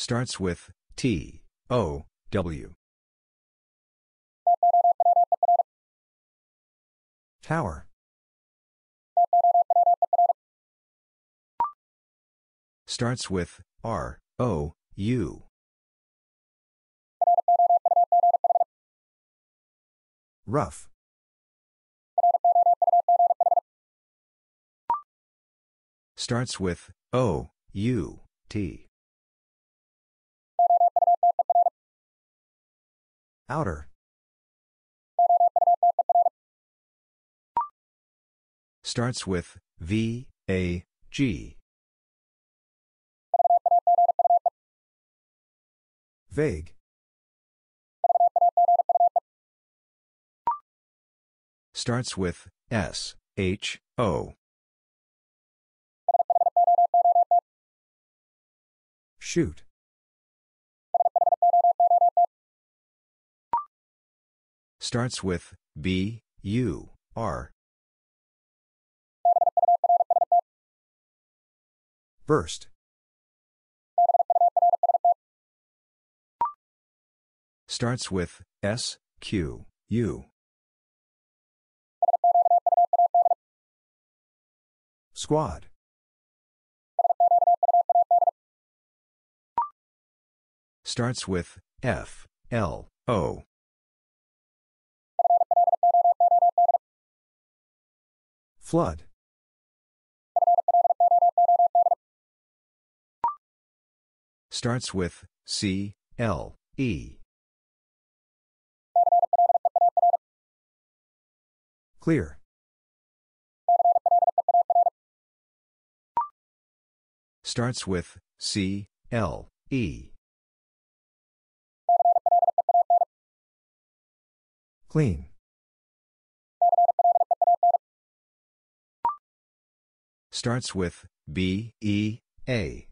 Starts with T, O, W. Tower. Starts with R, O, U. Rough. Starts with O, U, T. Outer. Starts with V, A, G. Vague. Starts with S, H, O. Shoot. Starts with B, U, R. Burst. Starts with S, Q, U. Squad. Starts with F, L, O. Flood. Starts with C, L, E. Clear. Starts with C, L, E. Clean. Starts with B, E, A.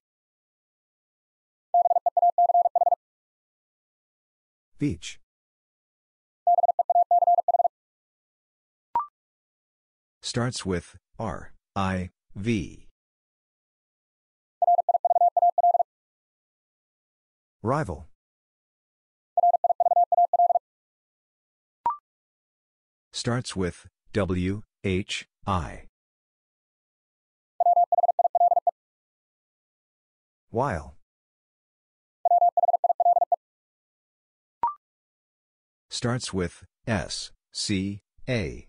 Beach. Starts with R, I, V. Rival. Starts with W, H, I. While. Starts with S, C, A.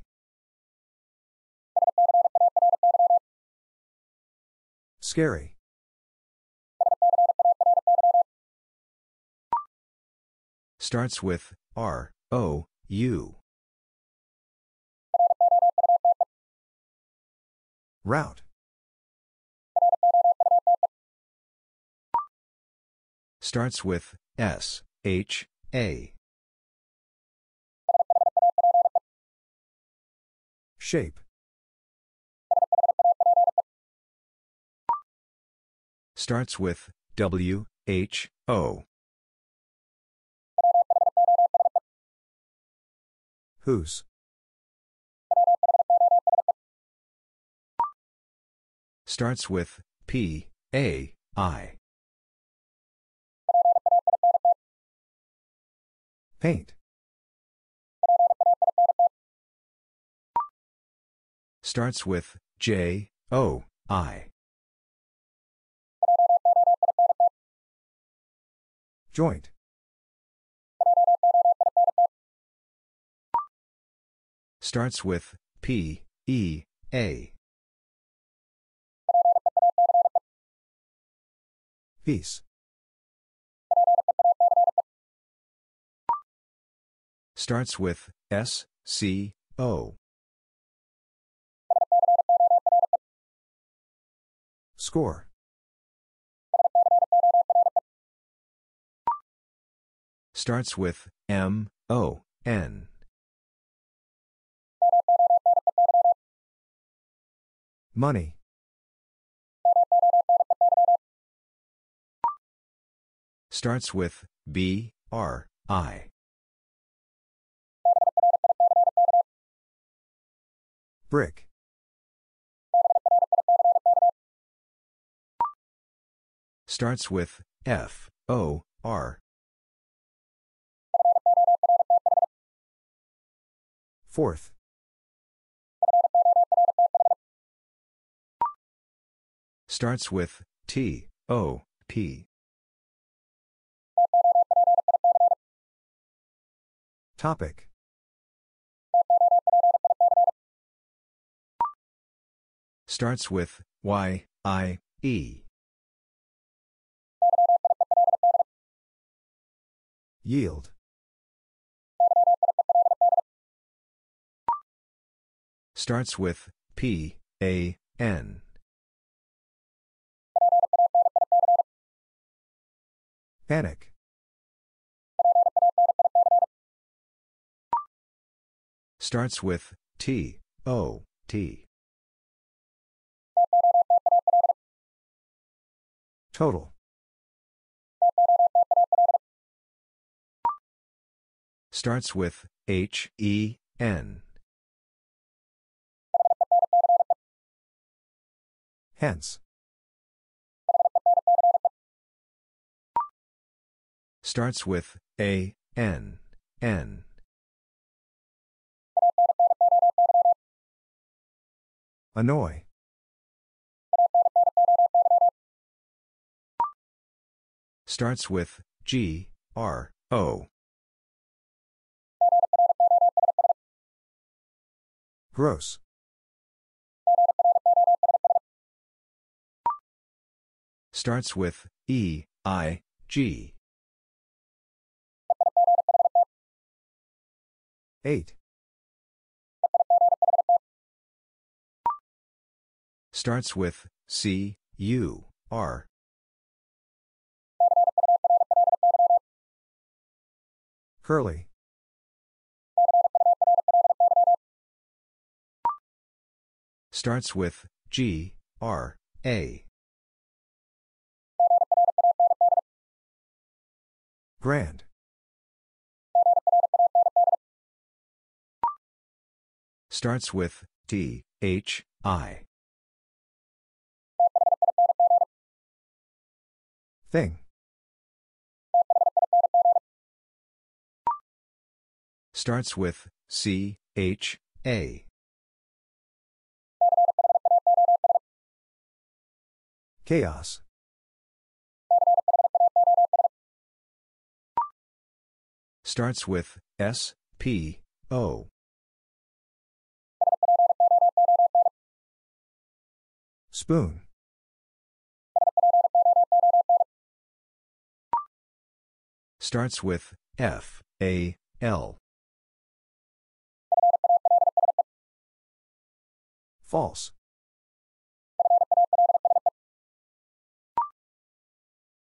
Scary. Starts with R, O, U. Route. Starts with S, H, A. Shape. Starts with W, H, O. Whose? Starts with P, A, I. Paint. Starts with J, O, I. Joint. Starts with P, E, A. Peace. Starts with S, C, O. Score. Starts with M, O, N. Money. Starts with B, R, I. Brick. Starts with F, O, R. Forth. Starts with T, O, P. Topic. Starts with Y, I, E. Yield. Starts with P, A, N. Panic. Starts with T, O, T. Total. Starts with H, E, N. Hence. Starts with A, N, N. Annoy. Starts with G, R, O. Gross. Starts with E, I, G. Eight. Starts with C, U, R. Curly. Starts with G, R, A. Grand. Starts with T, H, I. Thing. Starts with C, H, A. Chaos. Starts with S, P, O. Spoon. Starts with F, A, L. False.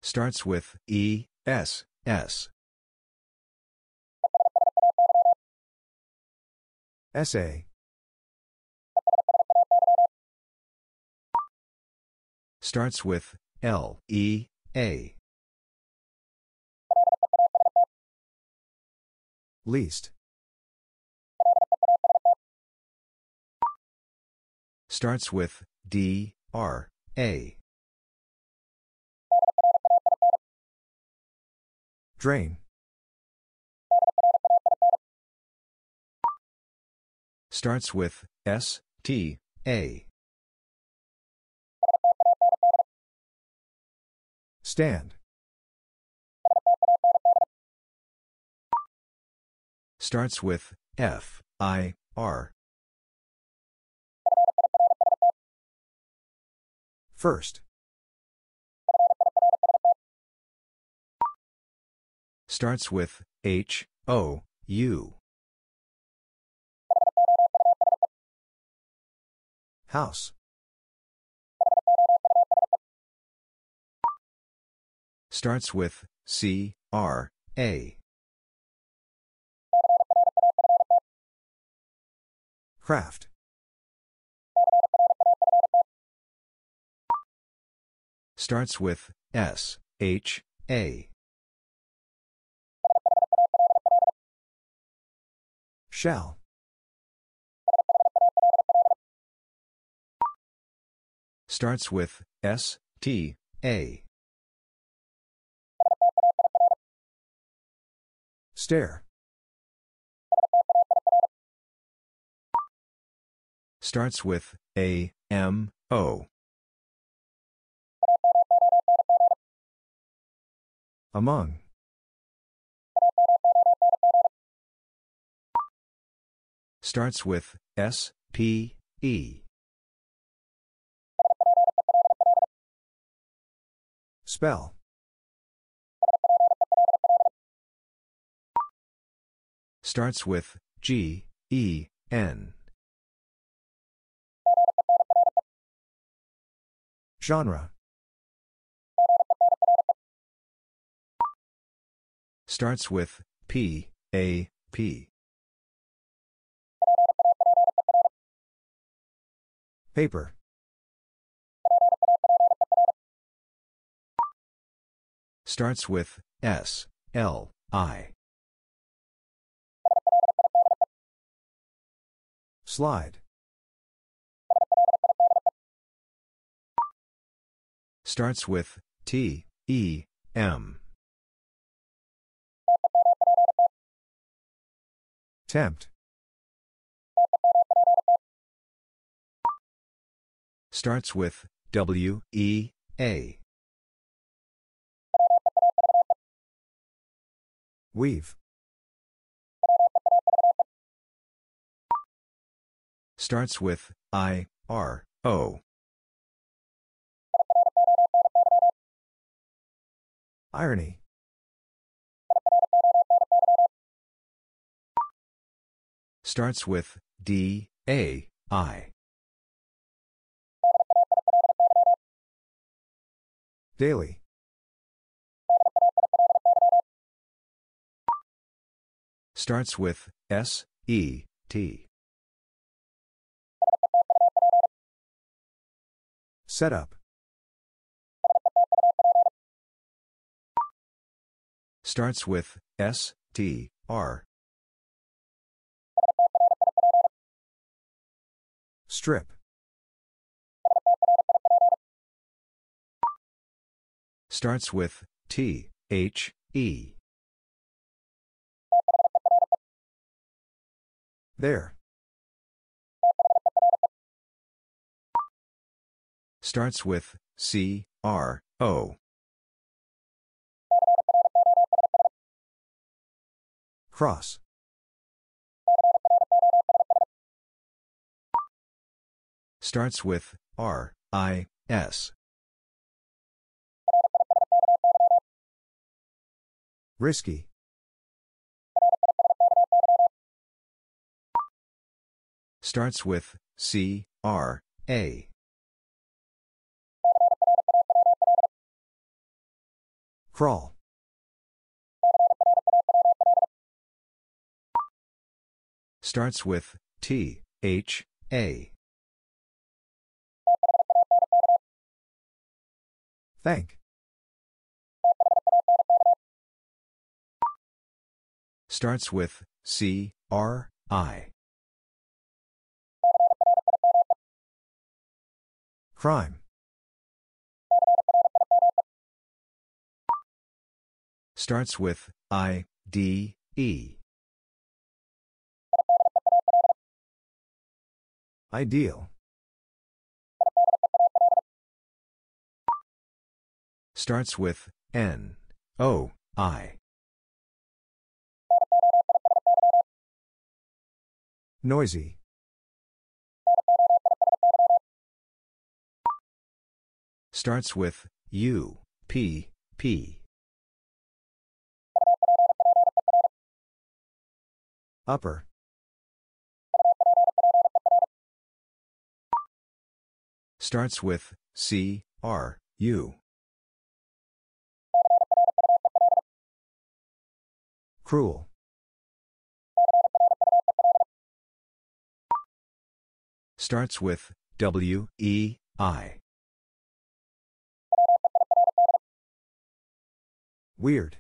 Starts with E, S, S. Essay. Starts with L, E, A. Least. Starts with D, R, A. Drain. Starts with S, T, A. Stand. Starts with F, I, R. First. Starts with H, O, U. House. Starts with C, R, A. Craft. Starts with S, H, A. Shall. Starts with S, T, A. Stare. Starts with A, M, O. Among. Starts with S, P, E. Spell. Starts with G, E, N. Genre. Starts with P, A, P. Paper. Starts with S, L, I. Slide. Starts with T, E, M. Tempt. Starts with W, E, A. Weave. Starts with I, R, O. Irony. Starts with D, A, I. Daily. Starts with S, E, T. Set up. Starts with S, T, R. Strip. Starts with T, H, E. There. Starts with C, R, O. Cross. Starts with R, I, S. Risky. Starts with C, R, A. Crawl. Starts with T, H, A. Thank. Starts with C, R, I. Crime. Starts with I, D, E. Ideal. Starts with N, O, I. Noisy. Starts with U, P, P. Upper. Starts with C, R, U. Cruel. Starts with W, E, I. Weird.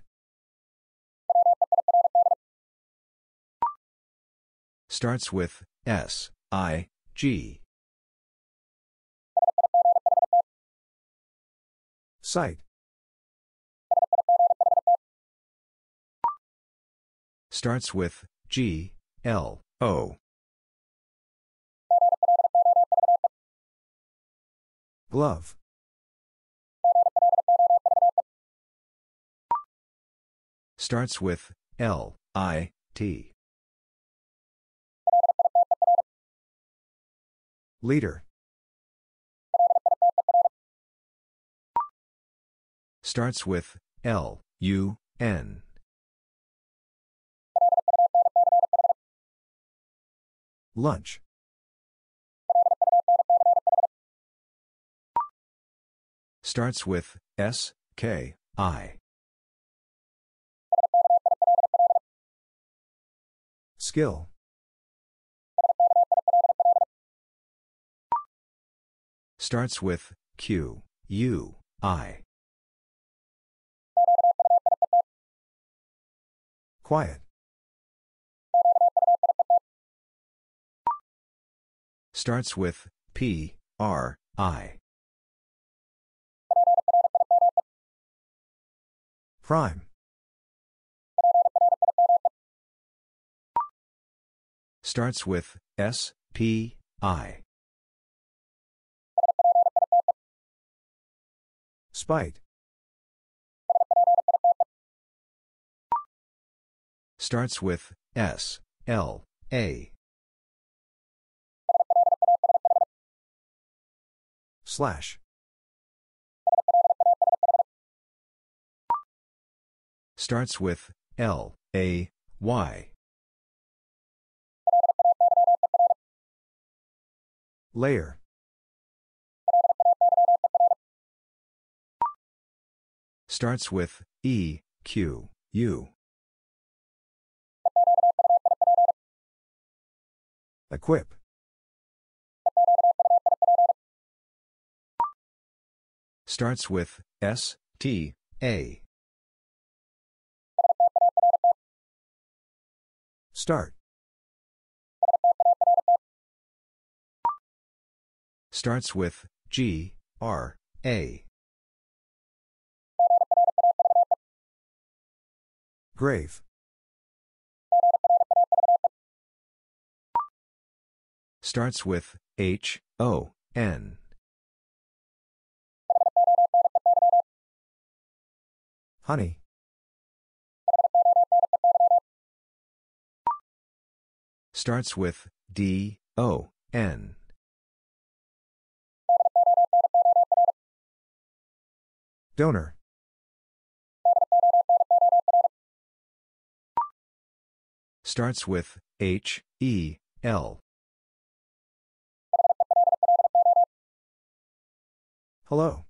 Starts with S, I, G. Sight. Starts with G, L, O. Glove. Starts with L, I, T. Leader. Starts with L, U, N. Lunch. Starts with S, K, I. Skill. Starts with Q, U, I. Quiet. Starts with P, R, I. Prime. Starts with S, P, I. Spite. Starts with S, L, A. Slash. Starts with L, A, Y. Layer. Starts with E, Q, U. Equip. Starts with S, T, A. Start. Starts with G, R, A. Grave. Starts with H, O, N. Honey. Starts with D, O, N. Donor. Starts with H, E, L. Hello.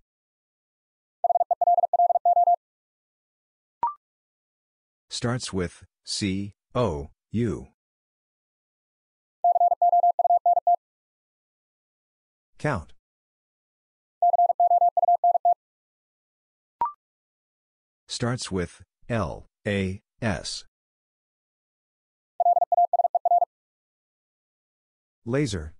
Starts with C, O, U. Count. Starts with L, A, S. Laser.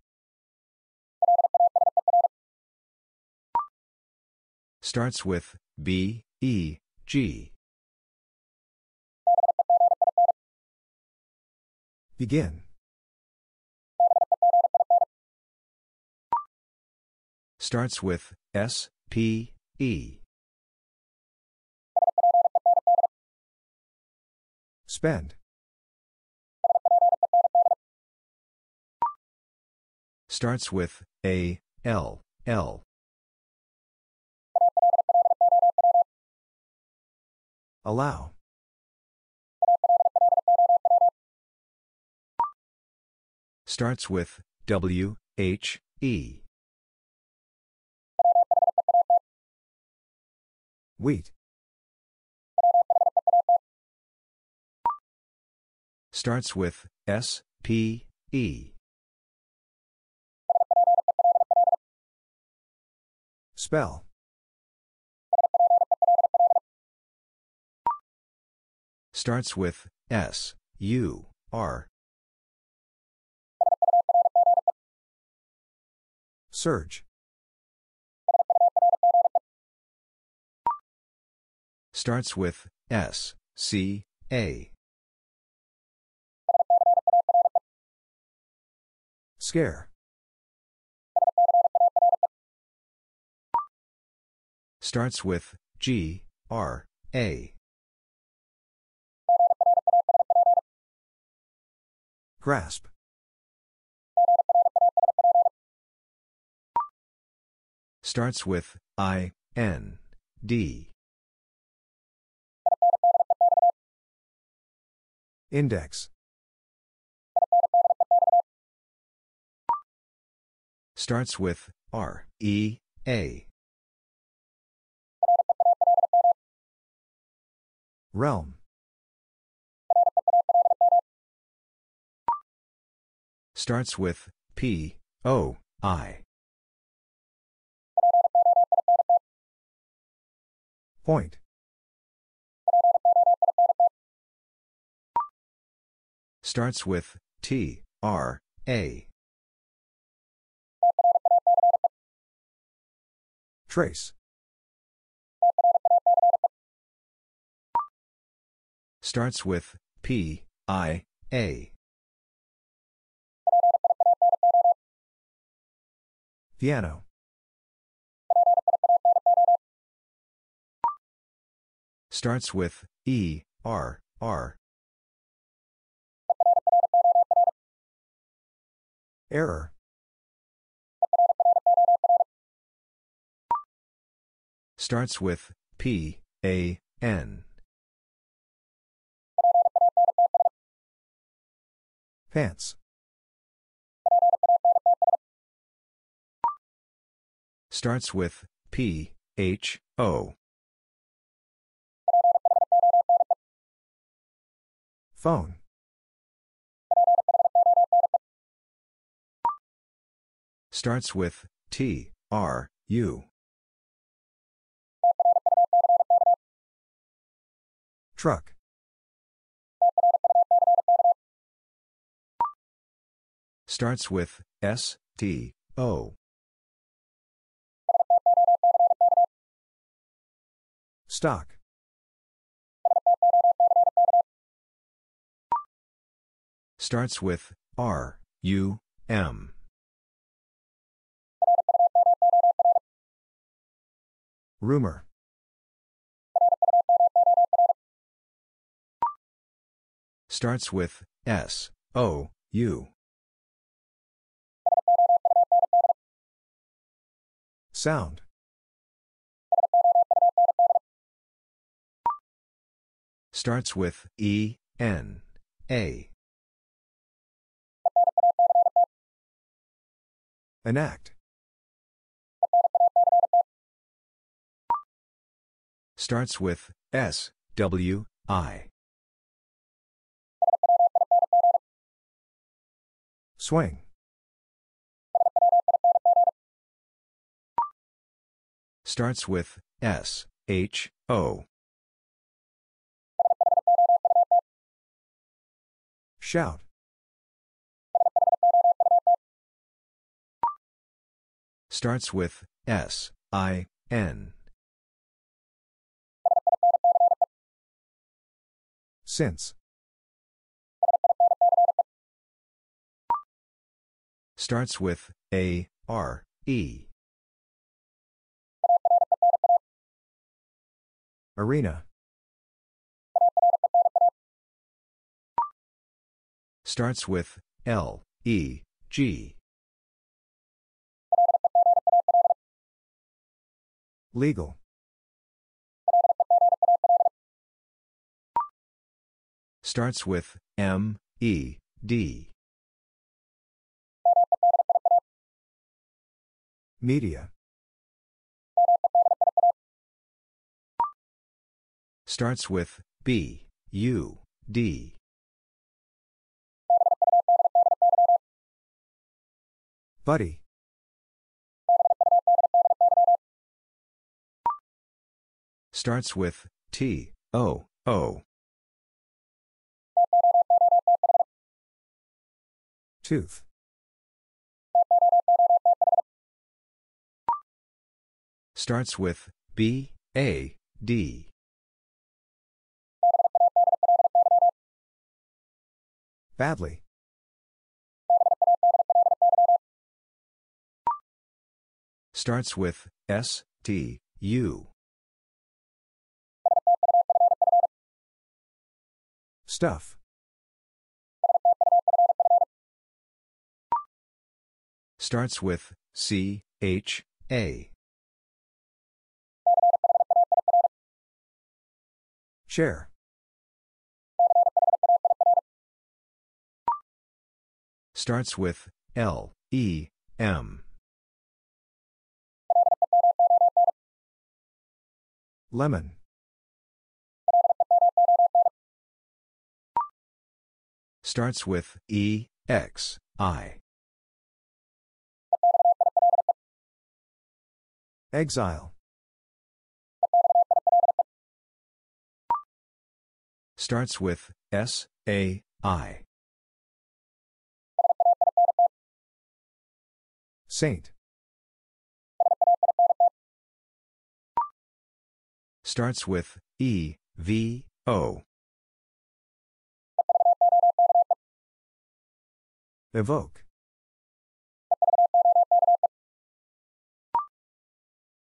Starts with B, E, G. Begin. Starts with S, P, E. Spend. Starts with A, L, L. Allow. Starts with W, H, E. Wheat. Starts with S, P, E. Spell. Starts with S, U, R. Surge. Starts with S, C, A. Scare. Starts with G, R, A. Grasp. Starts with I, N, D. Index. Starts with R, E, A. Realm. Starts with P, O, I. Point. Starts with T, R, A. Trace. Starts with P, I, A. Piano. Starts with E, R, R. Error. Starts with P, A, N. Pants. Starts with P, H, O. Phone. Starts with T, R, U. Truck. Starts with S, T, O. Stock. Starts with R, U, M. Rumor. Starts with S, O, U. Sound. Starts with E, N, A. Enact. Starts with S, W, I. Swing. Starts with S, H, O. Shout. Starts with S, I, N. Since. Starts with A, R, E. Arena. Starts with L, E, G. Legal. Starts with M, E, D. Media. Starts with B, U, D. Buddy. starts with T O O. Tooth. Starts with B A D. Badly. Starts with S T U. Stuff. Starts with C, H, A. Chair. Starts with L, E, M. Lemon. Starts with E, X, I. Exile. Starts with S, A, I. Saint. Starts with E, V, O. Evoke.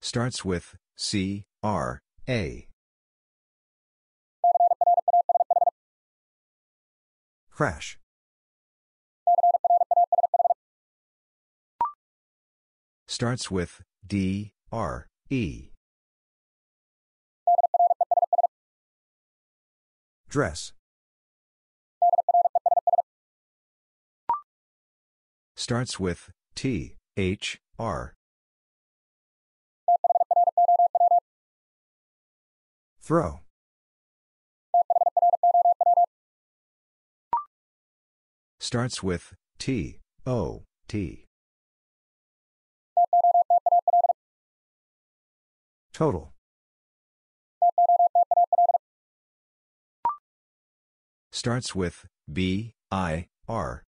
Starts with C, R, A. Crash. Starts with D, R, E. Dress. Starts with T, H, R. Throw. Starts with T, O, T. Total. Starts with B, I, R.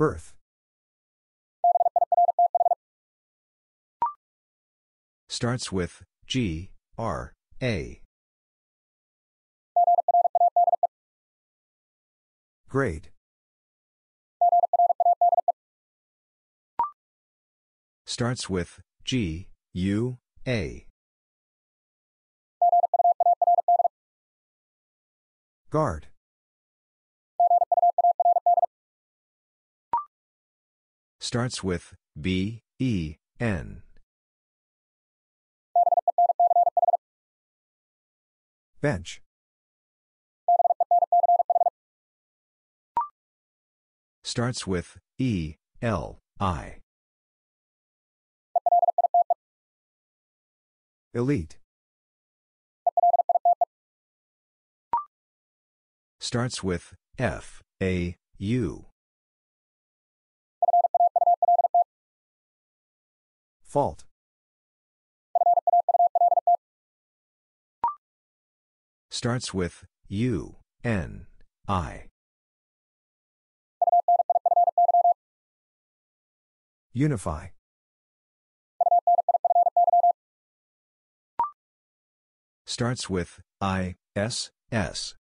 Birth. Starts with G, R, A. Grade. Starts with G, U, A. Guard. Starts with B, E, N. Bench. Starts with E, L, I. Elite. Starts with F, A, U. Fault. Starts with U, N, I. Unify. Starts with I, S, S.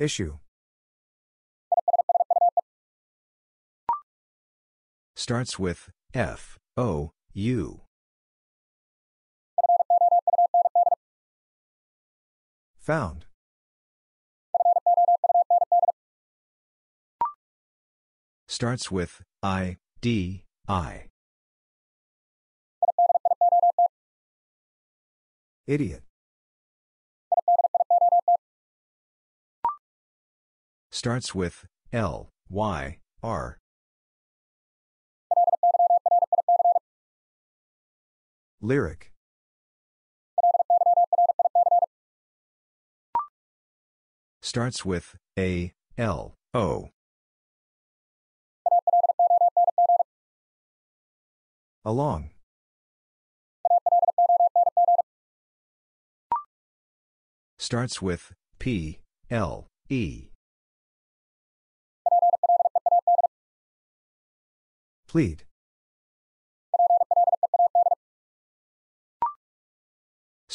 Issue. Starts with F, O, U. Found. Starts with I, D, I. Idiot. Starts with L, Y, R. Lyric. Starts with A, L, O. Along. Starts with P, L, E. Plead.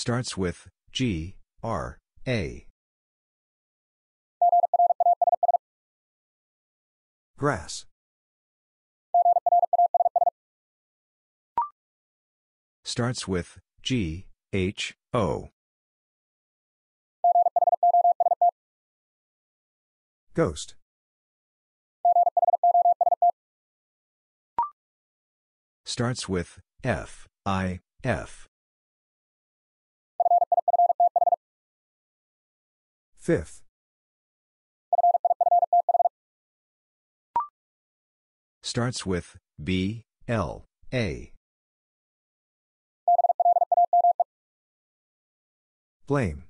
Starts with G, R, A. Grass. Starts with G, H, O. Ghost. Starts with F, I, F. Fifth. Starts with B, L, A. Blame.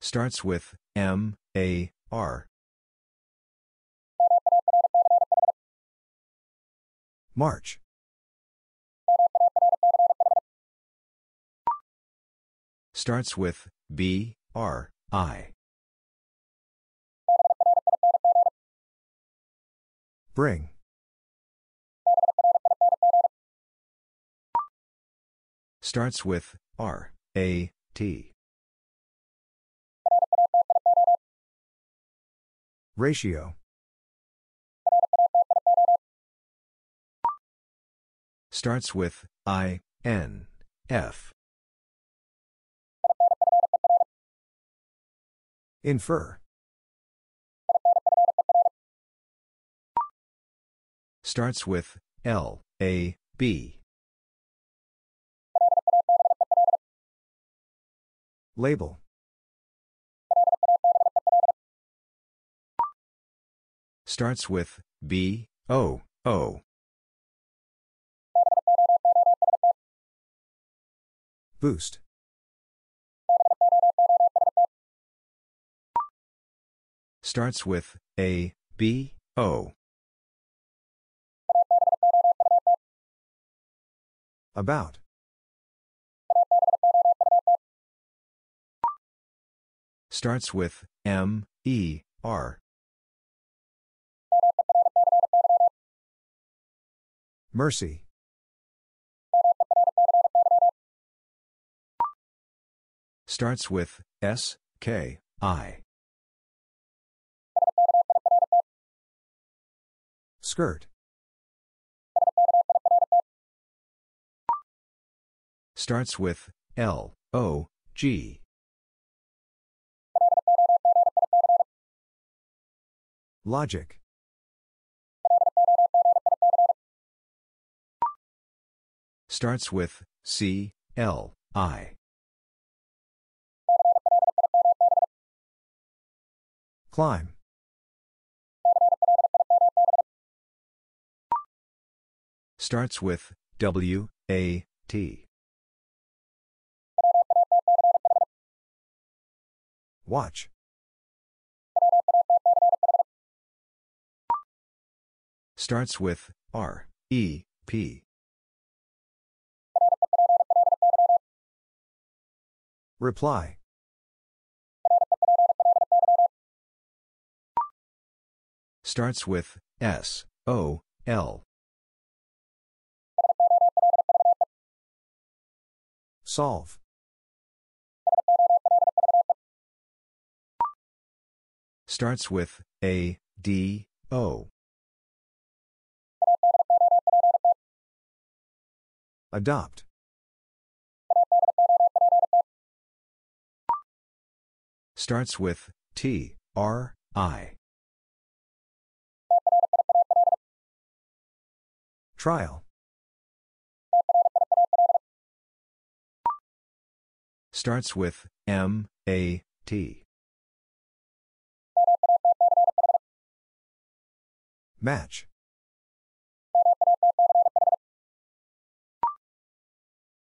Starts with M, A, R. March. Starts with B, R, I. Bring. Starts with R, A, T. Ratio. Starts with I, N, F. Infer. Starts with L, A, B. Label. Starts with B, O, O. Boost. Starts with A, B, O. About. Starts with M, E, R. Mercy. Starts with S, K, I. Skirt. Starts with L, O, G. Logic. Starts with C, L, I. Climb. Starts with W, A, T. Watch. Starts with R, E, P. Reply. Starts with S, O, L. Solve. Starts with A, D, O. Adopt. Starts with T, R, I. Trial. Starts with M, A, T. Match.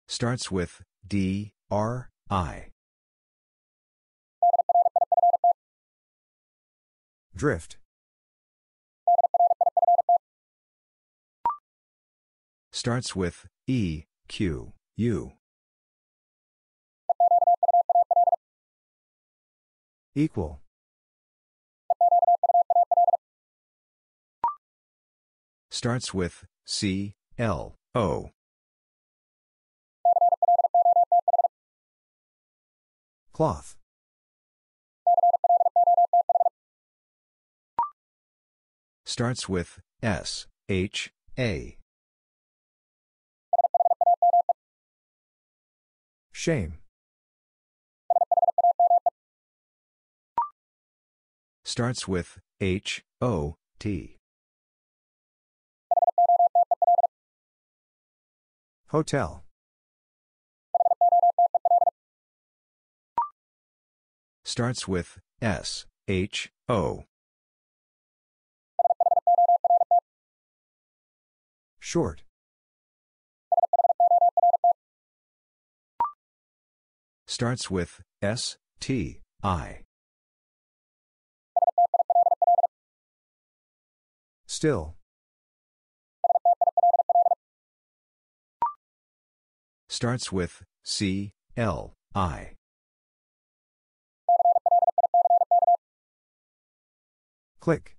Starts with D, R, I. Drift. Starts with E, Q, U. Equal. Starts with C, L, O. Cloth. Starts with S, H, A. Shame. Starts with H, O, T. Hotel. Starts with S, H, O. Short. Starts with S, T, I. Still. Starts with C, L, I. Click.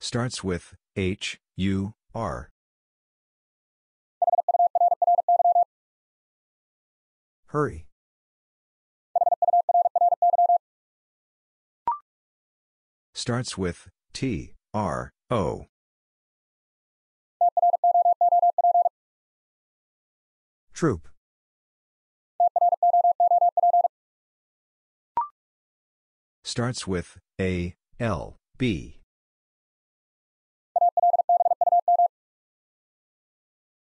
Starts with H, U, R. Hurry. Starts with T, R, O. Troop. Starts with A, L, B.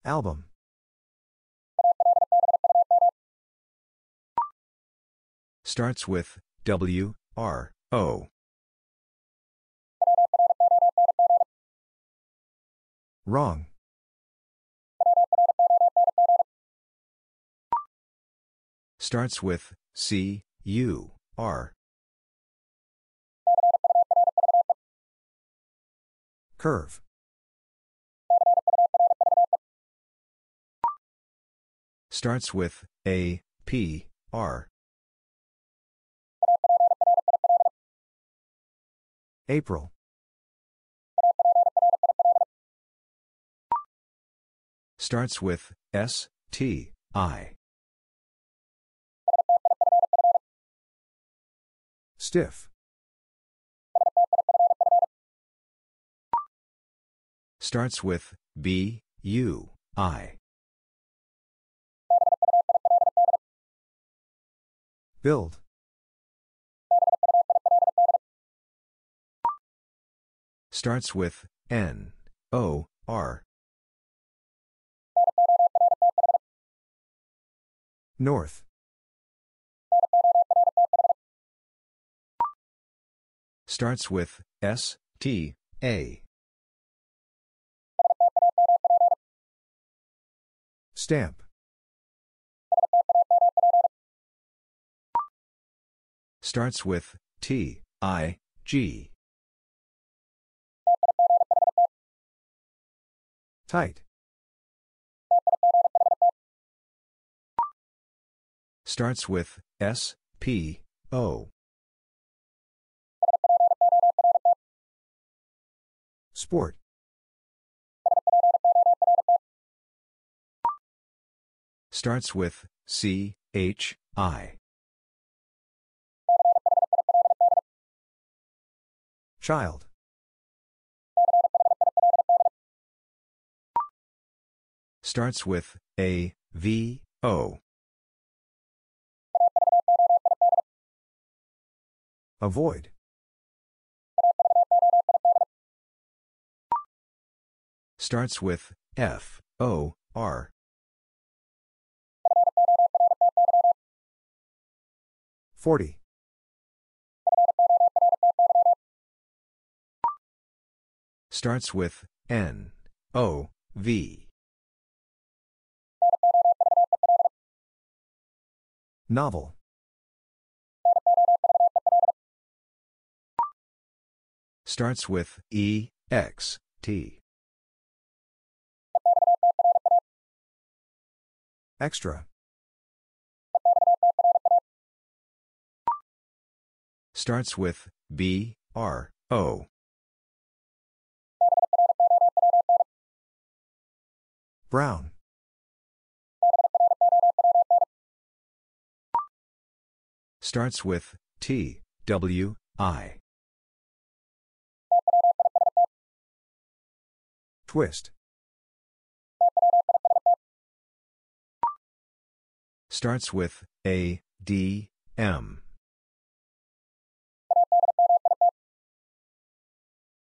Album. Starts with W, R, O. Wrong. Starts with C, U, R. Curve. Starts with A, P, R. April. Starts with S, T, I. Stiff. Starts with B, U, I. Build. Starts with N, O, R. North. Starts with S, T, A. Stamp. Starts with T, I, G. Tight. Starts with S, P, O. Sport. Starts with C, H, I. Child. Starts with A, V, O. Avoid. Starts with F, O, R. Forty. Starts with N, O, V. Novel. Starts with E, X, T. Extra. Starts with B, R, O. Brown. Starts with T, W, I. Twist. Starts with A, D, M.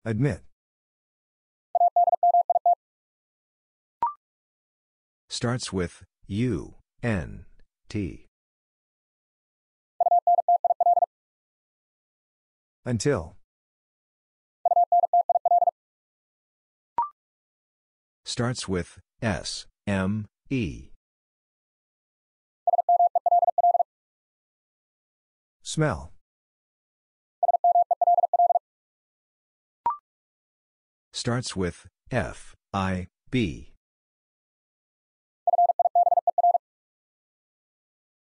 Admit. Starts with U, N, T. Until. Starts with S, M, E. Smell. Starts with F, I, B.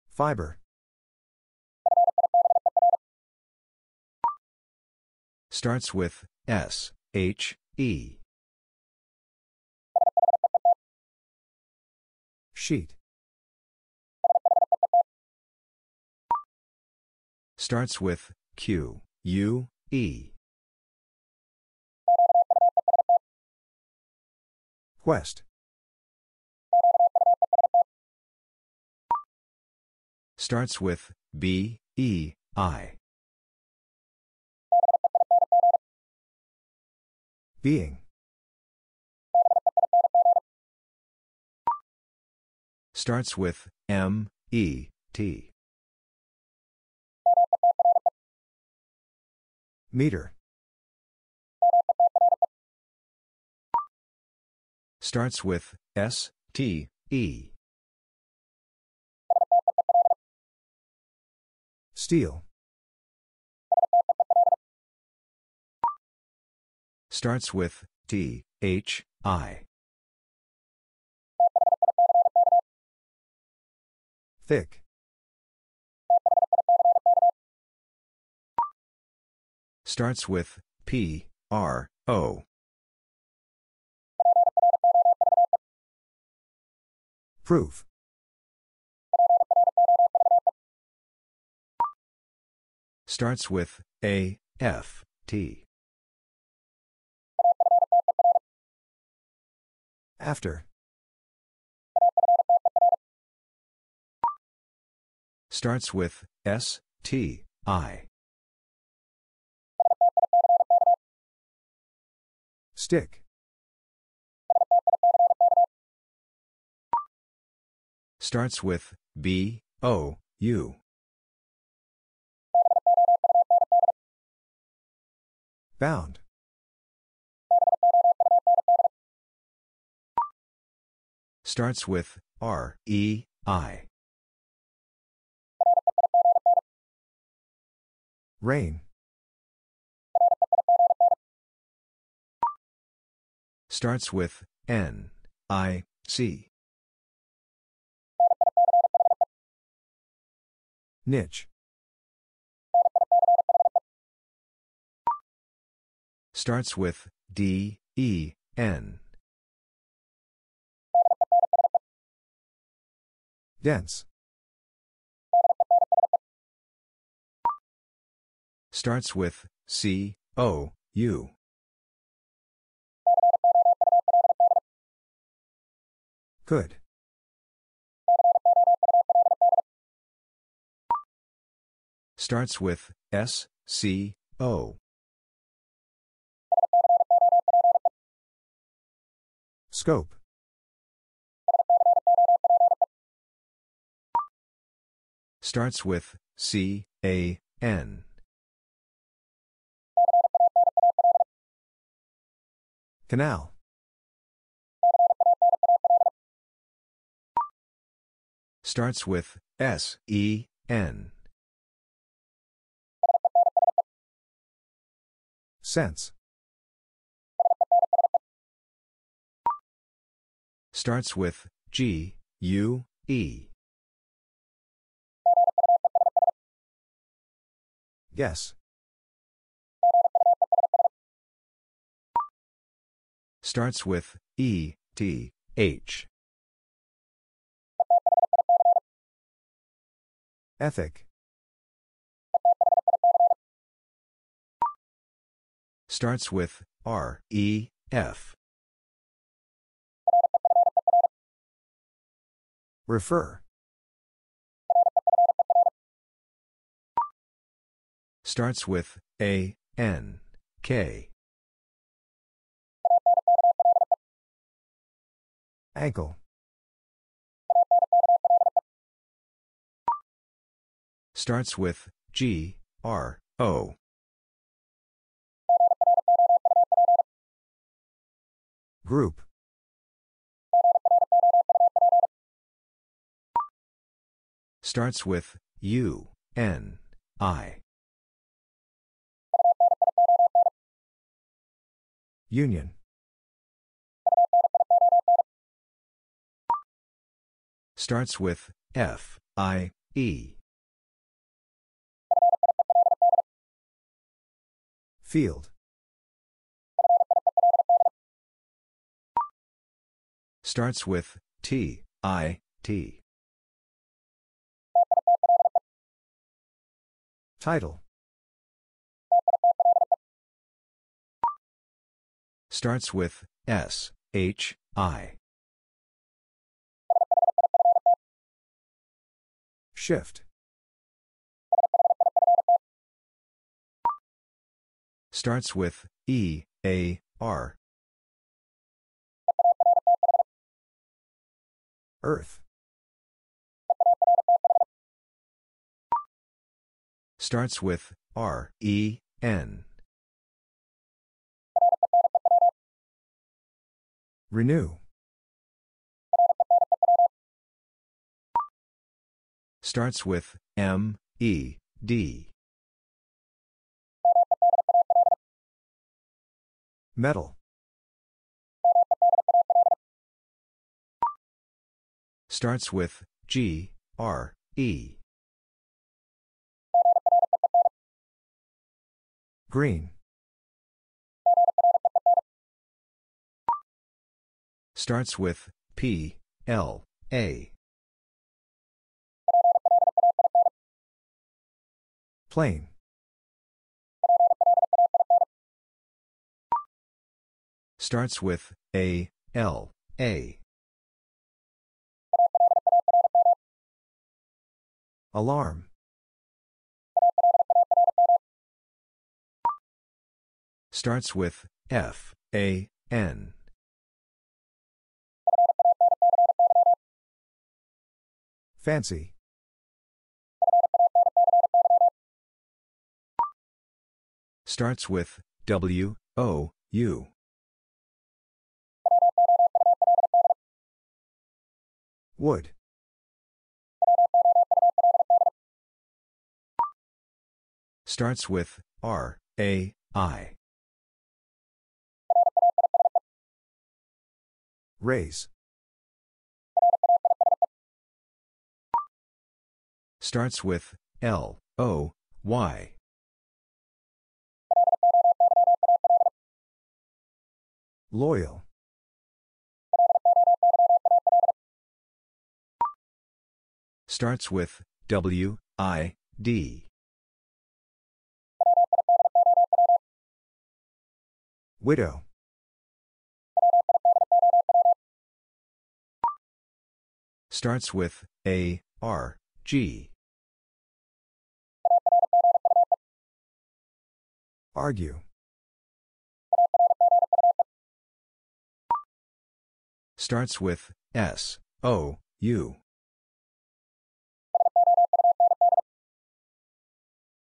Fiber. Starts with S, H, E. Sheet. Starts with Q, U, E. Quest. Starts with B, E, I. Being. Starts with M, E, T. Meter. Starts with S, T, E. Steel. Starts with T, H, I. Thick. Starts with P, R, O. Proof. Starts with A, F, T. After. Starts with S, T, I. Stick. Starts with B, O, U. Bound. Starts with R, E, I. Reign. Starts with N, I, C. Niche. Starts with D, E, N. Dense. Starts with C, O, U. Could. Starts with S, C, O. Scope. Starts with C, A, N. Canal. Starts with S, E, N. Sense. Starts with G, U, E. Guess. Starts with E, T, H. Ethic. Starts with R, E, F. Refer. Starts with A, N, K. Ankle. Starts with G, R, O. Group. Starts with U, N, I. Union. Starts with F, I, E. Field. Starts with T, I, T. Title. Starts with S, H, I. Shift. Starts with E, A, R. Earth. Starts with R, E, N. Renew. Starts with M, E, D. Medal. Starts with G, R, E. Green. Starts with P, L, A. Plain. Starts with A, L, A. Alarm. Starts with F, A, N. Fancy. Starts with W, O, U. Would. Starts with R, A, I. Raise. Starts with L, O, Y. Loyal. Starts with W, I, D. Widow. Starts with A, R, G. Argue. Starts with S, O, U.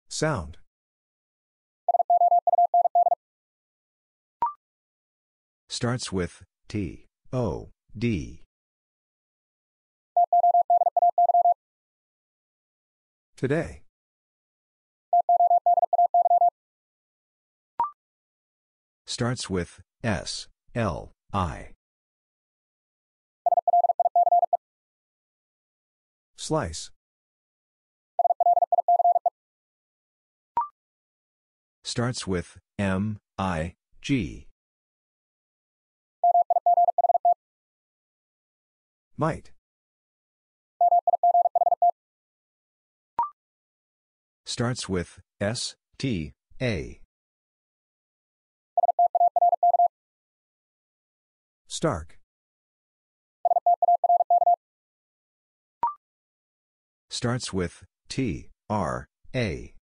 Sound. Starts with T, O, D. Today. Starts with S, L, I. Slice. Starts with M, I, G. Might. Starts with S, T, A. Stark. Starts with T, R, A.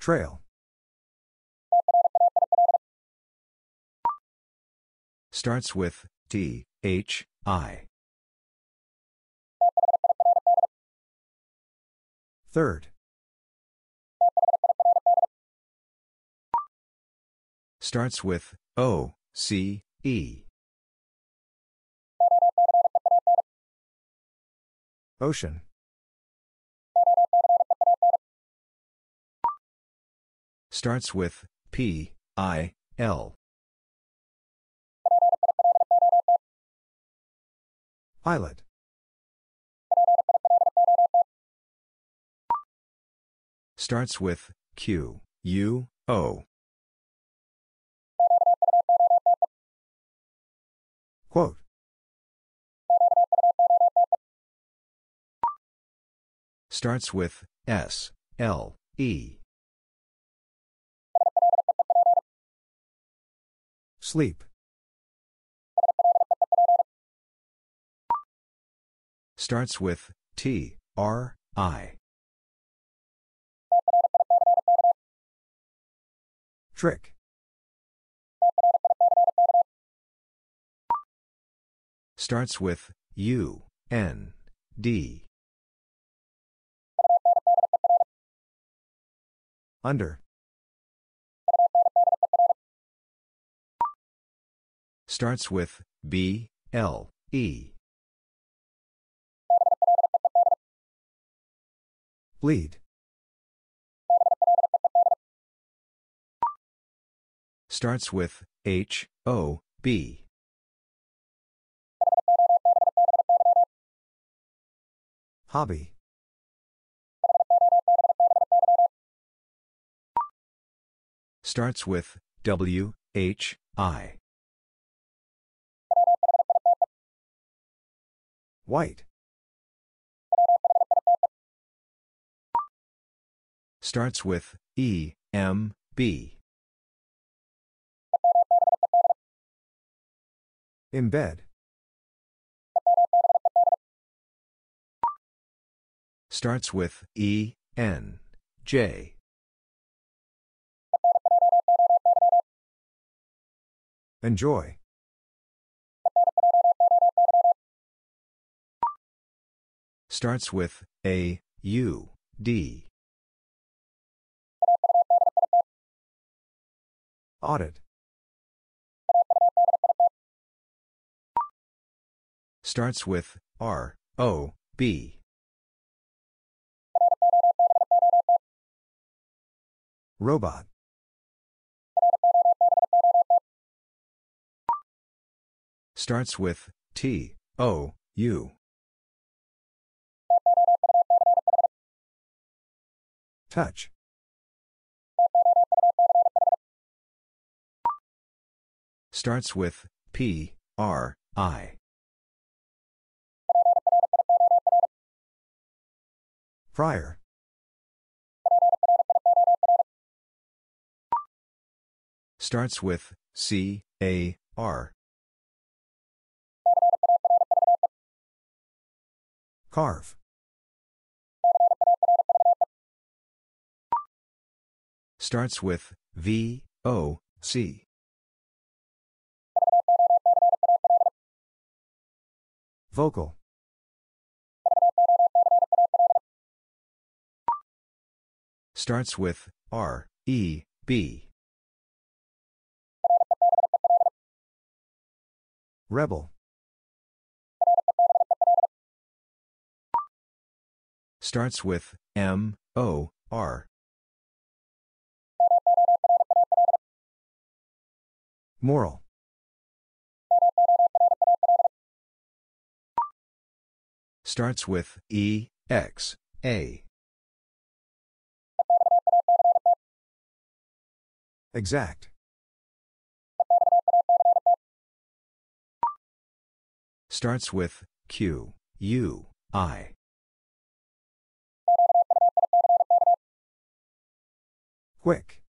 Trail. Starts with T, H, I. Third. Starts with O, C, E. Ocean. Starts with P, I, L. Pilot. Starts with Q, U, O. Quote. Starts with S, L, E. Sleep. Starts with T, R, I. Trick. Starts with U, N, D. Under. Starts with B, L, E. Bleed. Starts with H, O, B. Hobby. Starts with W, H, I. White. Starts with E, M, B. Embed. Starts with E, N, J. Enjoy. Starts with A, U, D. Audit. Starts with R, O, B. Robot. Starts with T, O, U. Touch. Starts with P, R, I. Prior. Starts with C, A, R. Carve. Starts with V, O, C. Vocal. Starts with R, E, B. Rebel. Starts with M, O, R. Moral. Starts with E, X, A. Exact. Starts with Q, U, I. Quick.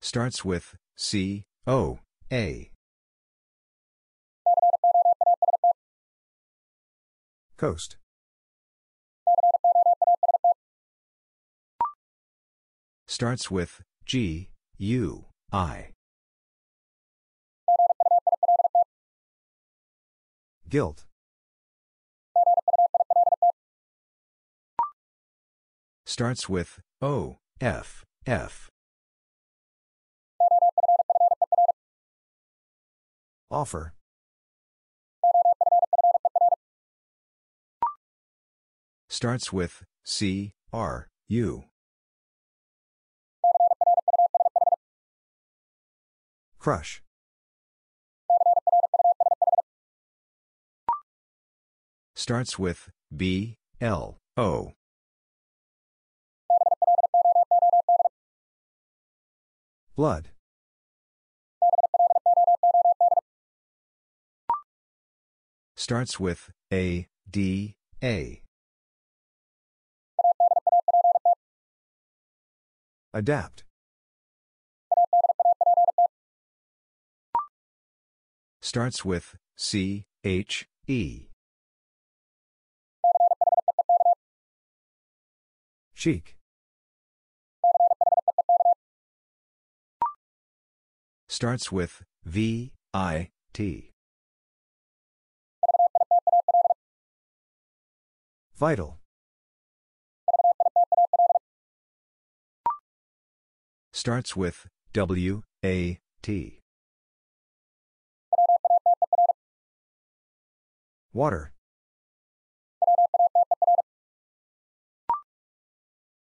Starts with C, O, A. Coast. Starts with G, U, I. Guilt. Starts with O, F, F. Offer. Starts with C, R, U. Crush. Starts with B, L, O. Blood. Starts with A, D, A. Adapt. Starts with C, H, E. Cheek. Starts with V, I, T. Vital. Starts with W, A, T. Water.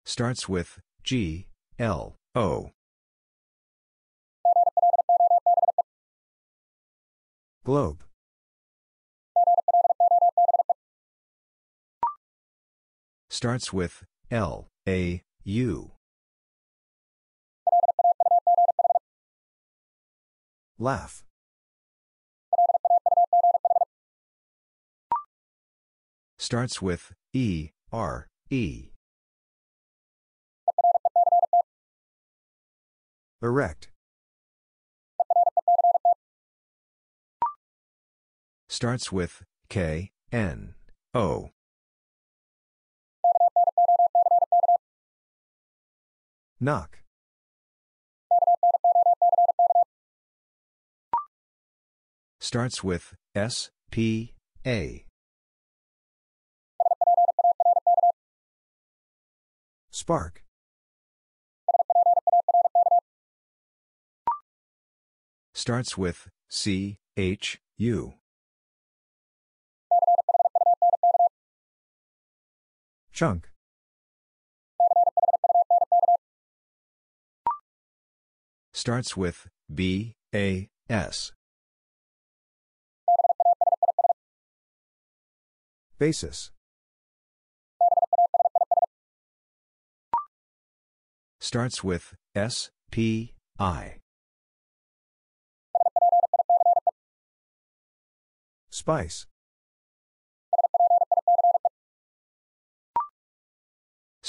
Starts with G, L, O. Globe. Starts with L, A, U. Laugh. Starts with E, R, E. Erect. Starts with K, N, O. Knock. Starts with S, P, A. Spark. Starts with C, H, U. Chunk. Starts with B, A, S. Basis. Starts with S, P, I. Spice.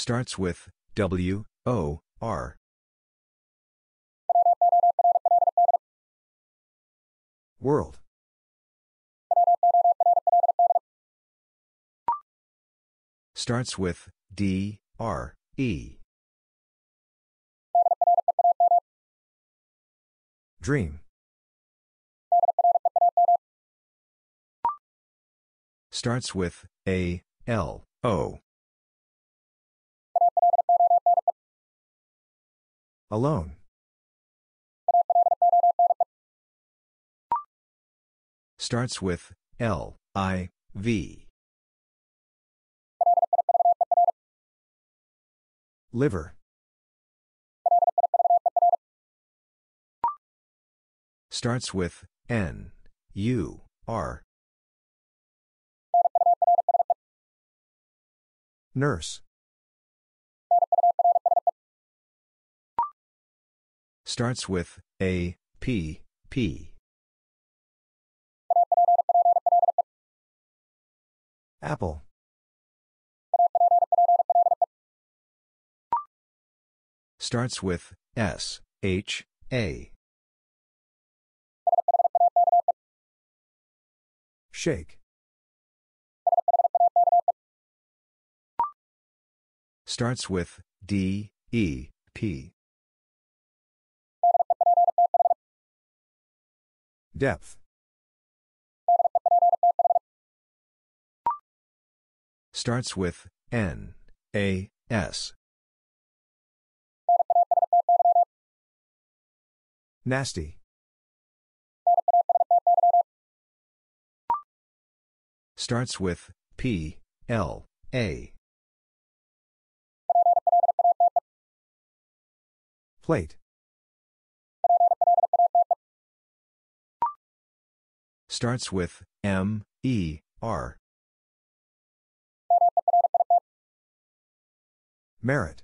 Starts with W, O, R. World. Starts with D, R, E. Dream. Starts with A, L, O. Alone. Starts with L, I, V. Liver. Starts with N, U, R. Nurse. Starts with A, P, P. Apple. Starts with S, H, A. Shake. Starts with D, E, P. Depth. Starts with N, A, S. Nasty. Starts with P, L, A. Plate. Starts with M, E, R. Merit.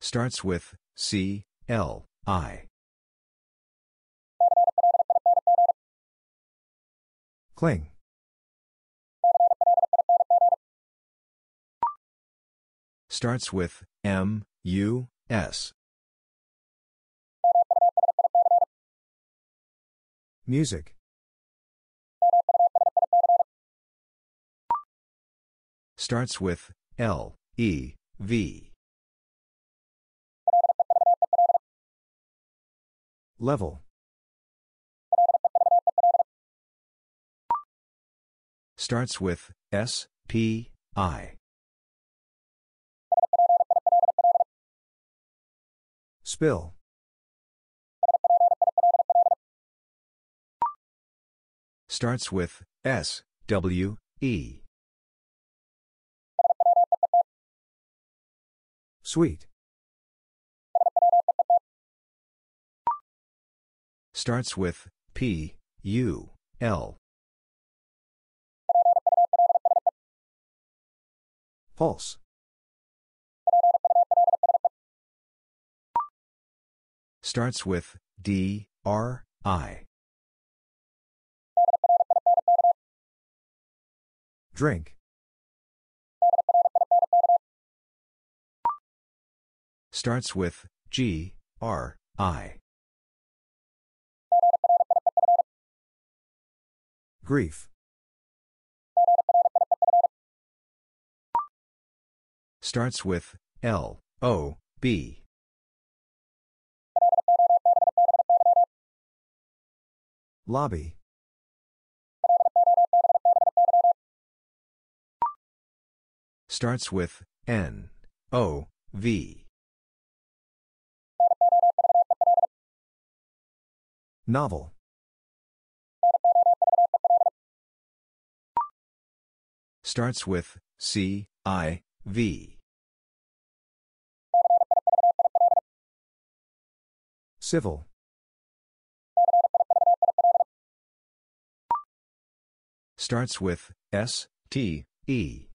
Starts with C, L, I. Cling. Starts with M, U, S. Music. Starts with L, E, V. Level. Starts with S, P, I. Spill. Starts with S, W, E. Sweet. Starts with P, U, L. Pulse. Starts with D, R, I. Drink. Starts with G, R, I. Grief. Starts with L, O, B. Lobby. Starts with N, O, V. Novel. Starts with C, I, V. Civil. Starts with S, T, E.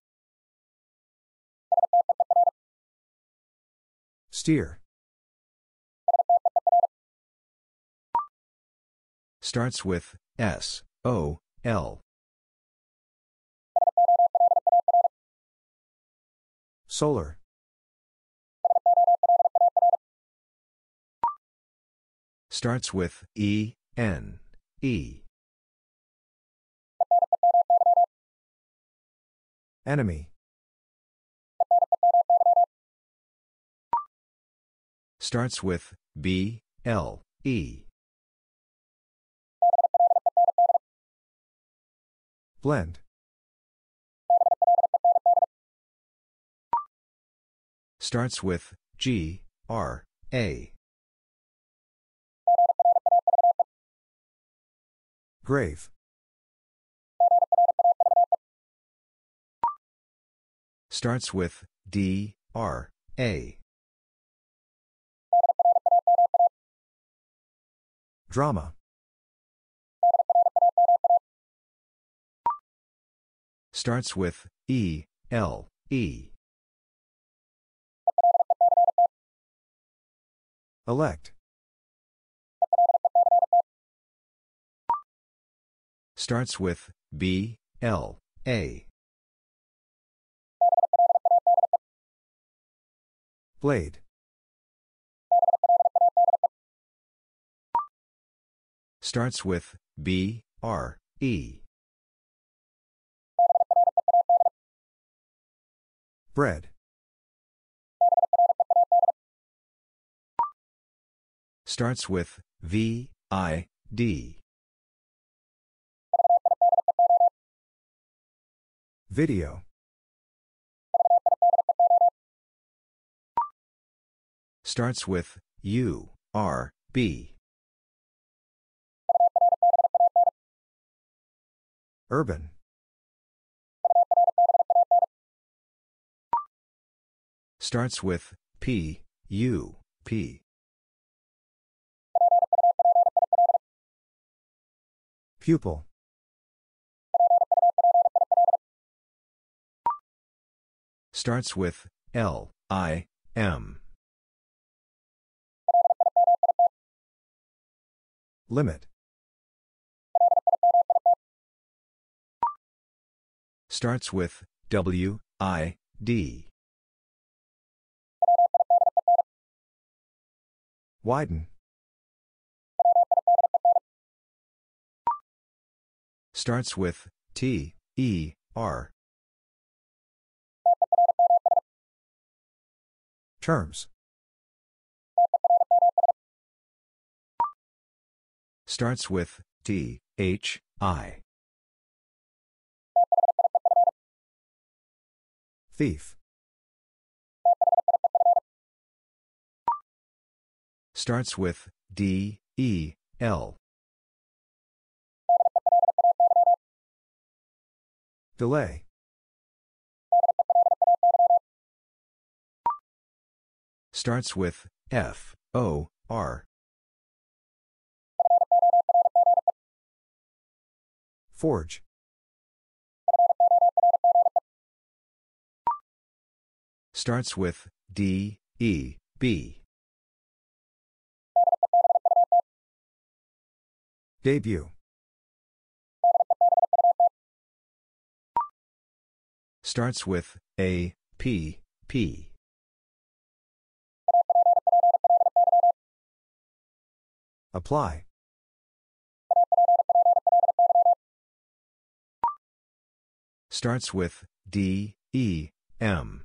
Steer. Starts with S, O, L. Solar. Starts with E, N, E. Enemy. Starts with B, L, E. Blend. Starts with G, R, A. Grave. Starts with D, R, A. Drama. Starts with E, L, E. Elect. Starts with B, L, A. Blade. Starts with B, R, E. Bread. Starts with V, I, D. Video. Starts with U, R, B. Urban. Starts with P, U, P. Pupil. Starts with L, I, M. Limit. Starts with W, I, D. Widen. Starts with T, E, R. Terms. Starts with T, H, I. Thief. Starts with D, E, L. Delay. Starts with F, O, R. Forge. Starts with D, E, B. Debut. Starts with A, P, P. Apply. Starts with D, E, M.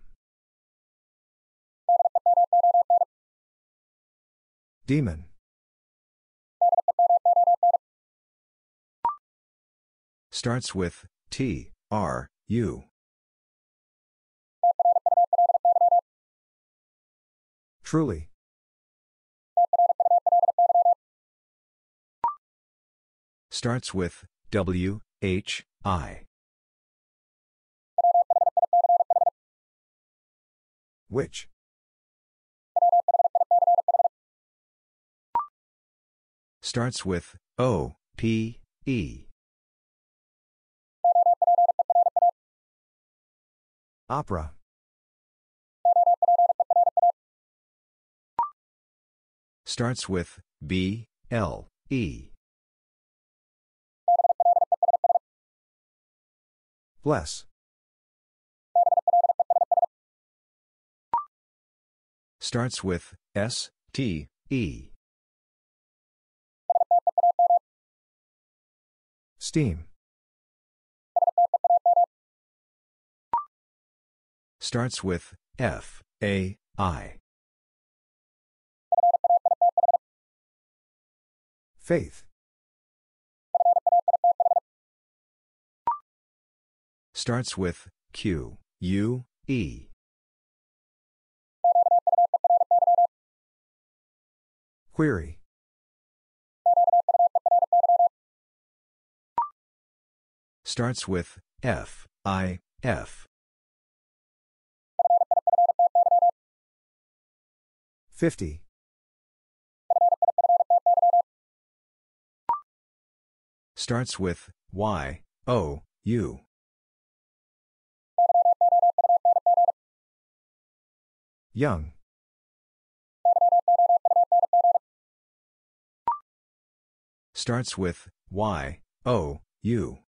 Demon. Starts with T, R, U. Truly. Starts with W, H, I. Which? Starts with O, P, E. Opera. Starts with B, L, E. Bless. Starts with S, T, E. Steam. Starts with F, A, I. Faith. Starts with Q, U, E. Query. Starts with F, I, F. Fifty. Starts with Y, O, U. Young. Starts with Y, O, U.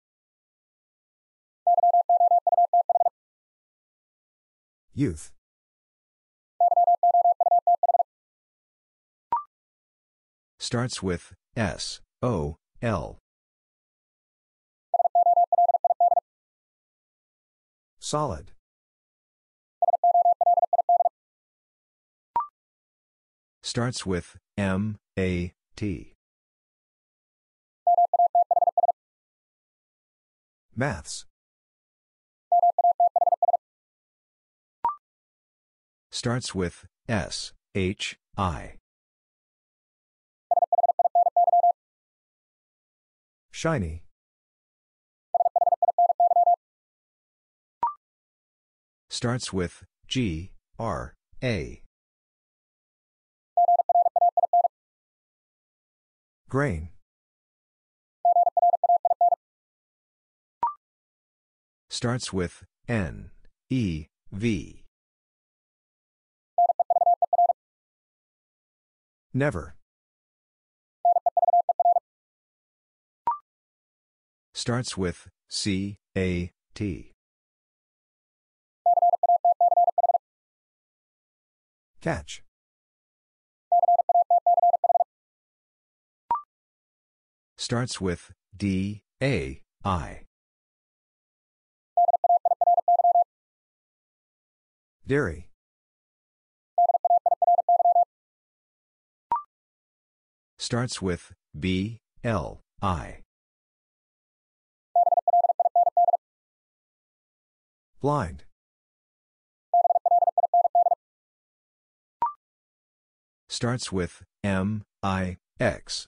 Youth. Starts with S, O, L. Solid. Starts with M, A, T. Maths. Starts with S, H, I. Shiny. Starts with G, R, A. Grain. Starts with N, E, V. Never. Starts with C, A, T. Catch. Starts with D, A, I. Dairy. Starts with B, L, I. Blind. Starts with M, I, X.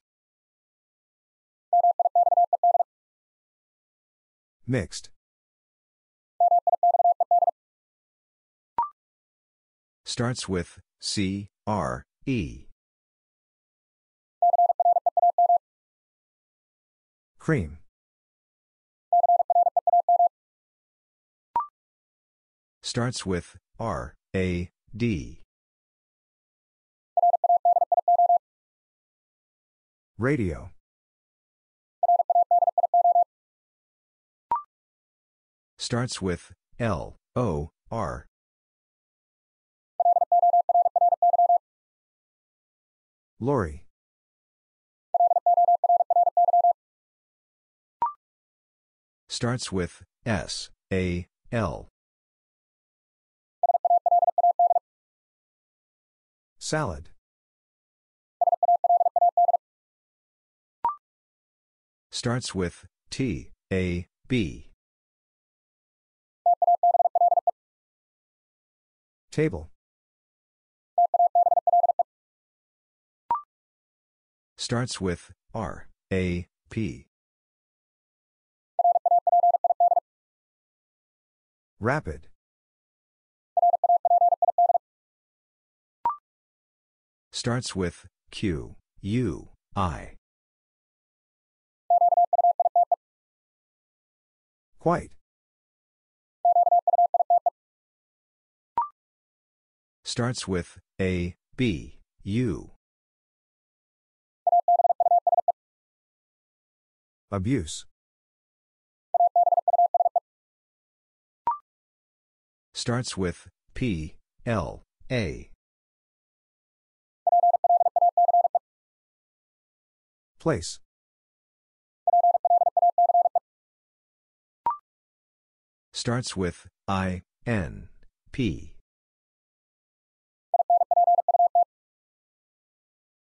Mixed. Starts with C, R, E. Cream. Starts with R, A, D. Radio. Starts with L, O, R. Lorry. Starts with S, A, L. Salad. Starts with T, A, B. Table. Starts with R, A, P. Rapid. Starts with Q, U, I. Quite. Starts with A, B, U. Abuse. Starts with P, L, A. Place. Starts with I, N, P.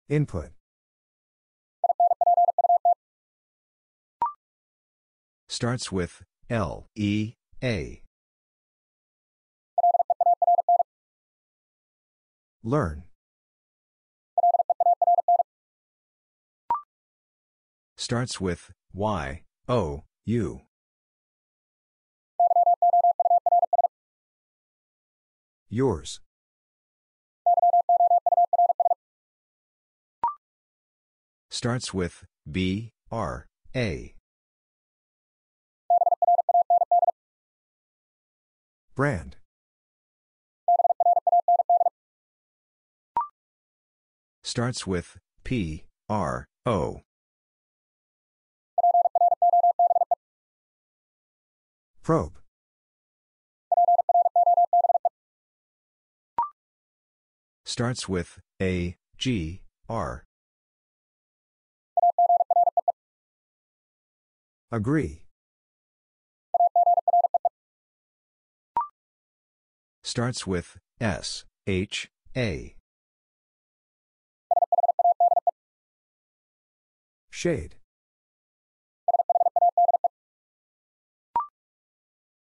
Input. Starts with L, E, A. Learn. Starts with Y, O, U. Yours. Starts with B, R, A. Brand. starts with P, R, O. Probe. Starts with A, G, R. Agree. Starts with S, H, A. Shade.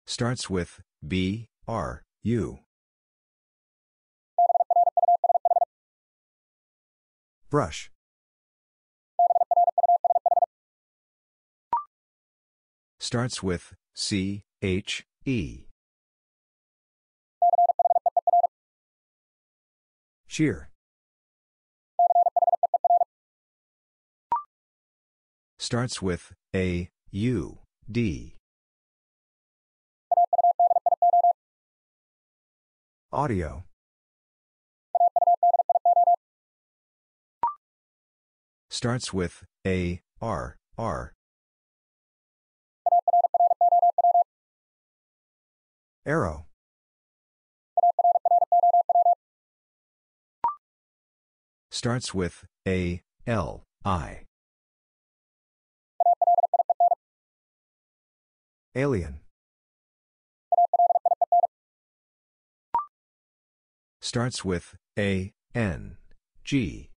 Starts with B, R, U. Brush. Starts with C, H, E. Cheer. Starts with A, U, D. Audio. Starts with A, R, R. Arrow. Starts with A, L, I. Alien. Starts with A, N, G.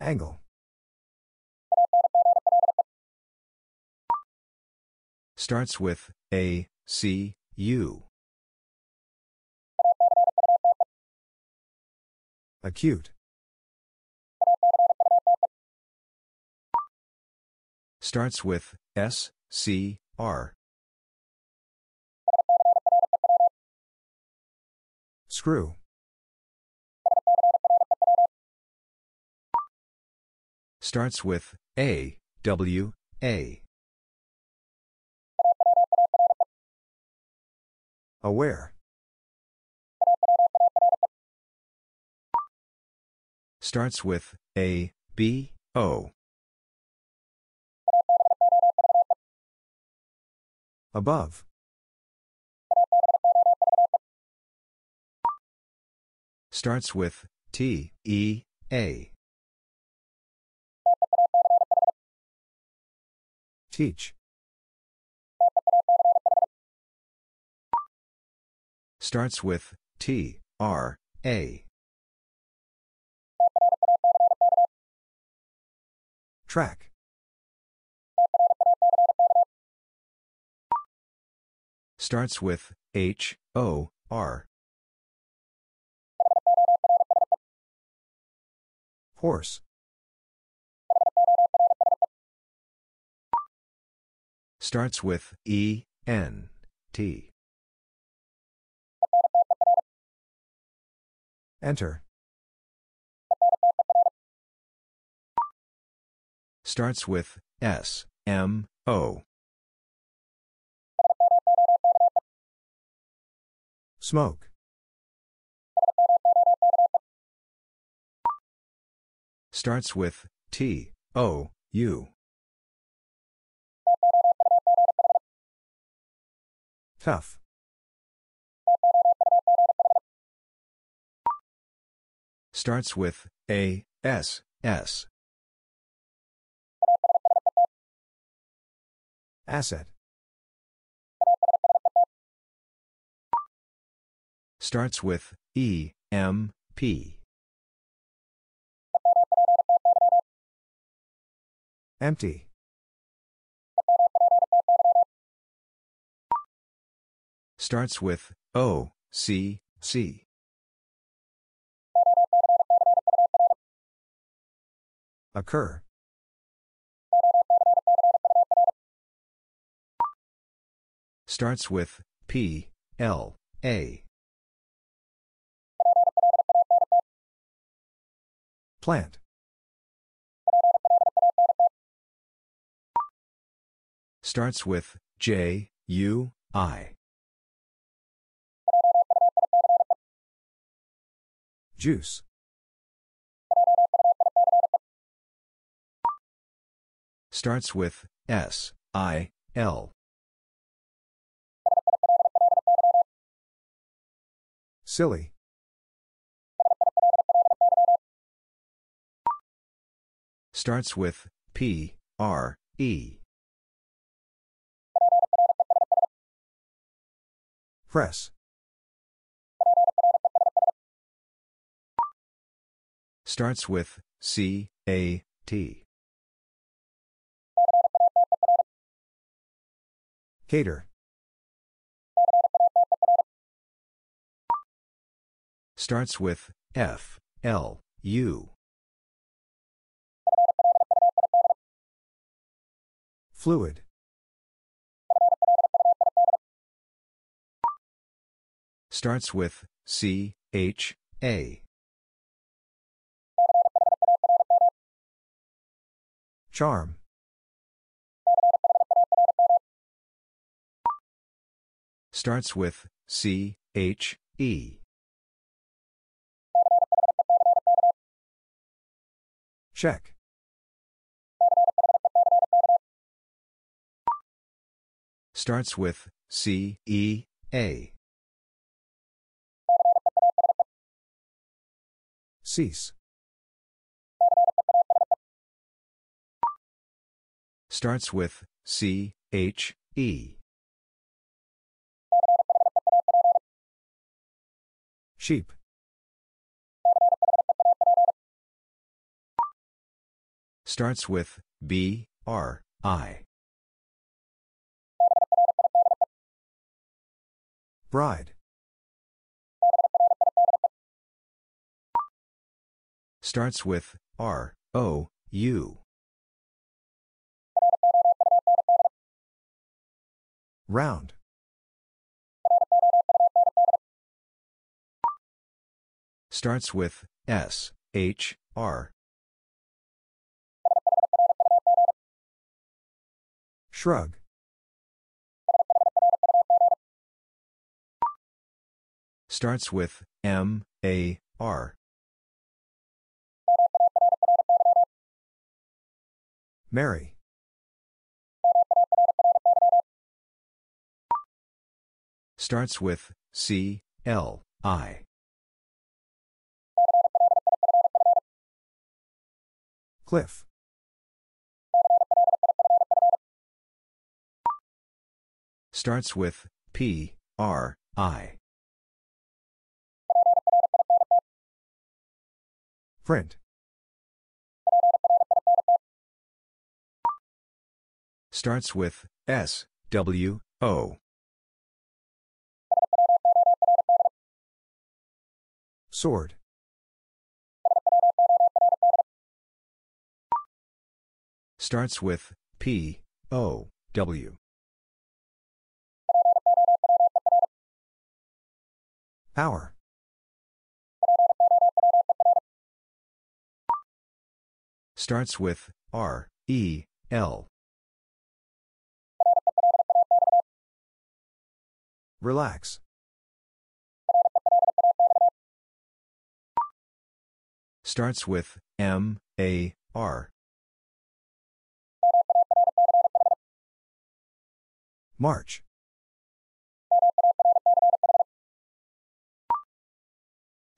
Angle. Starts with A, C, U. Acute. Starts with S, C, R. Screw. Starts with A, W, A. Aware. Starts with A, B, O. Above. Starts with T, E, A. Teach. Starts with T, R, A. Track. Starts with H, O, R. Horse. Starts with E, N, T. Enter. Starts with S, M, O. Smoke. Starts with T, O, U. Tough. Starts with A, S, S. Asset. Starts with E, M, P. Empty. Starts with O, C, C. Occur. Starts with P, L, A. Plant. Starts with J, U, I. Juice. Starts with S, I, L. Silly. Starts with P, R, E. Press. Starts with C, A, T. Cater. Starts with F, L, U. Fluid. Starts with C, H, A. Charm. Starts with C, H, E. Check. Starts with C, E, A. Cease. Starts with C, H, E. Sheep. Starts with B, R, I. Bride. Starts with R, O, U. Round. Starts with S, H, R. Shrug. Starts with M, A, R. Marry. Starts with C, L, I. Cliff. Starts with P, R, I. Print. Starts with S, W, O. Sword. Starts with P, O, W. Power. Starts with R, E, L. Relax. Starts with M, A, R. March.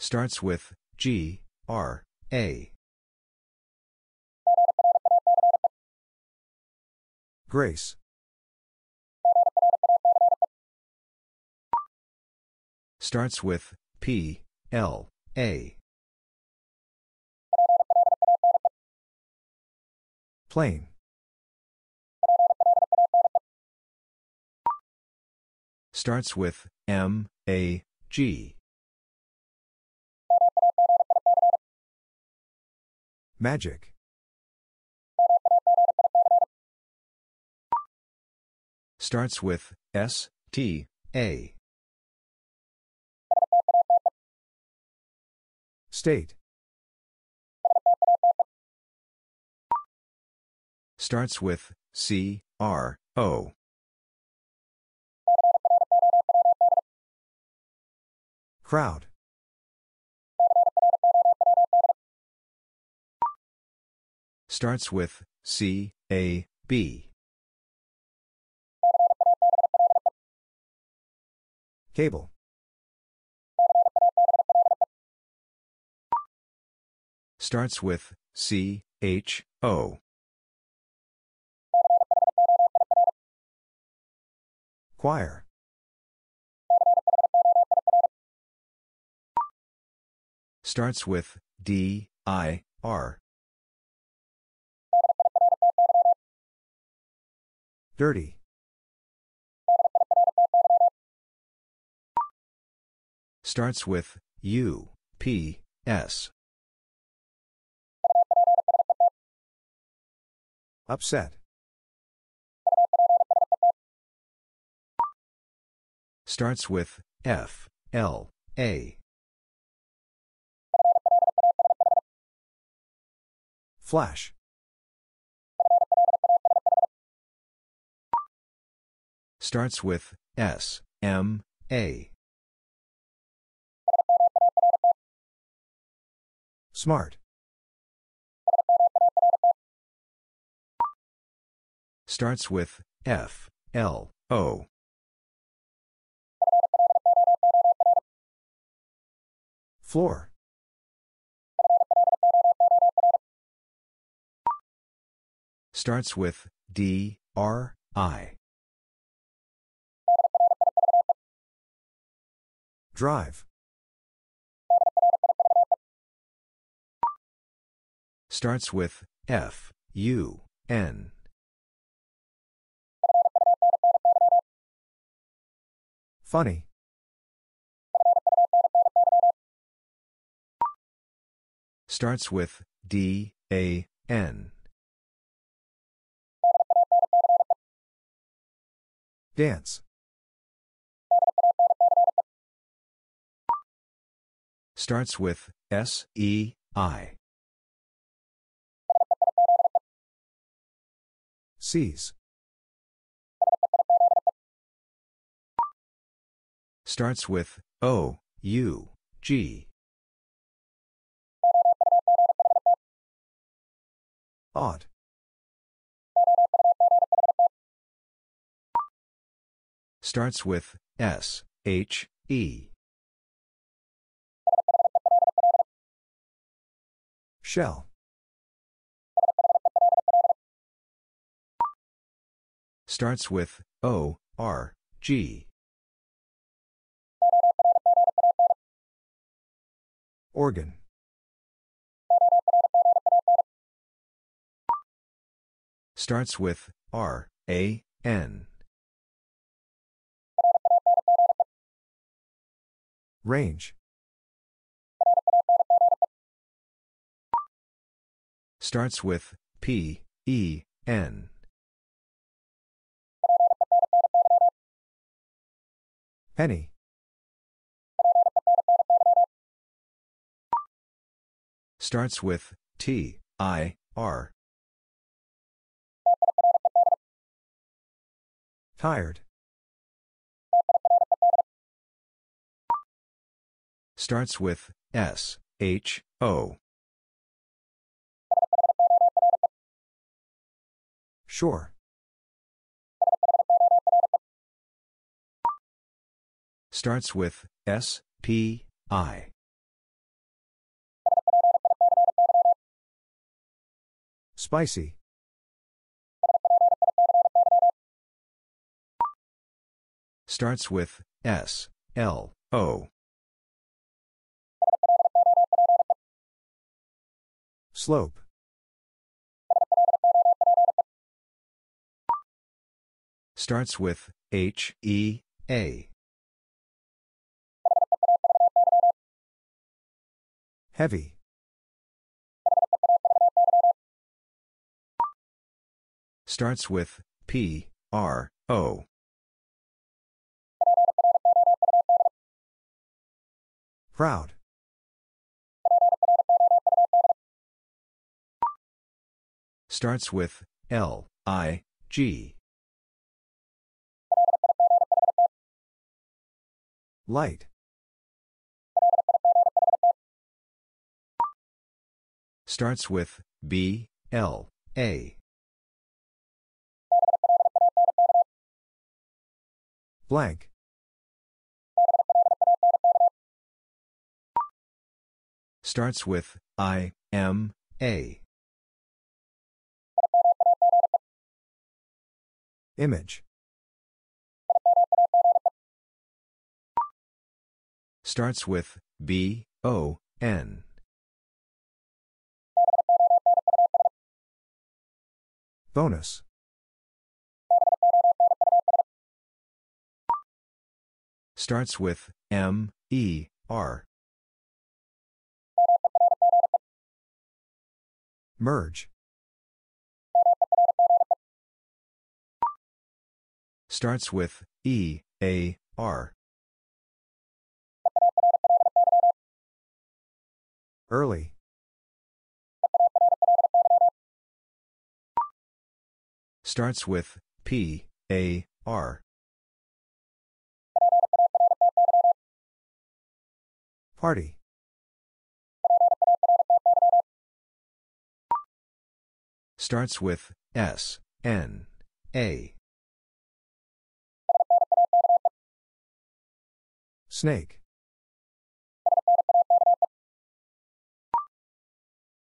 Starts with G, R, A. Grace. Starts with P, L, A. Plain. Starts with M, A, G. Magic. Starts with S, T, A. State. Starts with C, R, O. Crowd. Starts with C, A, B. Cable. Starts with C, H, O. Choir. Starts with D, I, R. Dirty. Starts with U, P, S. Upset. Starts with F, L, A. Flash. Starts with S, M, A. Smart. Starts with F, L, O. Floor. Starts with D, R, I. Drive. Starts with F, U, N. Funny. Starts with D, A, N. Dance. Starts with S, E, I. Seize. Starts with O, U, G. Odd. Starts with S, H, E. Shell. Starts with O, R, G. Organ. Starts with R, A, N. Range. Starts with P, E, N. Penny. Starts with T, I, R. Tired. Starts with S, H, O. Sure. Starts with S, P, I. Spicy. Starts with S, L, O. Slope. Starts with H, E, A. Heavy. Starts with P, R, O. Proud. Starts with L, I, G. Light. starts with B, L, A. Blank. Starts with I, M, A. Image. Starts with B, O, N. Bonus. Starts with M, E, R. Merge. Starts with E, A, R. Early. Starts with P, A, R. Party. Starts with S, N, A. Snake.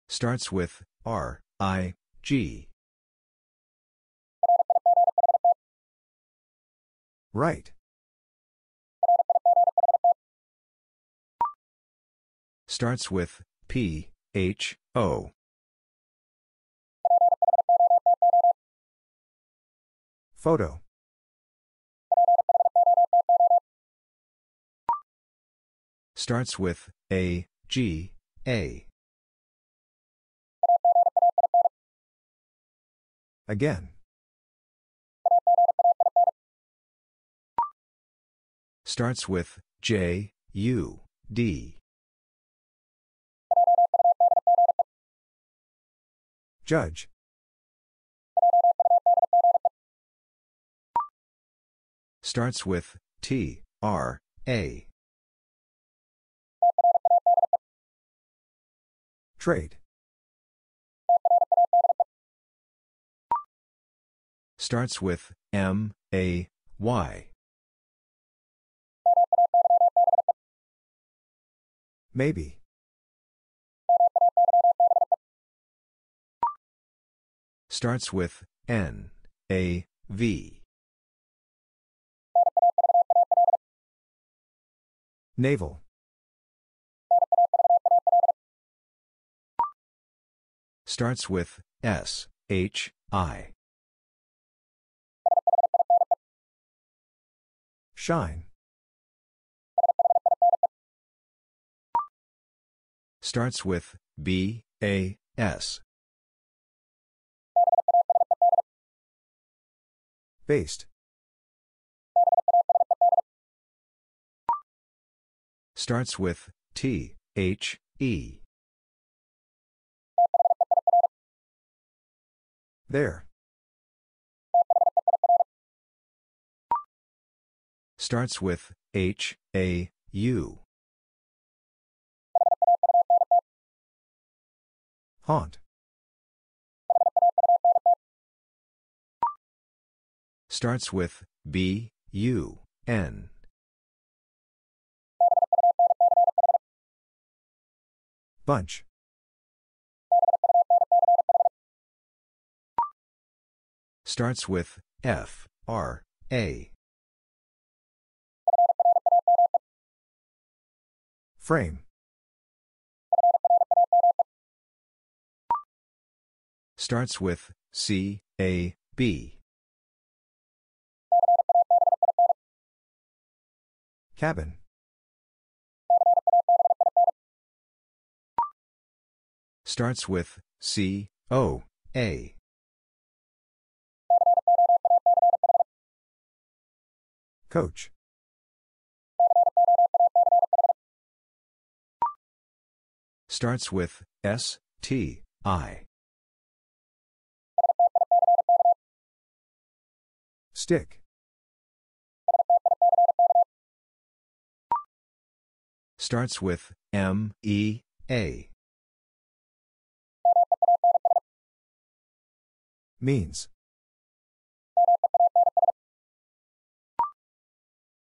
Starts with R, I, G. Right. Starts with P, H, O. Photo. Starts with A, G, A. Again. Starts with J, U, D. Judge. Starts with T, R, A. Trade. Starts with M, A, Y. Maybe. Starts with N, A, V. Naval. Starts with S, H, I. Shine. Starts with B, A, S. Based. Starts with T, H, E. There. Starts with H, A, U. Haunt. Starts with B, U, N. Bunch. Starts with F, R, A. Frame. Starts with C, A, B. Cabin. Starts with C, O, A. Coach. Starts with S, T, I. Stick. Starts with M, E, A. Means.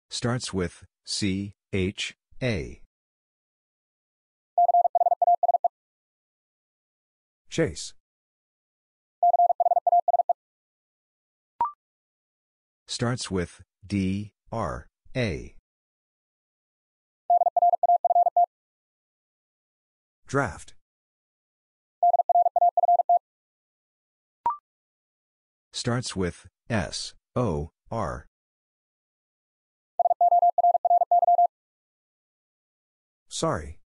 Starts with C, H, A. Chase. Starts with D, R, A. Draft. Starts with S, O, R. Sorry.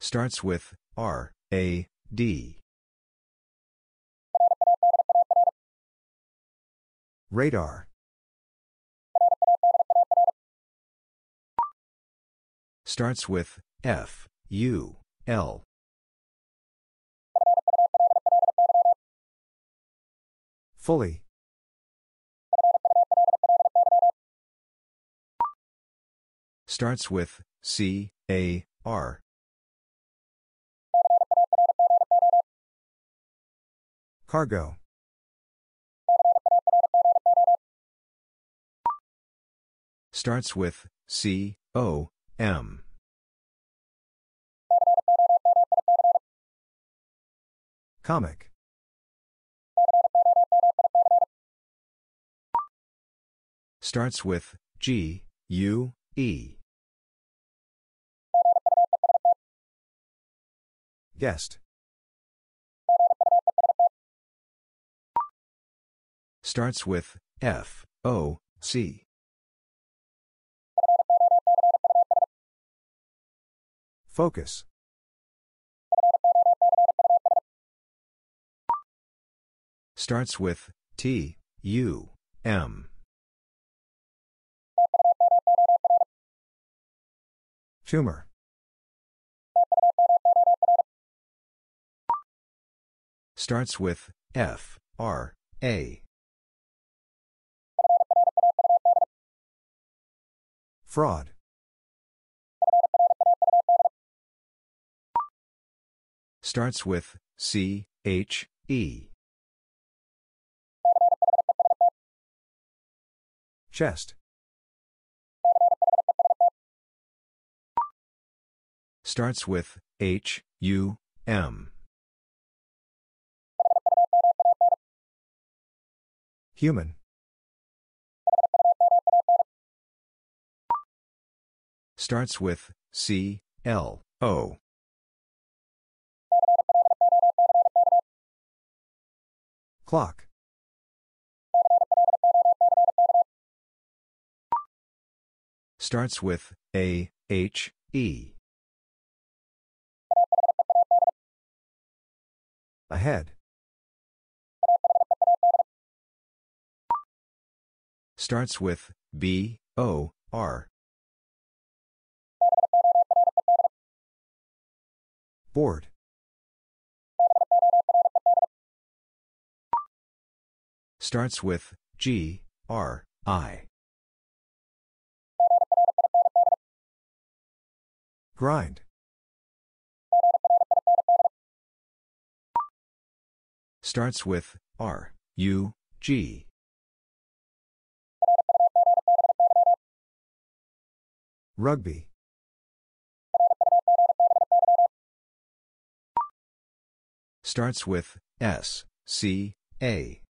Starts with R, A, D. Radar. Starts with F, U, L. Fully. Starts with C, A, R. Cargo. Starts with C, O, M. Comic. Starts with G, U, E. Guest. Starts with F, O, C. Focus. Starts with T, U, M. Tumor. Starts with F, R, A. Fraud. Starts with C, H, E. Chest. Starts with H, U, M. Human. Starts with C, L, O. Clock. Starts with A, H, E. Ahead. Starts with B, O, R. Bored. Starts with G, R, I. Grind. Starts with R, U, G. Rugby. Starts with S, C, A.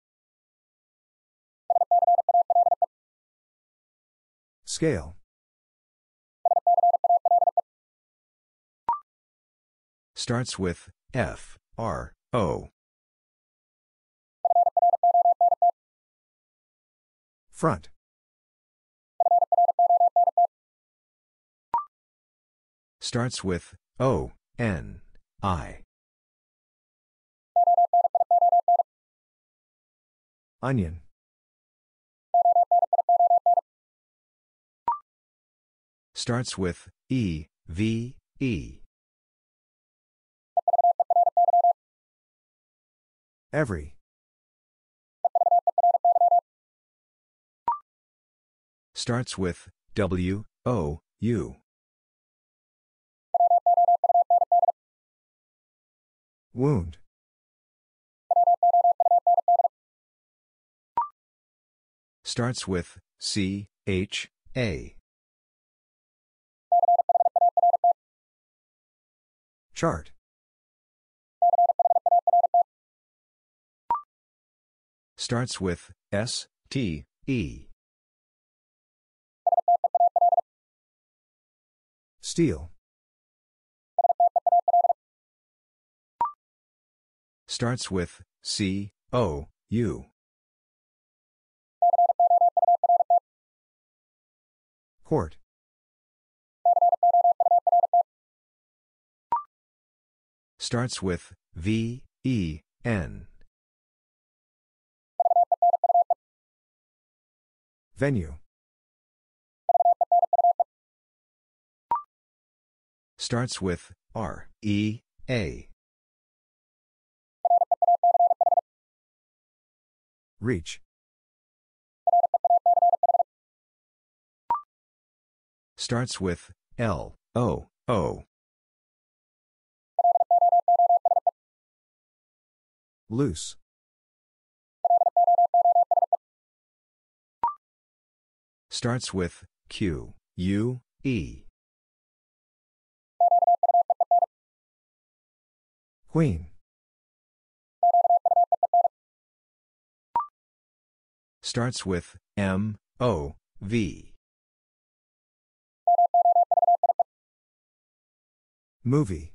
Scale. Starts with F, R, O. Front. Starts with O, N, I. Onion. Starts with E, V, E. Every. Starts with W, O, U. Wound. Starts with C, H, A. Chart. Starts with S, T, E. Steel. Starts with C, O, U. Court. Starts with V, E, N. Venue. Starts with R, E, A. Reach. Starts with L, O, O. Loose. Starts with Q, U, E. Queen. Starts with M, O, V. Movie.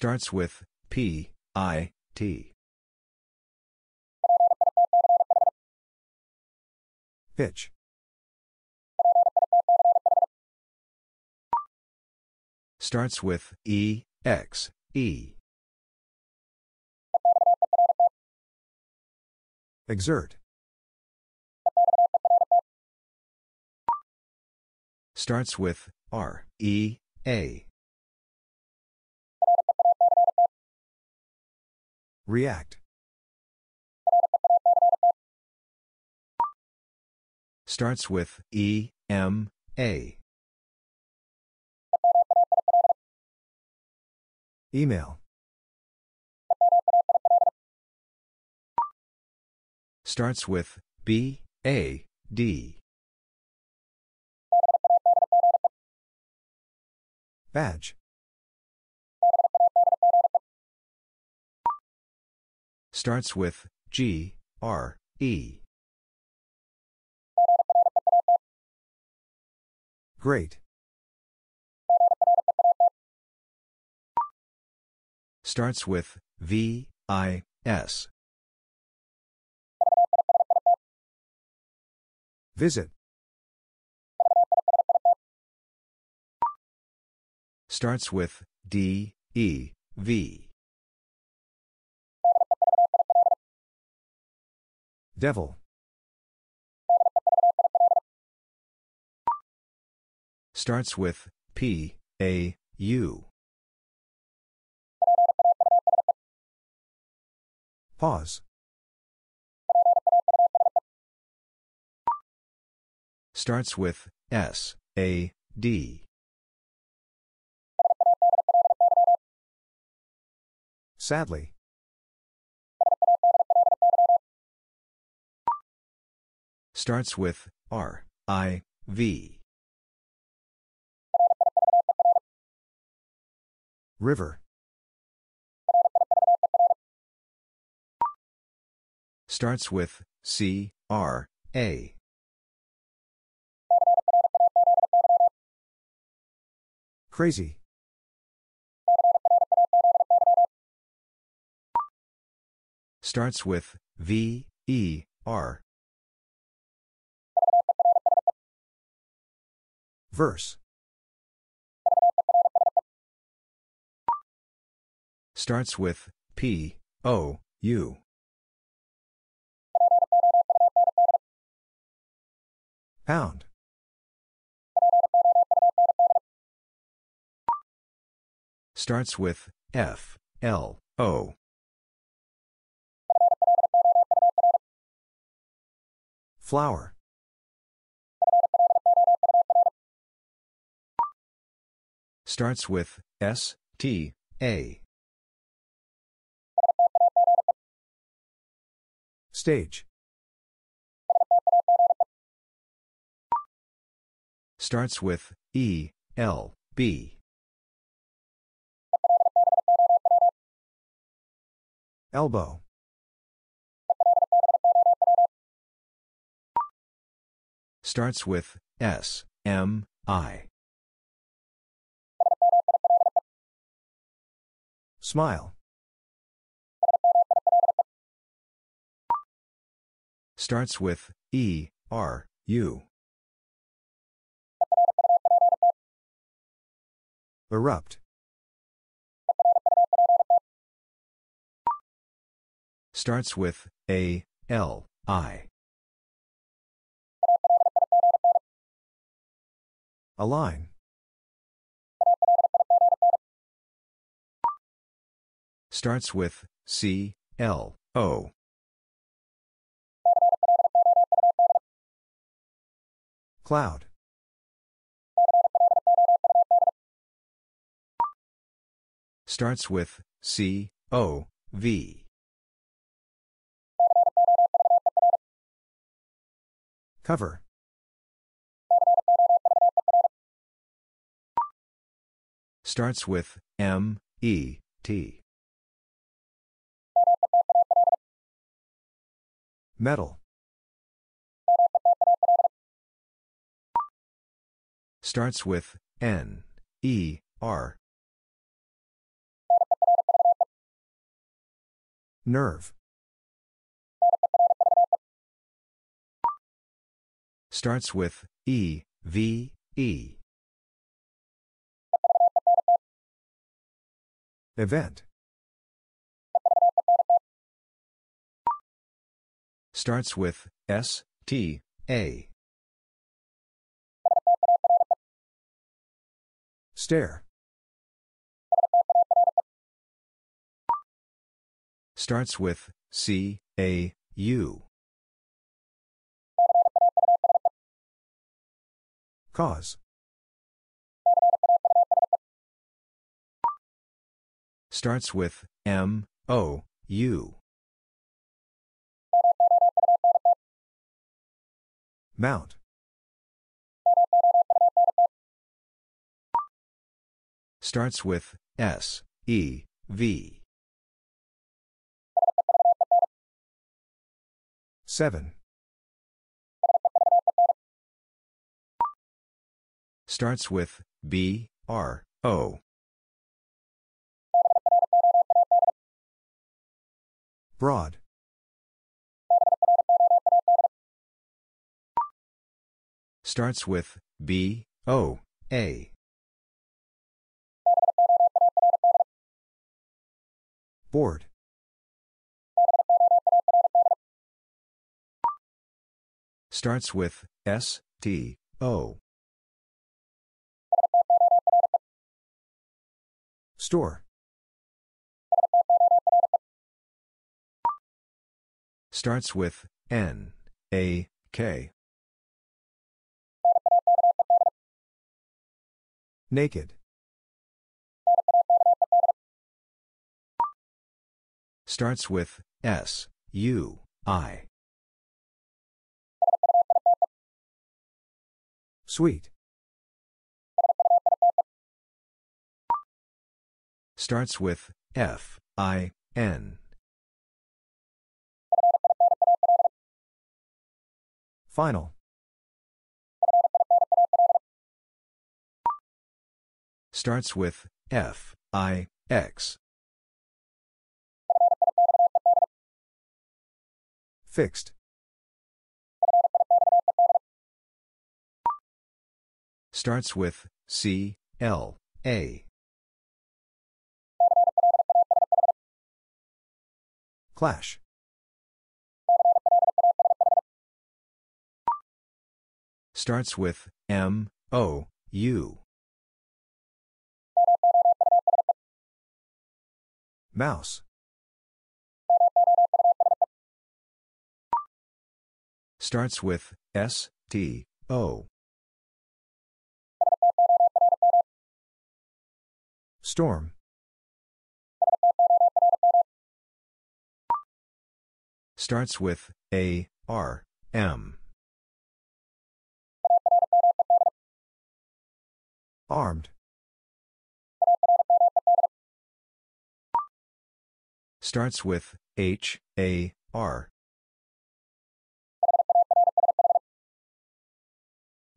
Starts with P, I, T. Pitch. Starts with E, X, E. Exert. Starts with R, E, A. React. Starts with E, M, A. Email. Starts with B, A, D. Badge. Starts with G, R, E. Great. Starts with V, I, S. Visit. Starts with D, E, V. Devil. Starts with P, A, U. Pause. Starts with S, A, D. Sadly. Starts with R, I, V. River. Starts with C, R, A. Crazy. Starts with V, E, R. Verse. Starts with P, O, U. Pound. Starts with F, L, O. Flour. Starts with S, T, A. Stage. Starts with E, L, B. Elbow. Starts with S, M, I. Smile. Starts with E, R, U. Erupt. Starts with A, L, I. Align. Starts with C, L, O. Cloud. Starts with C, O, V. Cover. Starts with M, E, T. Metal. Starts with N, E, R. Nerve. Starts with E, V, E. Event. Starts with S, T, A. Stare. Starts with C, A, U. Cause. Starts with M, O, U. Mount. Starts with S, E, V. 7. Starts with B, R, O. Broad. Starts with B, O, A. Board. Starts with S, T, O. Store. Starts with N, A, K. Naked. Starts with S, U, I. Suite. Starts with F, I, N. Final. Starts with F, I, X. Fixed. Starts with C, L, A. Clash. Starts with M, O, U. Mouse. Starts with S, T, O. Storm. Starts with A, R, M. Armed. Starts with H, A, R.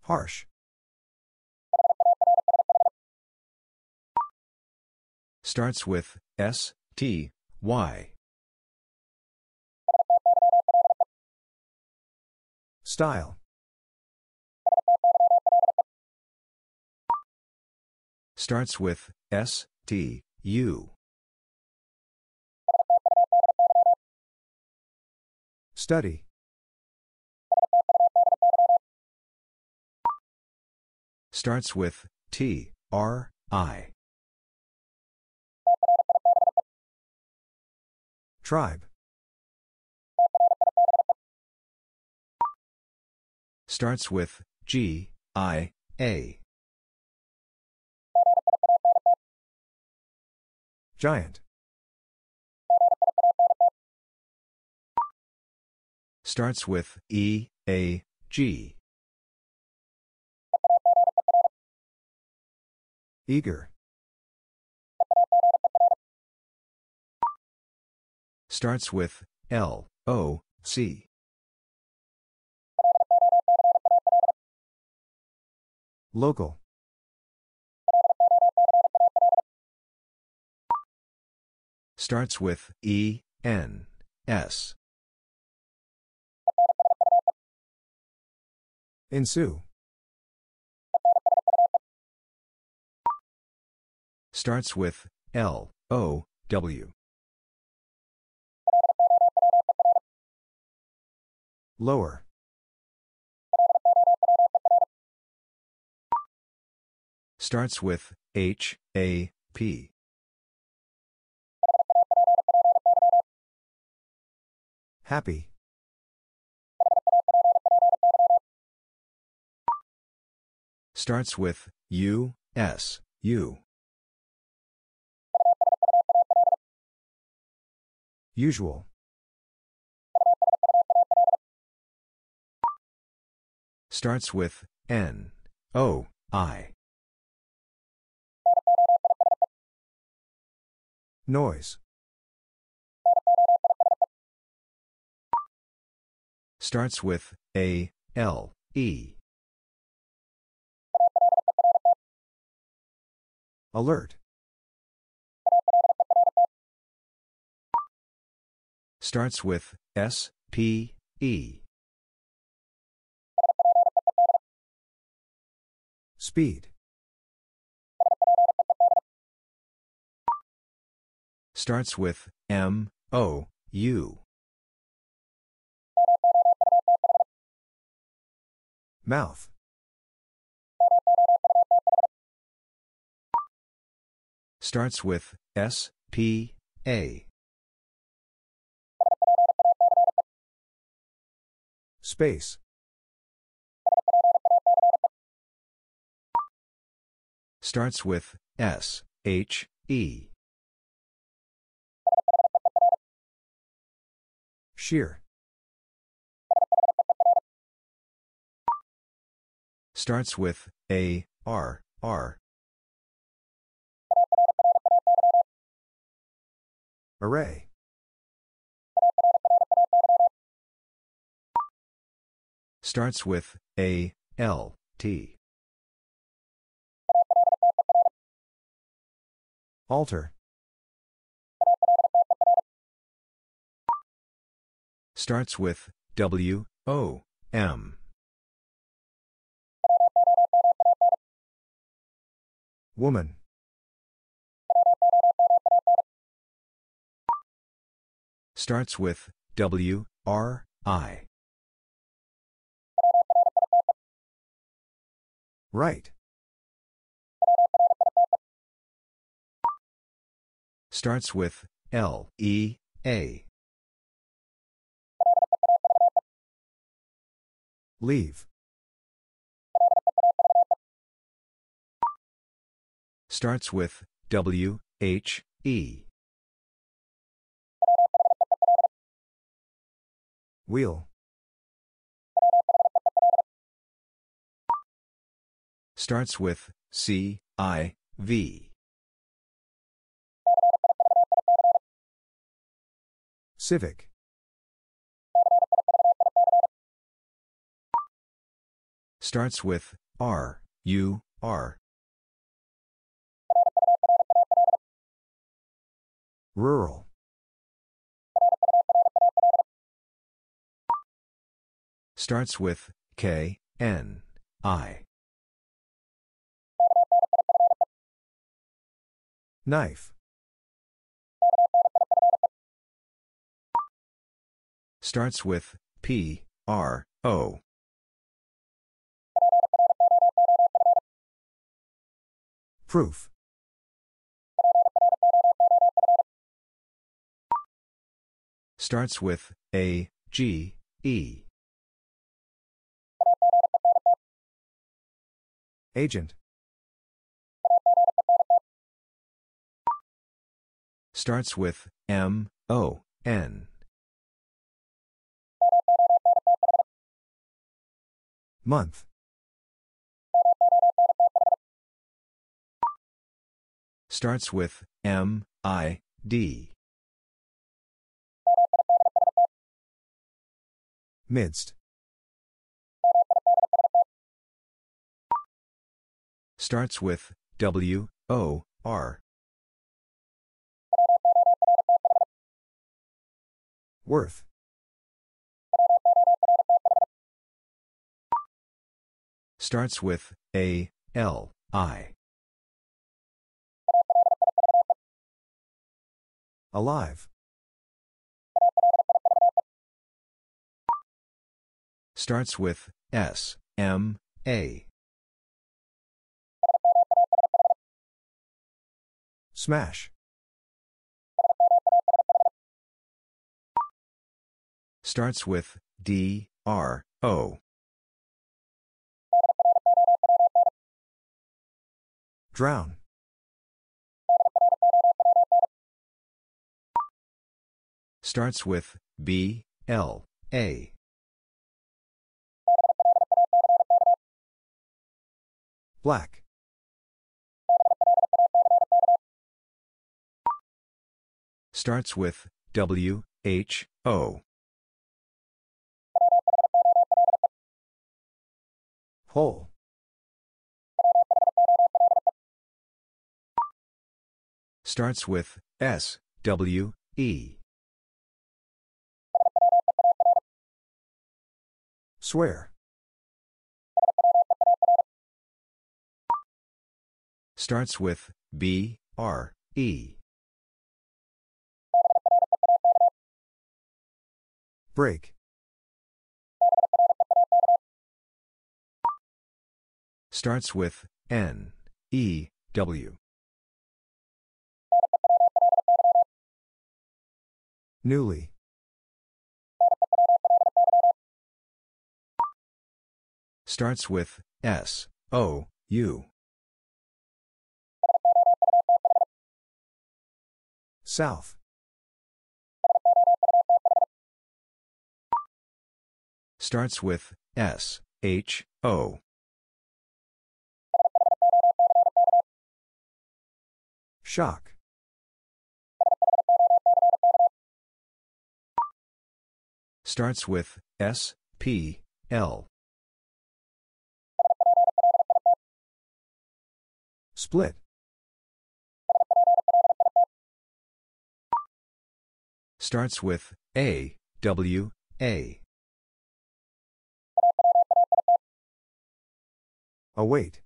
Harsh. Starts with S, T, Y. Style. Starts with S, T, U. Study. Starts with T, R, I. Tribe. Starts with G, I, A. Giant. Starts with E, A, G. Eager. Starts with L, O, C. Local. Starts with E, N, S. Ensue. Starts with L, O, W. Lower. Starts with H, A, P. Happy. Starts with U, S, U. Usual. Starts with N, O, I. Noise. Starts with A, L, E. Alert. Starts with S, P, E. Speed. Starts with M, O, U. Mouth. Starts with S, P, A. Space. Starts with S, H, E. Shear. Starts with A, R, R. Array. Starts with A, L, T. Alter. Starts with W, O, M. Woman. Starts with W, R, I. Write. Starts with L, E, A. Leave. Starts with W, H, E. Wheel. Starts with C, I, V. Civic. Starts with R, U, R. Rural. Starts with K, N, I. Knife. Starts with P, R, O. Proof. Starts with A, G, E. Agent. Starts with M, O, N. Month. Starts with M, I, D. Midst. Starts with W, O, R. Worth. Starts with A, L, I. Alive. Starts with S, M, A. Smash. Starts with D, R, O. Drown. Starts with B, L, A. Black. Starts with W, H, O. Whole. Starts with S, W, E. Swear. Starts with B, R, E. Break. Starts with N, E, W. Newly. Starts with S, O, U. South. Starts with S, H, O. Shock. Starts with S, P, L. Split. Starts with A, W, A. Oh, Await.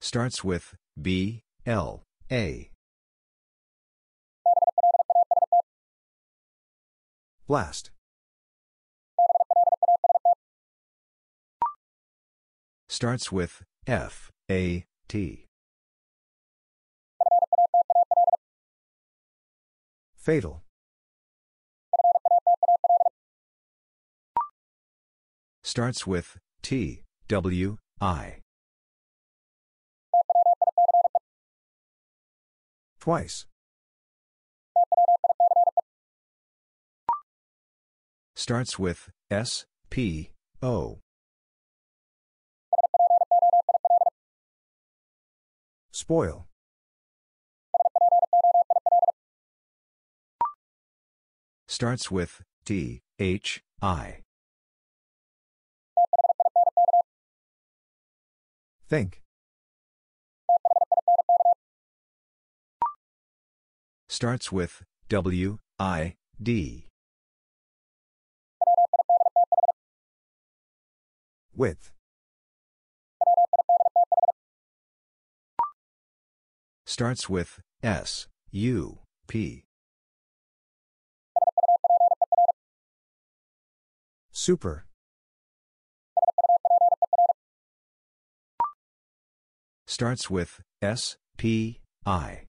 Starts with B, L, A. Blast. Starts with F, A, T. Fatal. Starts with T, W, I. Twice. Starts with S, P, O. Spoil. Starts with T, H, I. Think. Starts with W, I, D. Width. Starts with S, U, P. Super. Starts with S, P, I.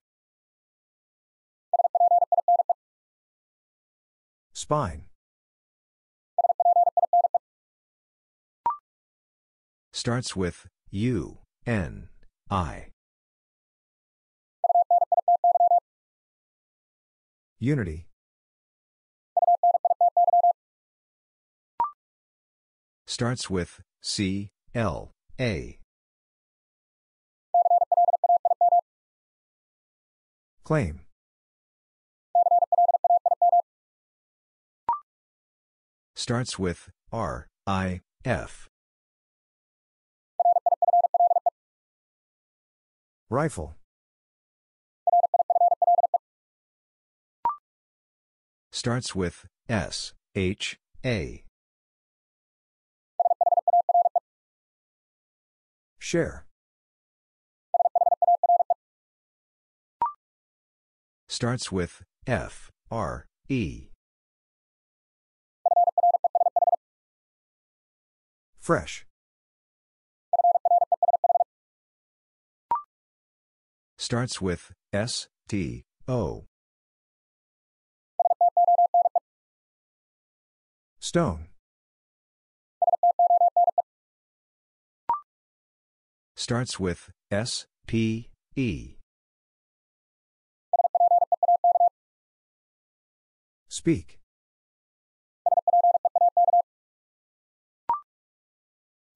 Spine. Starts with U, N, I. Unity. Starts with C, L, A. Claim. Starts with R, I, F. Rifle. Starts with S, H, A. Share. Starts with F, R, E. Fresh. Starts with S, T, O. Stone. Starts with S, P, E. Speak.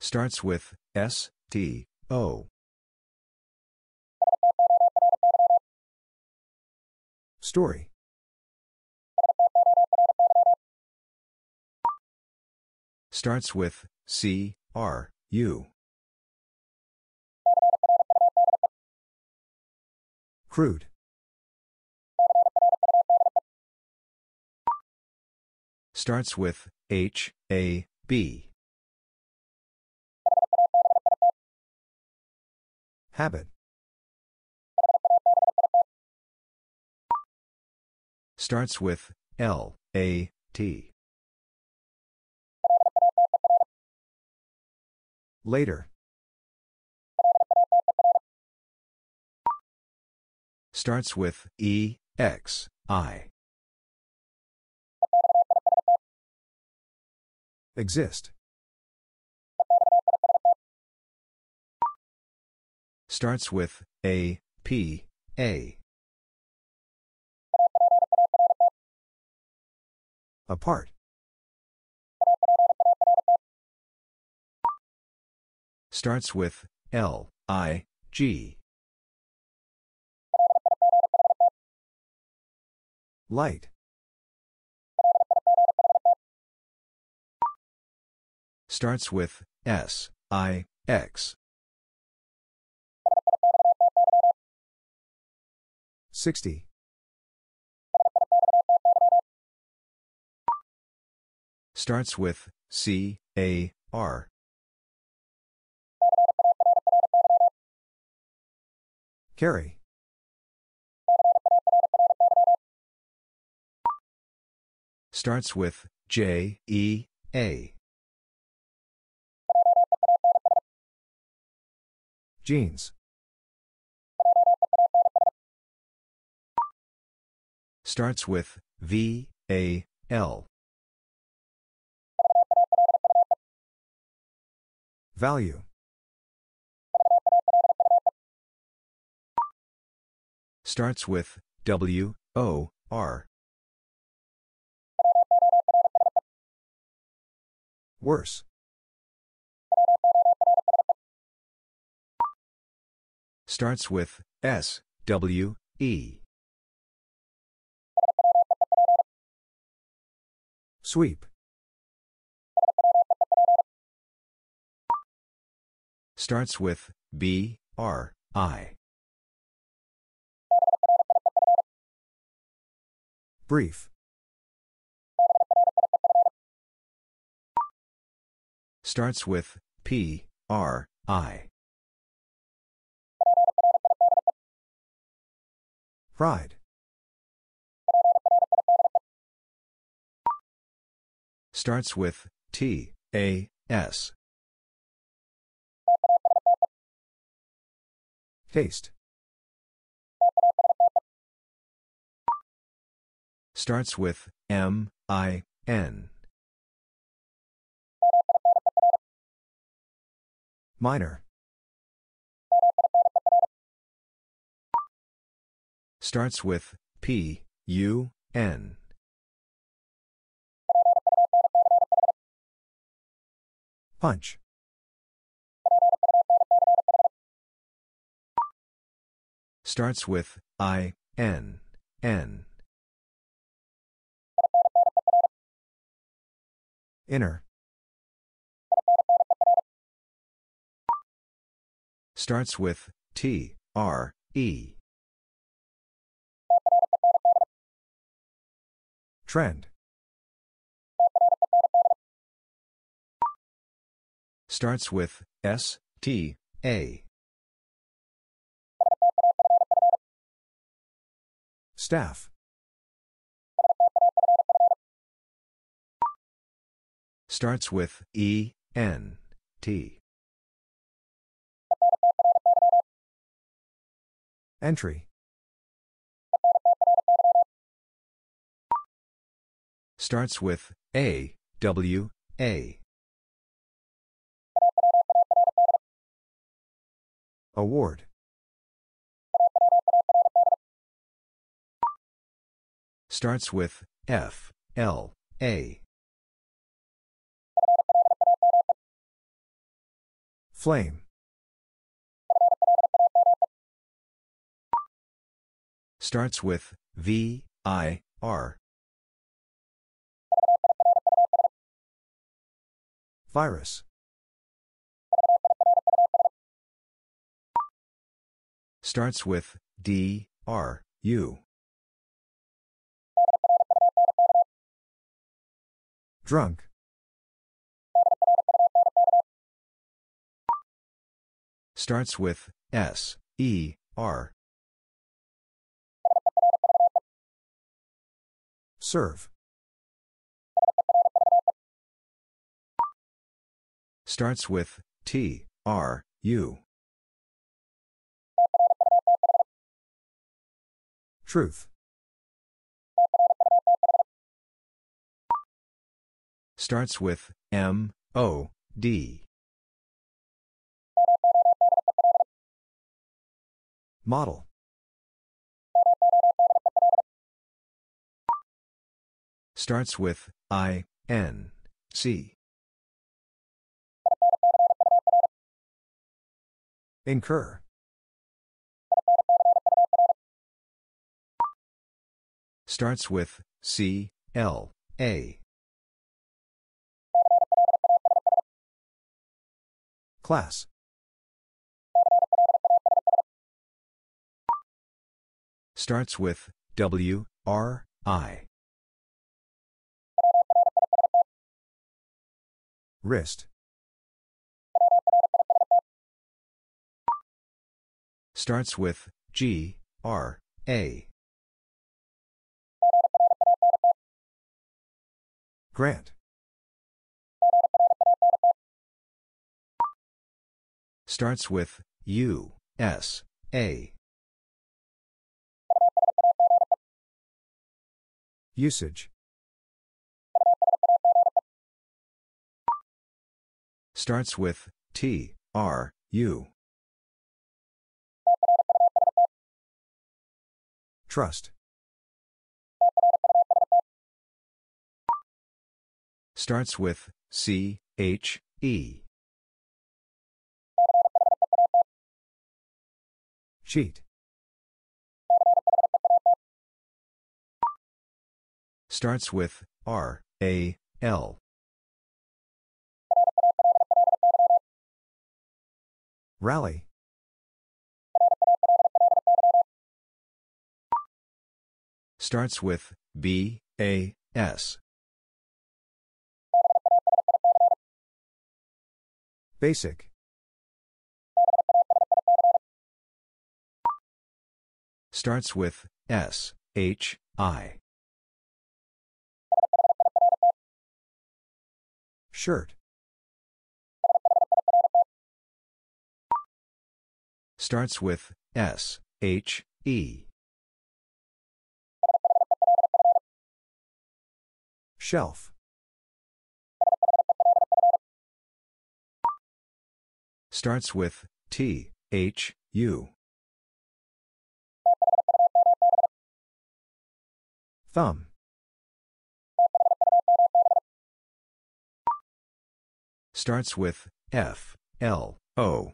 Starts with S, T, O. Story. Starts with C, R, U. Crude. Starts with H, A, B. Habit. Starts with L, A, T. Later. Starts with E, X, I. Exist. Starts with A, P, A. Apart. Starts with L, I, G. Light. Starts with S, I, X. Sixty. Starts with C, A, R. Carry. Starts with J, E, A. Jeans. Starts with V, A, L. Value. Starts with W, O, R. Worse. Starts with S, W, E. Sweep. Starts with B, R, I. Brief. Starts with P, R, I. Pride. Starts with T, A, S. Taste. Starts with M, I, N. Minor. Starts with P, U, N. Punch. Starts with I, N, N. Inner. Starts with T, R, E. Trend. Starts with S, T, A. Staff. Starts with E, N, T. Entry. Starts with A, W, A. Award. Starts with F, L, A. Flame. Starts with V, I, R. Virus. Starts with D, R, U. Drunk. Starts with S, E, R. Serve. Starts with T, R, U. Truth. Starts with M, O, D. Model. Starts with I, N, C. Incur. Starts with C, L, A. Class. Starts with W, R, I. Wrist. Starts with G, R, A. Grant. Starts with U, S, A. Usage. Starts with T, R, U. Trust. Starts with C, H, E. Cheat. Starts with R, A, L. Rally. Starts with B, A, S. Basic. Starts with S, H, I. Shirt. Starts with S, H, E. Shelf. Starts with T, H, U. Thumb. Starts with F, L, O.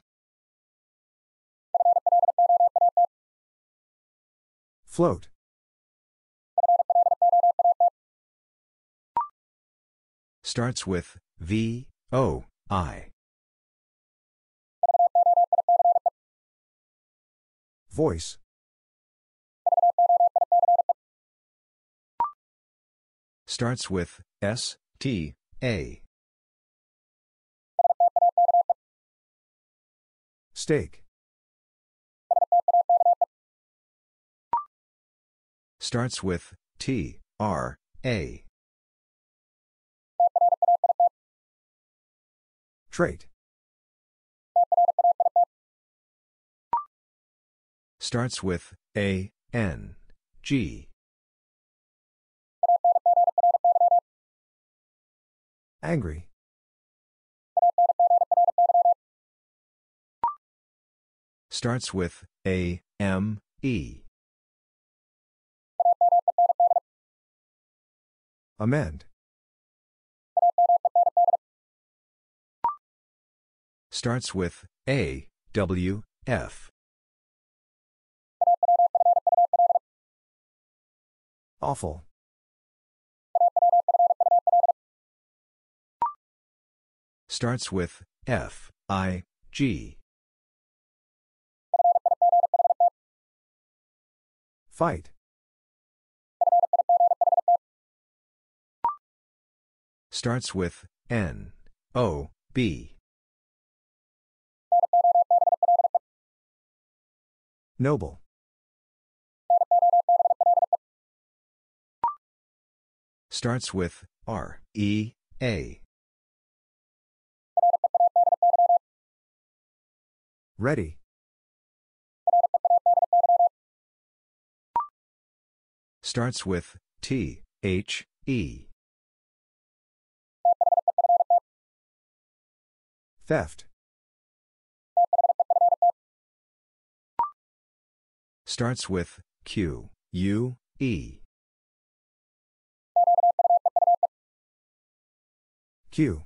Float. Starts with V, O, I. Voice. Starts with S, T, A. Stake. Starts with T, R, A. Trait. Starts with A, N, G. Angry. Starts with A, M, E. Amend. Starts with A, W, F. Awful. Starts with F, I, G. Fight. Starts with N, O, B. Noble. Starts with R, E, A. Ready. Starts with T, H, E. Theft. Starts with Q, U, E. Queue.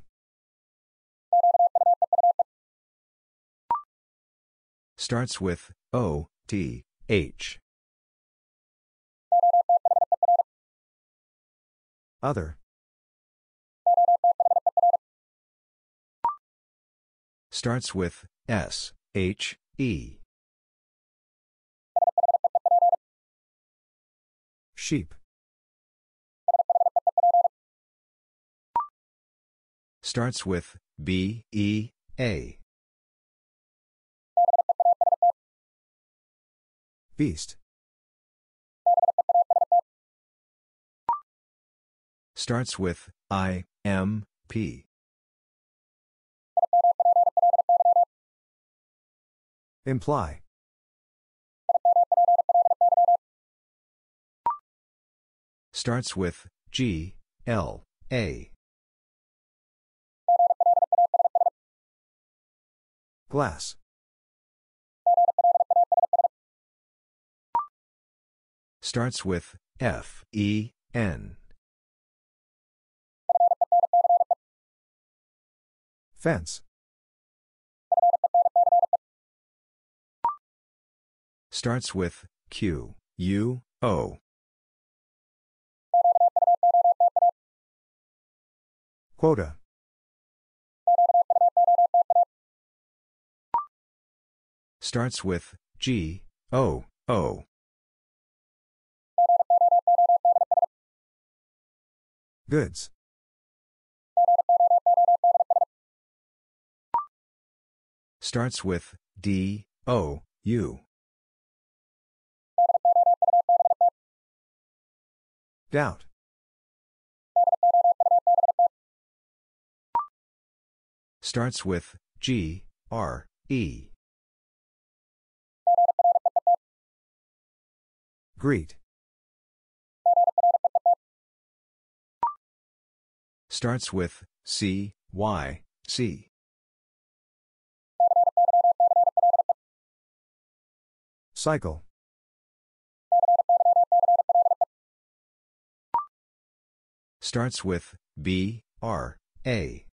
Starts with O, T, H. Other. Starts with S, H, E. Sheep. Starts with B, E, A. Beast. Starts with I, M, P. Imply. Starts with G, L, A. Glass. Starts with F, E, N. Fence. Starts with Q, U, O. Quota. Starts with G, O, O. Goods. Starts with D, O, U. Doubt. Starts with G, R, E. Greet. Starts with C, Y, C. Cycle. Starts with B, R, A.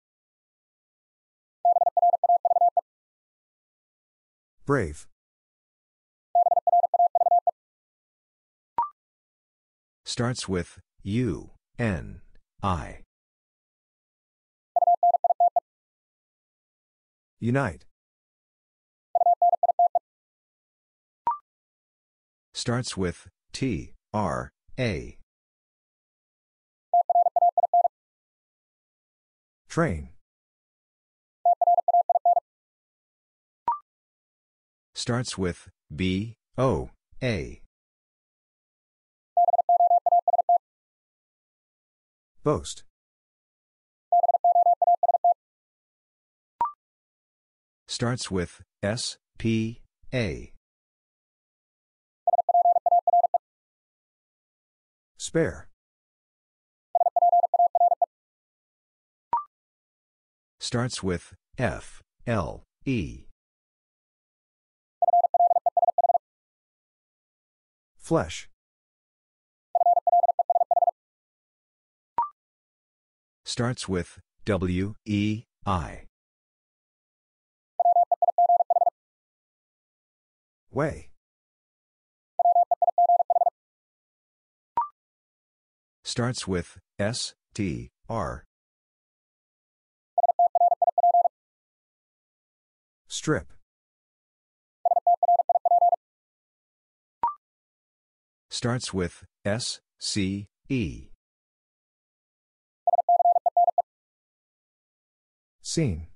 Brave. Starts with U, N, I. Unite. Starts with T, R, A. Train. Starts with B, O, A. Boast. Starts with S, P, A. Spare. Starts with F, L, E. Flesh. Starts with W, E, I. Weigh. Starts with S, T, R. Strip. Starts with S, C, E. Scene.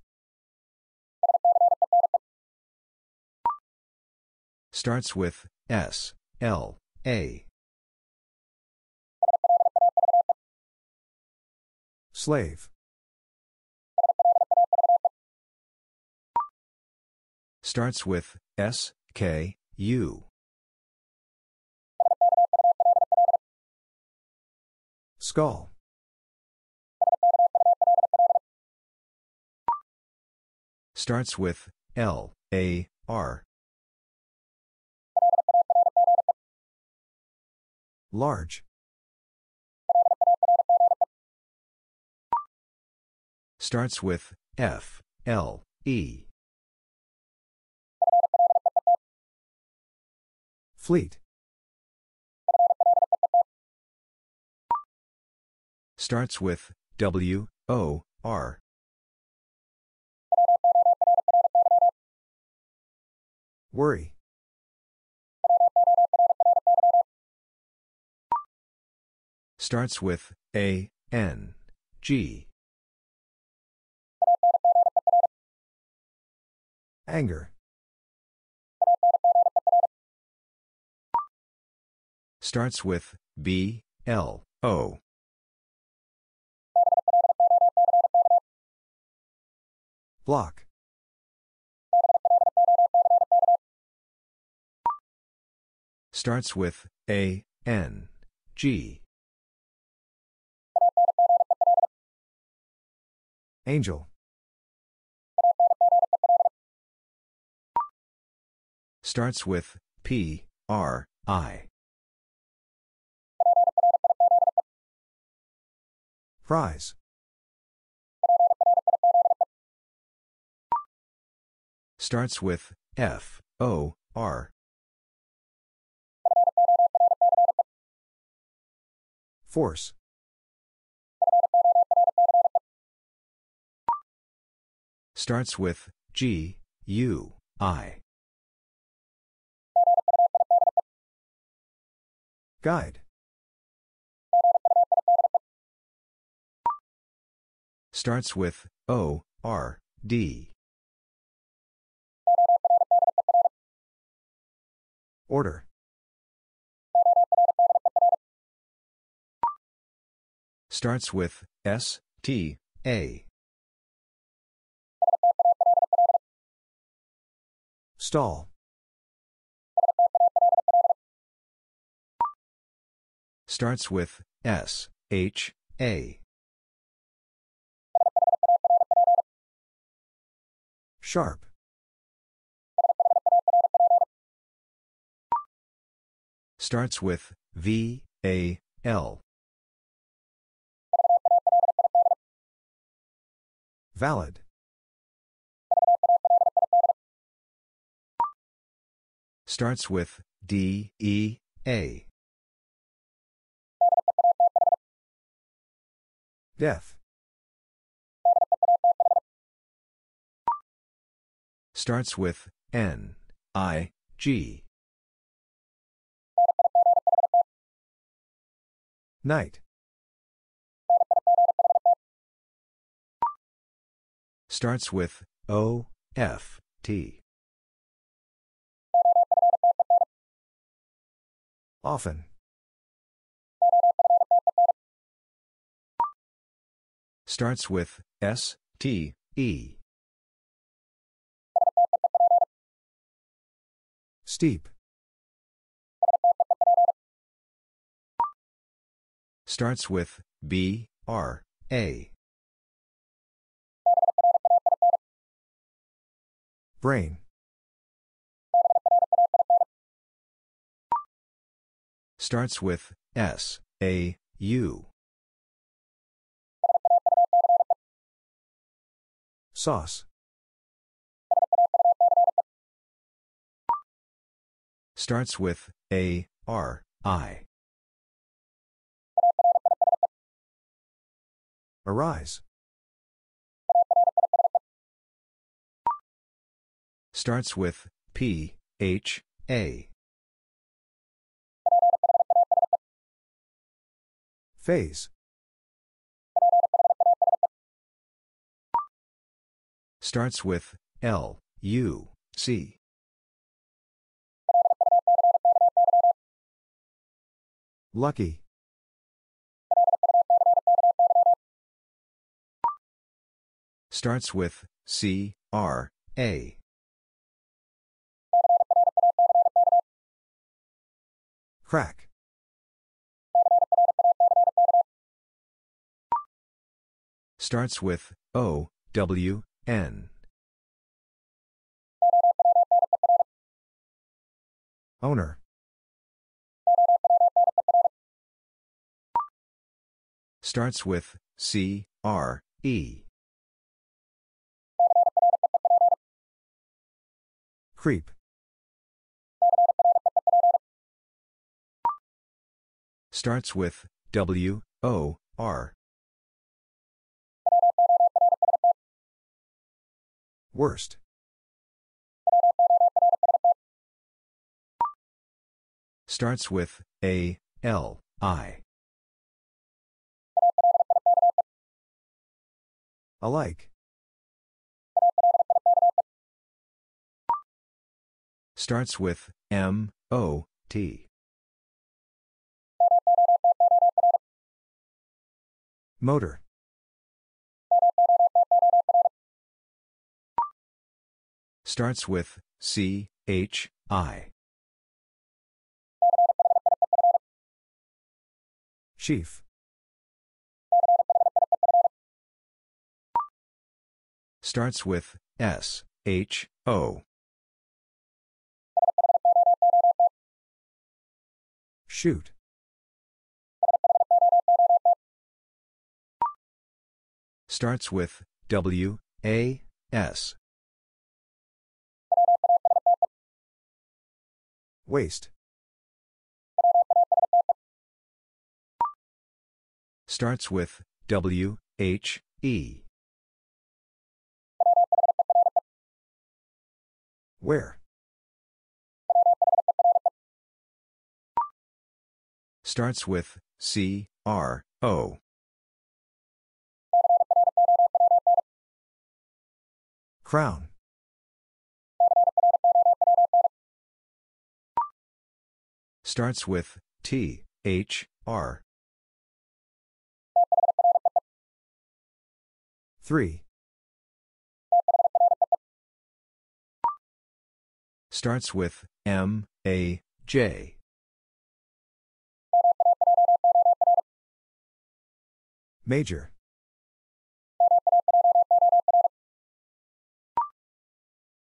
Starts with S, L, A. Slave. Starts with S, K, U. Skull. Starts with L, A, R. Large. Starts with F, L, E. Fleet. Starts with W, O, R. Worry. Starts with A, N, G. Anger. Starts with B, L, O. Block. Starts with A, N, G. Angel. Starts with P, R, I. Prize. Starts with F, O, R. Force. Starts with G, U, I. Guide. Starts with O, R, D. Order. Starts with S, T, A. Stall. Starts with S, H, A. Sharp. Starts with V, A, L. Valid. Starts with D, E, A. Death. Starts with N, I, G. Night. Starts with O, F, T. Often. Starts with S, T, E. Steep. Starts with B, R, A. Brain. Starts with S, A, U. Sauce. Starts with A, R, I. Arise. Starts with P, H, A. Phase. Starts with L, U, C. Lucky. Starts with C, R, A. Crack. Starts with O, W, N. Owner. Starts with C, R, E. Creep. Starts with W, O, R. Worst. Starts with A, L, I. Alike. Starts with M, O, T. Motor. Starts with C, H, I. Chief. Starts with S, H, O. Shoot. Starts with W, A, S. Waste. Starts with W, H, E. Where? Starts with C, R, O. Crown. Starts with T, H, R. 3. Starts with M, A, J. Major.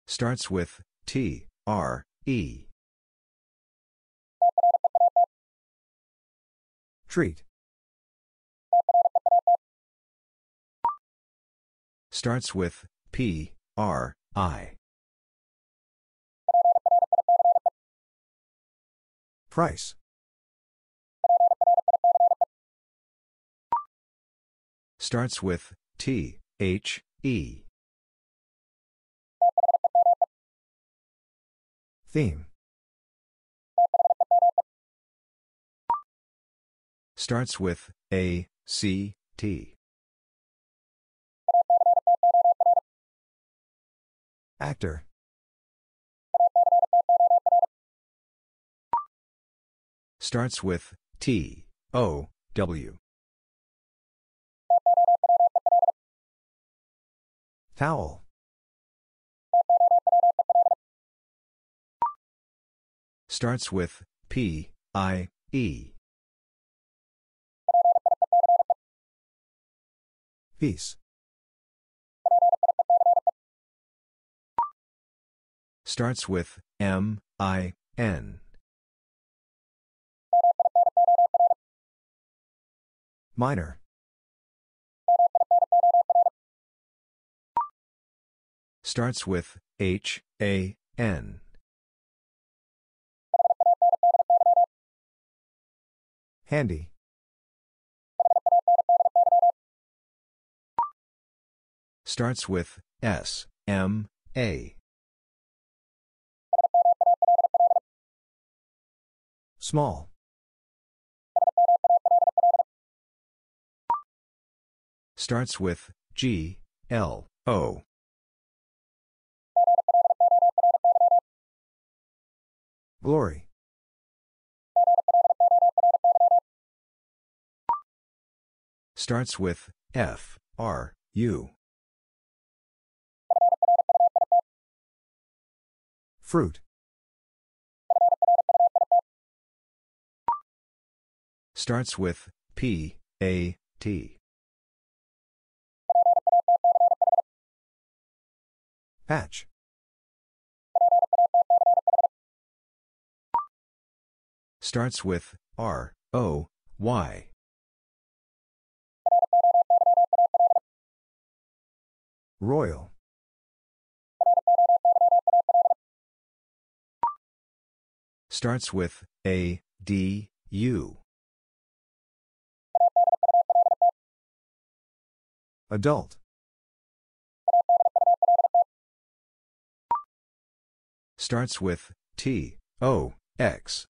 Starts with T, R, E. Treat. Starts with P, R, I. Price. Starts with T, H, E. Theme. Starts with A, C, T. Actor. Starts with T, O, W. Towel. Starts with P, I, E. Piece. Starts with M, I, N. Minor. Starts with H, A, N. Handy. Starts with S, M, A. Small. Starts with G, L, O. Glory. Starts with F, R, U. Fruit. Starts with P, A, T. Patch. Starts with R, O, Y. Royal. Starts with A, D, U. Adult. Starts with T, O, X.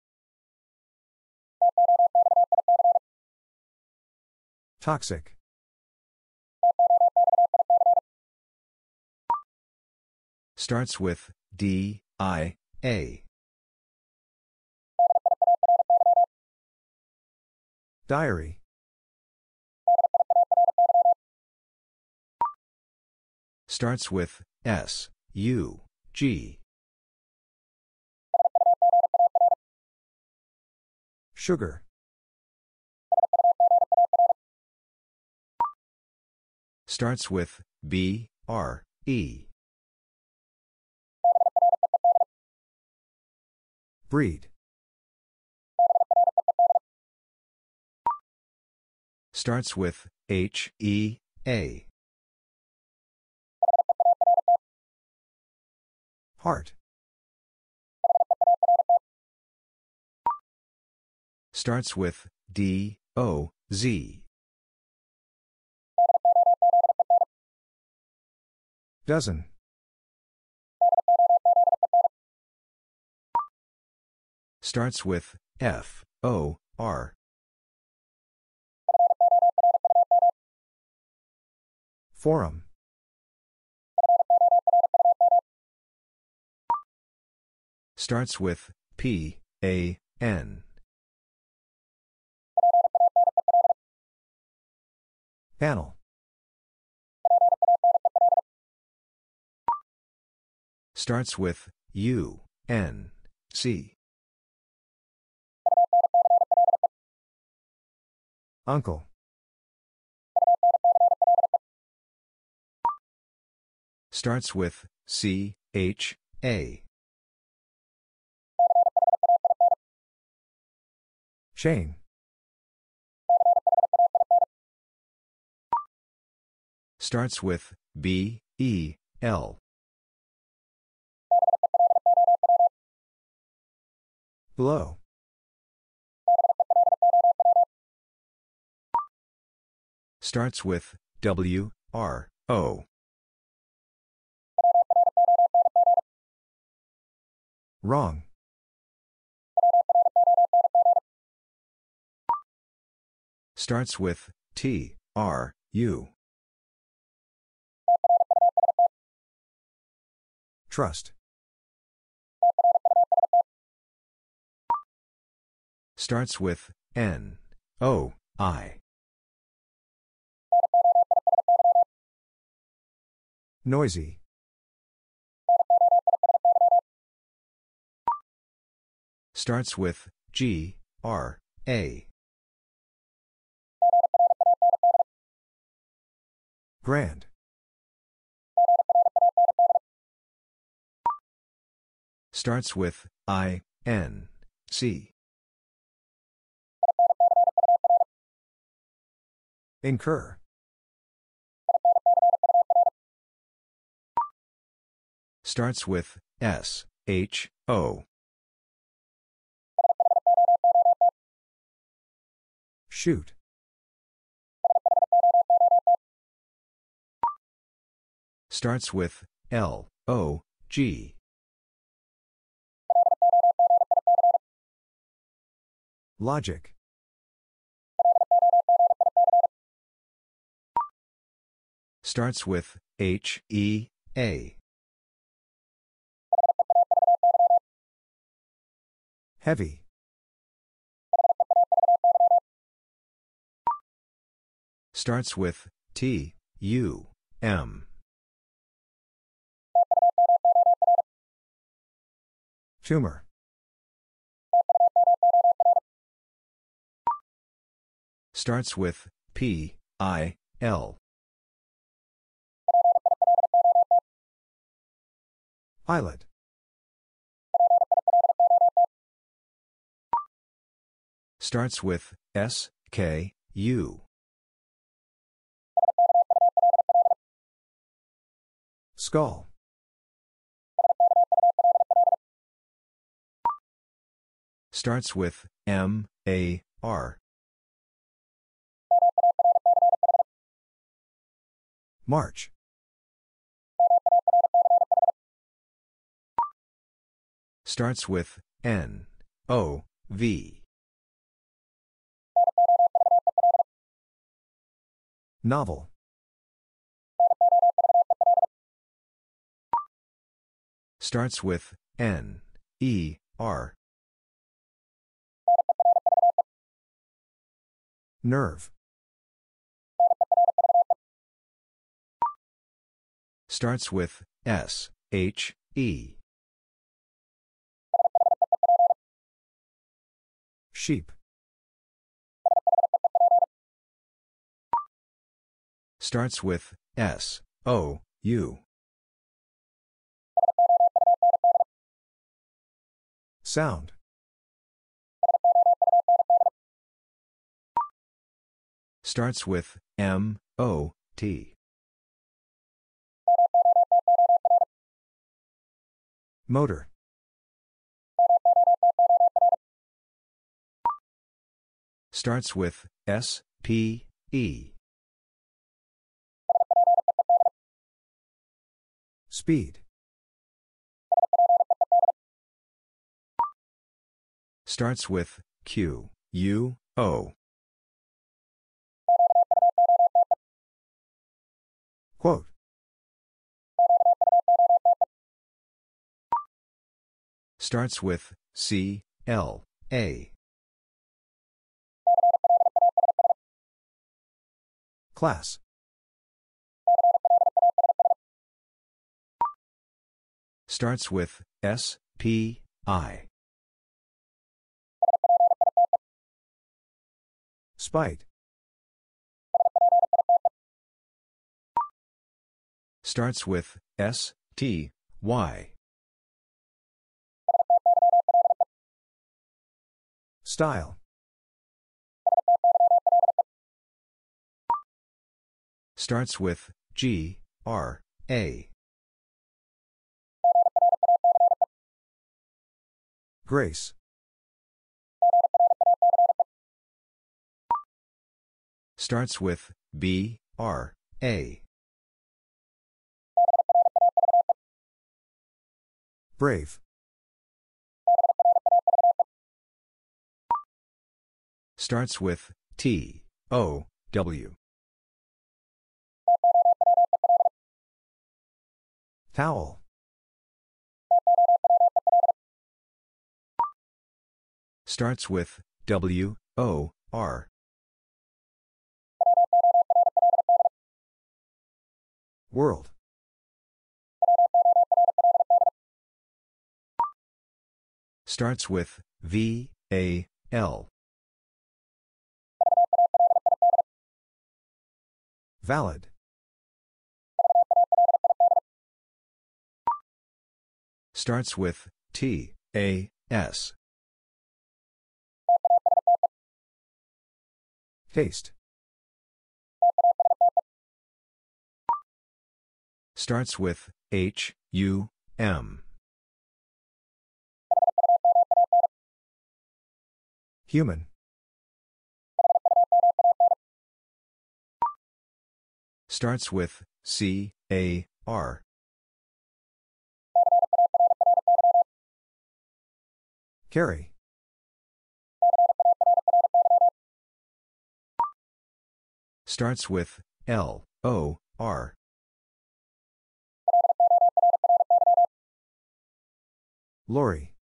Toxic. Starts with D, I, A. Diary. Starts with S, U, G. Sugar. Starts with B, R, E. Breed. Starts with H, E, A. Heart. Starts with D, O, Z. Dozen. Starts with F, O, R. Forum. Starts with P, A, N. Panel. Starts with U, N, C. Uncle. Starts with C, H, A. Chain. Starts with B, E, L. Below. Starts with W, R, O. Wrong. Starts with T, R, U. Trust. Starts with N, O, I. Noisy. Starts with G, R, A. Grand. Starts with I, N, C. Incur. Starts with S, H, O. Shoot. Starts with L, O, G. Logic. Starts with H, E, A. Heavy. Starts with T, U, M. Tumor. Starts with P, I, L. Pilot. Starts with S, K, U. Skull. Starts with M, A, R. March. Starts with N, O, V. Novel. Starts with N, E, R. Nerve. Starts with S, H, E. Sheep. Starts with S, O, U. Sound. Starts with M, O, T. Motor. Starts with S, P, E. Speed. Starts with Q, U, O. Quote. Starts with C, L, A. Class. Starts with S, P, I. Spite. Starts with S, T, Y. Style. Starts with G, R, A. Grace. Starts with B, R, A. Brave. Starts with T, O, W. Towel. Starts with W, O, R. World. Starts with V, A, L. Valid. Starts with T, A, S. Taste. Starts with H, U, M. Human. Starts with C, A, R. Carry. Starts with L, O, R. Lorry.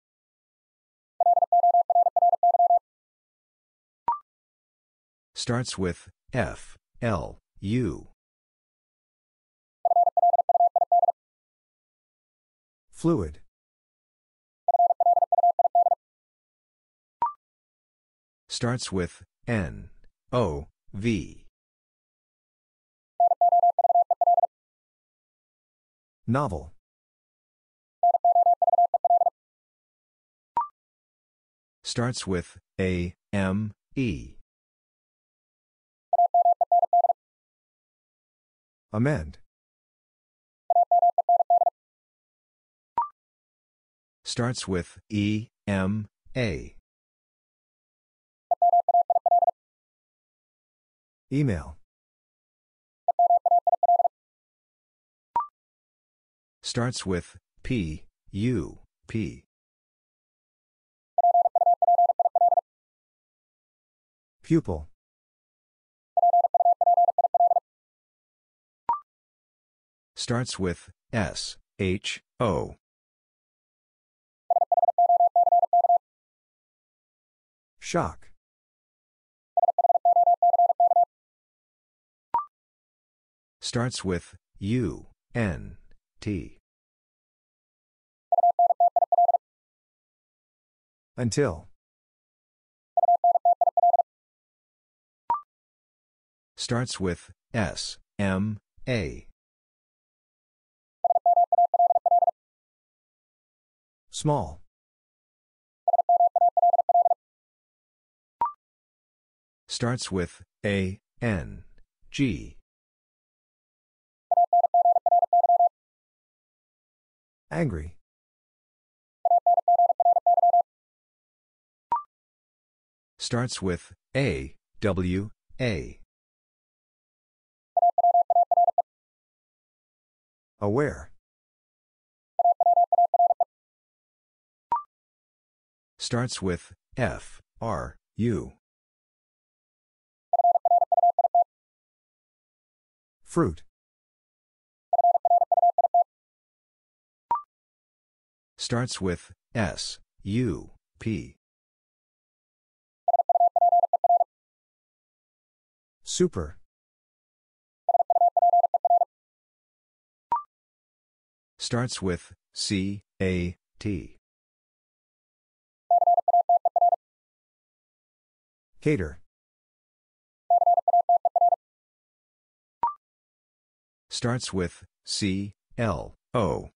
Starts with F, L, U. Fluid. Starts with N, O, V. Novel. Starts with A, M, E. Amend. Starts with E, M, A. Email. Starts with P, U, P. Pupil. Starts with S, H, O. Shock. Starts with U, N, T. Until. Starts with S, M, A. Small. Starts with A, N, G. Angry. Starts with A, W, A. Aware. Starts with F, R, U. Fruit. Starts with S, U, P. Super. Starts with C, A, T. Cater. Starts with C, L, O.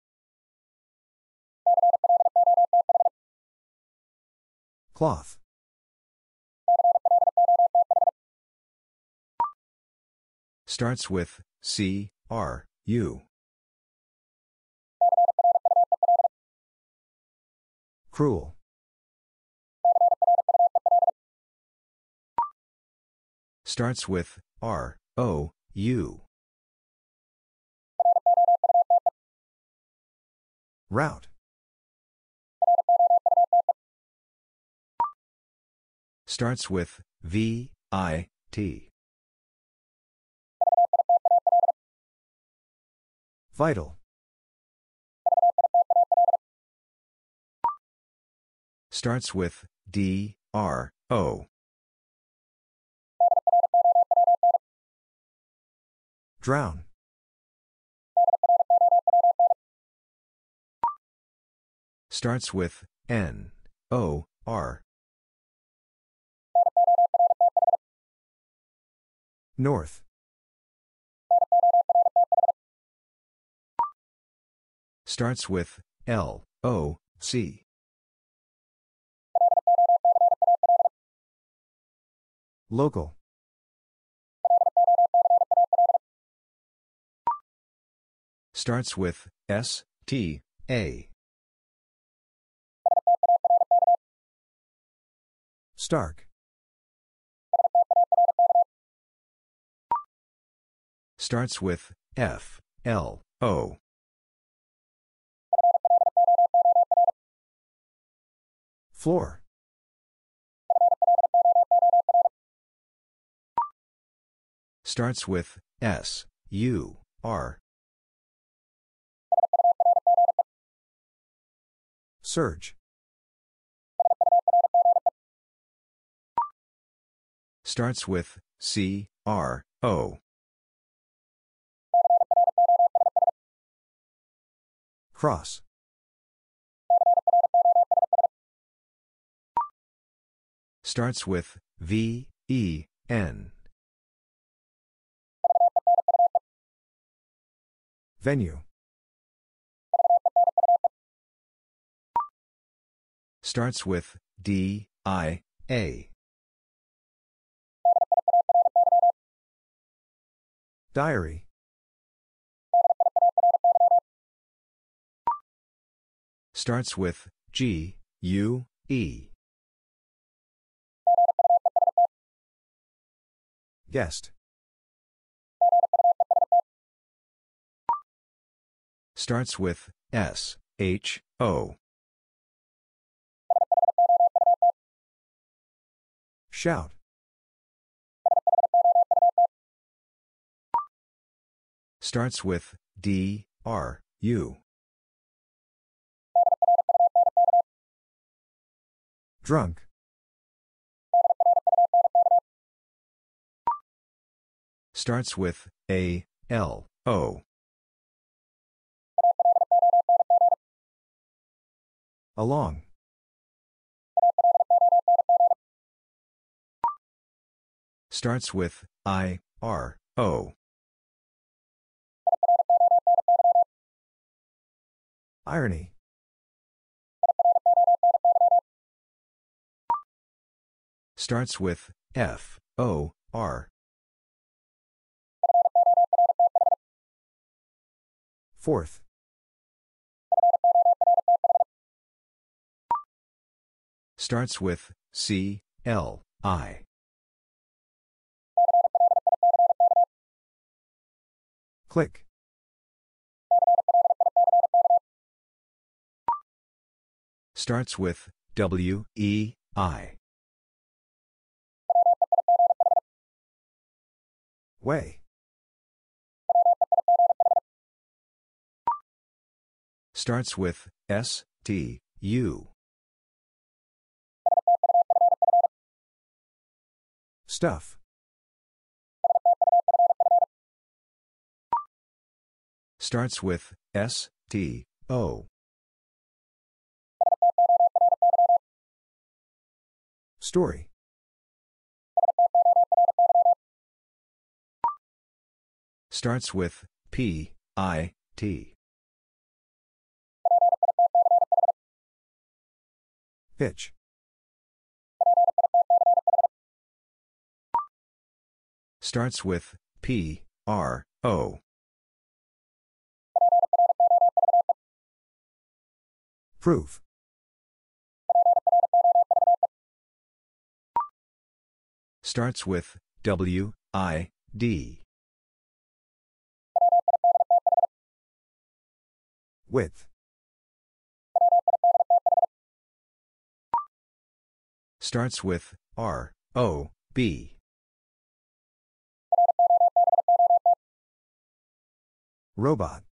Cloth. Starts with C, R, U. Cruel. Starts with R, O, U. Route. Starts with V, I, T. Vital. Starts with D, R, O. Drown. Starts with N, O, R. North. Starts with L, O, C. Local. Starts with S, T, A. Stark. Starts with F, L, O. Floor. Starts with S, U, R. Surge. Starts with C, R, O. Cross. Starts with V, E, N. Venue. Starts with D, I, A. Diary. Starts with G, U, E. Guest. Starts with S, H, O. Shout. Starts with D, R, U. Drunk. Starts with A, L, O. Along. Starts with I, R, O. Irony. Starts with F, O, R. Forth. Starts with C, L, I. Click. Starts with W, E, I. Weigh. Starts with S, T, U. Stuff. Starts with S, T, O. Story. Starts with P, I, T. Pitch. Starts with P, R, O. Proof. Starts with W, I, D. Width. Starts with R, O, B. Robot.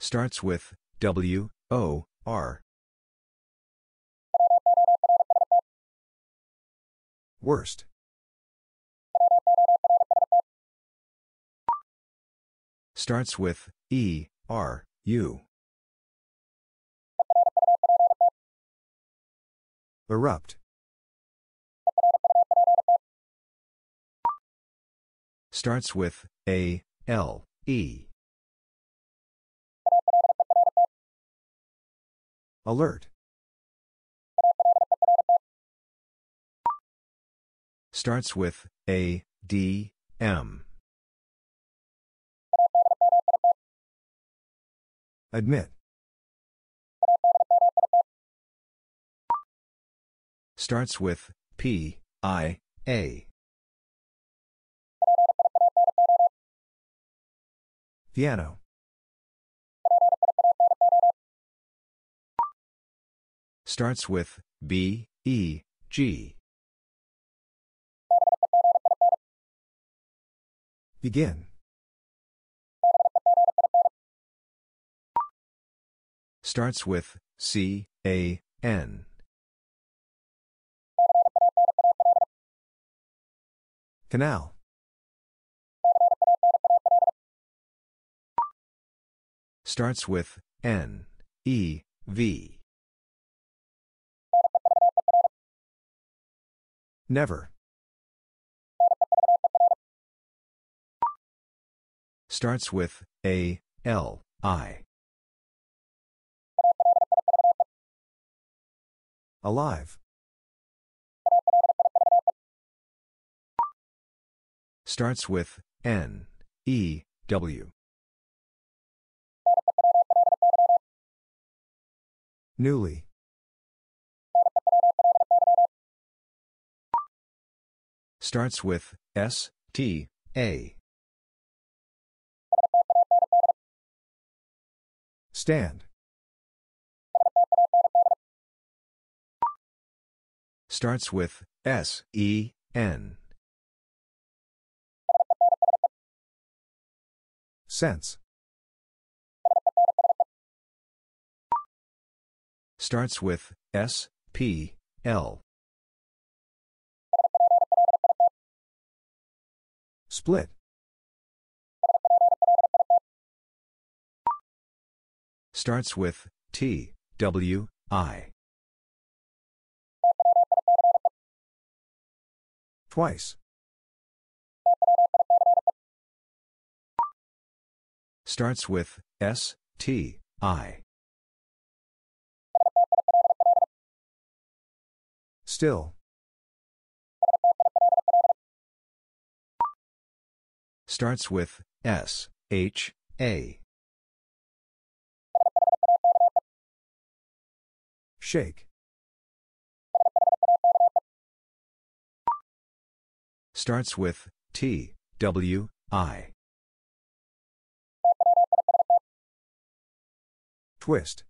Starts with W, O, R. Worst. Starts with E, R, U. Erupt. Starts with A, L, E. Alert. Starts with A, D, M. Admit. Starts with P, I, A. Piano. Starts with B, E, G. Begin. Starts with C, A, N. Canal. Starts with N, E, V. Never. Starts with A, L, I. Alive. Starts with N, E, W. Newly. Starts with S, T, A. Stand. Starts with S, E, N. Sense. Starts with S, P, L. Split. Starts with T, W, I. Twice. Starts with S, T, I. Still. Starts with S, H, A. Shake. Starts with T, W, I. Twist.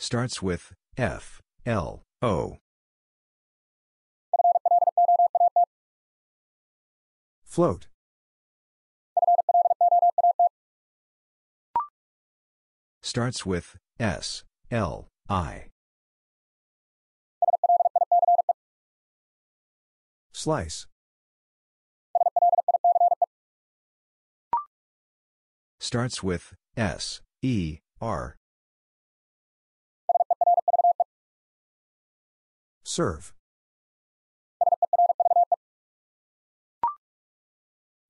Starts with F, L, O. Float. Starts with S, L, I. Slice. Starts with S, E, R. Serve.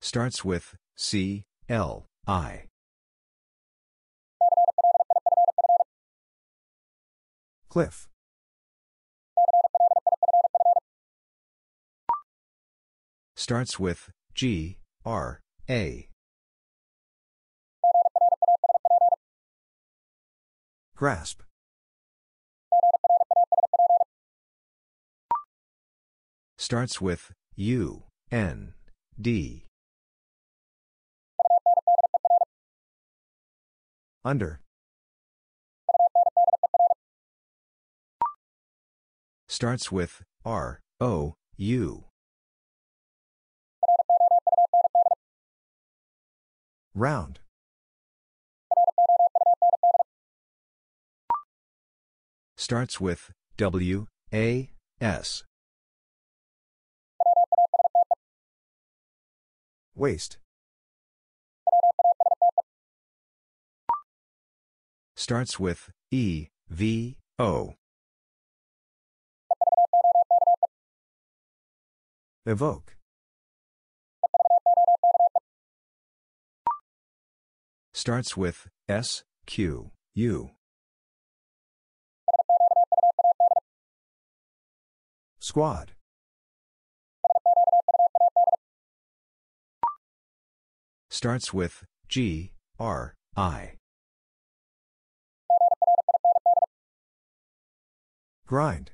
Starts with C, L, I. Cliff. Starts with G, R, A. Grasp. Starts with U, N, D. Under. Starts with R, O, U. Round. Starts with W, A, S. Waste. Starts with E, V, O. Evoke. Starts with S, Q, U. Squad. Starts with G, R, I. Grind.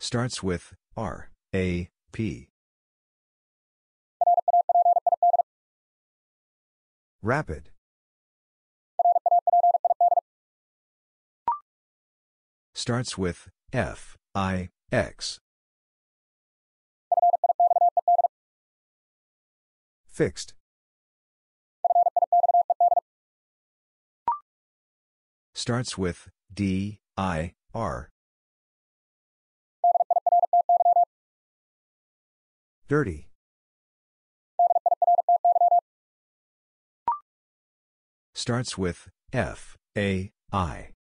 Starts with R, A, P. Rapid. Starts with F, I, X. Fixed. Starts with D, I, R. Dirty. Starts with F, A, I.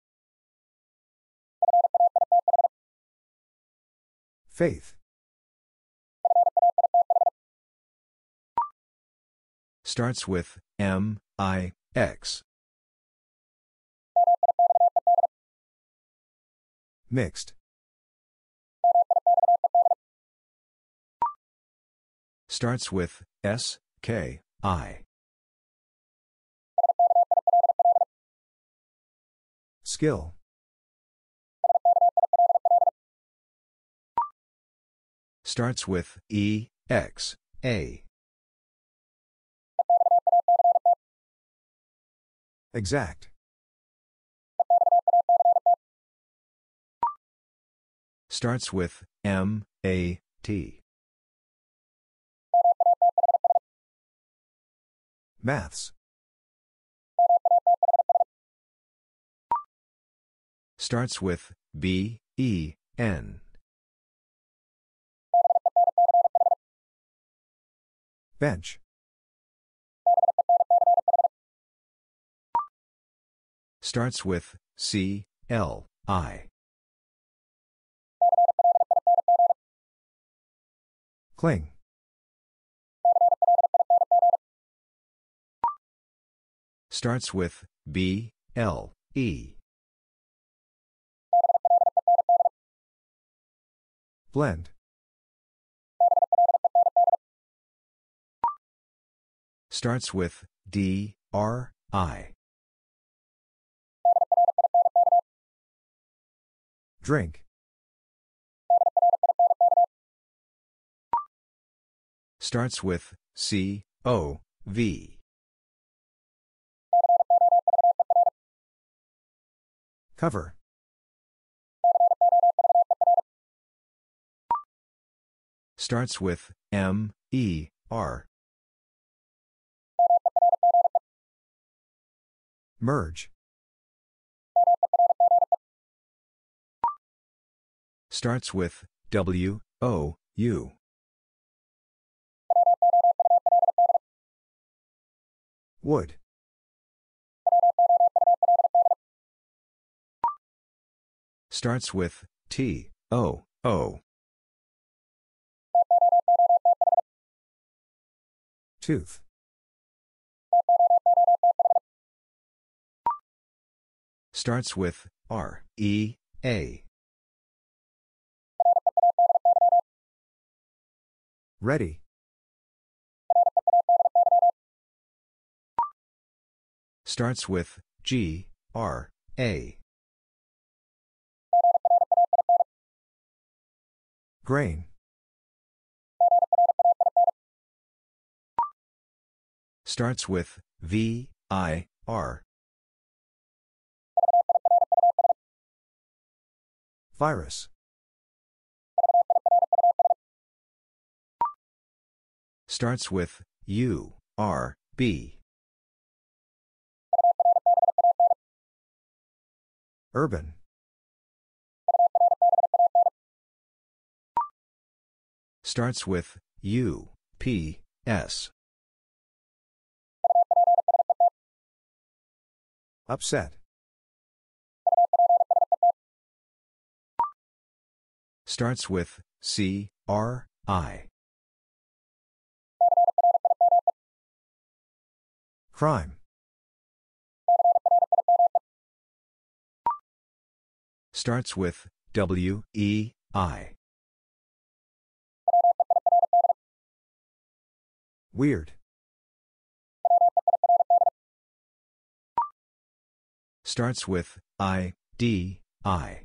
Faith. Starts with M, I, X. Mixed. Starts with S, K, I. Skill. Starts with E, X, A. Exact. Starts with M, A, T. Maths. Starts with B, E, N. Bench. Starts with C, L, I. Cling. Starts with B, L, E. Blend. Starts with D, R, I. Drink. Starts with C, O, V. Cover. Starts with M, E, R. Merge. Starts with W, O, U. Would. Starts with T, O, O. Tooth. Starts with R, E, A. Ready. Starts with G, R, A. Grain. Starts with V, I, R. Virus. Starts with U, R, B. Urban. Starts with U, P, S. Upset. Starts with C, R, I. Crime. Starts with W, E, I. Weird. Starts with I, D, I.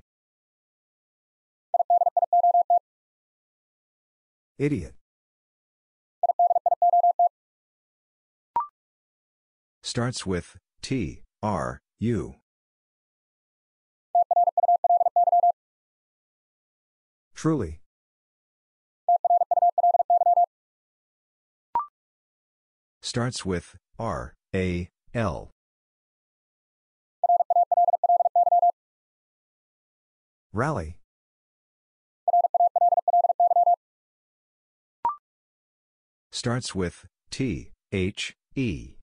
Idiot. Starts with T, R, U. Truly. Starts with R, A, L. Rally. Starts with T, H, E.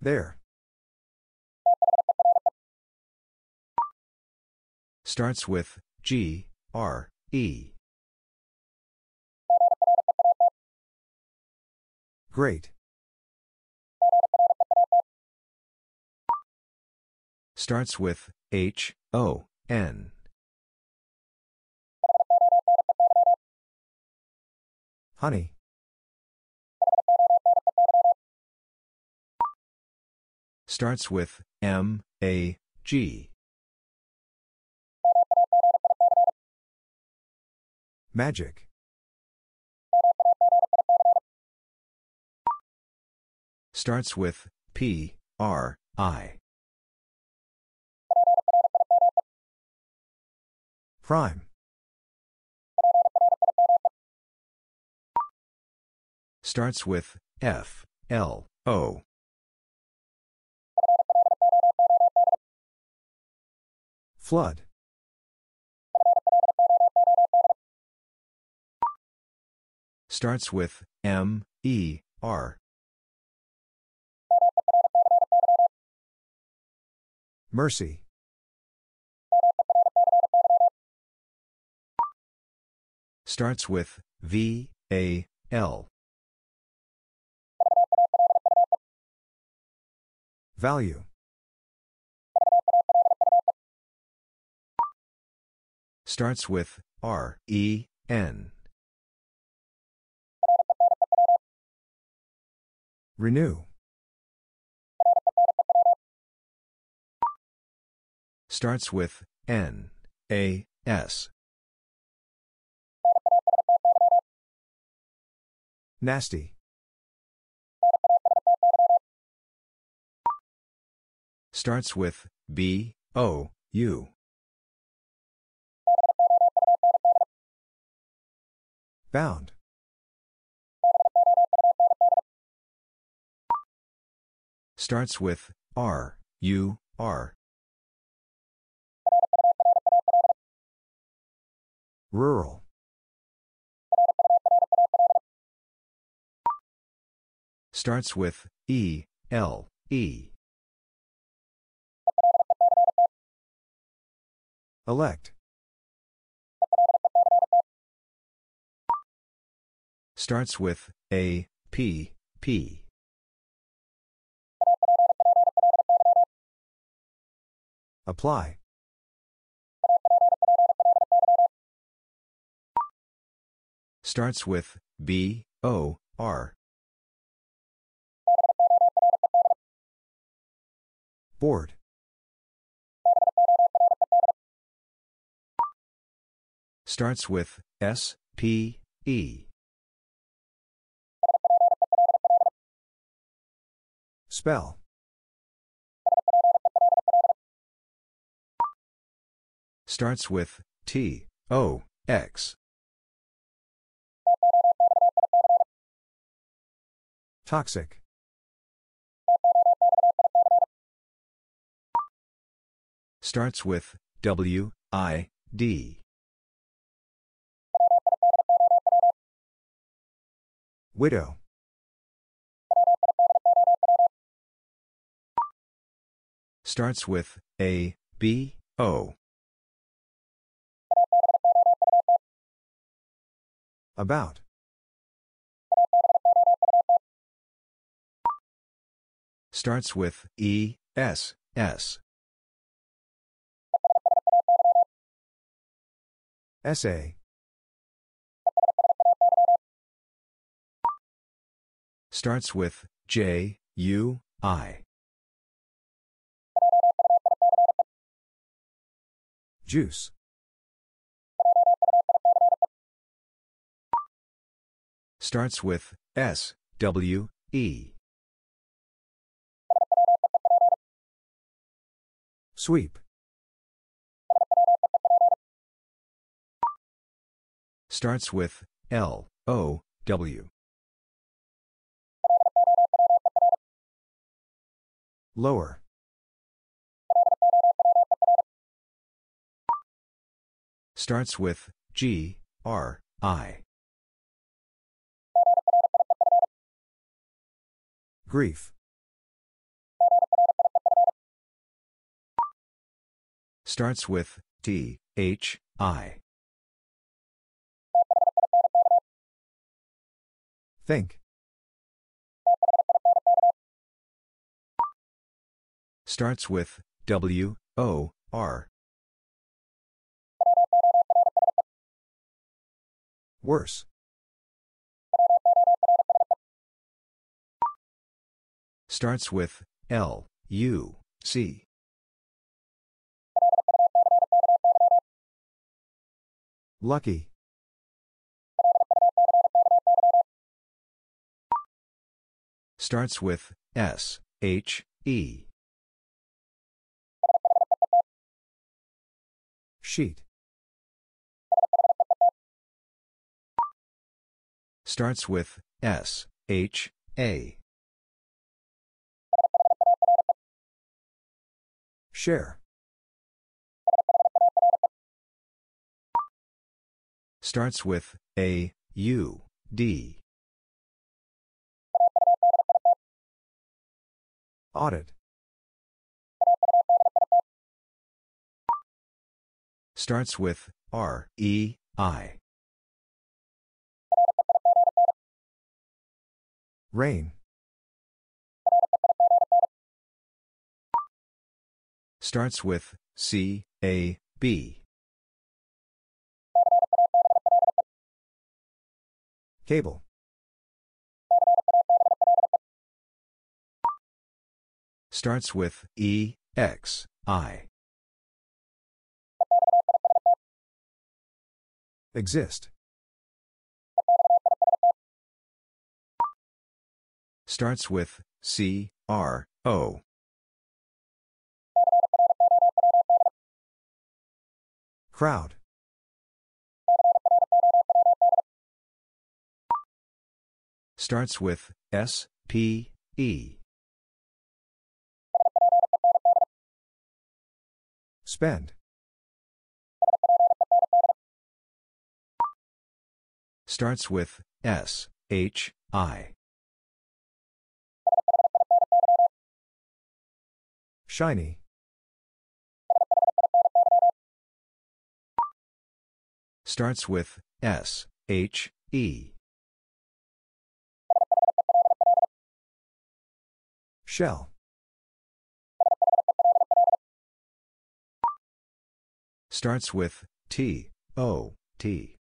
There. Starts with G, R, E. Great. Starts with H, O, N. Honey. Starts with M, A, G. Magic. Starts with P, R, I. Prime. Starts with F, L, O. Flood. Starts with M, E, R. Mercy. Starts with V, A, L. Value. Starts with R, E, N. Renew. Starts with N, A, S. Nasty. Starts with B, O, U. Bound. Starts with R, U, R. Rural. Starts with E, L, E. Elect. Starts with A, P, P. Apply. Starts with B, O, R. Board. Starts with S, P, E. Spell. Starts with T, O, X. Toxic. Starts with W, I, D. Widow. Starts with A, B, O. About. Starts with E, S, S. Essay. Starts with J, U, I. Juice. Starts with S, W, E. Sweep. Starts with L, O, W. Lower. Starts with G, R, I. Grief. Starts with T, H, I. Think. Starts with W, O, R. Worse. Starts with L, U, C. Lucky. Starts with S, H, E. Sheet. Starts with S, H, A. Share. Starts with A, U, D. Audit. Starts with R, E, I. Reign. Starts with C, A, B. Cable. Starts with E, X, I. Exist. Starts with C, R, O. Crowd. Starts with S, P, E. Spend. Starts with S, H, I. Shiny. Starts with S, H, E. Shell. Starts with T, O, T.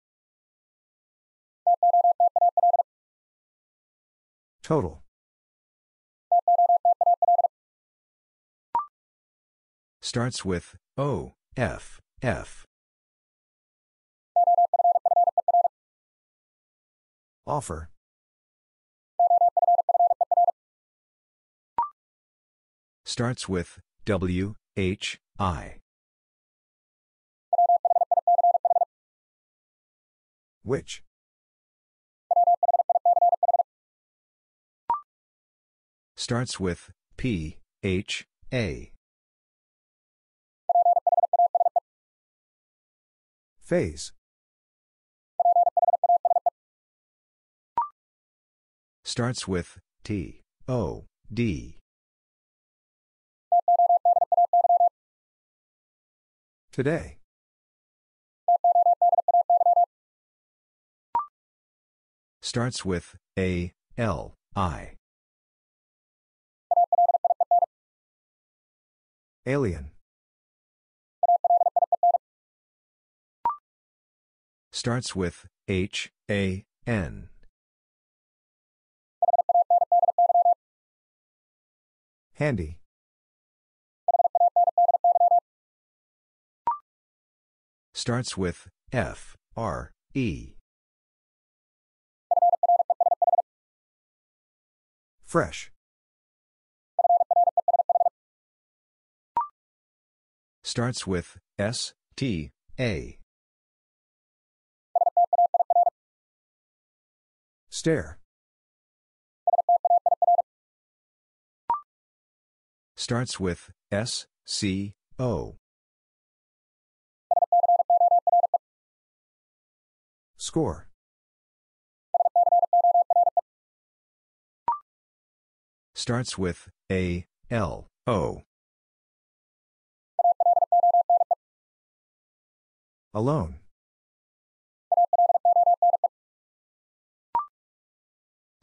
Total. Starts with O, F, F. Offer. Starts with W, H, I. Which? Starts with P, H, A. Phase. Starts with T, O, D. Today. Starts with A, L, I. Alien. Starts with H, A, N. Handy. Starts with F, R, E. Fresh. Starts with S, T, A. Stare. Starts with S, C, O. Score. Starts with A, L, O. Alone.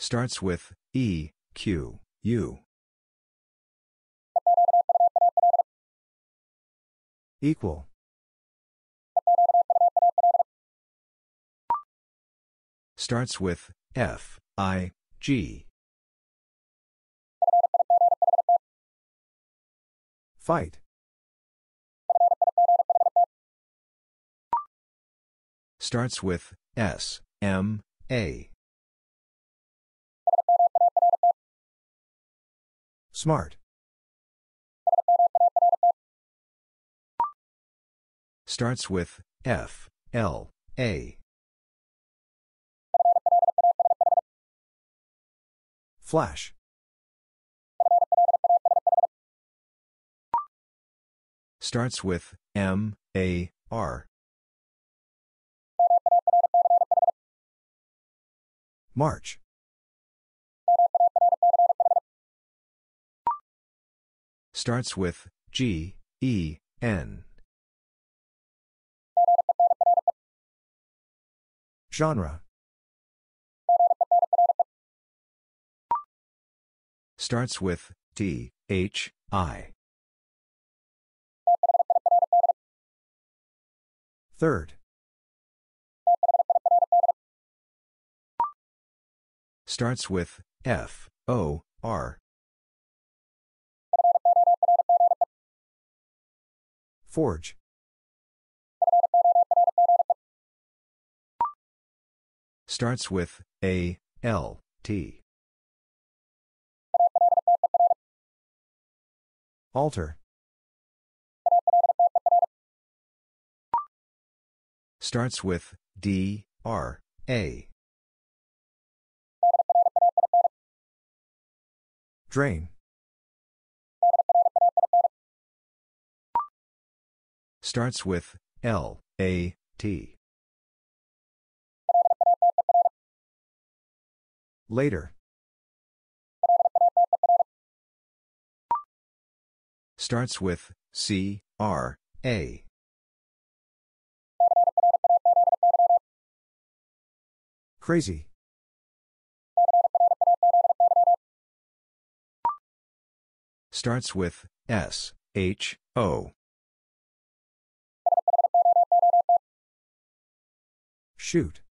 Starts with E, Q, U. Equal. Starts with F, I, G. Fight. Starts with S, M, A. Smart. Starts with F, L, A. Flash. Starts with M, A, R. March. Starts with G, E, N. Genre. Starts with T, H, I. Third. Starts with F, O, R. Forge. Starts with A, L, T. Alter. Starts with D, R, A. Drain. Starts with L, A, T. Later. Starts with C, R, A. Crazy. Starts with S, H, O. Shoot.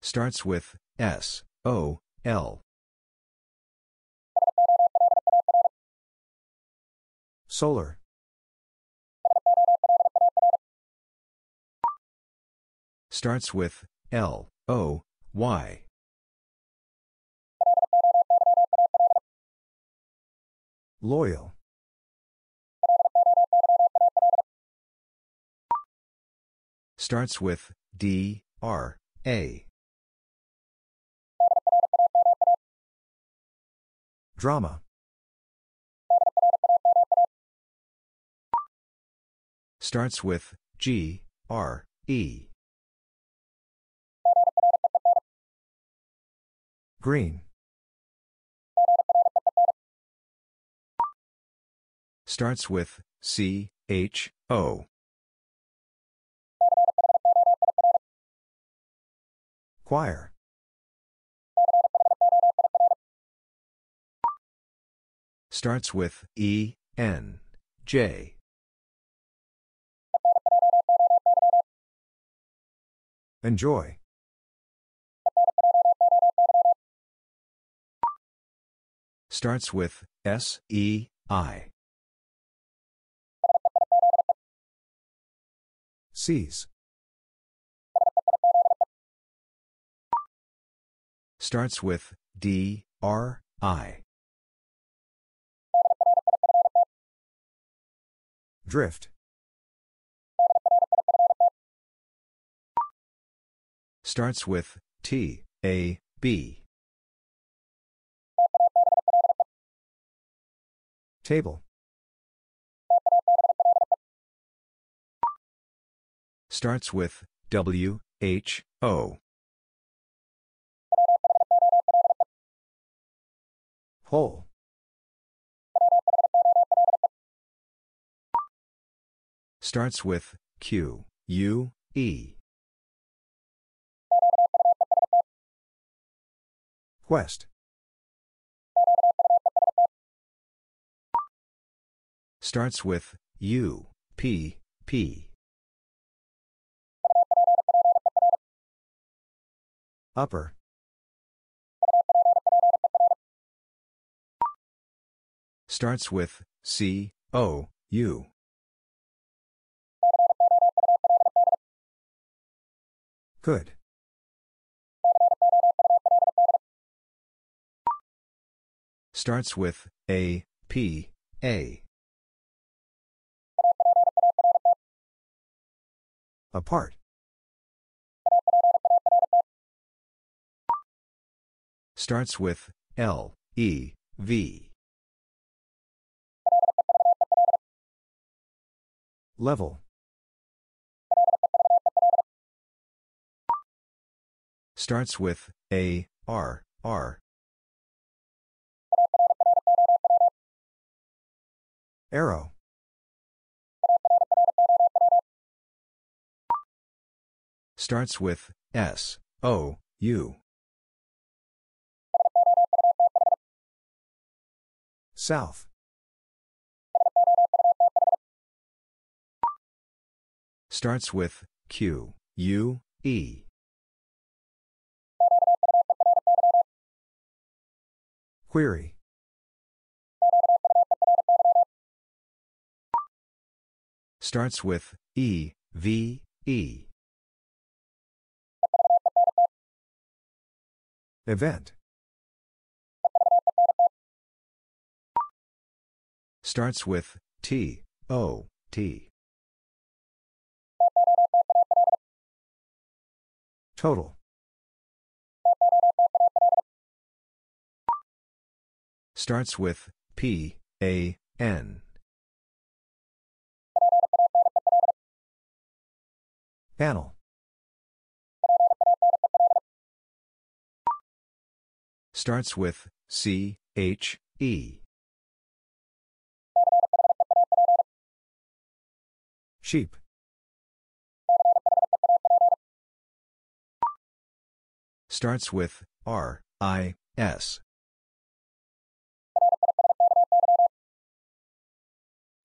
Starts with S, O, L. Solar. Starts with L, O, Y. Loyal. Starts with D, R, A. Drama. Starts with G, R, E. Green. Starts with C, H, O. Choir. Starts with E, N, J. Enjoy. Starts with S, E, I. Seize. Starts with D, R, I. Drift. Starts with T, A, B. Table. Starts with W, H, O. Whole. Starts with Q, U, E. Quest. Starts with U, P, P. Upper. Starts with C, O, U. Could. Starts with A, P, A. Apart. Starts with L, E, V. Level. Starts with A, R, R. Arrow. Starts with S, O, U. South. Starts with Q, U, E. Query. Starts with E, V, E. Event. Starts with T, O, T. Total. Starts with P, A, N. Panel. Starts with C, H, E. Sheep. Starts with R, I, S.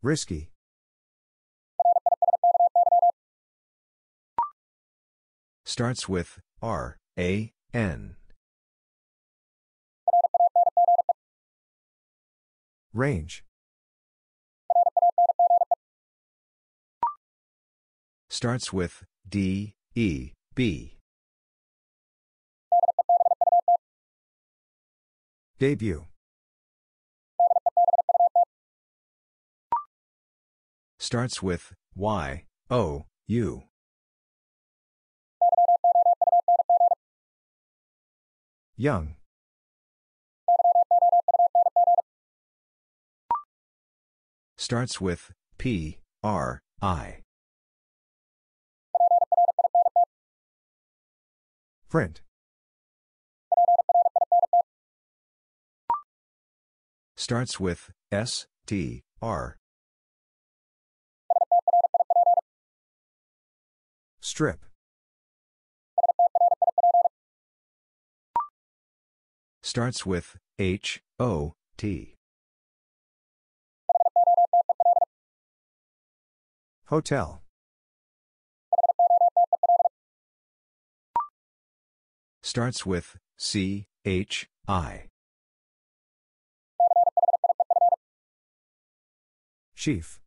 Risky. Starts with R, A, N. Range. Starts with D, E, B. Debut. Starts with Y, O, U. Young. Starts with P, R, I. Print. Starts with S, T, R. Strip. Starts with H, O, T. Hotel. Starts with C, H, I. Chief.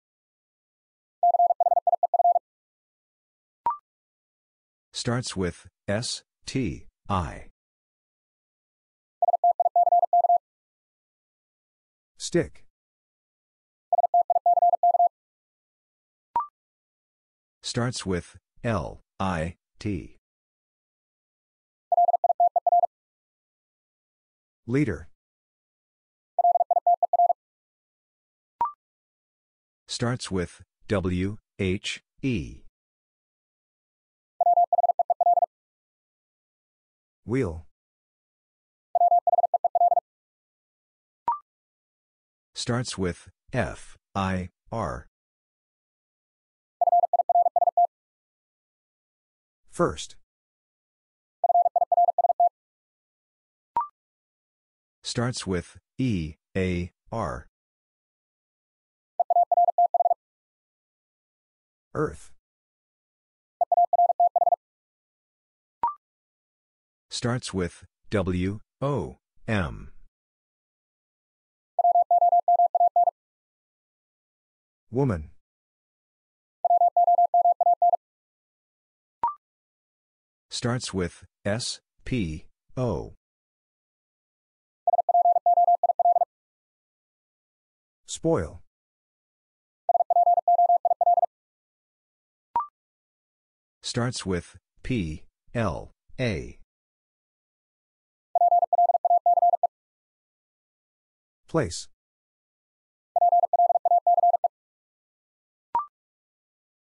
Starts with S, T, I. Stick. Starts with L, I, T. Leader. Starts with W, H, E. Wheel. Starts with F, I, R. First. Starts with E, A, R. Earth. Starts with W, O, M. Woman. Starts with S, P, O. Spoil. Starts with P, L, A. Place.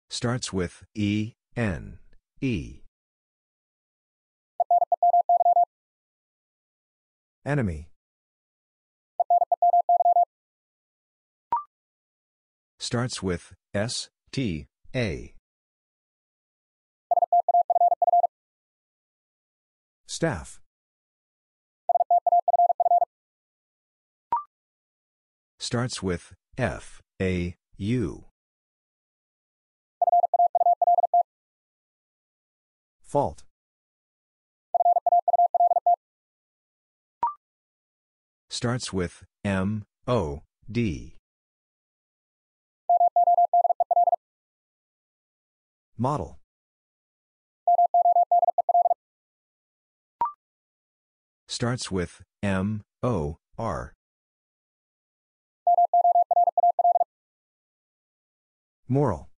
Starts with E, N, E. Enemy. Starts with S, T, A. Staff. Starts with F, A, U. Fault. Starts with M, O, D. Model. Starts with M, O, R. Moral.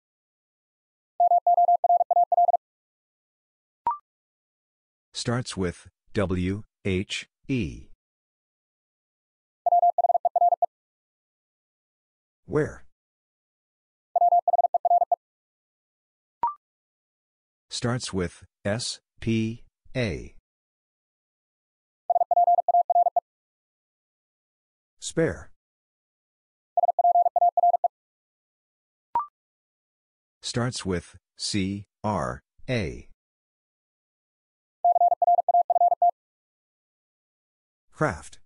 Starts with W, H, E. Where? Starts with S, P, A. Spare. Starts with C, R, A. Craft.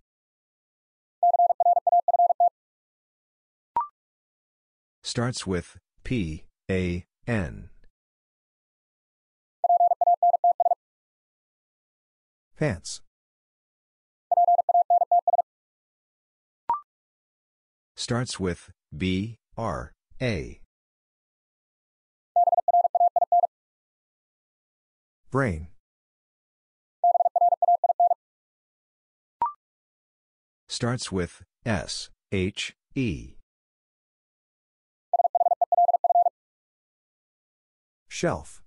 Starts with P, A, N. Pants. Starts with B, R, A. Brain. Starts with S, H, E. Shelf.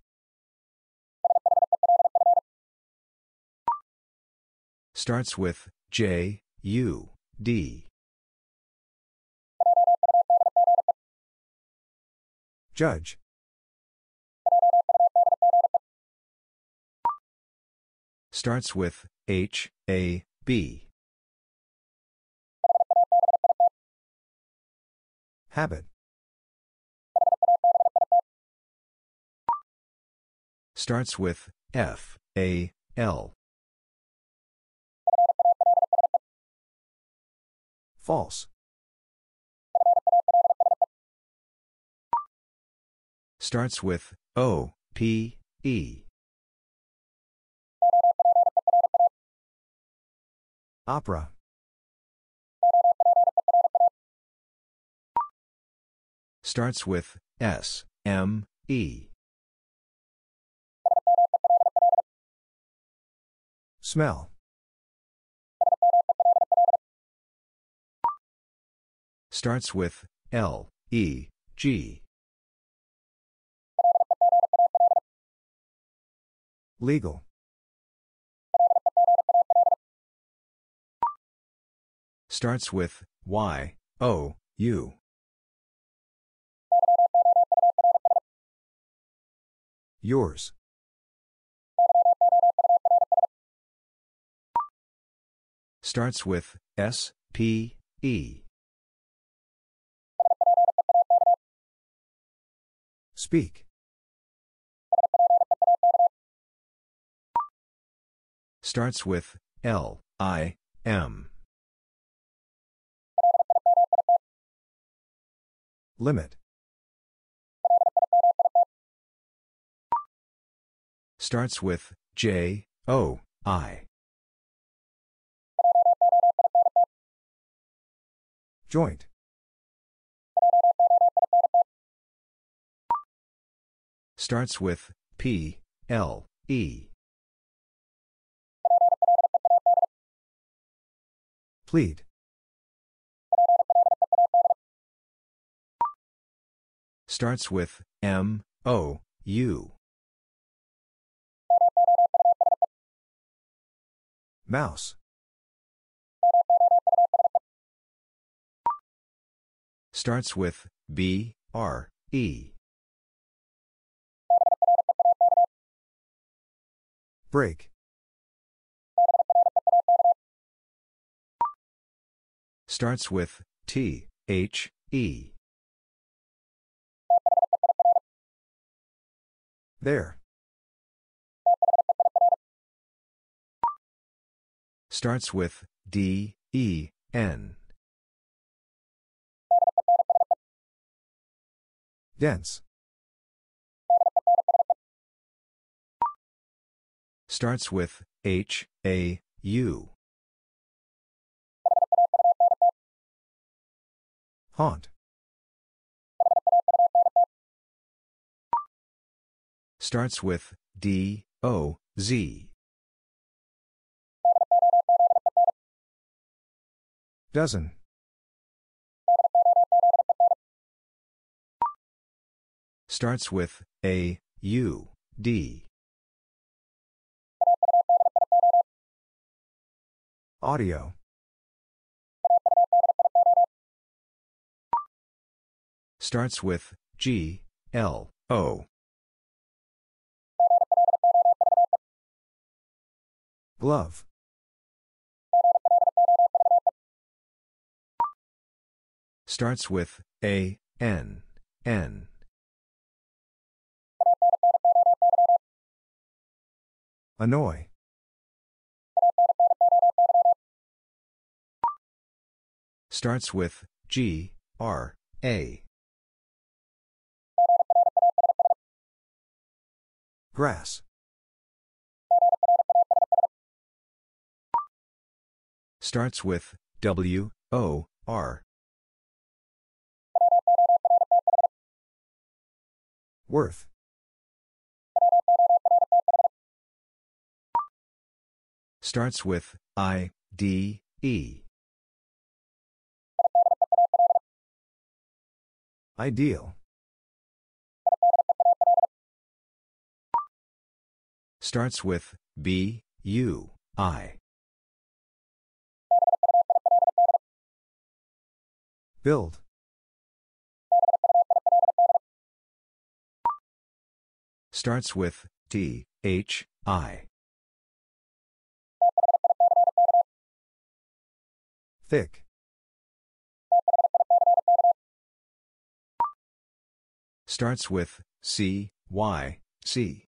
Starts with J, U, D. Judge. Starts with H, A, B. Habit. Starts with F, A, L. False. Starts with O, P, E. Opera. Starts with S, M, E. Smell. Starts with L, E, G. Legal. Starts with Y, O, U. Yours. Starts with S, P, E. Speak. Starts with L, I, M. Limit. Starts with J, O, I. Joint. Starts with P, L, E. Plead. Starts with M, O, U. Mouse. Starts with B, R, E. Break. Starts with T, H, E. There. Starts with D, E, N. Dense. Starts with H, A, U. Haunt. Starts with D, O, Z. Dozen. Starts with A, U, D. Audio. Starts with G, L, O. Glove. Starts with A, N, N. Annoy. Starts with G, R, A. Grass. Starts with W, O, R. Worth. Starts with I, D, E. Ideal. Starts with B, U, I. Build. Starts with T, H, I. Thick. Starts with C, Y, C.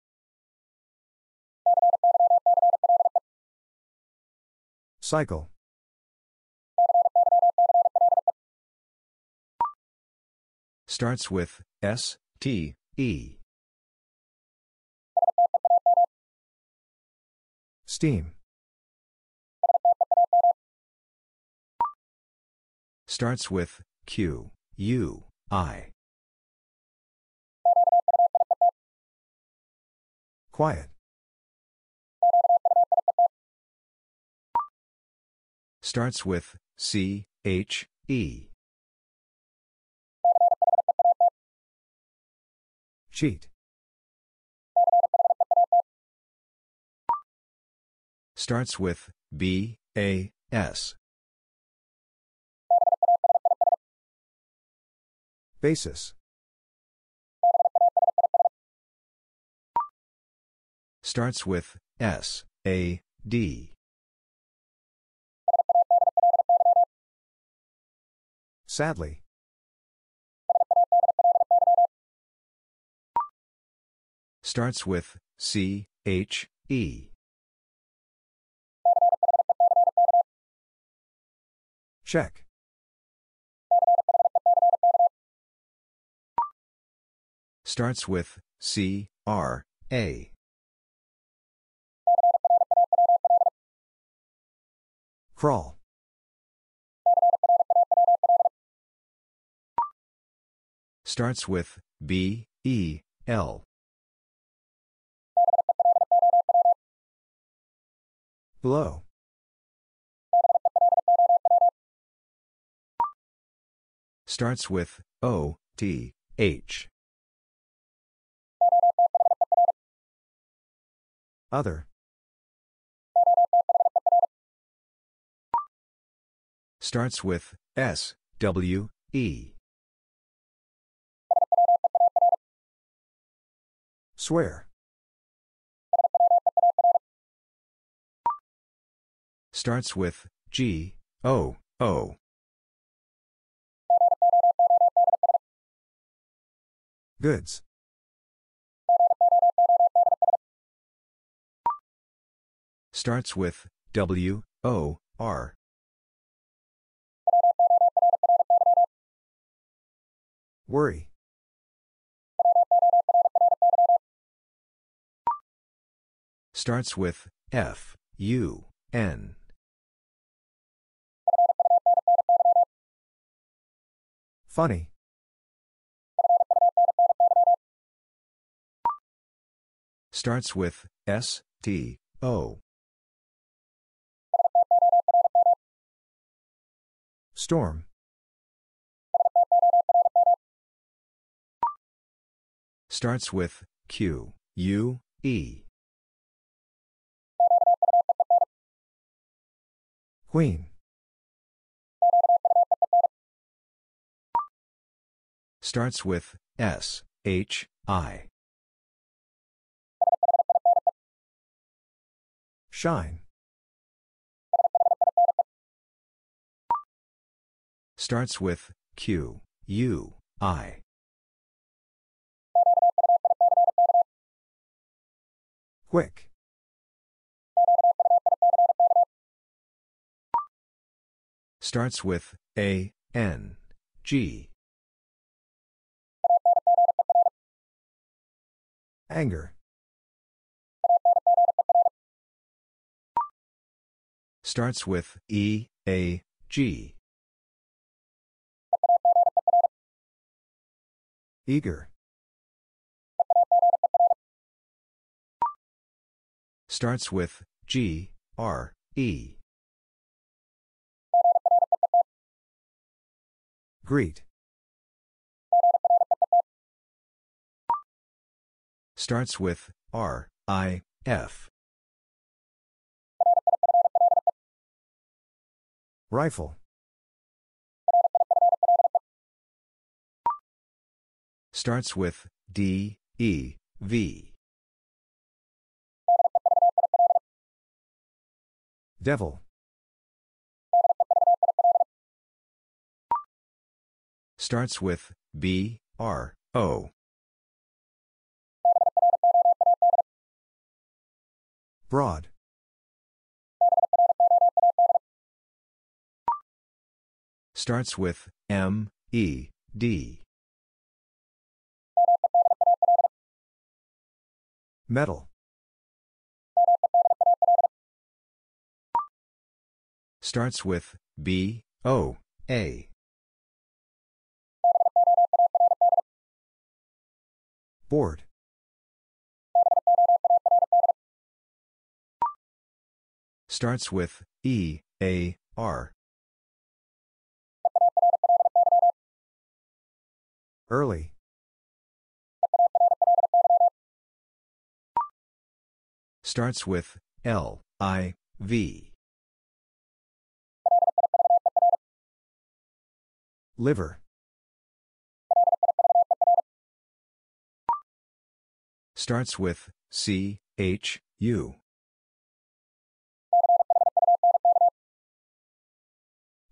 Cycle. Starts with S, T, E. Steam. Starts with Q, U, I. Quiet. Starts with C, H, E. Cheat. Starts with B, A, S. Basis. Starts with S, A, D. Sadly. Starts with C, H, E. Check. Starts with C, R, A. Crawl. Starts with B, E, L. Blow. Starts with O, T, H. Other. Starts with S, W, E. Swear. Starts with G, O, O. Goods. Starts with W, O, R. Worry. Starts with F, U, N. Funny. Starts with S, T, O. Storm. Starts with Q, U, E. Queen. Starts with S, H, I. Shine. Starts with Q, U, I. Quick. Starts with A, N, G. Anger. Starts with E, A, G. Eager. Starts with G, R, E. Greet. Starts with R, I, F. Rifle. Starts with D, E, V. Devil. Starts with B, R, O. Broad. Starts with M, E, D. Medal. Starts with B, O, A. Board. Starts with E, A, R. Early. Starts with L, I, V. Liver. Starts with C, H, U.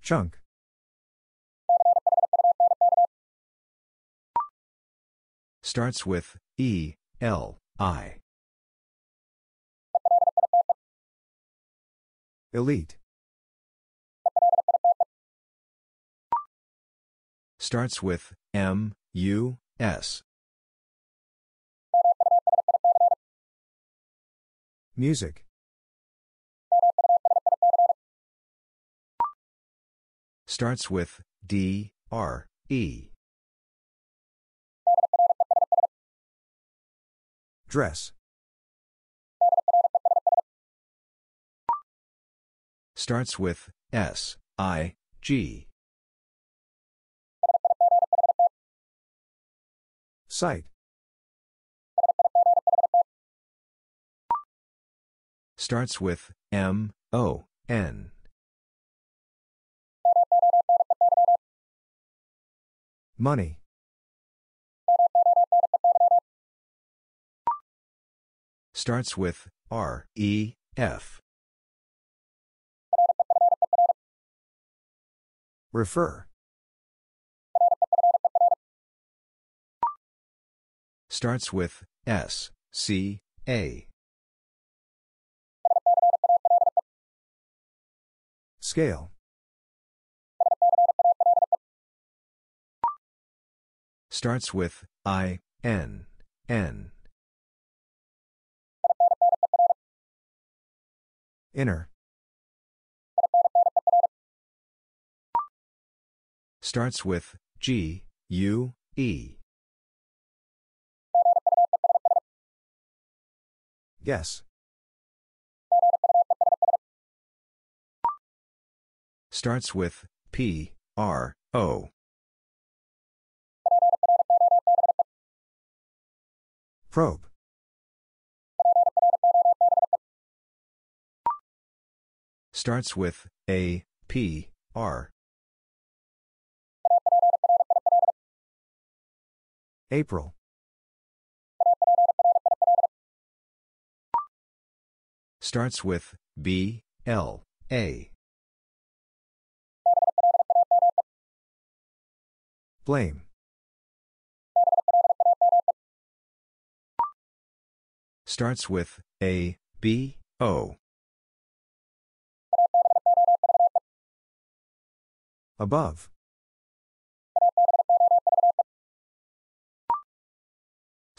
Chunk. Starts with E, L, I. Elite. Starts with M, U, S. Music. Starts with D, R, E. Dress. Starts with S, I, G. Sight. Starts with M, O, N. Money. Starts with R, E, F. Refer. Starts with S, C, A. Scale. Starts with I, N, N. Inner. Starts with G, U, E. Guess. Starts with P, R, O. Probe. Starts with A, P, R. April. Starts with B, L, A. Blame. Starts with A, B, O. Above.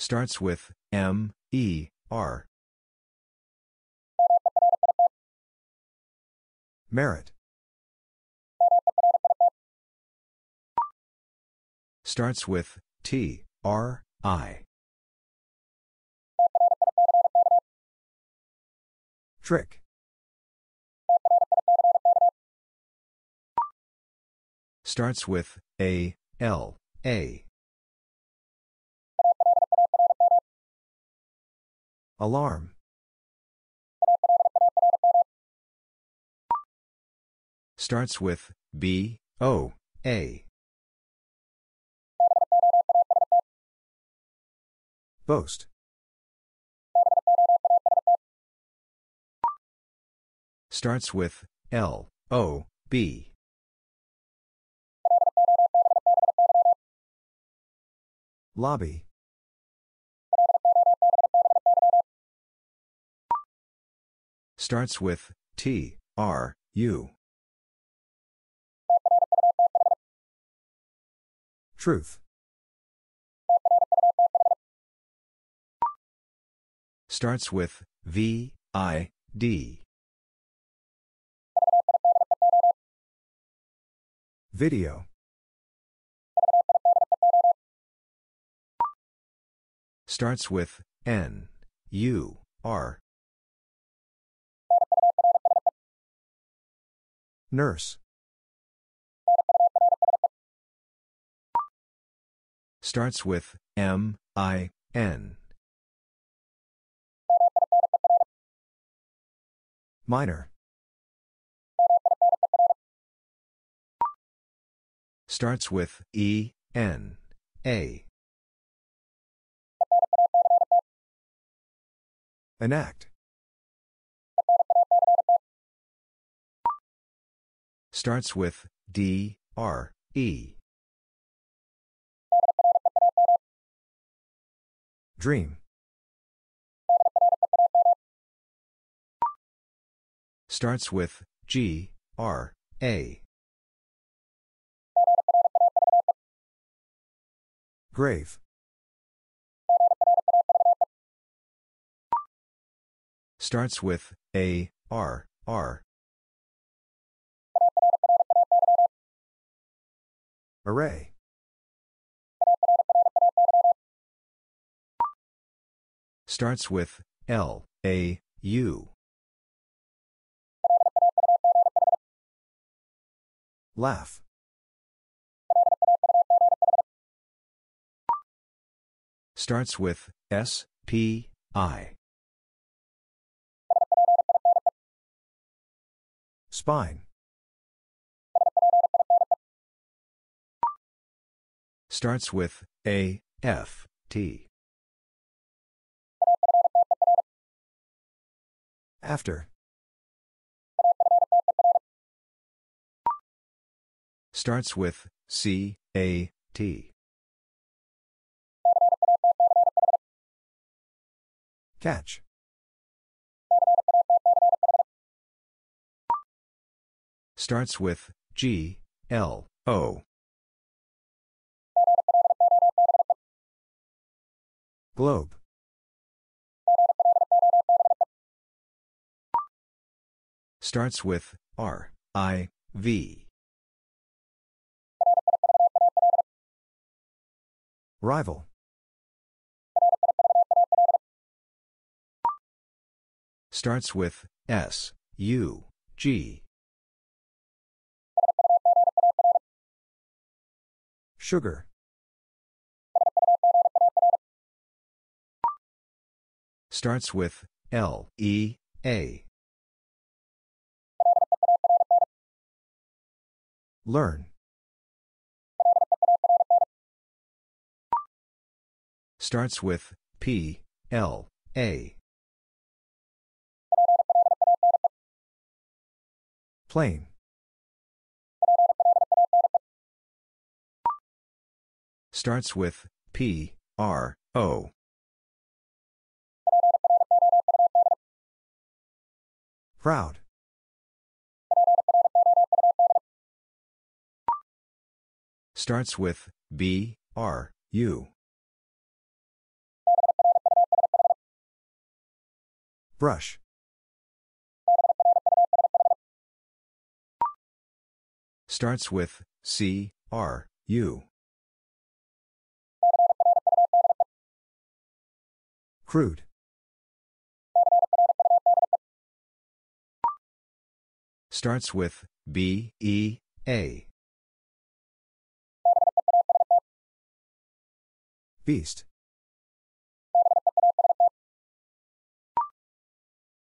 Starts with M, E, R. Merit. Starts with T, R, I. Trick. Starts with A, L, A. Alarm. Starts with B, O, A. Boast. Starts with L, O, B. Lobby. Starts with T, R, U. Truth. Starts with V, I, D. Video. Starts with N, U, R. Nurse. Starts with M, I, N. Minor. Starts with E, N, A. Enact. Starts with D, R, E. Dream. Starts with G, R, A. Grave. Starts with A, R, R. Array. Starts with L, A, U. Laugh. Starts with S, P, I. Spine. Starts with A, F, T. After. Starts with C, A, T. Catch. Starts with G, L, O. Globe. Starts with R, I, V. Rival. Starts with S, U, G. Sugar. Starts with L, E, A. Learn. Starts with P, L, A. Plain. Starts with P, R, O. Proud. Starts with B, R, U. Brush. Starts with C, R, U. Crude. Starts with B, E, A. Beast.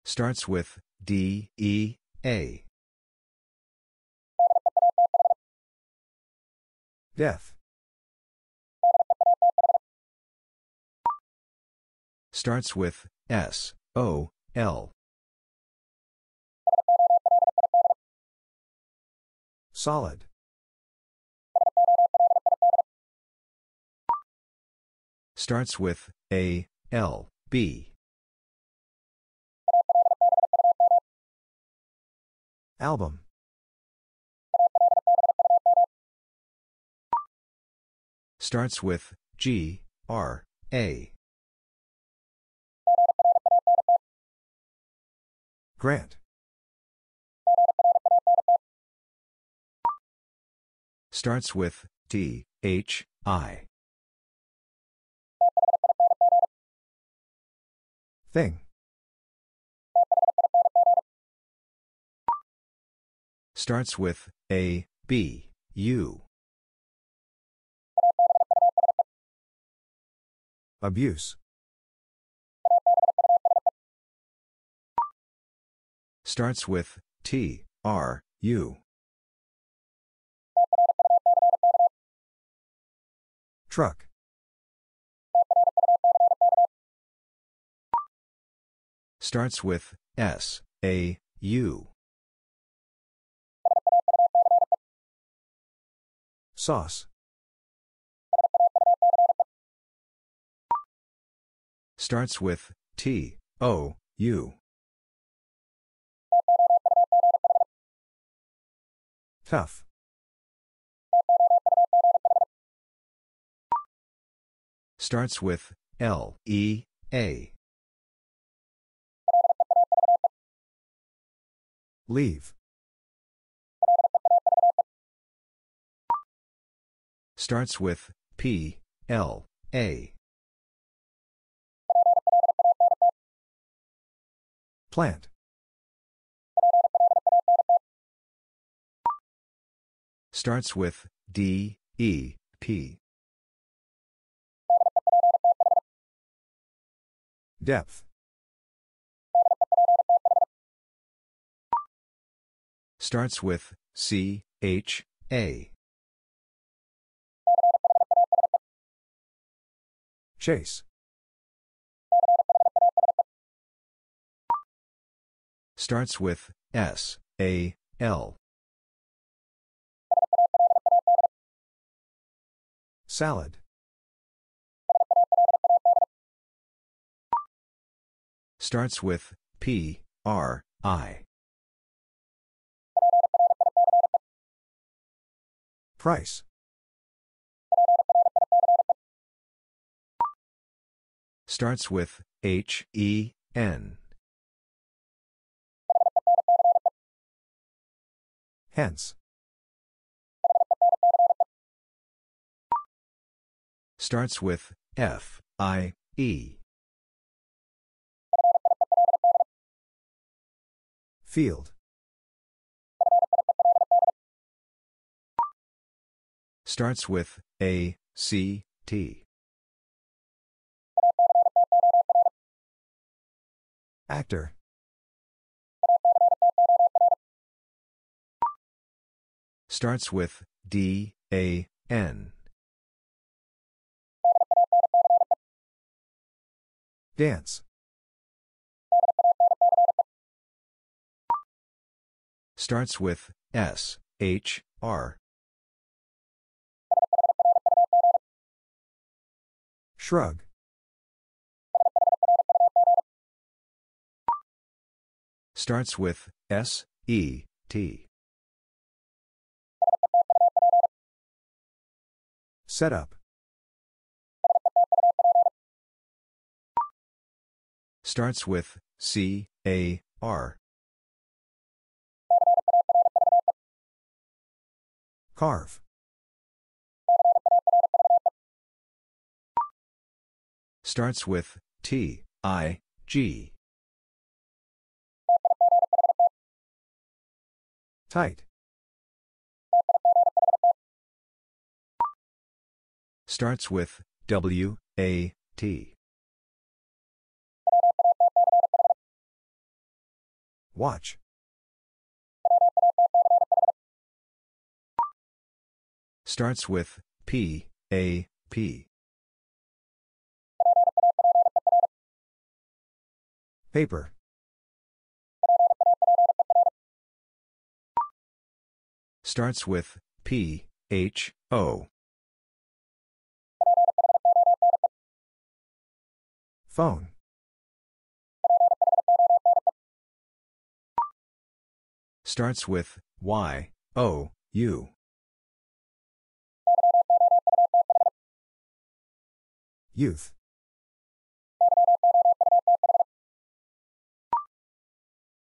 Starts with D, E, A. Death. Starts with S, O, L. Solid. Starts with A, L, B. Album. Starts with G, R, A. Grant. Starts with T, H, I. Thing. Starts with A, B, U. Abuse. Starts with T, R, U. Truck. Starts with S, A, U. Sauce. Starts with T, O, U. Tough. Starts with L, E, A. Leave. Starts with P, L, A. Plant. Starts with D, E, P. Depth. Starts with C, H, A. Chase. Starts with S, A, L. Salad. Starts with P, R, I. Price. Starts with H, E, N. Hence. Starts with F, I, E. Field. Starts with A, C, T. Actor. Starts with D, A, N. Dance. Starts with S, H, R. Shrug. Starts with S, E, T. Set up. Starts with C, A, R. Carve. Starts with T, I, G. Tight. Starts with W, A, T. Watch. Starts with P, A, P. Paper. Starts with P, H, O. Phone. Starts with Y, O, U. Youth.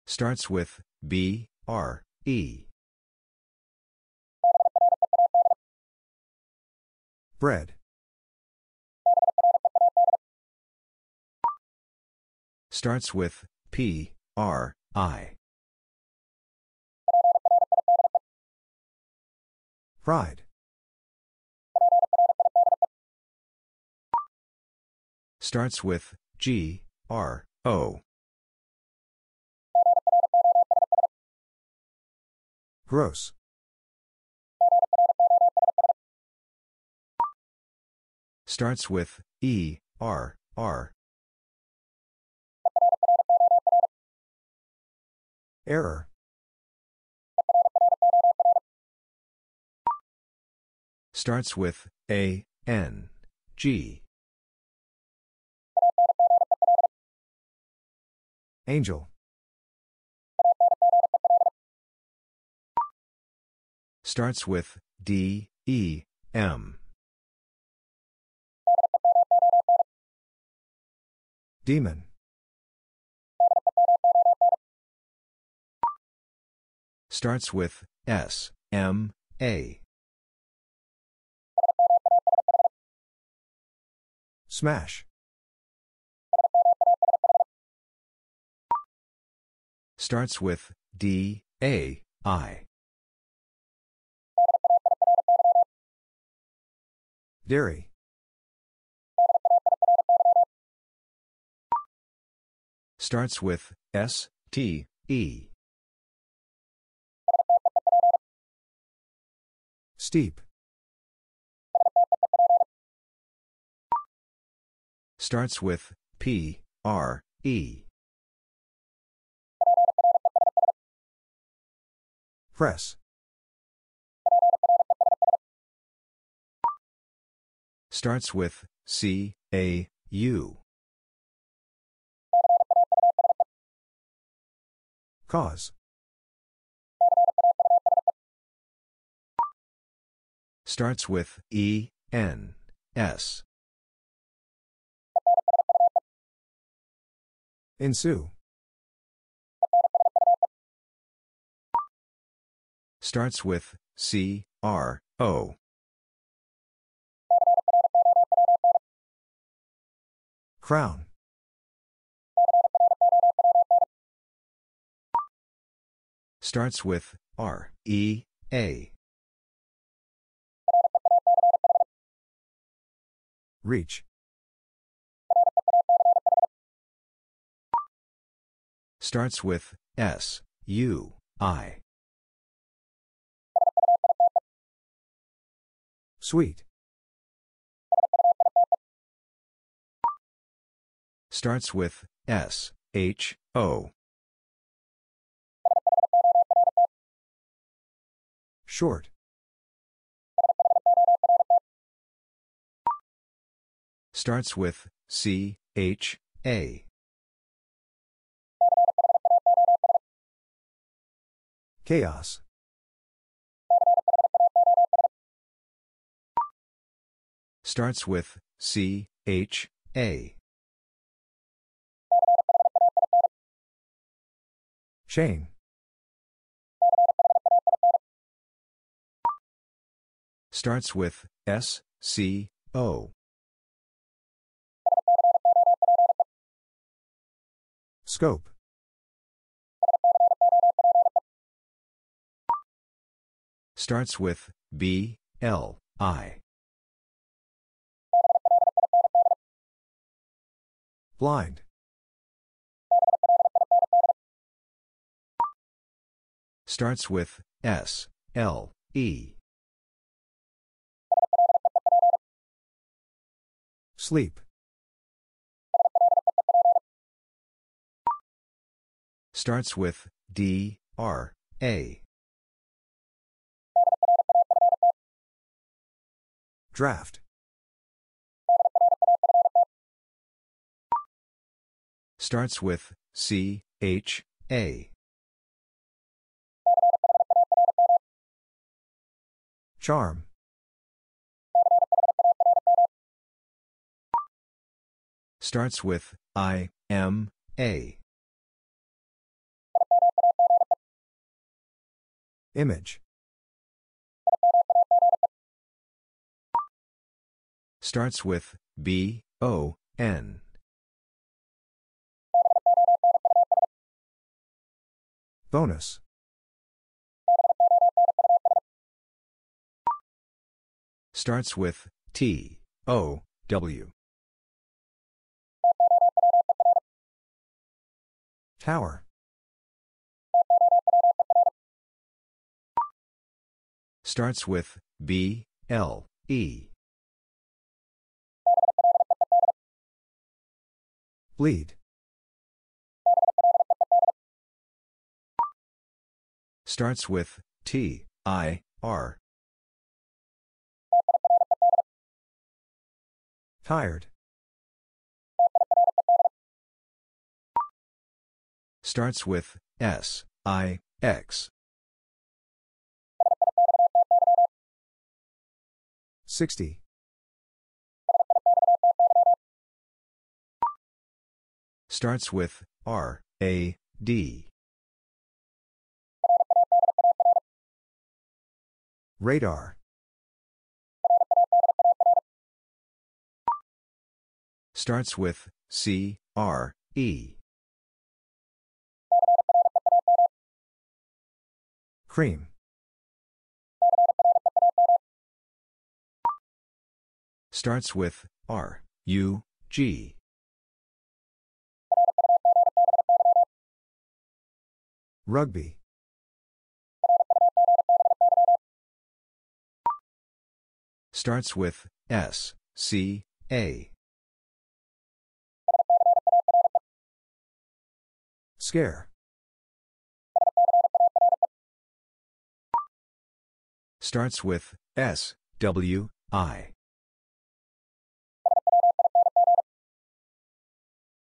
Starts with B, R, E. Bread. Starts with P, R, I. Pride. Starts with G, R, O. Gross. Starts with E, R, R. Error. Starts with A, N, G. Angel. Starts with D, E, M. Demon. Starts with S, M, A. Smash. Starts with D, A, I. Dairy. Starts with S, T, E. Steep. Starts with P, R, E. Press. Starts with C, A, U. Cause. Starts with E, N, S. Ensue. Starts with C, R, O. Crown. Starts with R, E, A. Reach. Starts with S, U, I. Suite. Starts with S, H, O. Short. Starts with C, H, A. Chaos. Starts with C, H, A. Chain. Starts with S, C, O. Scope. Starts with B, L, I. Blind. Starts with S, L, E. Sleep. Starts with D, R, A. Draft. Starts with C, H, A. Charm. Starts with I, M, A. Image. Starts with B, O, N. Bonus. Starts with T, O, W. Tower. Starts with B, L, E. Bleed. Starts with T, I, R. Tired. Starts with S, I, X. Sixty. Starts with R, A, D. Radar. Starts with C, R, E. Cream. Starts with R, U, G. Rugby. Starts with S, C, A. Scare. Starts with S, W, I.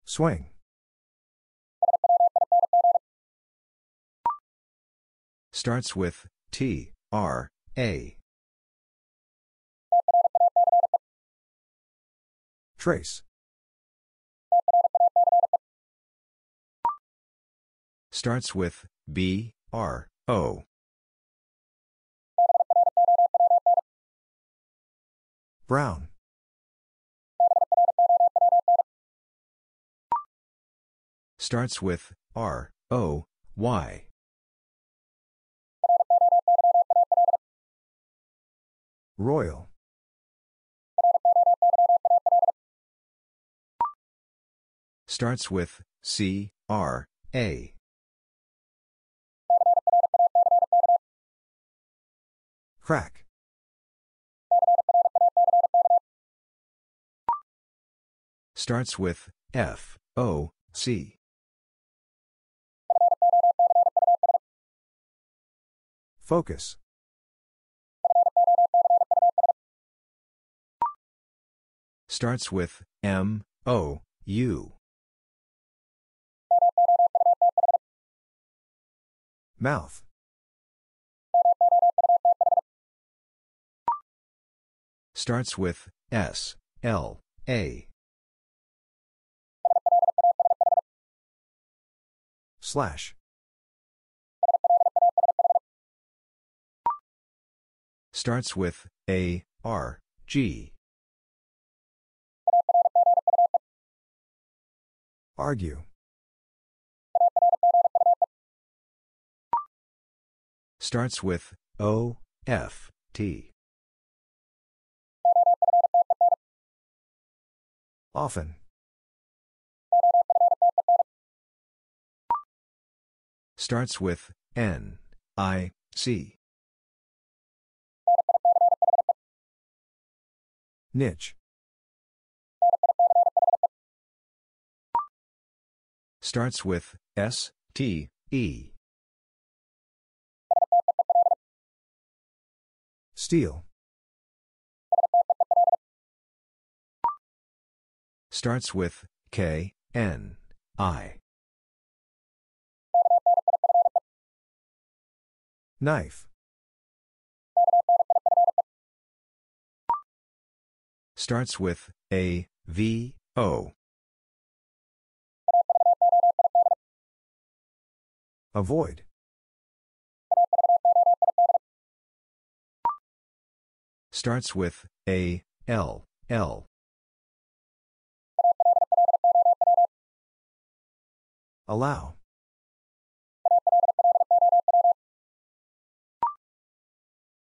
Swing. Starts with T, R, A. Trace. Starts with B, R, O. Brown. Starts with R, O, Y. Royal. Starts with C, R, A. Crack. Starts with F, O, C. Focus. Starts with M, O, U. Mouth. Starts with S, L, A. Slash. Starts with A, R, G. Argue. Starts with O, F, T. Often. Starts with N, I, C. Niche. Starts with S, T, E. Steel. Starts with K, N, I. Knife. Starts with A, V, O. Avoid. Starts with A, L, L. Allow.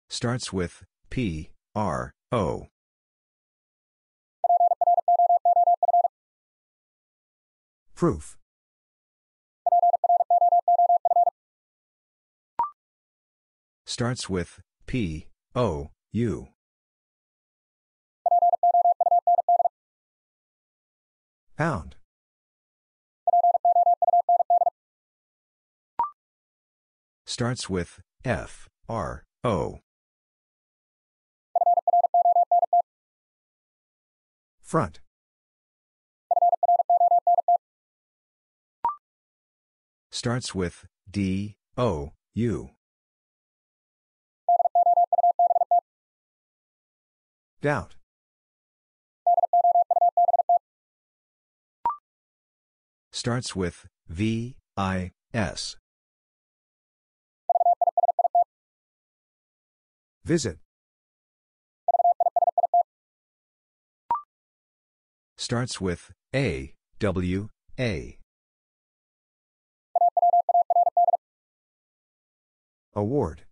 Starts with P, R, O. Proof. Starts with P, O, U. Pound. Starts with F, R, O. Front. Starts with D, O, U. Doubt. Starts with V, I, S. Visit. Starts with A, W, A. Award.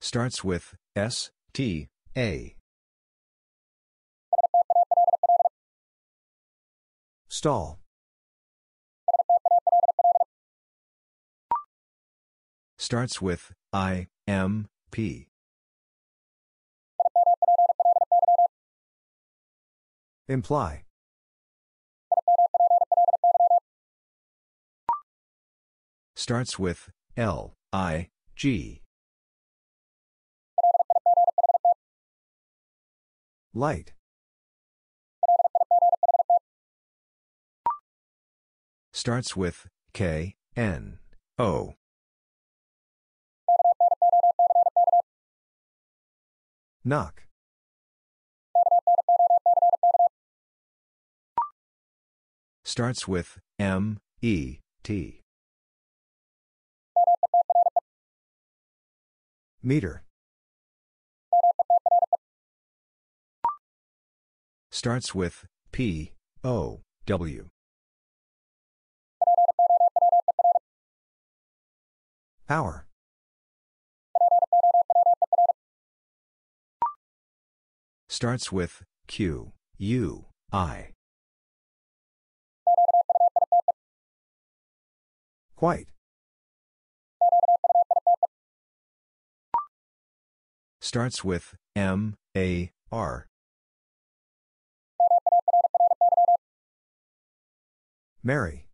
Starts with S, T, A. Stall. Starts with I, M, P. Imply. Starts with L, I, G. Light. Starts with K, N, O. Knock. Starts with M, E, T. Meter. Starts with P, O, W. Power. Starts with Q, U, I. Quite. Starts with M, A, R. Marry.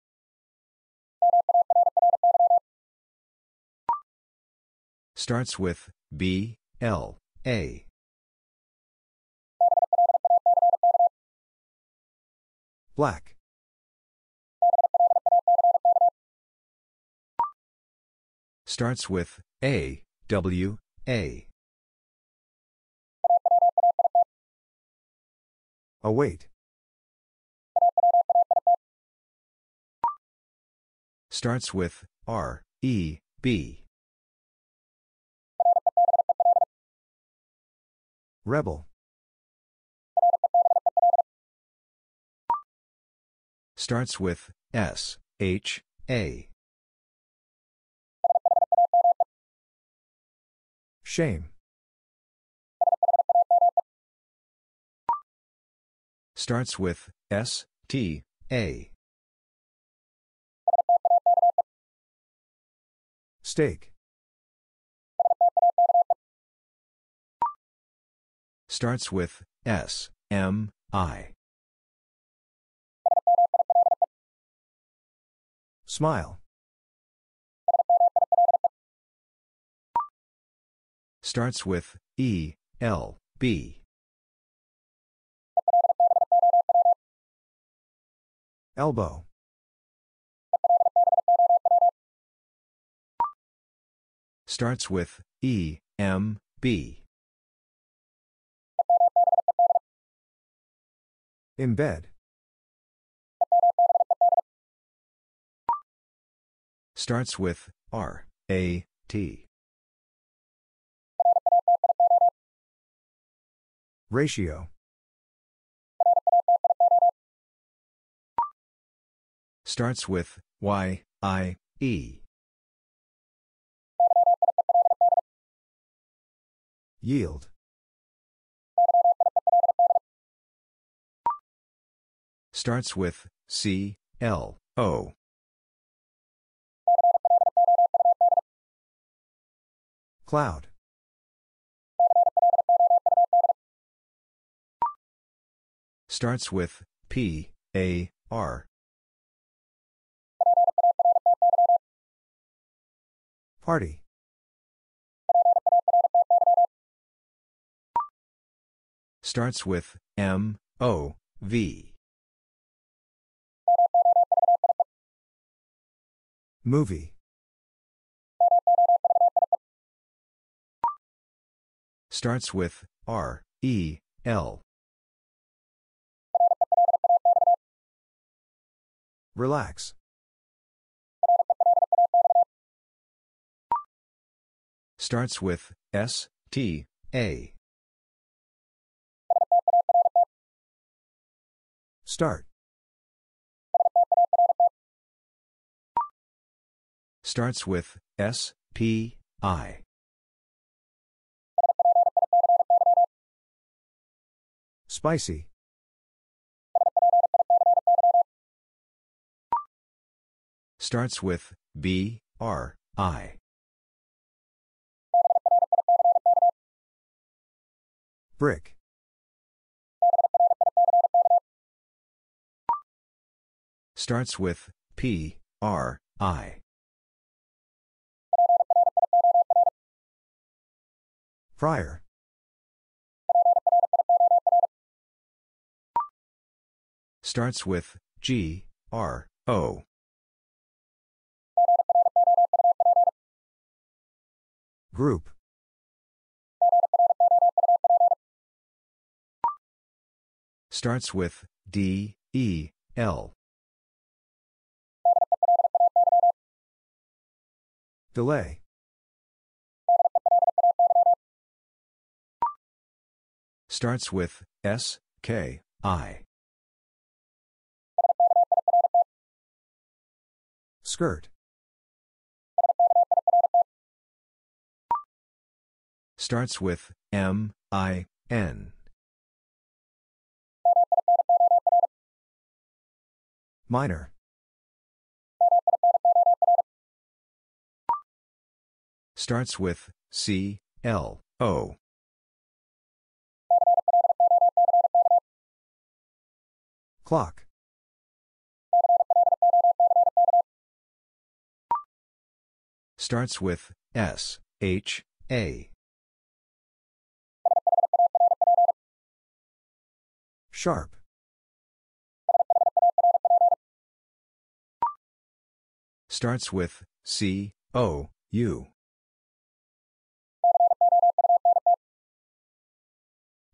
Starts with B, L, A. Black. Starts with A, W, A. Await. Starts with R, E, B. Rebel. Starts with S, H, A. Shame. Starts with S, T, A. Stake. Starts with S, M, I. Smile. Starts with E, L, B. Elbow. Starts with E, M, B. Embed. Starts with R, A, T. Ratio. Starts with Y, I, E. Yield. Starts with C, L, O. Cloud. Starts with P, A, R. Party. Starts with M, O, V. Movie. Starts with R, E, L. Relax. Starts with S, T, A. Start. Starts with S, P, I. Spicy. Starts with B, R, I. Brick. Starts with P, R, I. Prior. Starts with G, R, O. Group. Starts with D, E, L. Delay. Starts with S, K, I. Skirt. Starts with M, I, N. Minor. Starts with C, L, O. Clock. Starts with S, H, A. Sharp. Starts with C, O, U.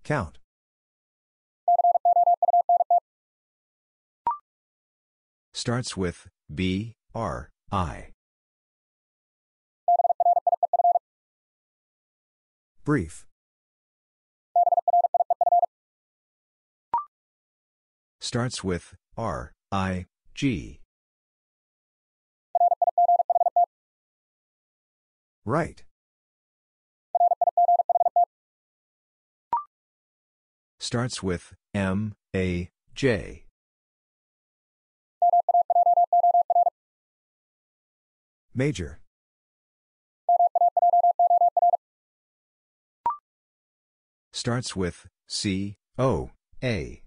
Count. Starts with B, R, I. Brief. Starts with R, I, G. Right. Starts with M, A, J. Major. Starts with C, O, A.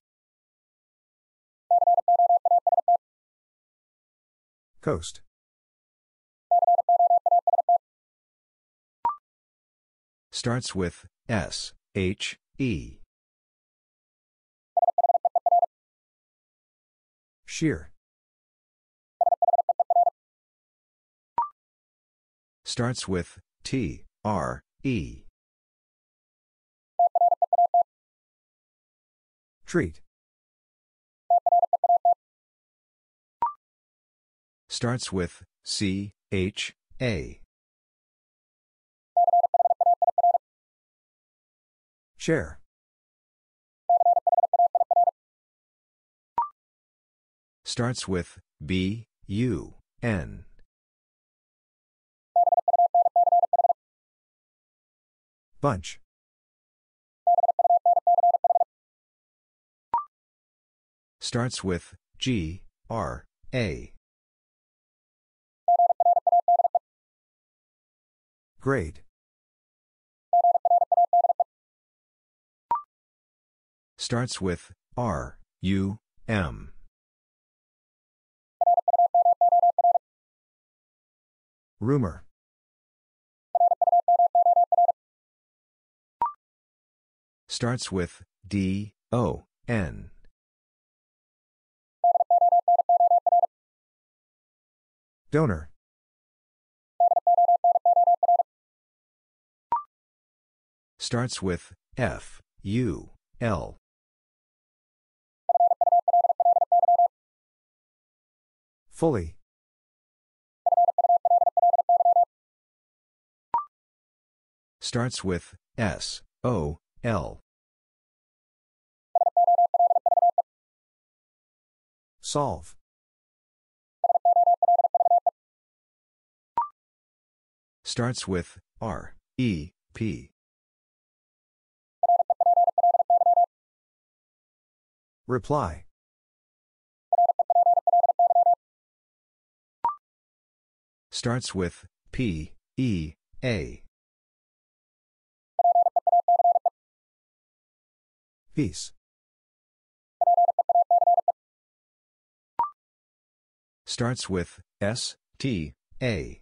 Coast. Starts with S, H, E. Sheer. Starts with T, R, E. Treat. Starts with C, H, A. Chair. Starts with B, U, N. Bunch. Starts with G, R, A. Grade. Starts with R, U, M. Rumor. Starts with D, O, N. Donor. Starts with F, U, L. Fully. Starts with S, O, L. Solve. Starts with R, E, P. Reply. Starts with P, E, A. Peace. Starts with S, T, A.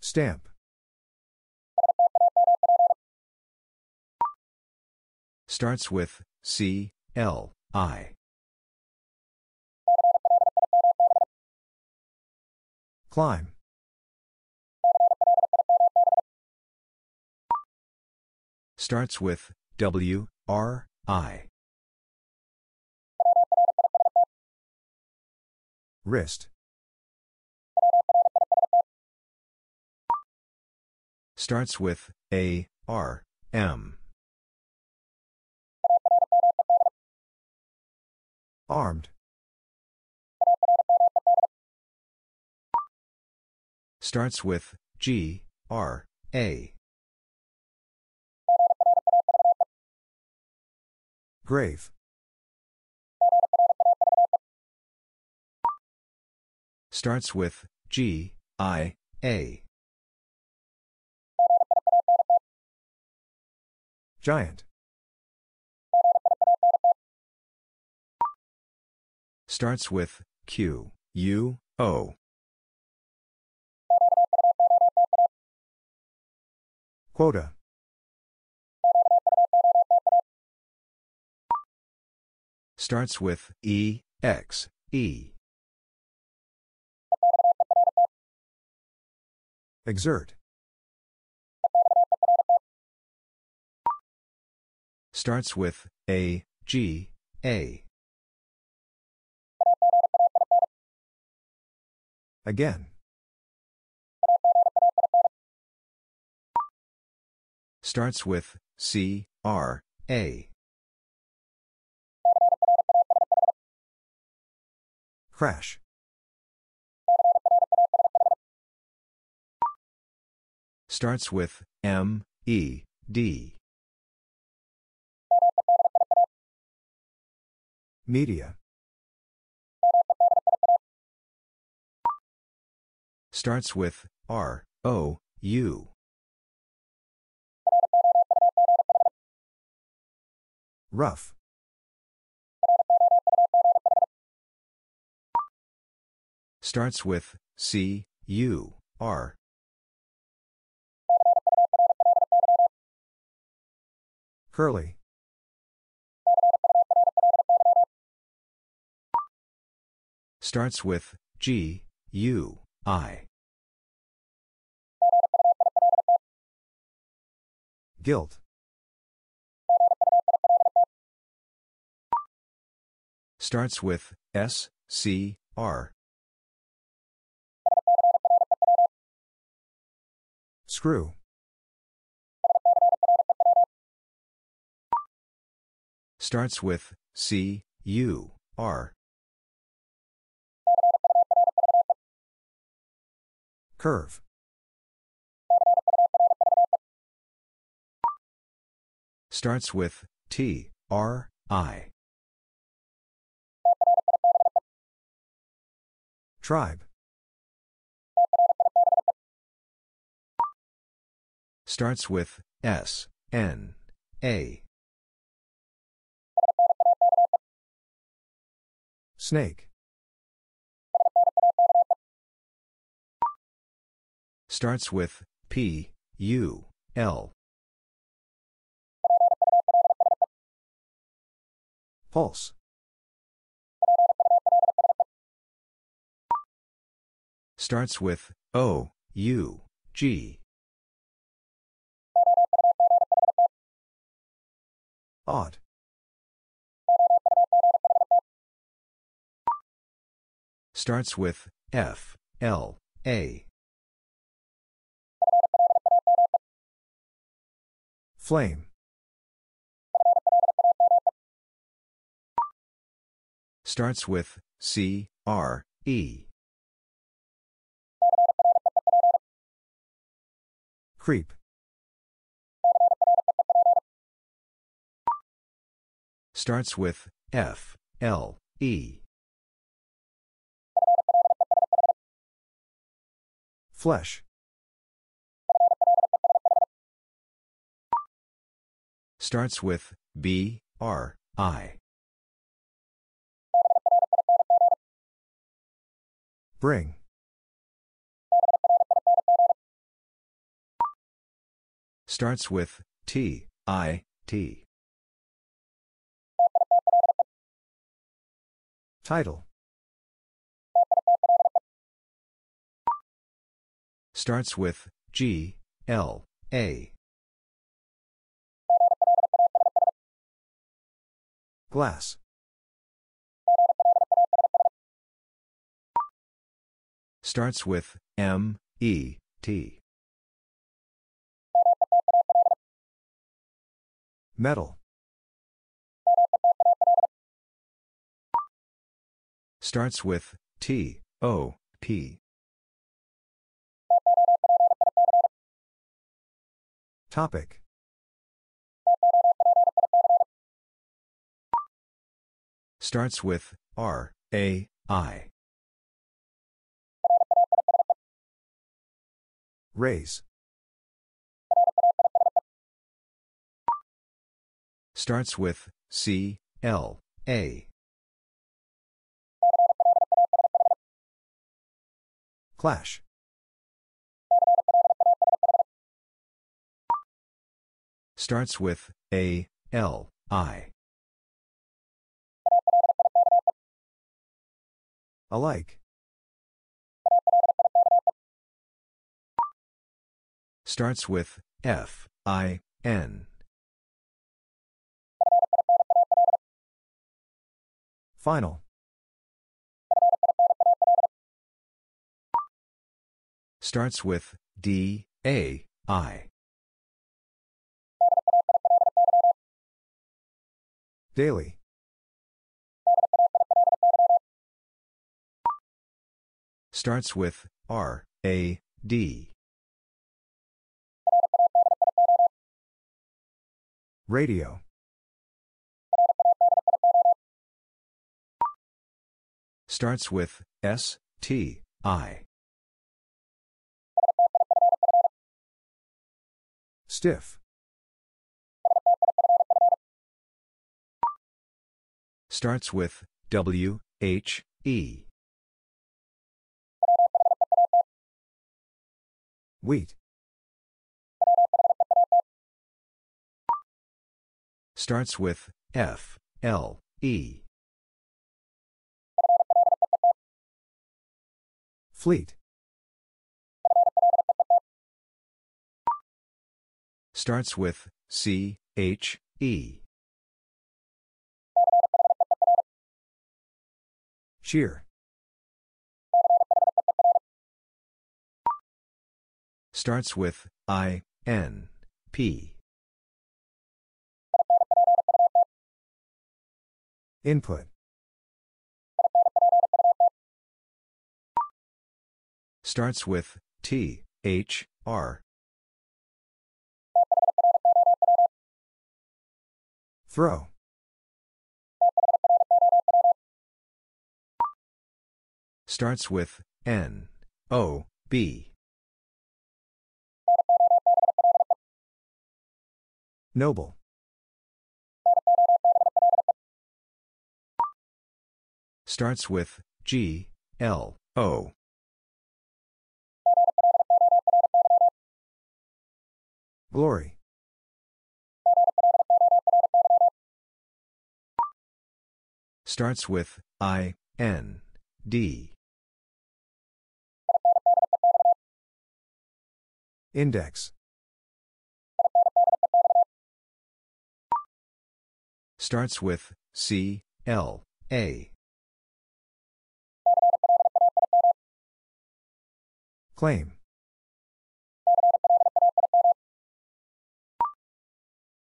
Stamp. Starts with C, L, I. Climb. Starts with W, R, I. Wrist. Starts with A, R, M. Armed. Starts with G, R, A. Grave. Starts with G, I, A. Giant. Starts with Q, U, O. Quota. Starts with E, X, E. Exert. Starts with A, G, A. Again. Starts with C, R, A. Crash. Starts with M, E, D. Media. Starts with R, O, U. Rough. Starts with C, U, R. Curly. Starts with G, U, I. Guilt. Starts with S, C, R. Screw. Starts with C, U, R. Curve. Starts with T, R, I. Tribe. Starts with S, N, A. Snake. Starts with P, U, L. Pulse. Starts with O, U, G. Odd. Starts with F, L, A. Flame. Starts with C, R, E. Creep. Starts with F, L, E. Flesh. Starts with B, R, I. Bring. Starts with T, I, T. Title. Starts with G, L, A. Glass. Starts with M, E, T. Metal. Starts with T, O, P. Topic. Starts with R, A, I. Raise. Starts with C, L, A. Clash. Starts with A, L, I. Alike. Starts with F, I, N. Final. Starts with D, A, I. Daily. Starts with R, A, D. Radio. Starts with S, T, I. Stiff. Starts with W, H, E. Wheat. Starts with F, L, E. Fleet. Starts with C, H, E. Cheer. Starts with I, N, P. Input. Starts with T, H, R. Throw. Starts with N, O, B. Noble. Starts with G, L, O. Glory. Starts with I, N, D. Index. Starts with C, L, A. Claim.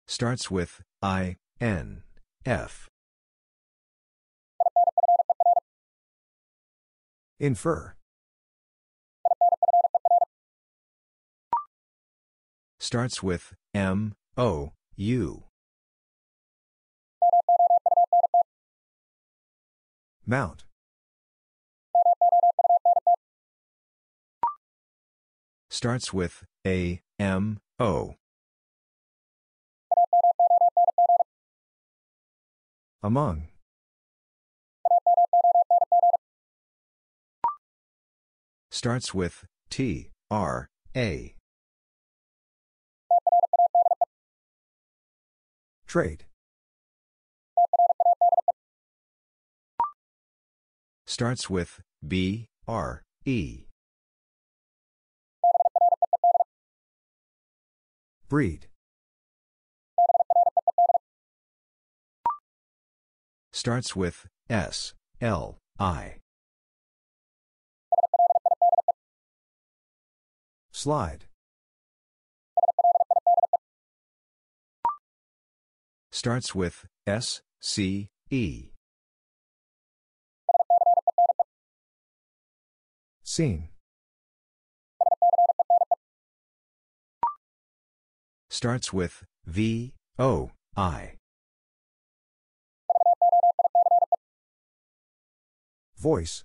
Starts with I, N, F. Infer. Starts with M, O, U. Mount. Starts with A, M, O. Among. Starts with T, R, A. Trade. Starts with B, R, E. Breed. Starts with S, L, I. Slide. Starts with S, C, E. Scene. Starts with V, O, I. Voice.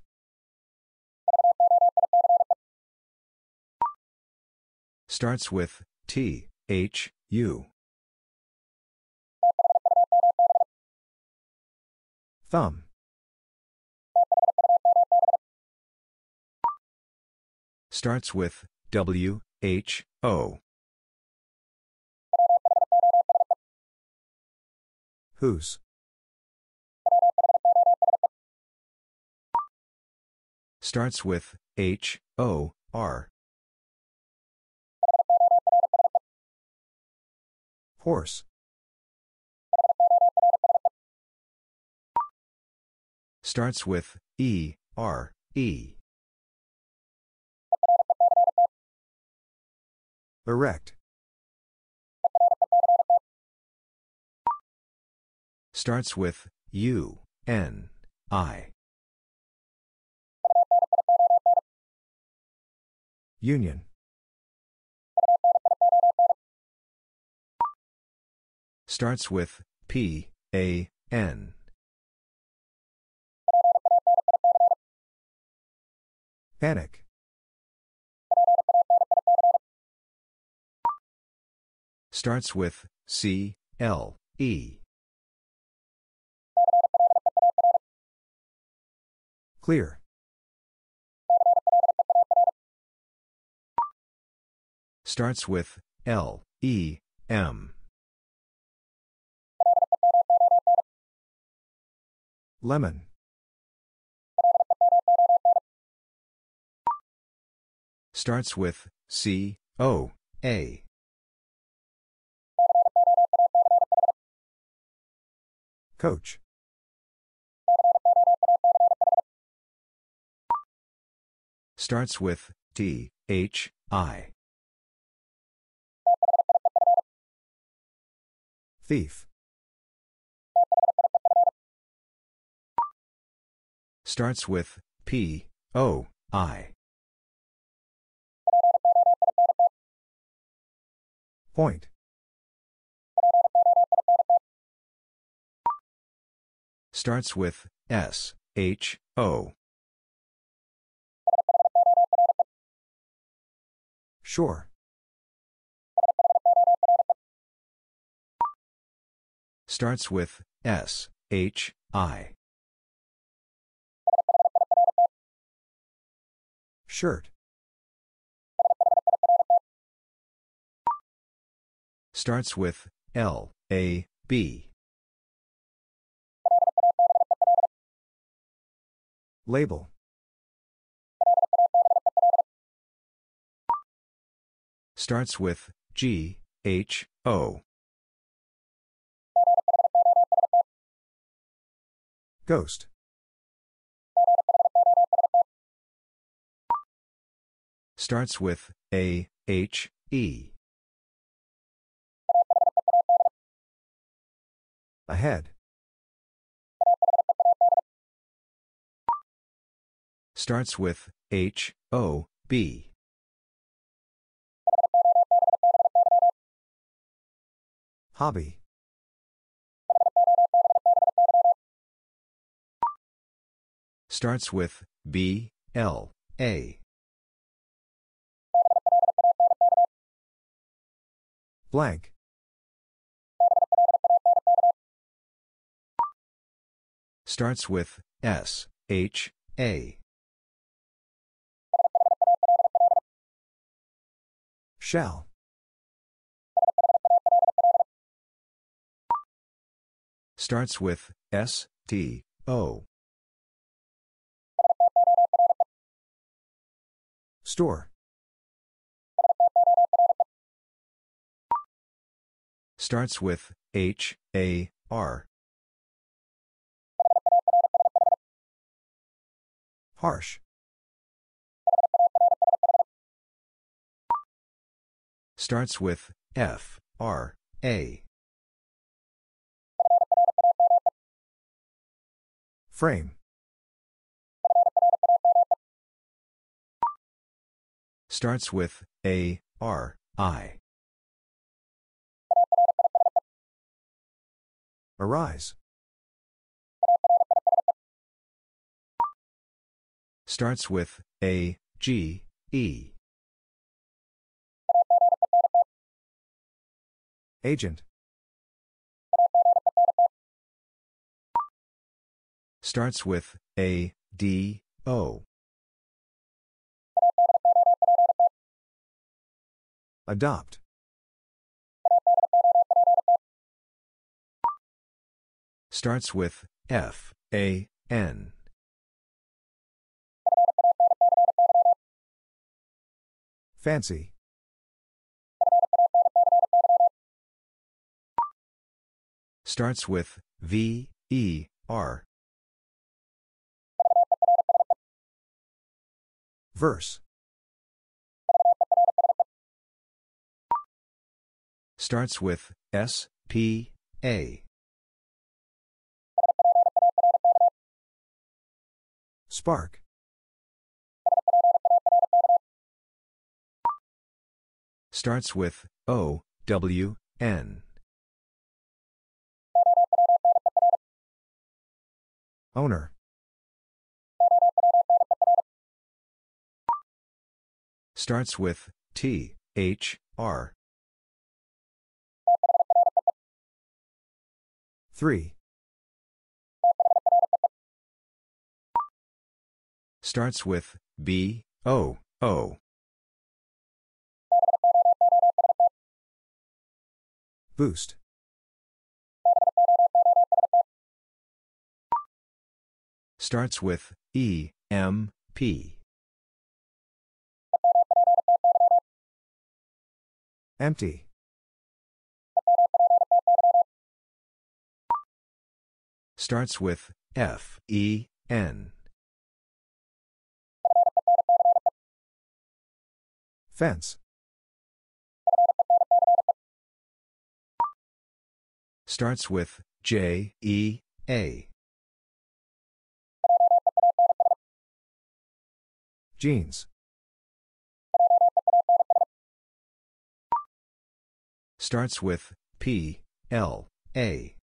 Starts with T, H, U. Thumb. Starts with W, H, O. Whose? Starts with H, O, R. Horse. Starts with E, R, E. Erect. Starts with U, N, I. Union. Starts with P, A, N. Panic. Starts with C, L, E. Clear. Starts with L, E, M. Lemon. Starts with C, O, A. Coach. Starts with T, H, I. Thief. Starts with P, O, I. Point. Starts with S, H, O. Sure. Starts with S, H, I. Shirt. Starts with L, A, B. Label. Starts with G, H, O. Ghost. Starts with A, H, E. Ahead. Starts with H, O, B. Hobby. Starts with B, L, A. Blank. Starts with S, H, A. Shall. Starts with S, T, O. Store. Starts with H, A, R. Harsh. Starts with F, R, A. Frame. Starts with A, R, I. Arise. Starts with A, G, E. Agent. Starts with A, D, O. Adopt. Starts with F, A, N. Fancy. Starts with V, E, R. Verse. Starts with S, P, A. Spark. Starts with O, W, N. Owner. Starts with T, H, R. 3. Starts with B, O, O. Boost. Starts with E, M, P. Empty. Starts with F, E, N. Fence. Starts with J, E, A. Jeans. Starts with P, L, A.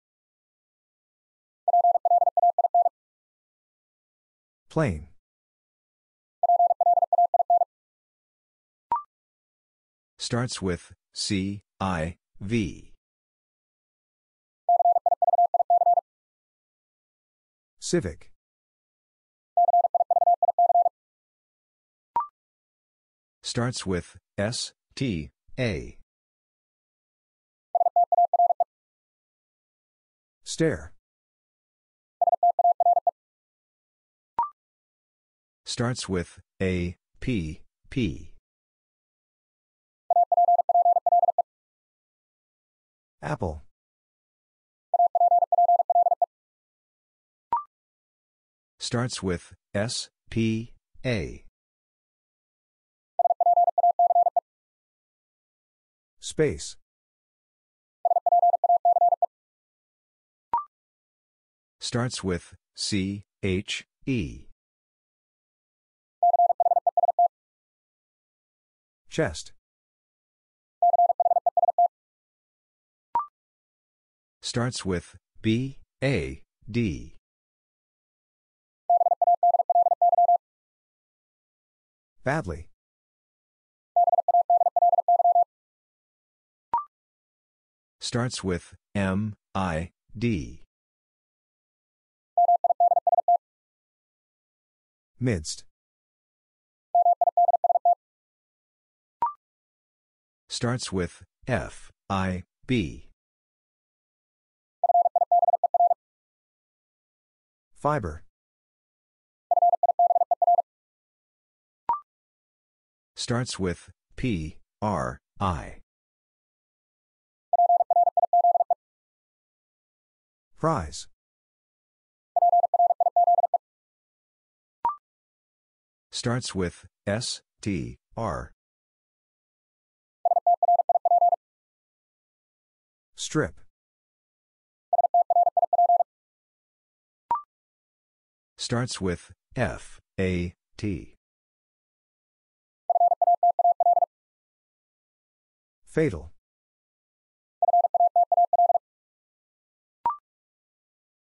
Plain. Starts with C, I, V. Civic. Starts with S, T, A. Stare. Starts with A, P, P. Apple. Starts with S, P, A. Space. Starts with C, H, E. Chest. Starts with B, A, D. Badly. Starts with M, I, D. Midst. Starts with F, I, B. Fiber. Starts with P, R, I. Prize. Starts with S, T, R. Strip. Starts with F, A, T. Fatal.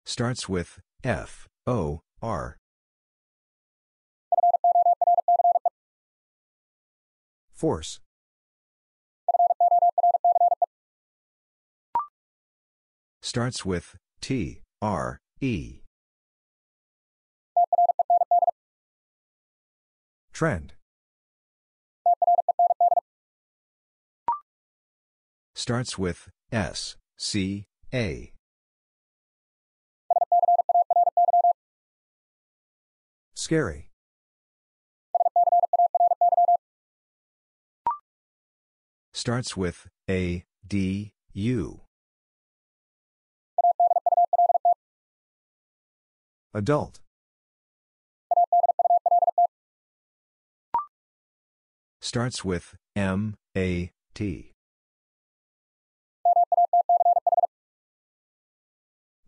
Starts with F, O, R. Force. Starts with T, R, E. Trend. Starts with S, C, A. Scary. Starts with A, D, U. Adult. Starts with M, A, T.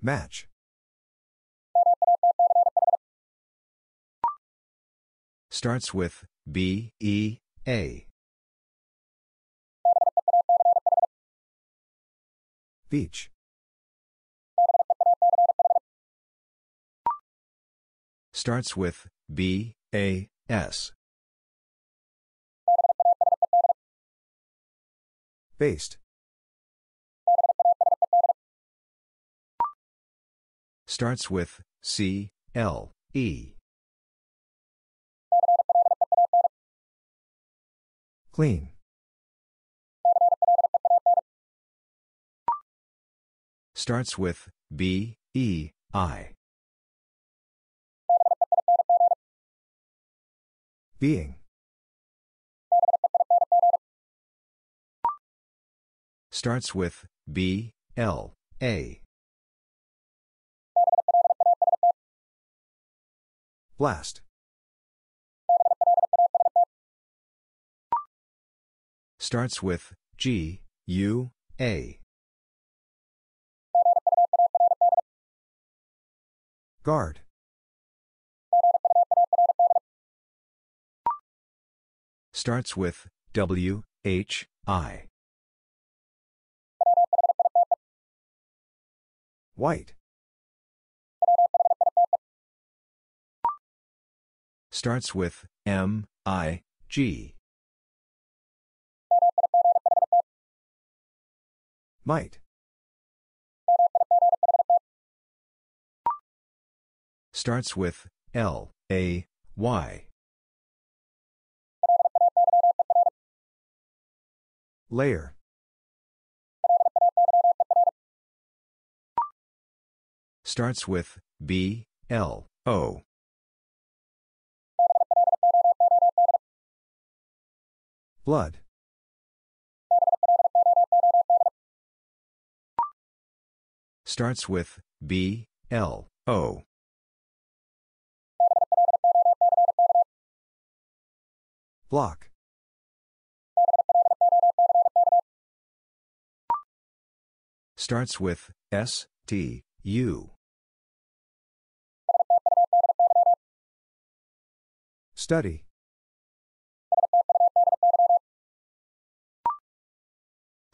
Match. Starts with B, E, A. Beach. Starts with B, A, S. Based. Starts with C, L, E. Clean. Starts with B, E, I. Being. Starts with B, L, A. Blast. Starts with G, U, A. Guard. Starts with W, H, I. White. Starts with M, I, G. Might. Starts with L, A, Y. Layer. Starts with B, L, O. Blood. Starts with B, L, O. Block. Starts with S, T, U. Study.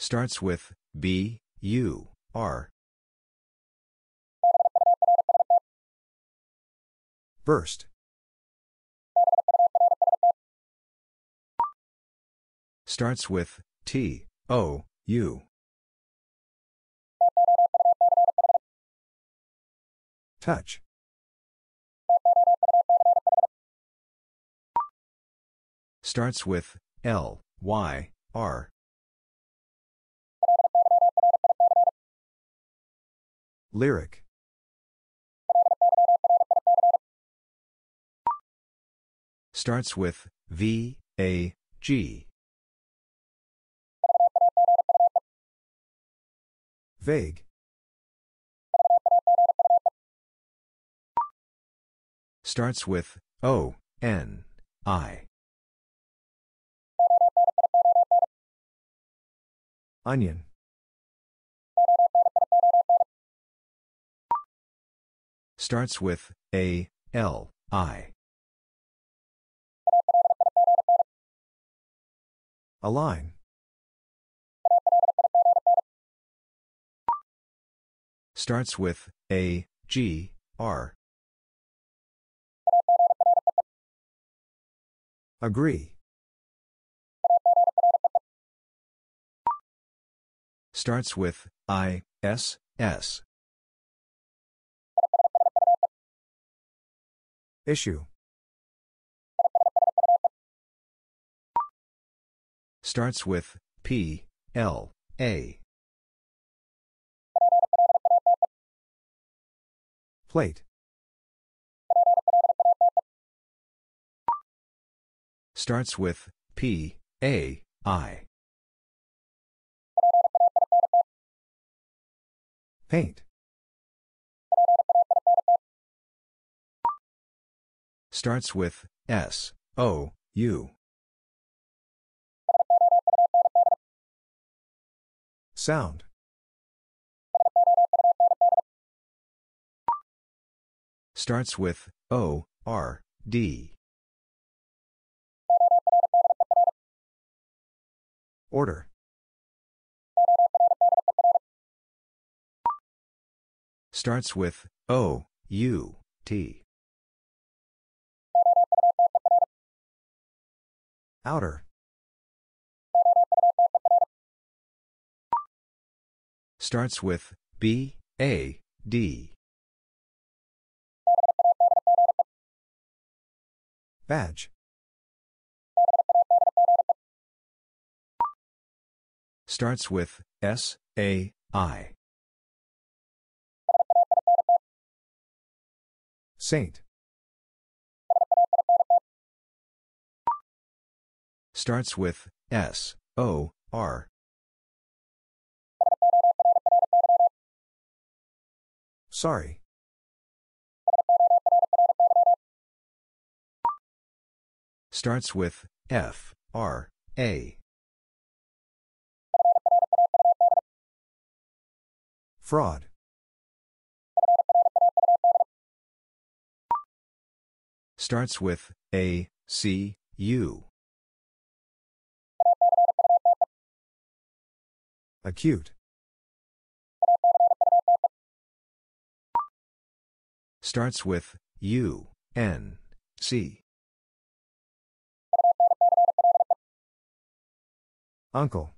Starts with B, U, R. Burst. Starts with T, O, U. Touch. Starts with L, Y, R. Lyric. Starts with V, A, G. Vague. Starts with O, N, I. Onion. Starts with A, L, I. Align. Starts with A, G, R. Agree. Starts with I, S, S. Issue. Starts with P, L, A. Plate. Starts with P, A, I. Paint. Starts with S, O, U. Sound. Starts with O, R, D. Order. Starts with O, U, T. Outer. Starts with B, A, D. Badge. Starts with S, A, I. Saint. Starts with S, O, R. Sorry. Starts with F, R, A. Fraud. Starts with A, C, U. Acute. Starts with U, N, C. Uncle.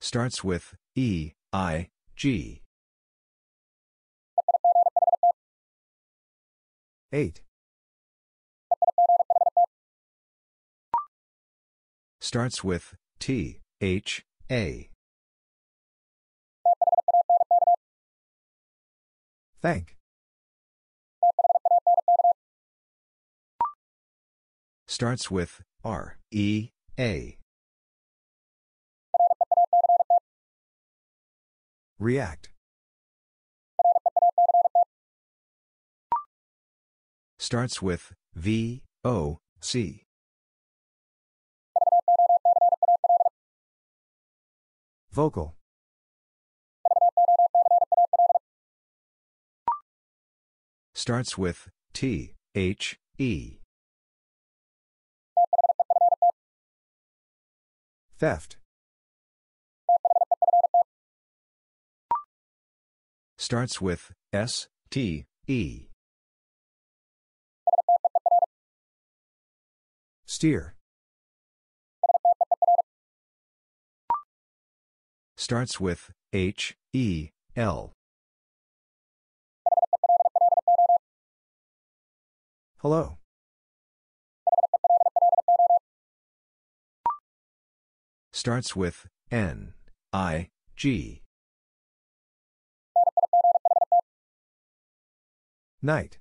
Starts with E, I, G. 8. Starts with T, H, A. Thank. Starts with R, E, A. React. Starts with V, O, C. Vocal. Starts with T, H, E. Theft. Starts with S, T, E. Steer. Starts with H, E, L. Hello. Starts with N, I, G. Night.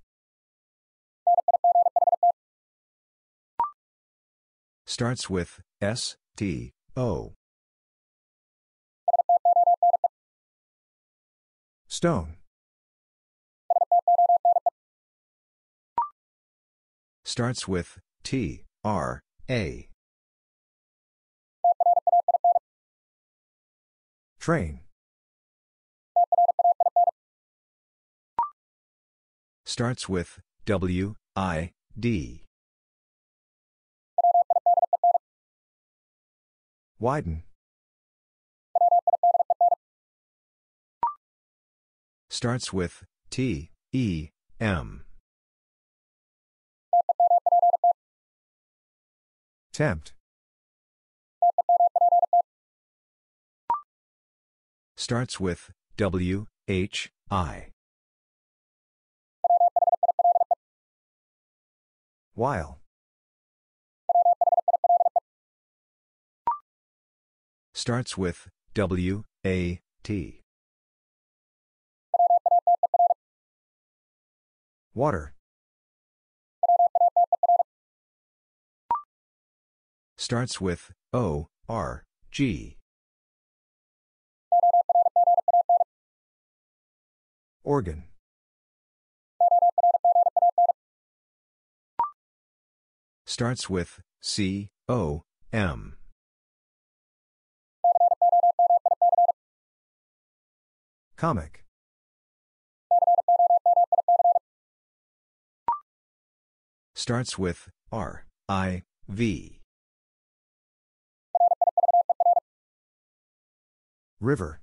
Starts with S, T, O. Stone. Starts with T, R, A. Train. Starts with W, I, D. Widen. Starts with T, E, M. Tempt. Starts with W, H, I. While. Starts with W, A, T. Water. Starts with O, R, G. Organ. Starts with C, O, M. Comic. Starts with R, I, V. River.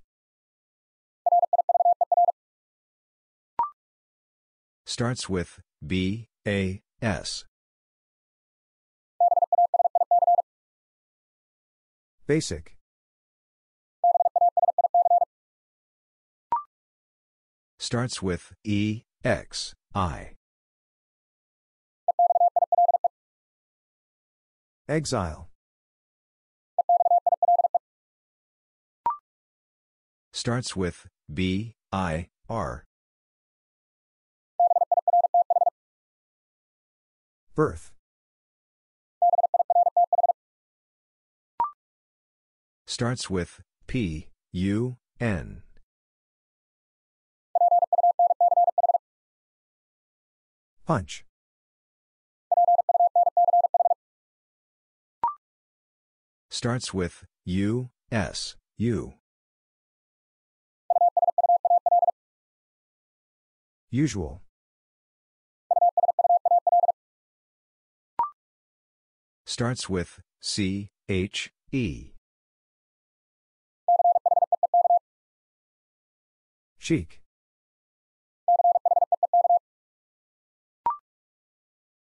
Starts with B, A, S. Basic. Starts with E, X, I. Exile. Starts with B, I, R. Birth. Starts with P, U, N. Punch. Starts with U, S, U. Usual. Starts with C, H, E. Cheek.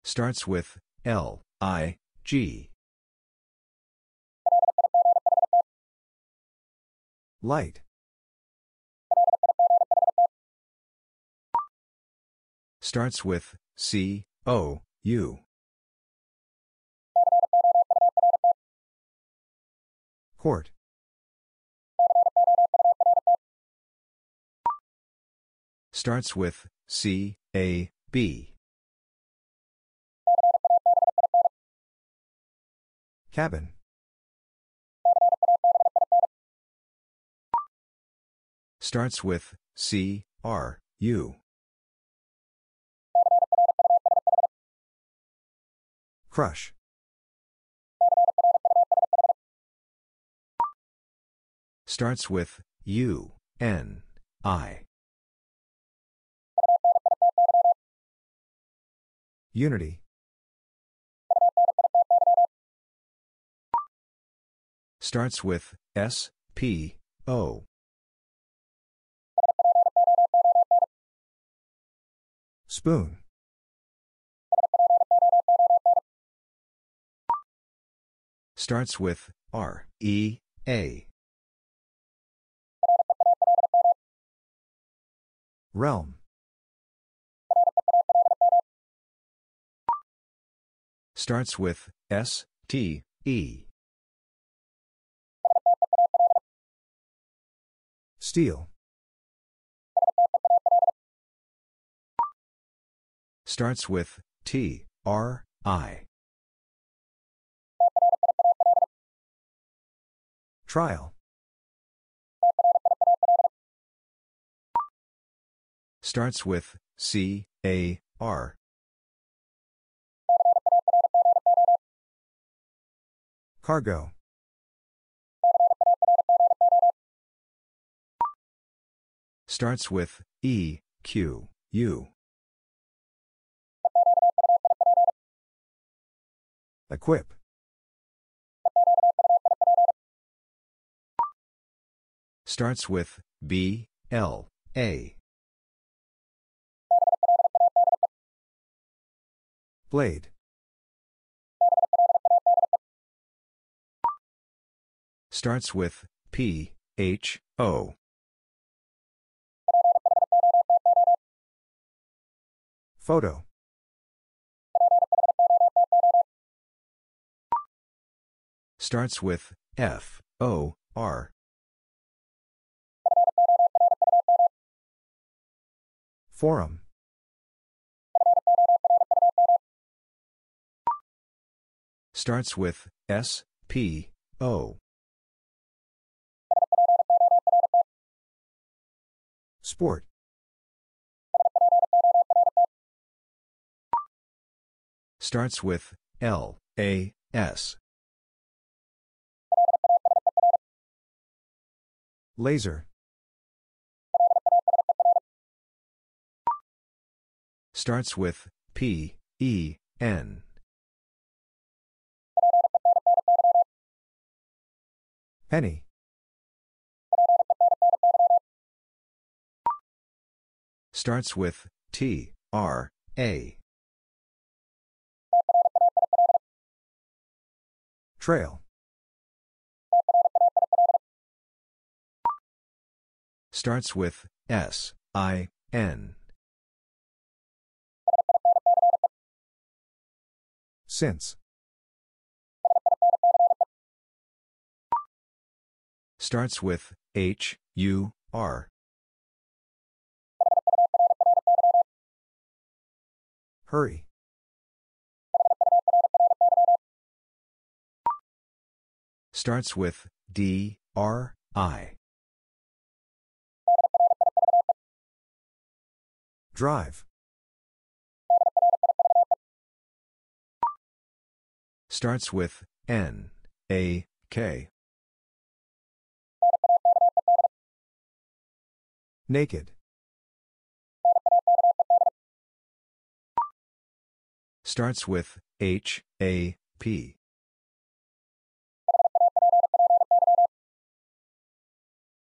Starts with L, I, G. Light. Starts with C, O, U. Court. Starts with C, A, B. Cabin. Starts with C, R, U. Crush. Starts with U, N, I. Unity. Starts with S, P, O. Spoon. Starts with R, E, A. Realm. Starts with S, T, E. Steel. Starts with T, R, I. Trial. Starts with C, A, R. Cargo. Starts with E, Q, U. Equip. Starts with B, L, A. Blade. Starts with P, H, O. Photo. Starts with F, O, R. Forum. Starts with S, P, O. Sport. Starts with L, A, S. Laser. Starts with P, E, N. Penny. Starts with T, R, A. Trail. Starts with S, I, N. Since. Starts with H, U, R. Hurry. Starts with D, R, I. Drive. Starts with N, A, K. Naked. Starts with H, A, P.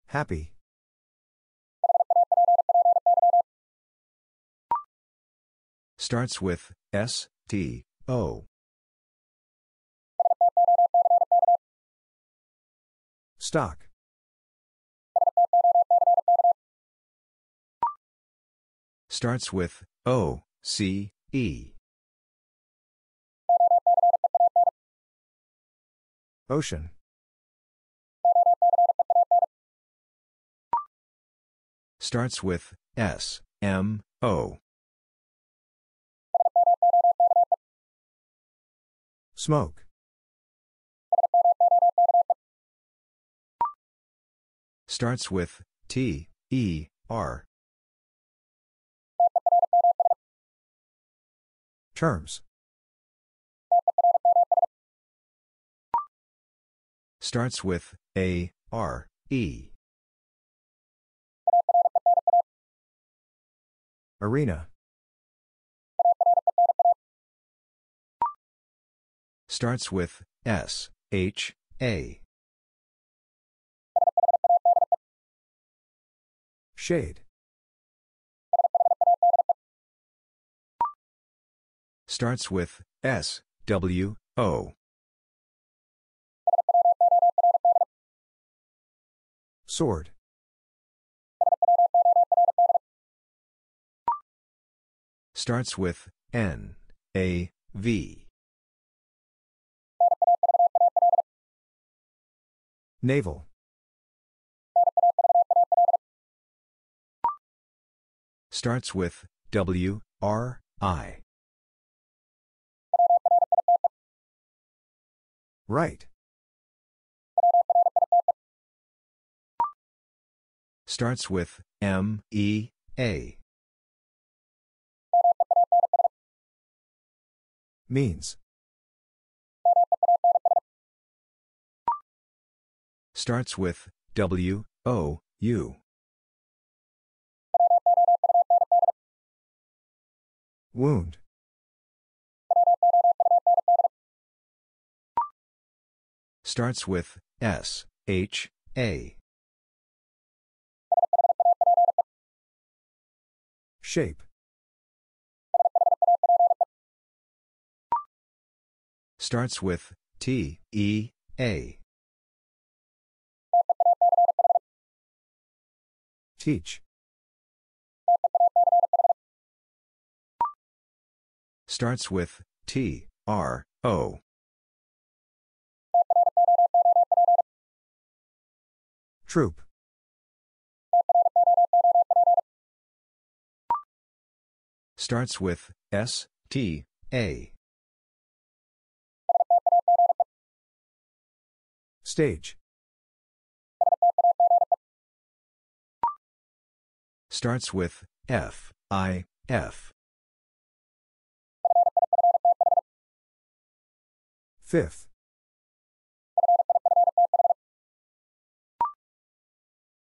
Happy. Starts with S, T, O. Stock. Starts with O, C, E. Ocean. Starts with S, M, O. Smoke. Starts with T, E, R. Terms. Starts with A, R, E. Arena. Starts with S, H, A. Shade. Starts with S, W, O. Sword. Starts with N, A, V. Naval. Starts with W, R, I. Write. Starts with M, E, A. Means. Starts with W, O, U. Wound. Starts with S, H, A. Shape. Starts with T, E, A. Teach. Starts with T, R, O. Troop. Starts with S, T, A. Stage. Starts with F, I, F. Fifth.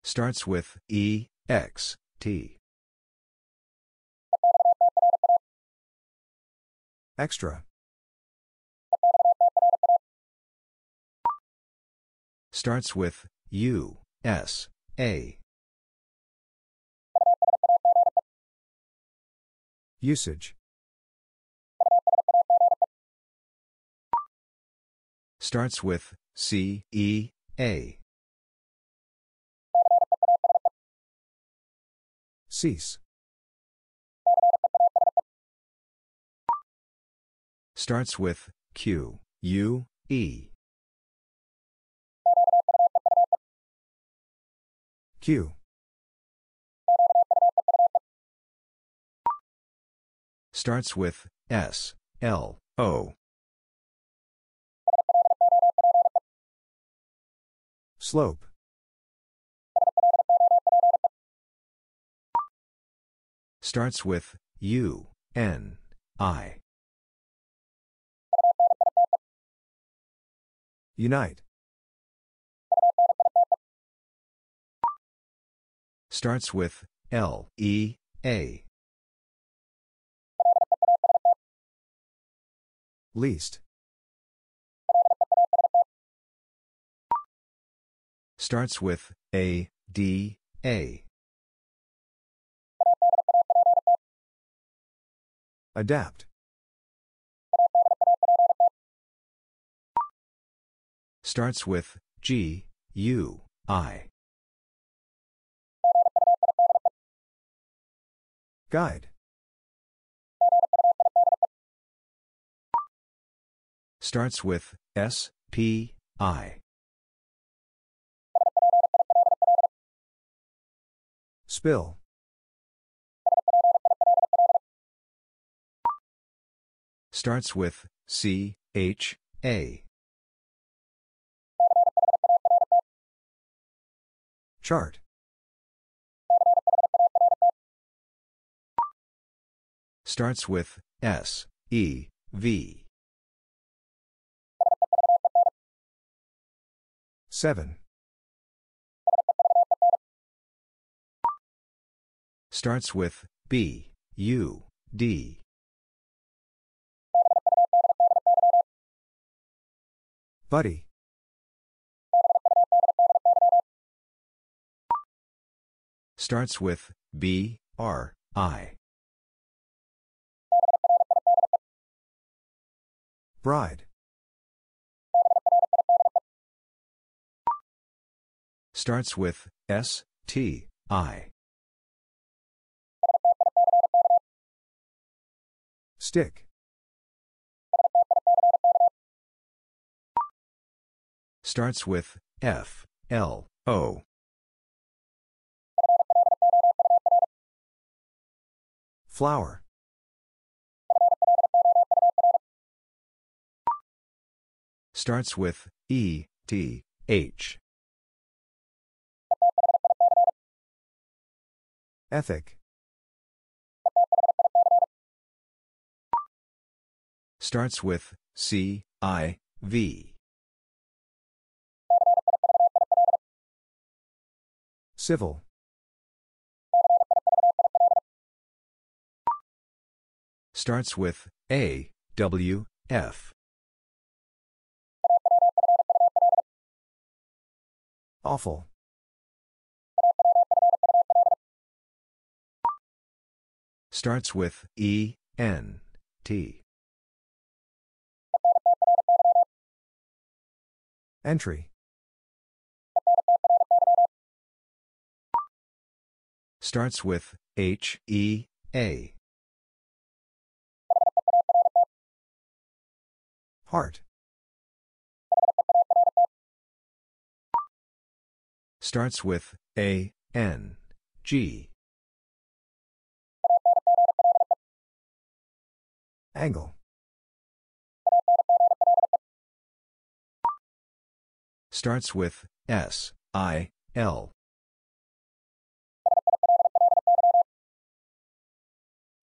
Starts with E, X, T. Extra. Starts with U, S, A. Usage. Starts with C, E, A. Cease. Starts with Q, U, E. Queue. Starts with S, L, O. Slope. Starts with U, N, I. Unite. Starts with L, E, A. Least. Starts with A, D, A. Adapt. Starts with G, U, I. Guide. Starts with S, P, I. Spill. Starts with C, H, A. Chart. Starts with S, E, V. 7. Starts with B, U, D. Buddy. Starts with B, R, I. Bride. Starts with S, T, I. Stick. Starts with F, L, O. Flour. Starts with E, T, H. Ethic. Starts with C, I, V. Civil. Starts with A, W, F. Awful. Starts with E, N, T. Entry. Starts with H, E, A. Heart. Starts with A, N, G. Angle. Starts with S, I, L.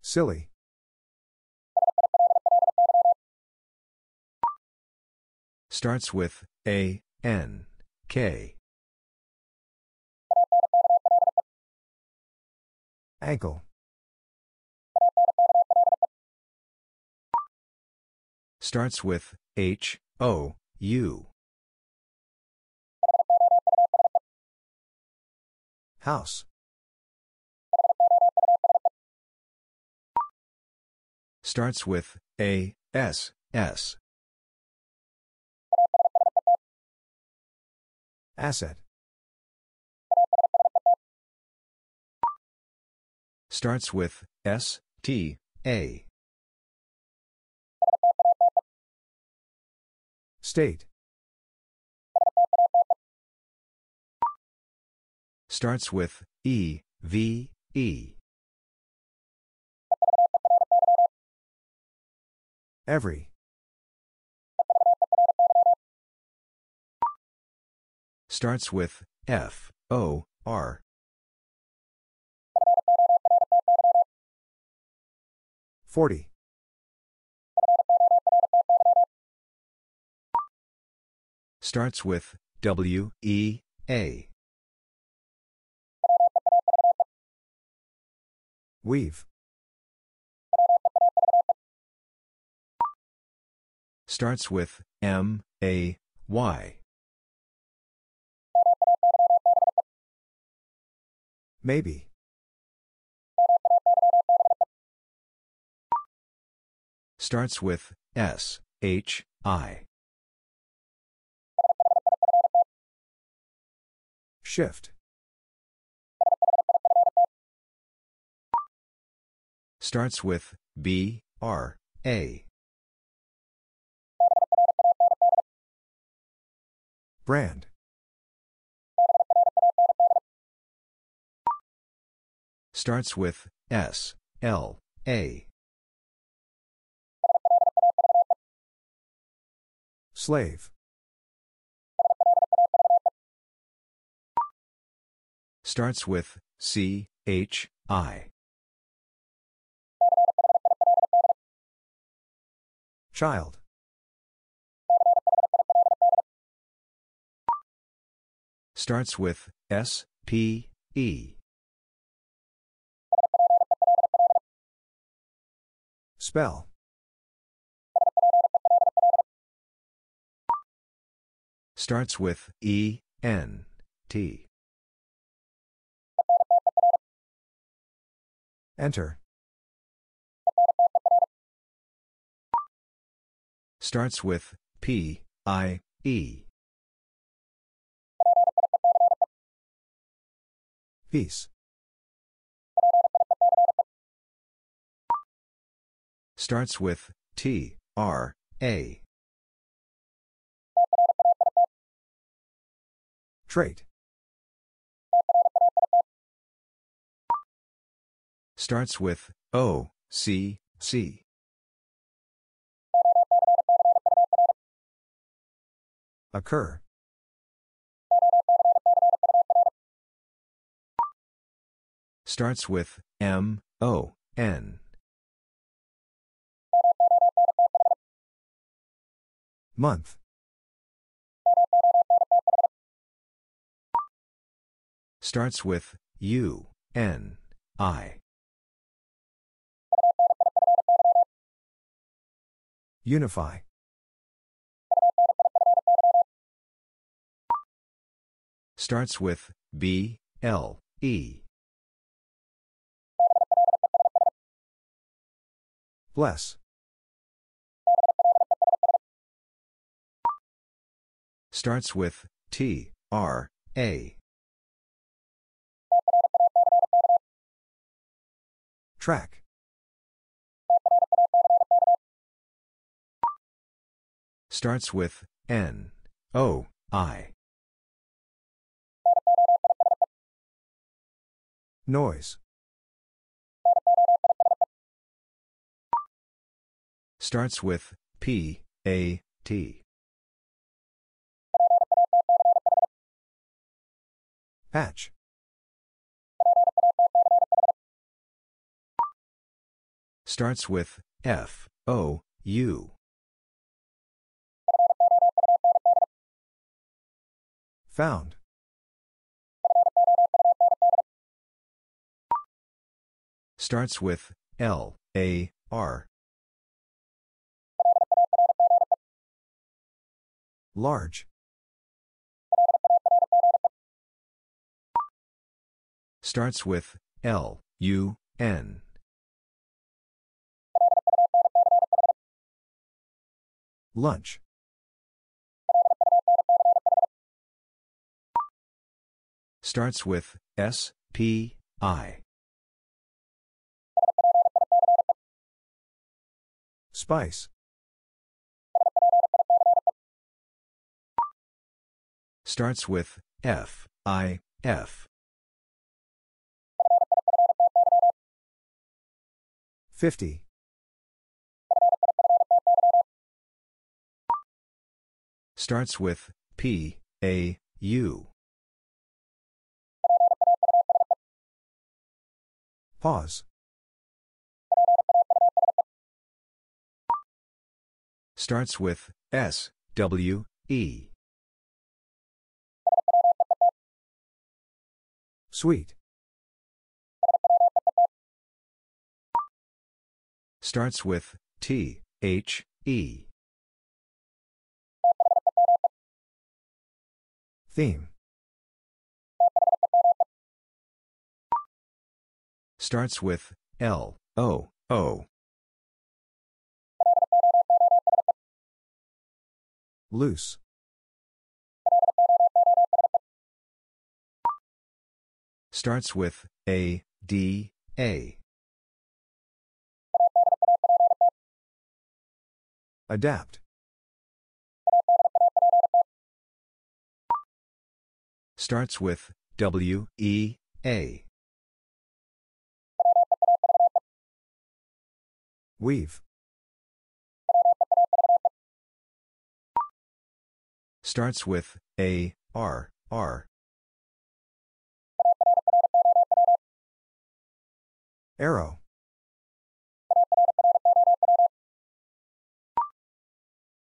Silly. Starts with A, N, K. Ankle. Starts with H, O, U. House. Starts with A, S, S. Asset. Starts with S, T, A. State. Starts with E, V, E. Every. Starts with F, O, R. Forty. Starts with W, E, A. Weave. Starts with M, A, Y. Maybe. Starts with S, H, I. Shift. Starts with B, R, A. Brand. Starts with S, L, A. Slave. Starts with C, H, I. Child. Starts with S, P, E. Spell. Starts with E, N, T. Enter. Starts with P, I, E. Piece. Starts with T, R, A. Trait. Starts with O, C, C. Occur. Starts with M, O, N. Month. Starts with U, N, I. Unify. Starts with B, L, E. Bless. Starts with T, R, A. Track. Starts with N, O, I. Noise. Starts with P, A, T. Patch. Starts with F, O, U. Found. Starts with L, A, R. Large. Starts with L, U, N. Lunch. Starts with S, P, I. Spice. Starts with F, I, F. Fifty. Starts with P, A, U. Pause. Starts with S, W, E. Sweet. Starts with T, H, E. Theme. Starts with L, O, O. Loose. Starts with A, D, A. Adapt. Starts with W, E, A. Weave. Starts with A, R, R. Arrow.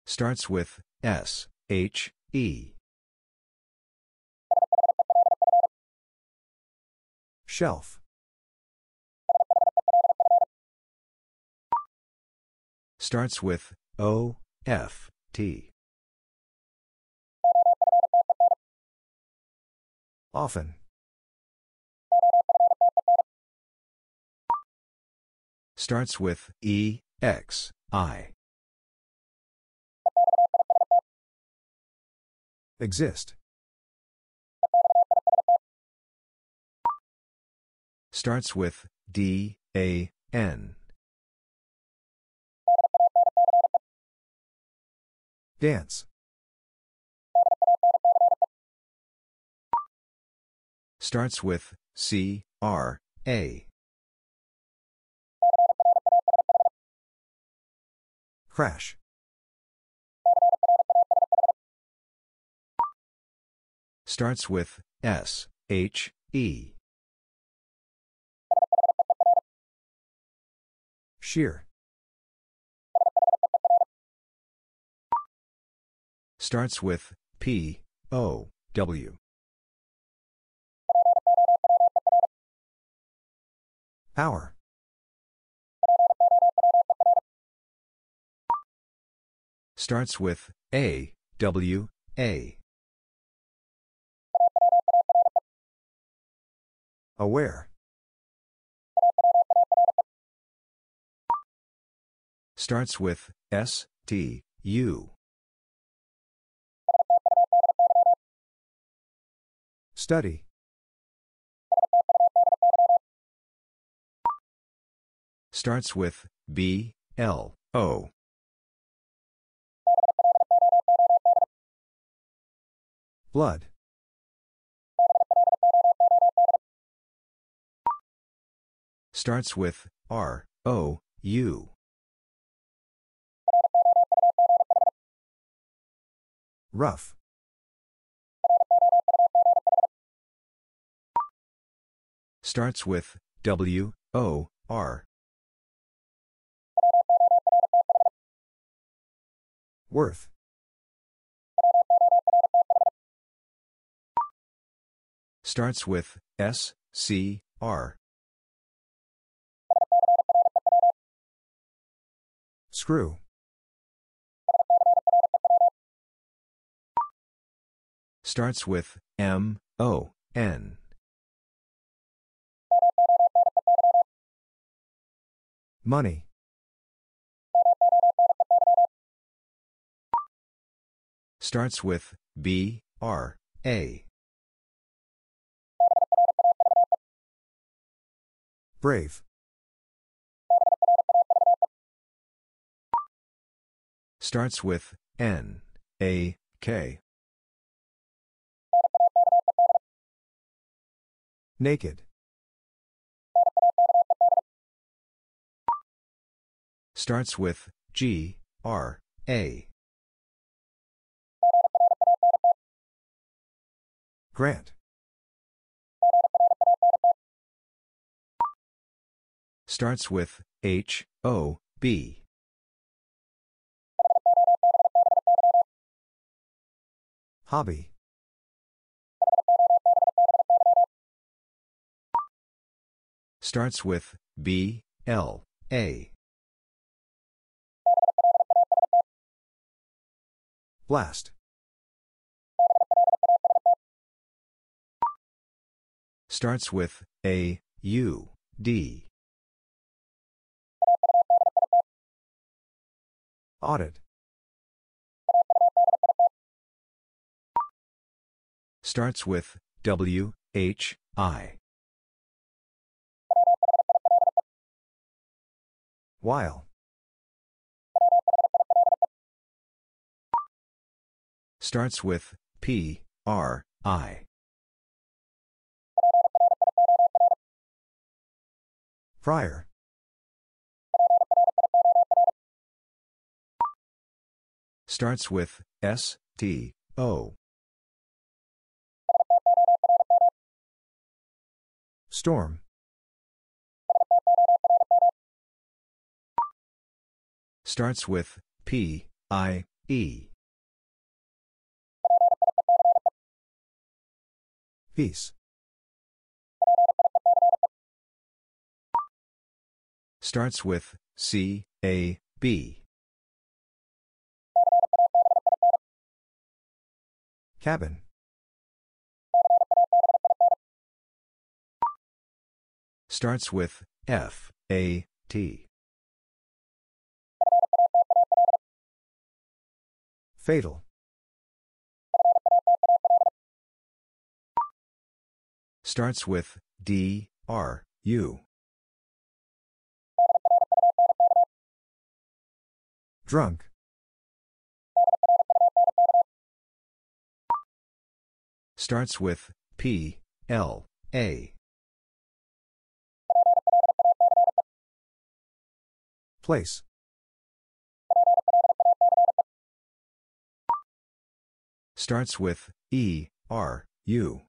Starts with S, H, E. Shelf. Starts with O, F, T. Often. Starts with E, X, I. Exist. Starts with D, A, N. Dance. Starts with C, R, A. Crash. Starts with S, H, E. Sheer. Starts with P, O, W. Power. Starts with A, W, A. Aware. Starts with S, T, U. Study. Starts with B, L, O. Blood. Starts with R, O, U. Rough. Starts with W, O, R. Worth. Starts with S, C, R. Screw. Starts with M, O, N. Money. Starts with B, R, A. Brave. Starts with N, A, K. Naked. Starts with G, R, A. Grant. Starts with H, O, B. Hobby. Starts with B, L, A. Blast. Starts with A, U, D. Audit. Starts with W, H, I. While. Starts with P, R, I. Prior. Starts with S, T, O. Storm. Starts with P, I, E. Piece. Starts with C, A, B. Cabin. Starts with F, A, T. Fatal. Starts with D, R, U. Drunk. Starts with P, L, A. Place. Starts with E, R, U.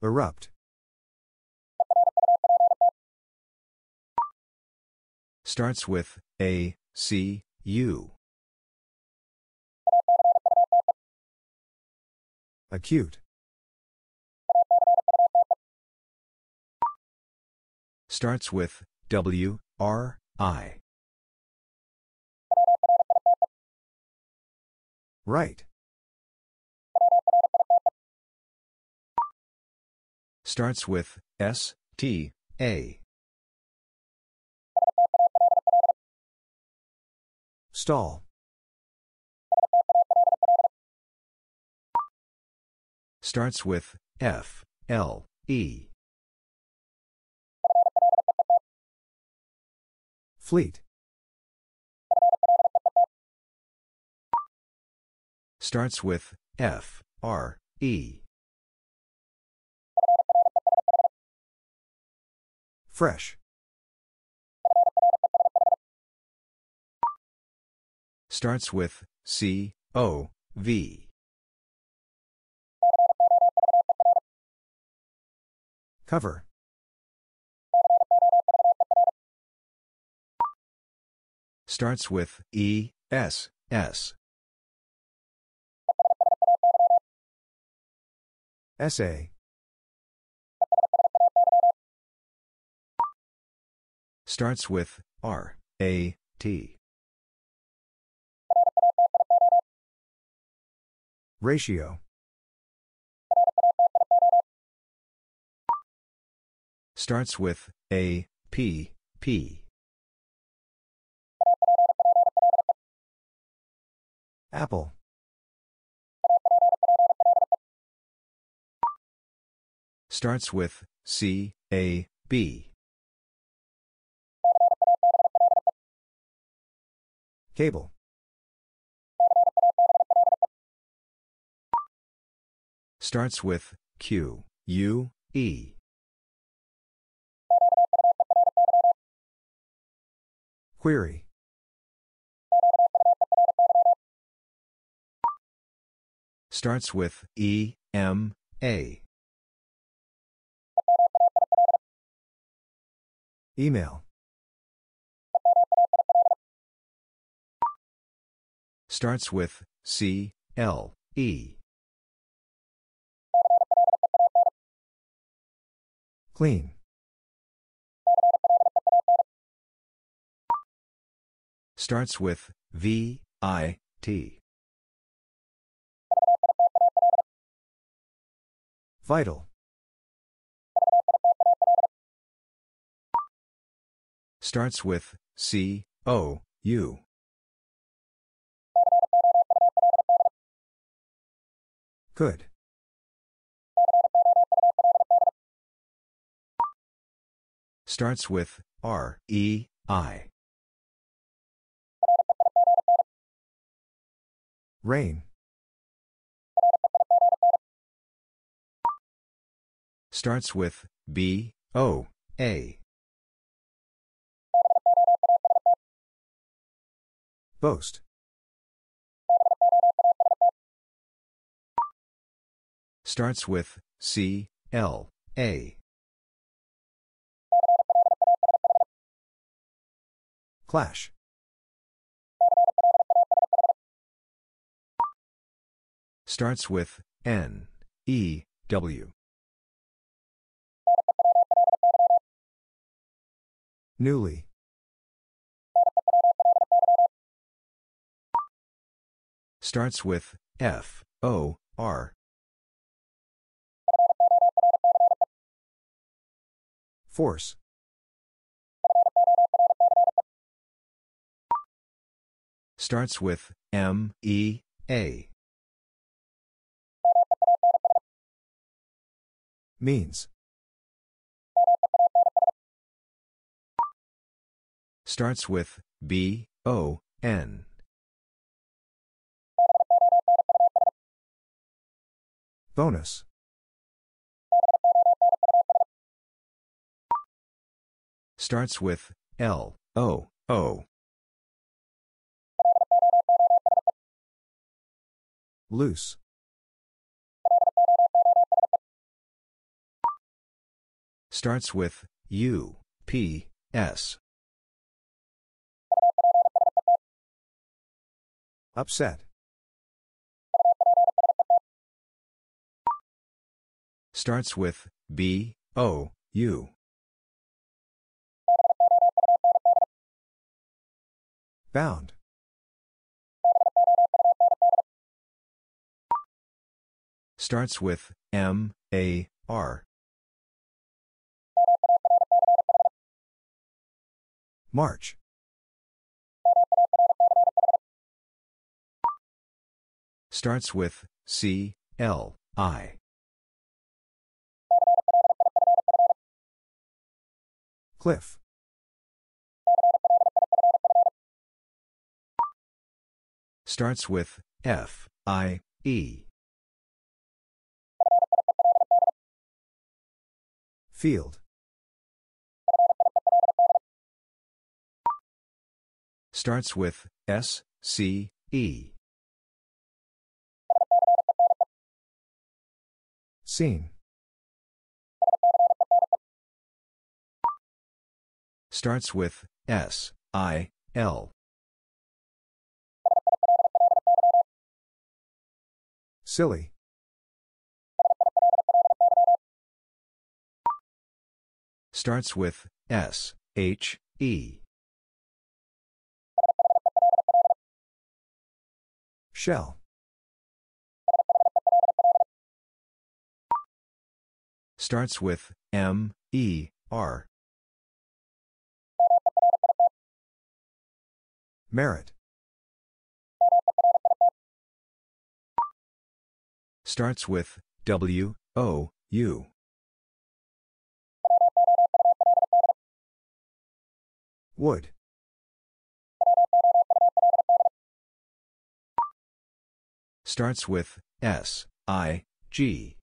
Erupt. Starts with A, C, U. Acute. Starts with W, R, I. Write. Starts with S, T, A. Stall. Starts with F, L, E. Fleet. Starts with F, R, E. Fresh. Starts with C, O, V. Cover. Starts with E, S, S. Essay. Starts with R, A, T. Ratio. Starts with A, P, P. Apple. Starts with C, A, B. Cable. Starts with Q, U, E. Query. Starts with E, M, A. Email. Starts with C, L, E. Clean. Starts with V, I, T. Vital. Starts with C, O, U. Could. Starts with R, E, I. Reign. Starts with B, O, A. Boast. Starts with C, L, A. Clash. Starts with N, E, W. Newly. Starts with F, O, R. Force. Starts with M, E, A. Means. Starts with B, O, N. Bonus. Starts with L, O, O. Loose. Starts with U, P, S. Upset. Starts with B, O, U. Bound. Starts with M, A, R. March. Starts with C, L, I. Cliff. Starts with F, I, E. Field. Starts with S, C, E. Scene. Starts with S, I, L. Silly. Starts with S, H, E. Shell. Starts with M, E, R. Merit. Starts with W, O, U. Would. Starts with S, I, G.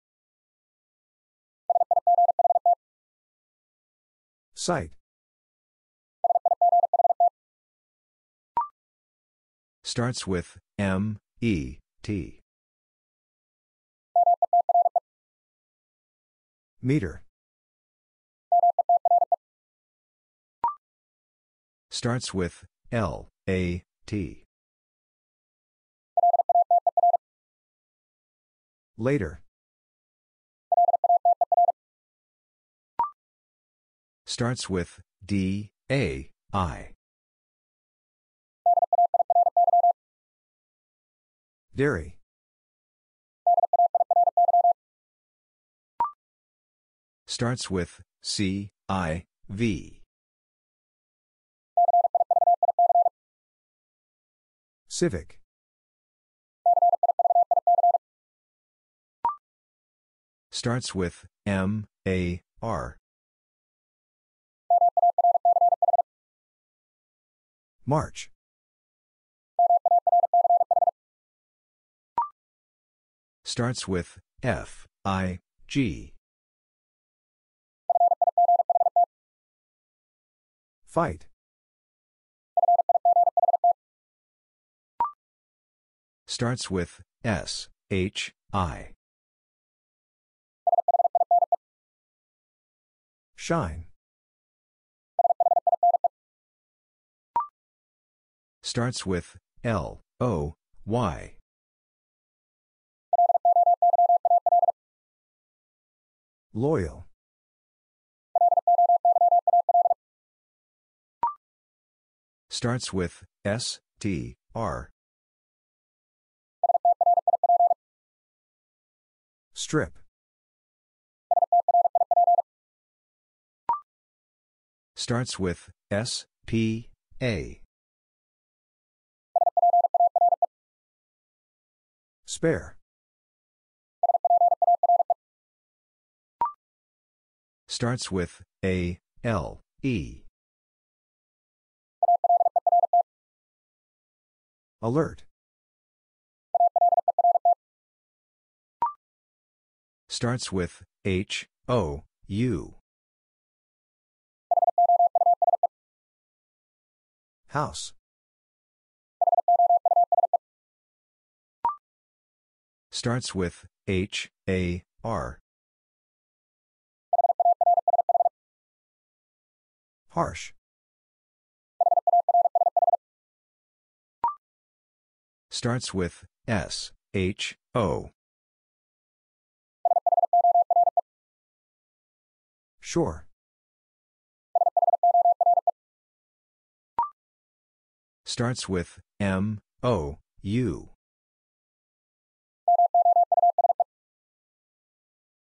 Sight. Starts with M, E, T. Meter. Starts with L, A, T. Later. Starts with D, A, I. Dairy. Starts with C, I, V. Civic. Starts with M, A, R. March. Starts with F, I, G. Fight. Starts with S, H, I. Shine. Starts with L, O, Y. Loyal. Starts with S, T, R. Strip. Starts with S, P, A. Spare. Starts with A, L, E. Alert. Starts with H, O, U. House. Starts with H, A, R. Harsh. Starts with S, H, O. Sure. Starts with M, O, U.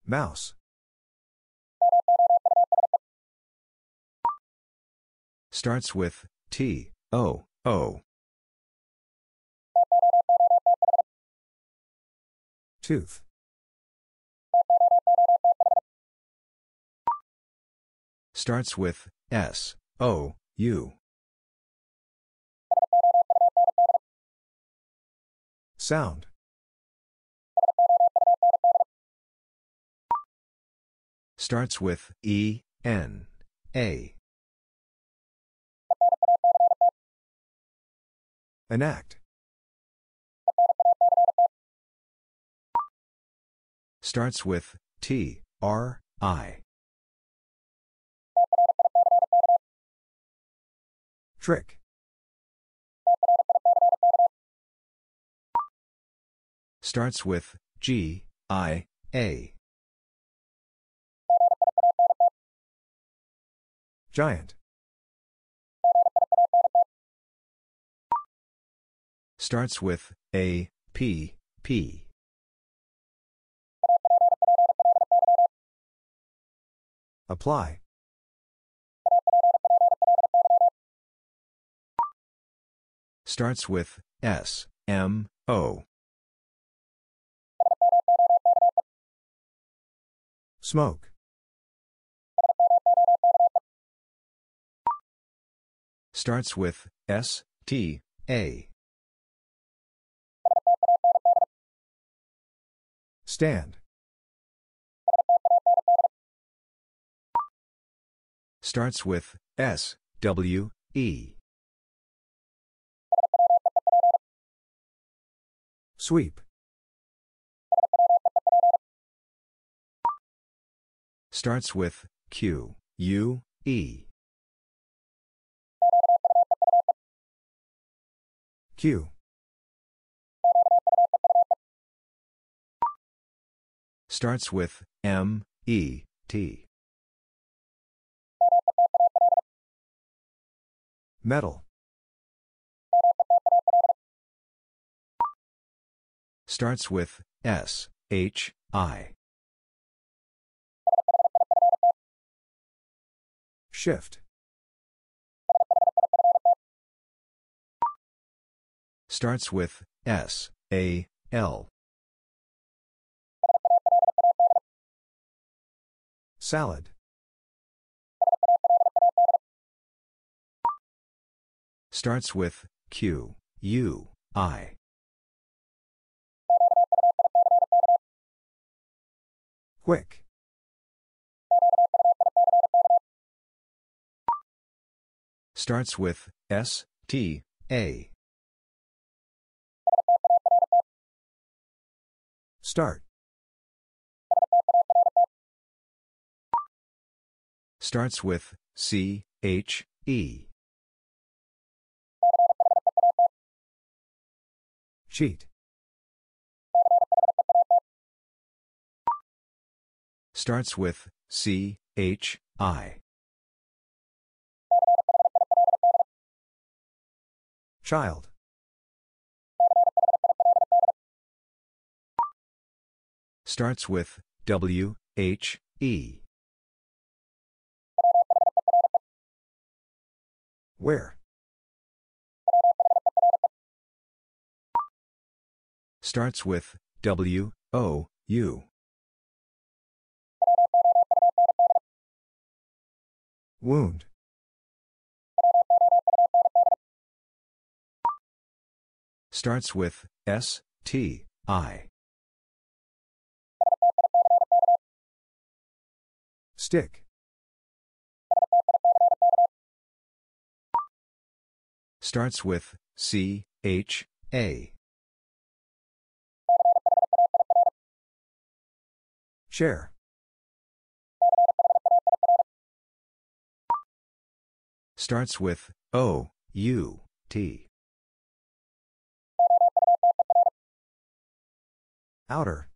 Mouse. Starts with T, O, O. Tooth. Starts with S, O, U. Sound. Starts with E, N, A. Enact. Starts with T, R, I. Trick. Starts with G, I, A. Giant. Starts with A, P, P. Apply. Starts with S, M, O. Smoke. Starts with S, T, A. Stand. Starts with S, W, E. Sweep. Starts with Q, U, E. Queue. Starts with M, E, T. Metal. Starts with S, H, I. Shift. Starts with S, A, L. Salad. Starts with Q, U, I. Quick. Starts with S, T, A. Start. Starts with C, H, E. Cheat. Starts with C, H, I. Child. Starts with W, H, E. Where? Starts with W, O, U. Wound. Starts with S, T, I. Stick. Starts with C, H, A. Chair. Starts with O, U, T. Outer.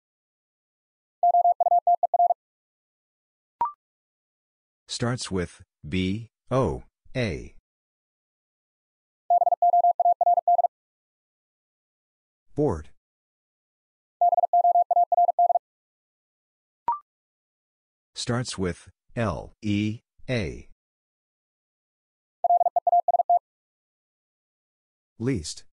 Starts with B, O, A. Board. Starts with L, E, A. Least.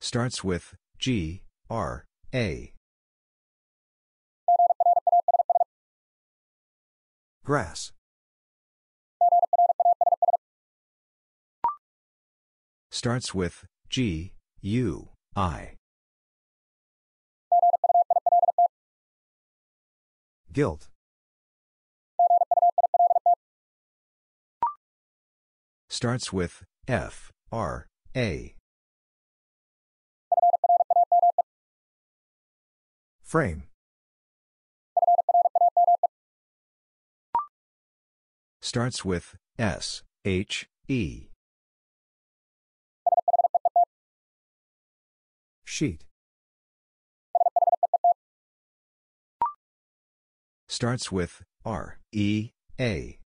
Starts with G, R, A. Grass. Starts with G, U, I. Guilt. Starts with F, R, A. Frame. Starts with S, H, E. Sheet. Starts with R, E, A.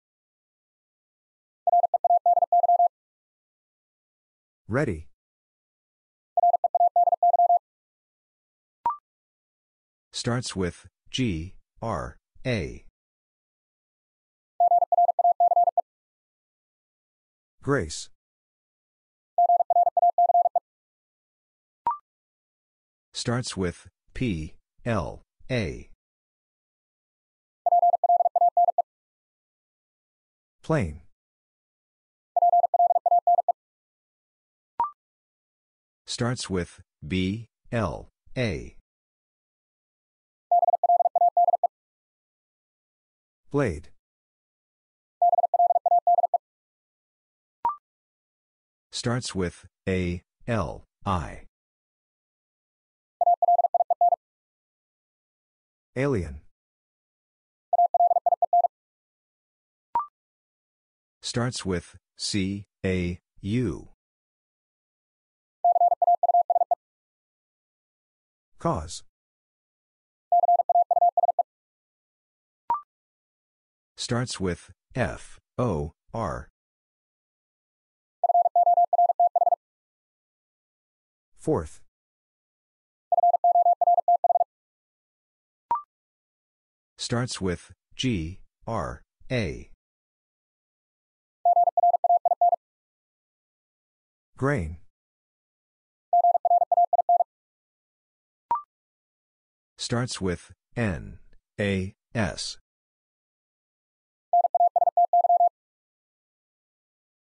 Ready. Starts with G, R, A. Grace. Starts with P, L, A. Plain. Starts with B, L, A. Blade. Starts with A, L, I. Alien. Starts with C, A, U. Cause. Starts with F, O, R. Forth. Starts with G, R, A. Grain. Starts with N, A, S.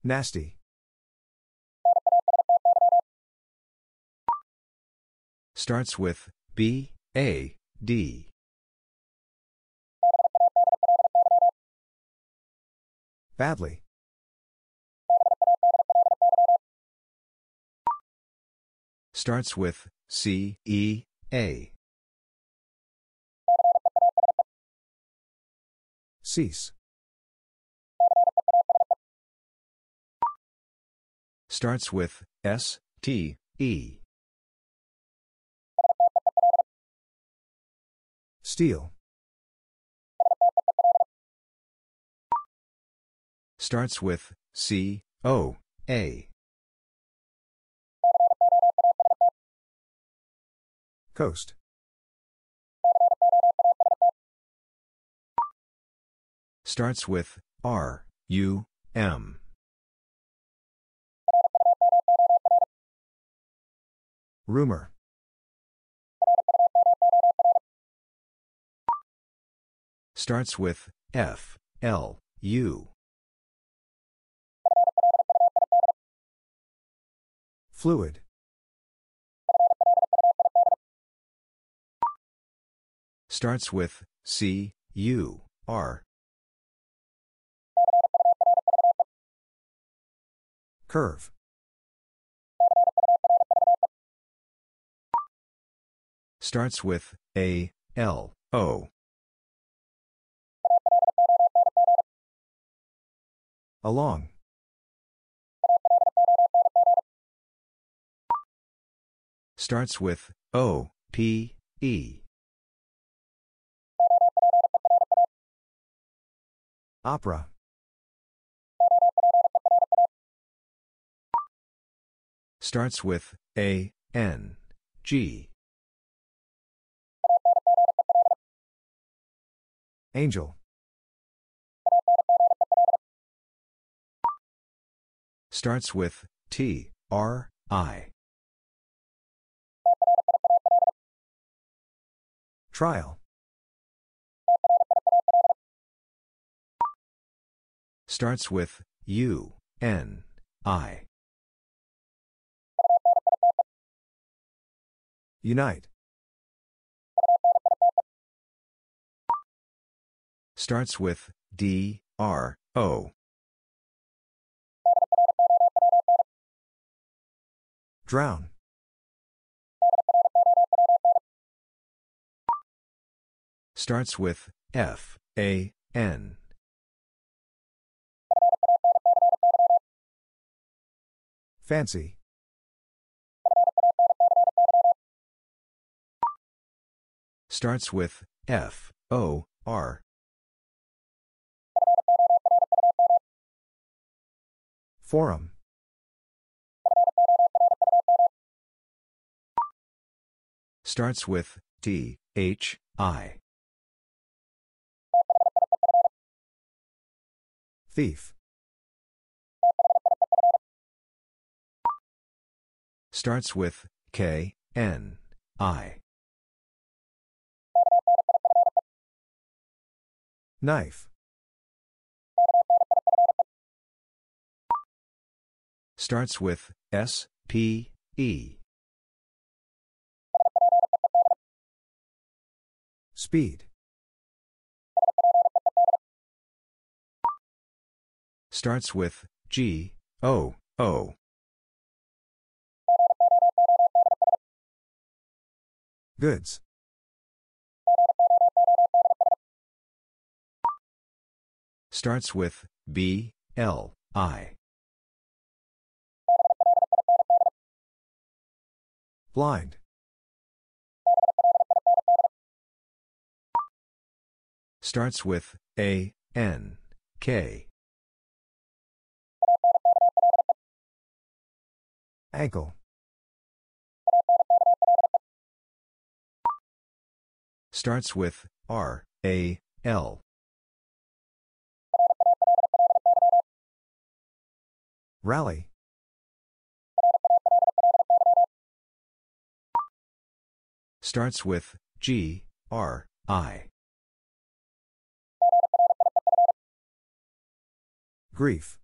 Nasty. Starts with B, A, D. Badly. Starts with C, E, A. Cease. Starts with S, T, E. Steel. Starts with C, O, A. Coast. Starts with R, U, M. Rumor. Starts with F, L, U. Fluid. Starts with C, U, R. Curve. Starts with A, L, O. Along. Starts with O, P, E. Opera. Starts with A, N, G. Angel. Starts with T, R, I. Trial. Starts with U, N, I. Unite. Starts with D, R, O. Drown. Starts with F, A, N. Fancy. Starts with F, O, R. Forum. Starts with T, H, I. Thief. Starts with K, N, I. Knife. Starts with S, P, E. Speed. Starts with G, O, O. Goods. Starts with B, L, I. Blind. Starts with A, N, K. Ankle. Starts with R, A, L. Rally. Starts with G, R, I. Grief.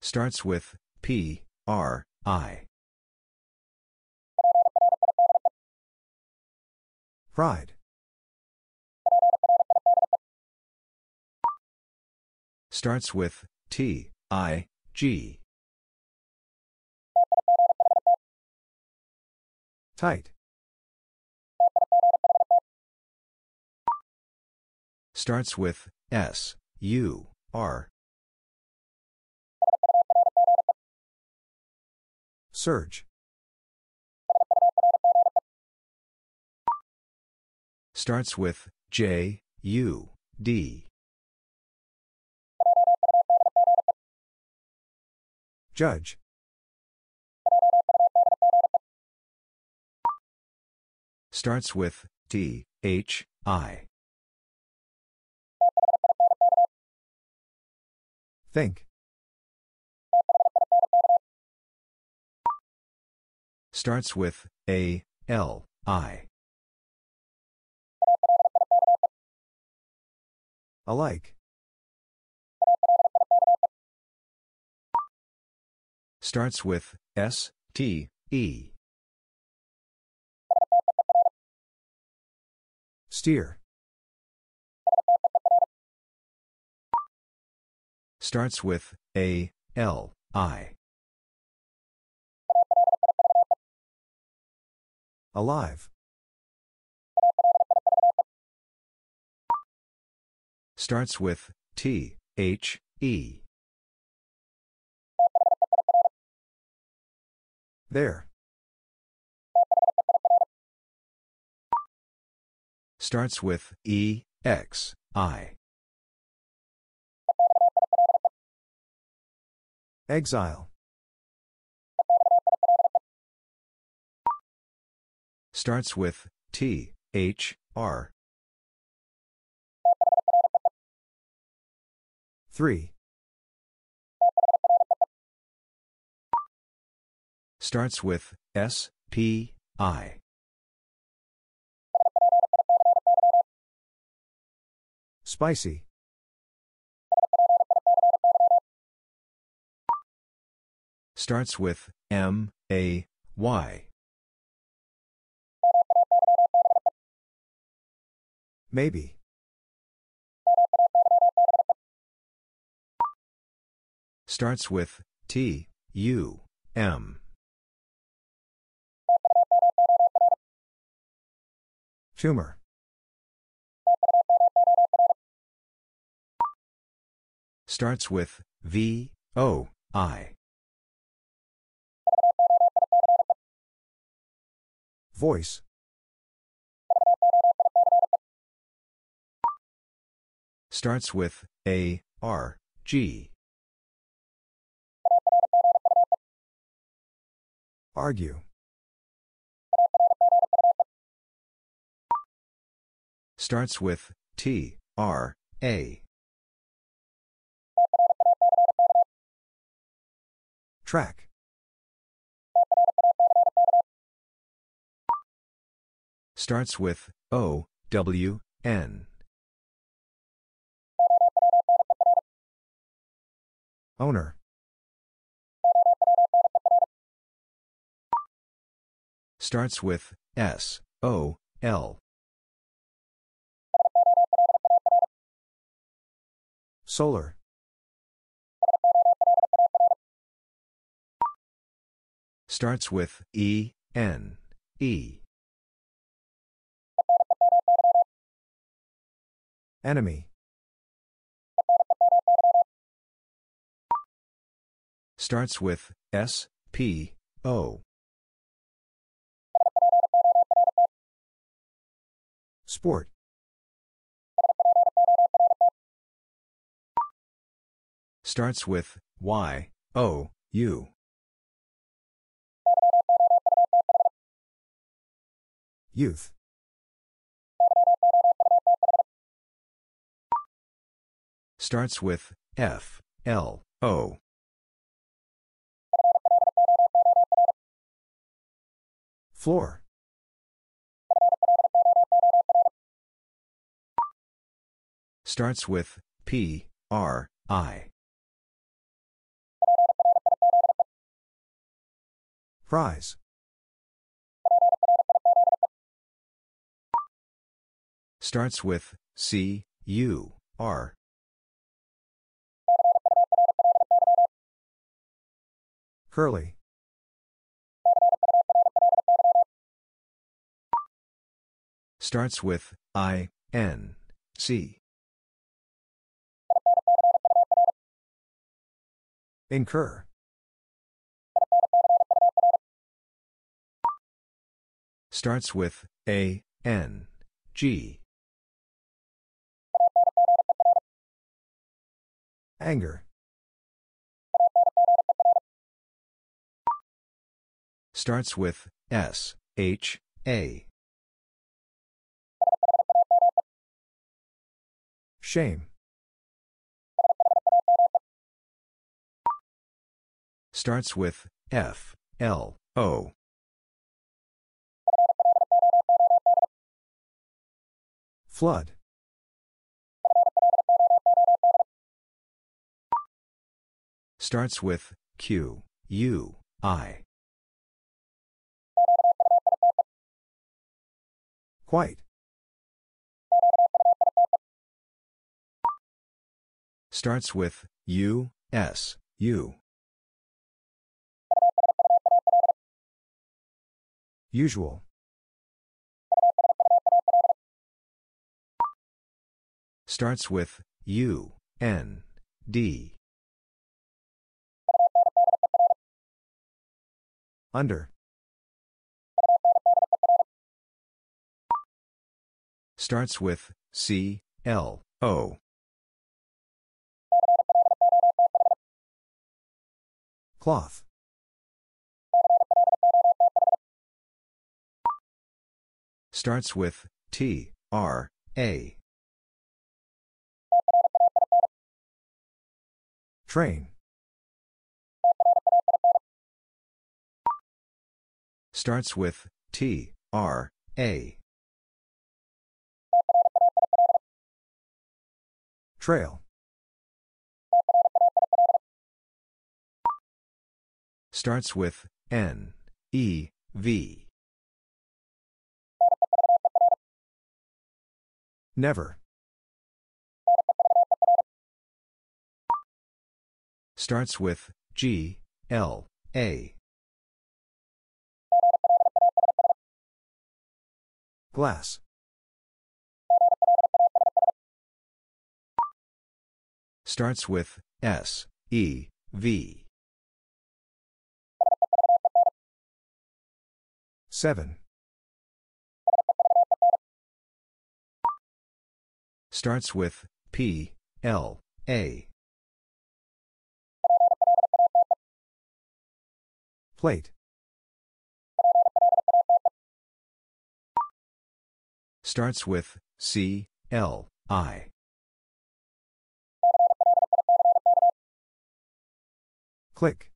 Starts with P, R, I. Pride. Starts with T, I, G. Tight. Starts with S, U, R. Surge. Starts with J, U, D. Judge. Starts with T, H, I. Think. Starts with A, L, I. Alike. Starts with S, T, E. Steer. Starts with A, L, I. Alive. Starts with T, H, E. There. Starts with E, X, I. Exile. Starts with T, H, R. 3. Starts with S, P, I. Spicy. Starts with M, A, Y. Maybe. Starts with T, U, M. Tumor. Starts with V, O, I. Voice. Starts with A, R, G. Argue. Starts with T, R, A. Track. Starts with O, W, N. Owner. Starts with S, O, L. Solar. Starts with E, N, E. Enemy. Starts with S, P, O. Sport. Starts with Y, O, U. Youth. Starts with F, L, O. Floor. Starts with P, R, I. Prize. Starts with C, U, R. Curly. Starts with I, N, C. Incur. Starts with A, N, G. Anger. Starts with S, H, A. Shame. Starts with F, L, O. Flood. Starts with Q, U, I. Quite. Starts with U, S, U. Usual. Starts with U, N, D. Under. Starts with C, L, O. Cloth. Starts with T, R, A. Train. Starts with T, R, A. Trail. Starts with N, E, V. Never. Starts with G, L, A. Glass. Starts with S, E, V. 7. Starts with P, L, A. Plate. Starts with C, L, I. Click.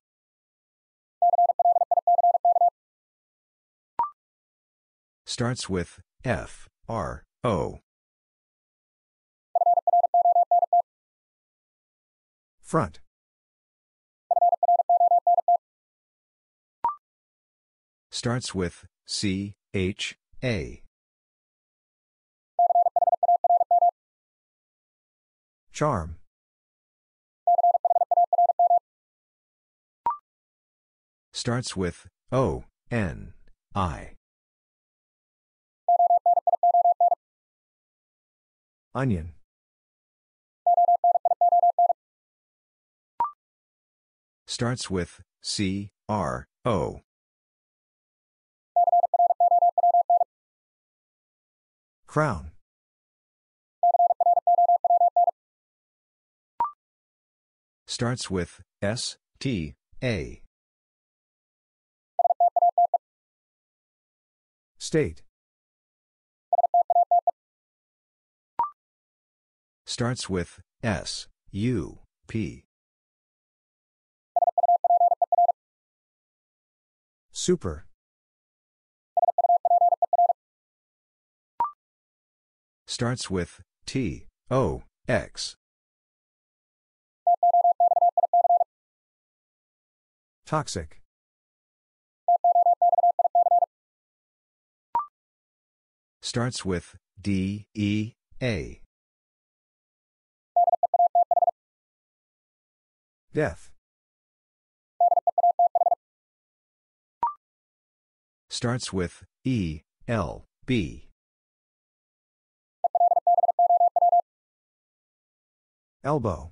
Starts with F, R, O. Front. Starts with C, H, A. Charm. Starts with O, N, I. Onion. Starts with C, R, O. Crown. Starts with S, T, A. State. Starts with S, U, P. Super. Starts with T, O, X. Toxic. Starts with D, E, A. Death. Starts with E, L, B. Elbow.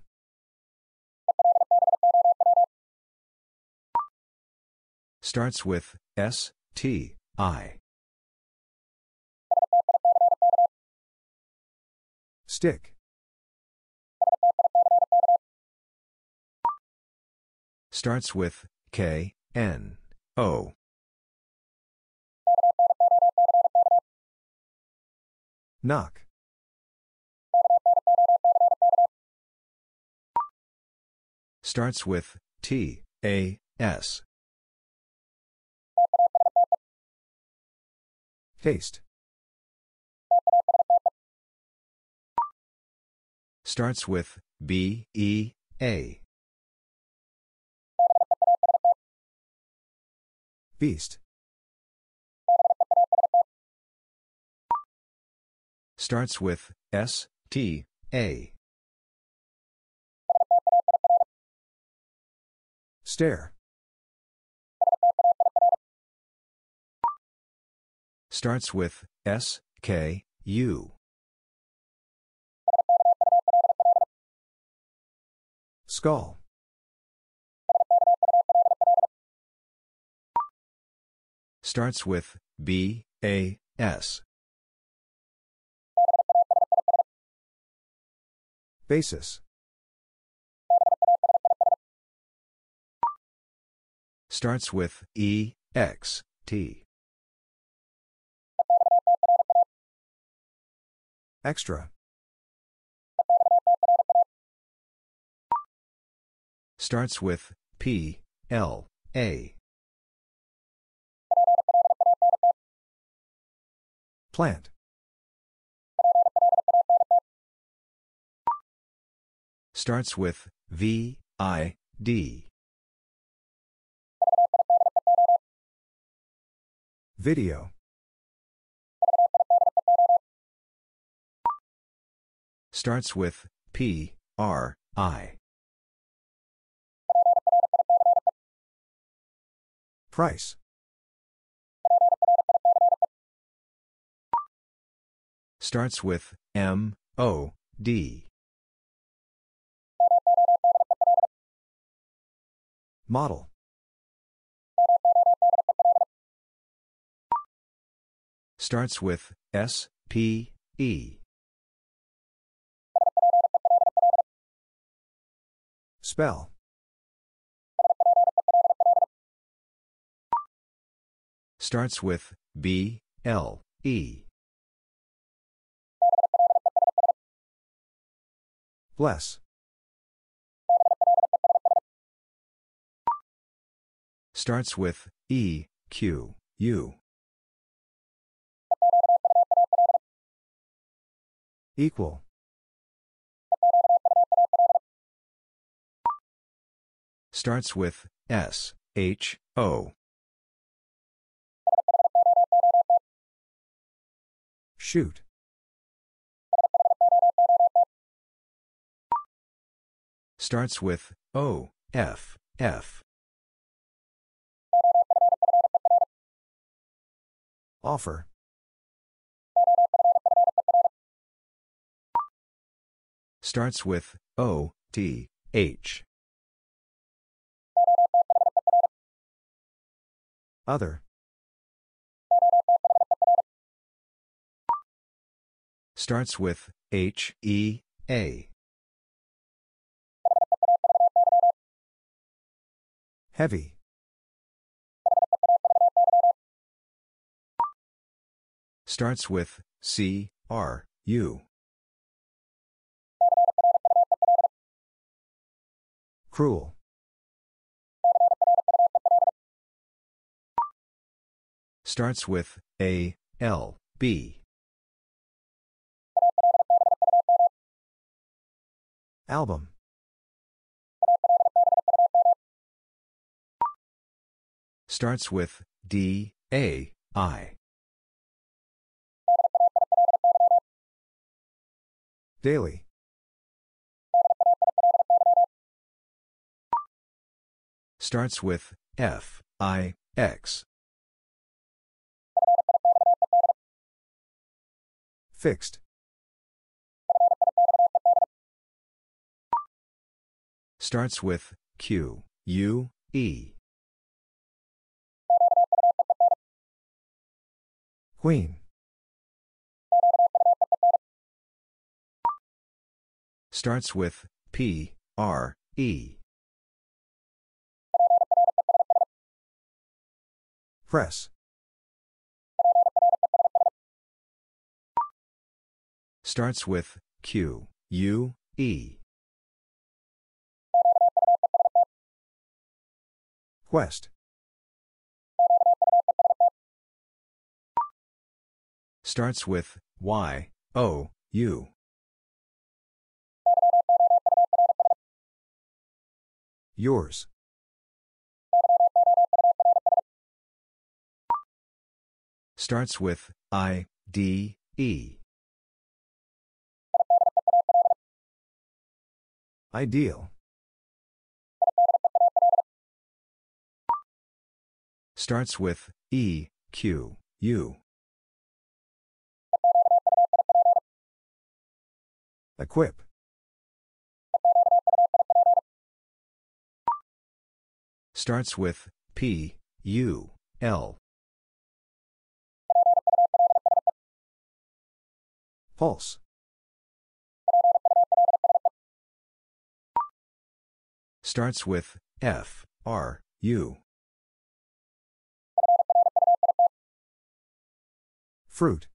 Starts with S, T, I. Stick. Starts with K, N, O. Knock. Starts with T, A, S. Taste. Starts with B, E, A. Beast. Starts with S, T, A. Stare. Starts with S, K, U. Skull. Starts with B, A, S. Basis. Starts with E, X, T. Extra. Starts with P, L, A. Plant. Starts with V, I, D. Video. Starts with P, R, I. Price. Starts with M, O, D. Model. Starts with S, P, E. Spell. Starts with B, L, E. Bless. Starts with E, Q, U. Equal. Starts with S, H, O. Shoot. Starts with O, F, F. Offer. Starts with O, T, H. Other. Starts with H, E, A. Heavy. Starts with C, R, U. Cruel. Starts with A, L, B. Album. Starts with D, A, I. Daily. Starts with F, I, X. Fixed. Starts with Q, U, E. Queen. Starts with P, R, E. Press. Starts with Q, U, E. Quest. Starts with Y, O, U. Yours. Starts with I, D, E. Ideal. Starts with E, Q, U. Equip. Starts with P, U, L. Pulse. Starts with F, R, U. Fruit.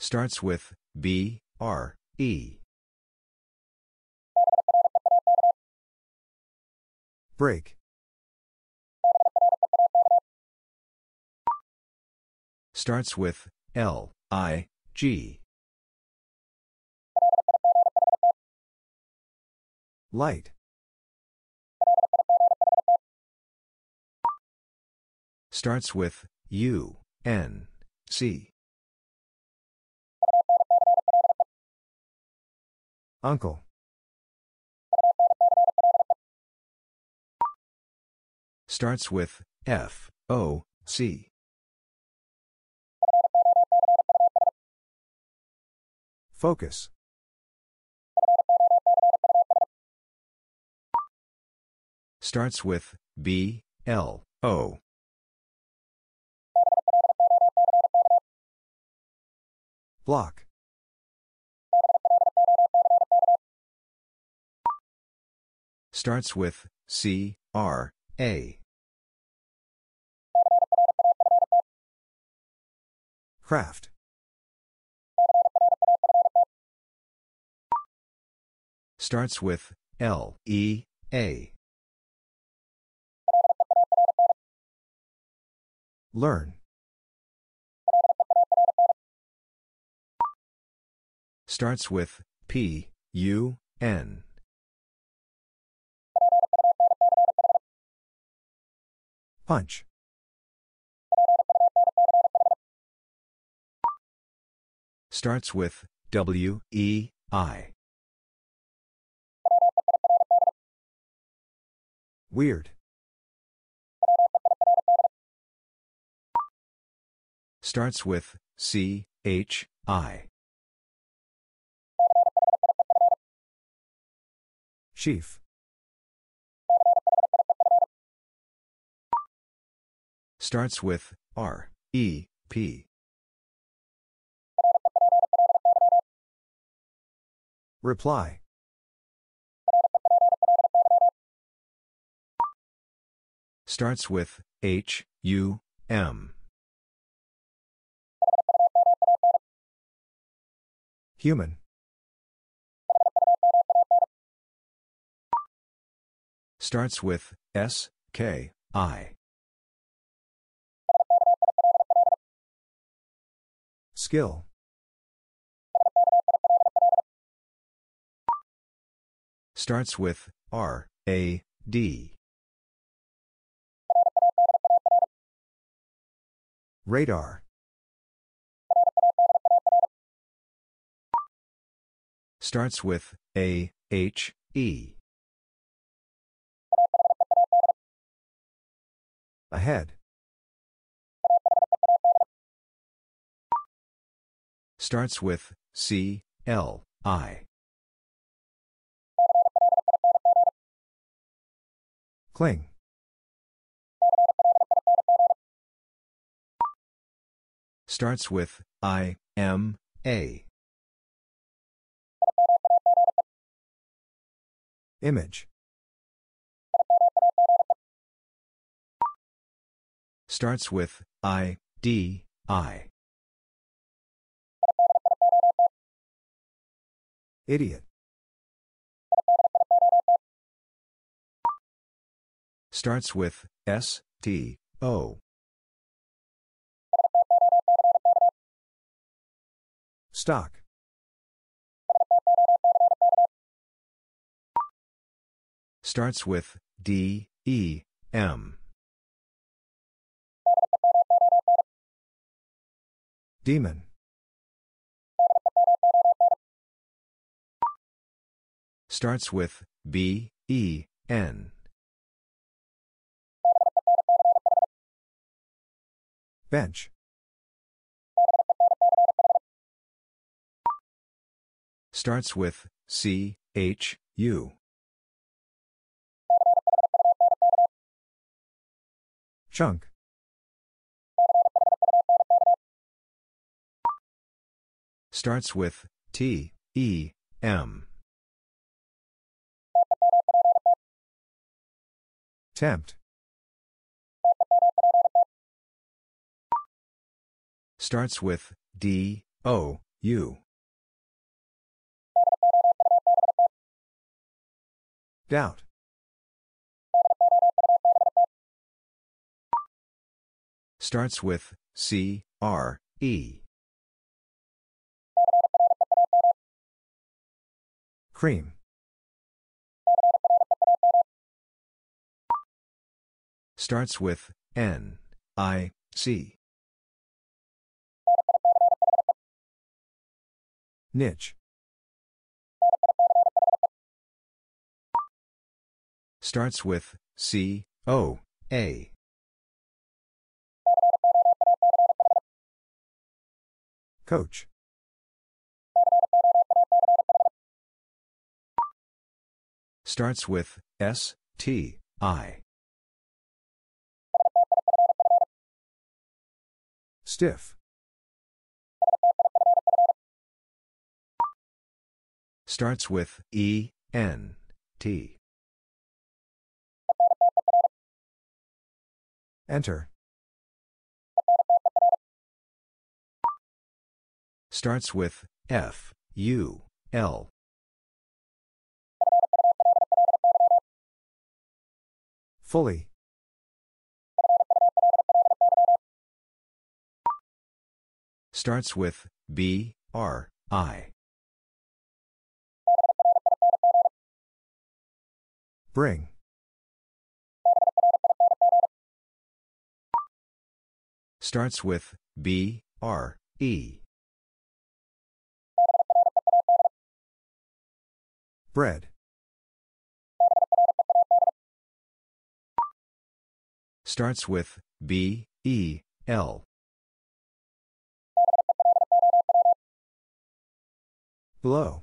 Starts with B, R, E. Break. Starts with L, I, G. Light. Starts with U, N, C. Uncle. Starts with F, O, C. Focus. Starts with B, L, O. Block. Starts with C, R, A. Craft. Starts with L, E, A. Learn. Starts with P, U, N. Punch. Starts with W, E, I. Weird. Starts with C, H, I. Chief. Starts with R, E, P. Reply. Starts with H, U, M. Human. Starts with S, K, I. Skill. Starts with R, A, D. Radar. Starts with A, H, E. Ahead. Starts with C, L, I. Cling. Starts with I, M, A. Image. Starts with I, D, I. Idiot. Starts with S, T, O. Stock. Starts with D, E, M. Demon. Starts with B, E, N. Bench. Starts with C, H, U. Chunk. Starts with T, E, M. Tempt. Starts with D, O, U. Doubt. Starts with C, R, E. Cream. Starts with N, I, C. Niche. Starts with C, O, A. Coach. Starts with S, T, I. Stiff. Starts with E, N, T. Enter. Starts with F, U, L. Fully. Starts with B, R, I. Bring. Starts with B, R, E. Bread. Starts with B, E, L. Blow.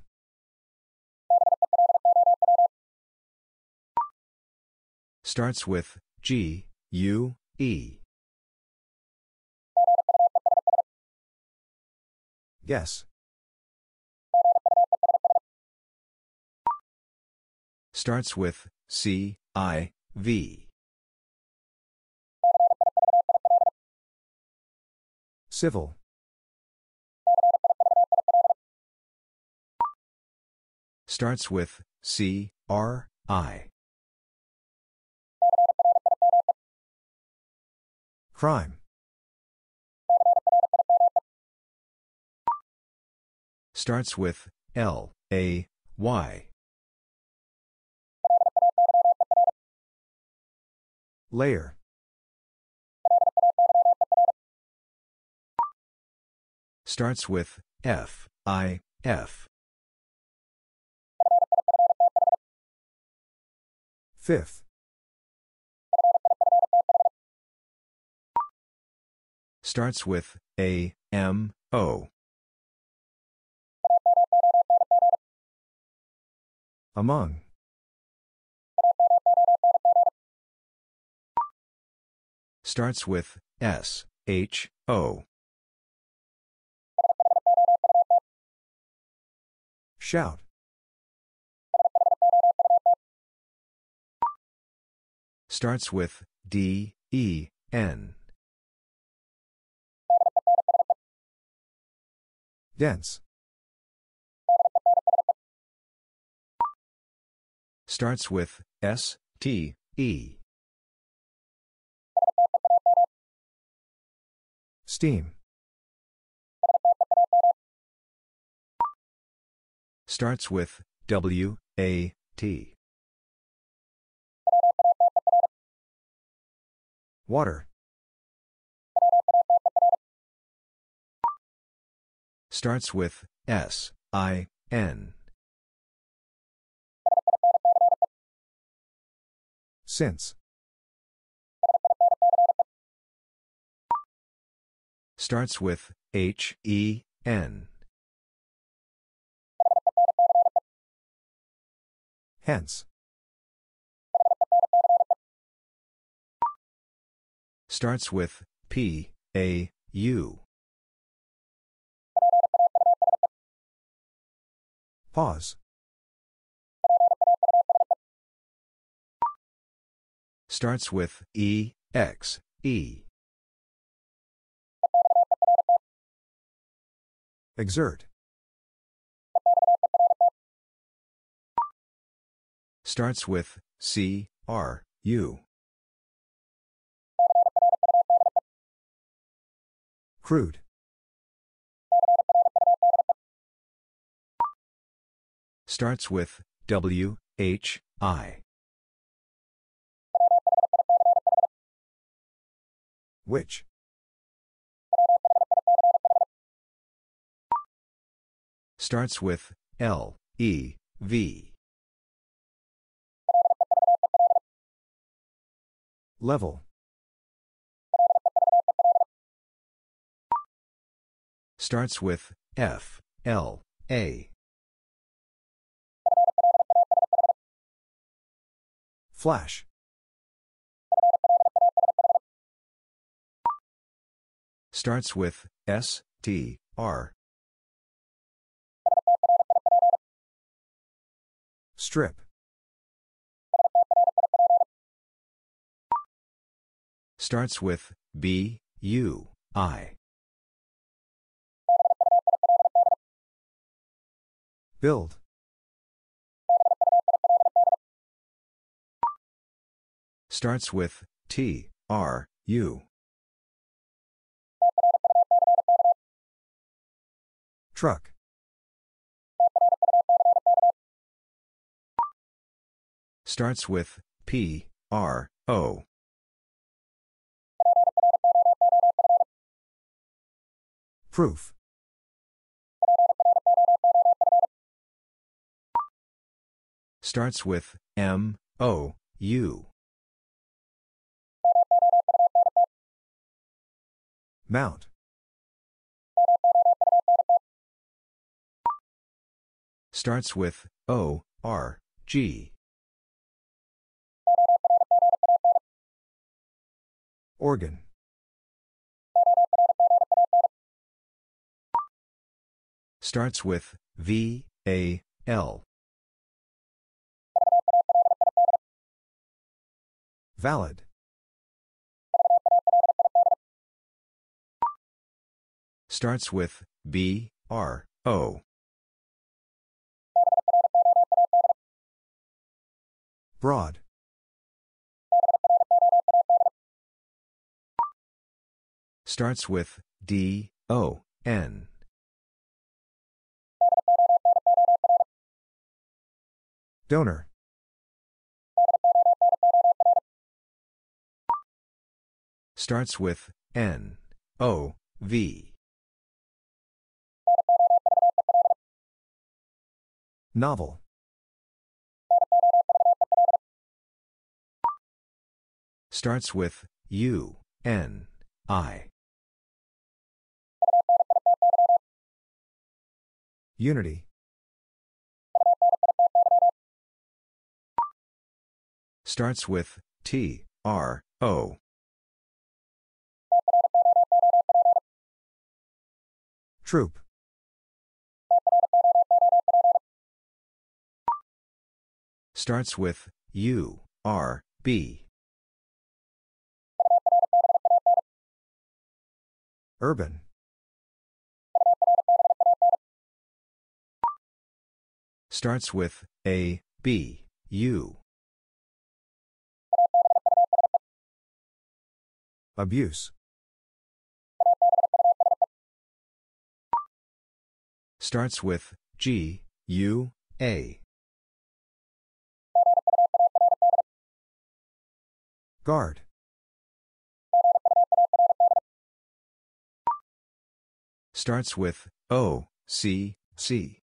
Starts with G, U, E. Guess. Starts with C, I, V. Civil. Starts with C, R, I. Crime. Starts with L, A, Y. Layer. Starts with F, I, F. Fifth. Starts with A, M, O. Among. Starts with S, H, O. Shout. Starts with D, E, N. Dense. Starts with S, T, E. Steam. Starts with W, A, T. Water. Starts with S, I, N. Since. Starts with H, E, N. Hence. Starts with P, A, U. Pause. Starts with E, X, E. Exert. Starts with C, R, U. Crude. Starts with W, H, I. Which. Starts with L, E, V. Level. Starts with F, L, A. Flash. Starts with S, T, R. Strip. Starts with B, U, I. Build. Starts with T, R, U. Truck. Starts with P, R, O. Proof. Starts with M, O, U. Mount. Starts with O, R, G. Organ. Starts with V, A, L. Valid. Starts with B, R, O. Broad. Starts with D, O, N. Donor. Starts with N, O, V. Novel. Starts with U, N, I. Unity. Starts with T, R, O. Troop. Starts with U, R, B. Urban. Starts with A, B, U. Abuse. Starts with G, U, A. Guard. Starts with O, C, C.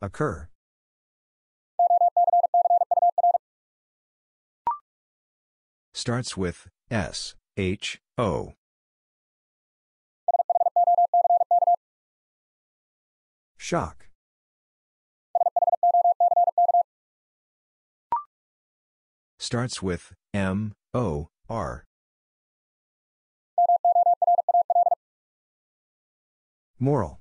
Occur. Starts with S, H, O. Shock. Starts with M, O, R. Moral.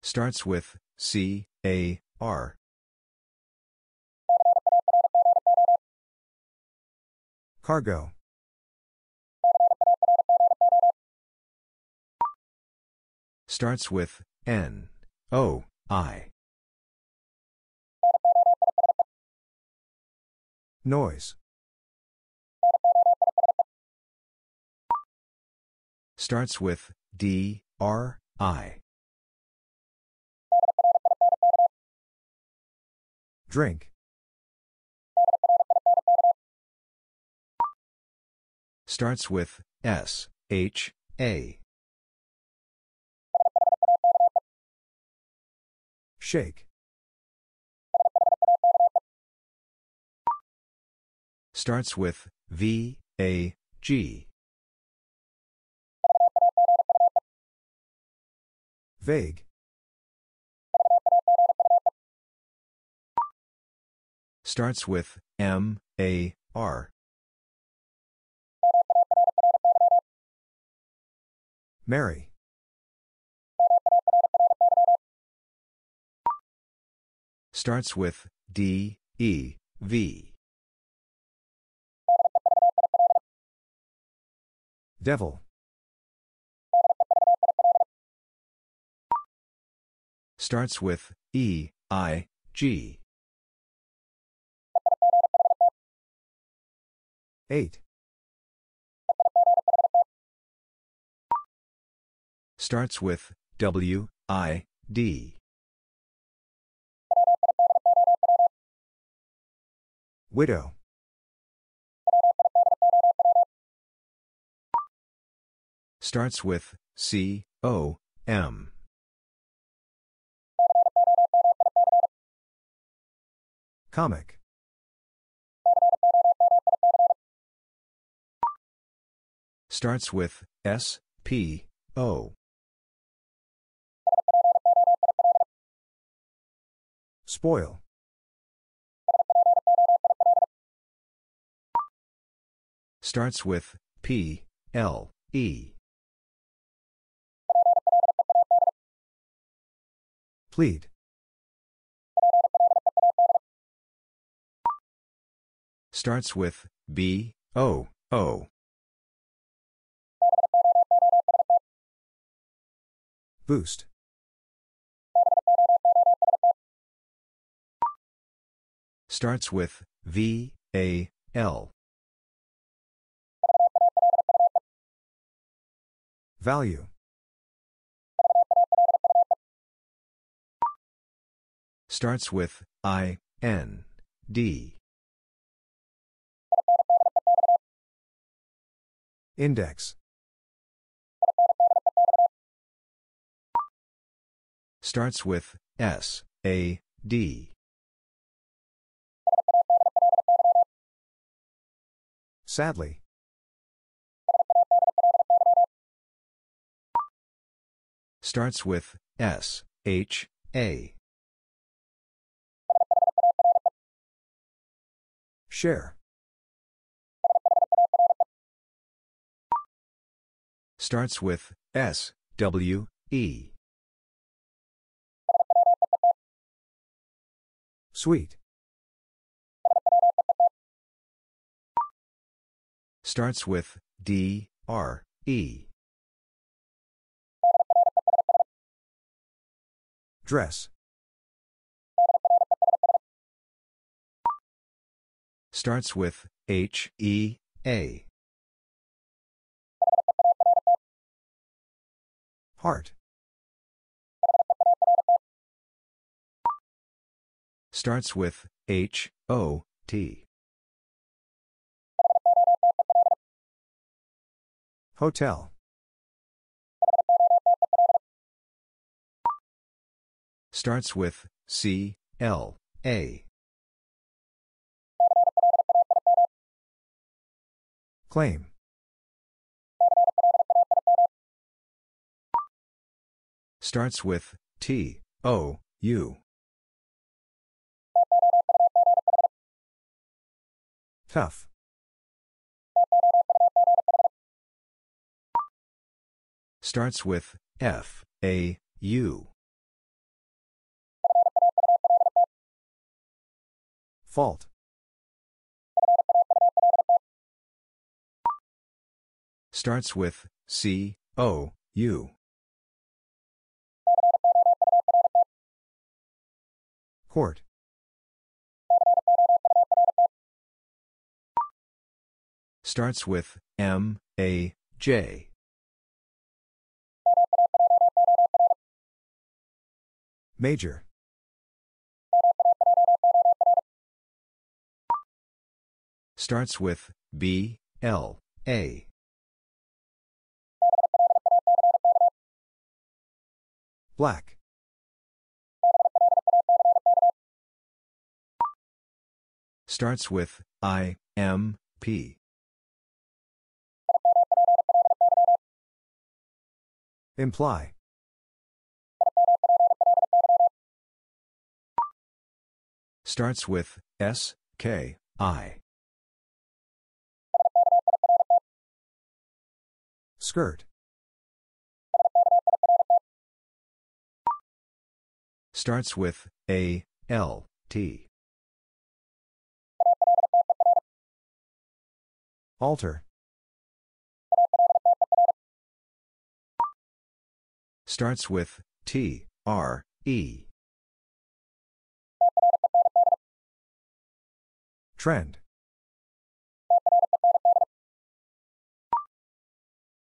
Starts with C, A, R. Cargo. Starts with N, O, I. Noise. Starts with D, R, I. Drink. Starts with S, H, A. Shake. Starts with V, A, G. Vague. Starts with M, A, R. Marry. Starts with D, E, V. Devil. Starts with E, I, G. 8. Starts with W, I, D. Widow. Starts with C, O, M. Comic. Starts with S, P, O. Spoil. Starts with P, L, E. Plead. Starts with B, O, O. Boost. Starts with V, A, L. Value. Starts with I, N, D. Index. Starts with S, A, D. Sadly. Starts with S, H, A. Share. Starts with S, W, E. Sweet. Starts with D, R, E. Dress. Starts with H, E, A. Heart. Starts with H, O, T. Hotel. Starts with C, L, A. Claim. Starts with T, O, U. Tough. Starts with F, A, U. Fault. Starts with C, O, U. Court. Starts with M, A, J. Major. Starts with B, L, A. Black. Starts with I, M, P. Imply. Starts with S, K, I. Skirt. Starts with A, L, T. Alter. Starts with T, R, E. Trend.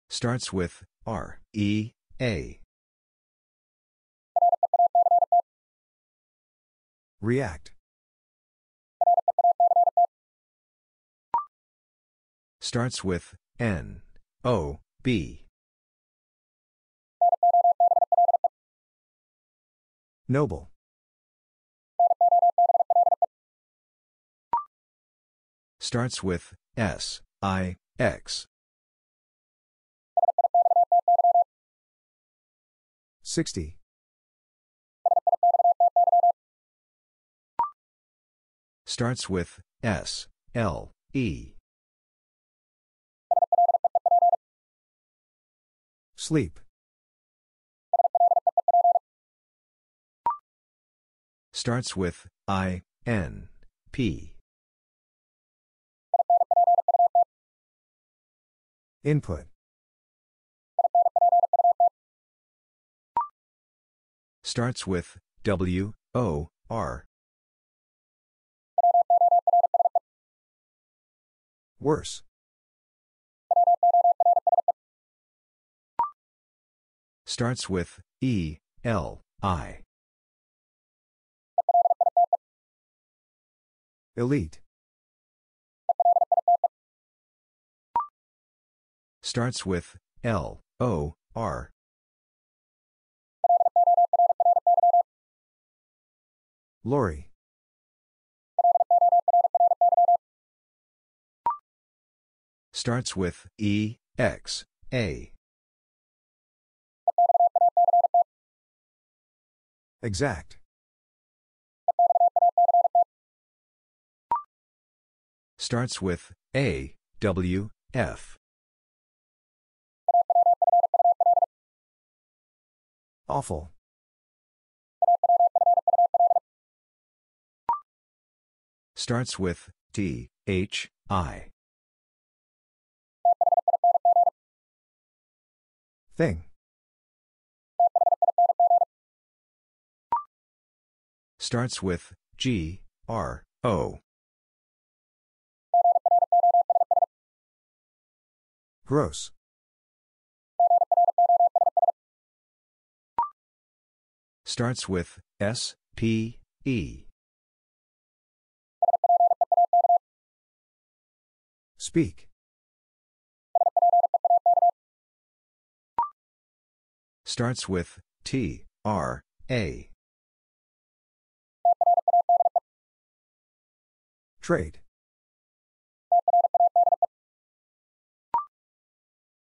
Starts with R, E, A. React. Starts with N, O, B. Noble. Starts with S, I, X. 60. Starts with S, L, E. Sleep. Starts with I, N, P. Input. Starts with W, O, R. Worse. Starts with E, L, I. Elite. Starts with L, O, R. Lorry. Starts with E, X, A. Exact. Starts with A, W, F. Awful. Starts with T, H, I. Thing. Starts with G, R, O. Gross. Starts with S, P, E. Speak. Starts with T, R, A. Trade.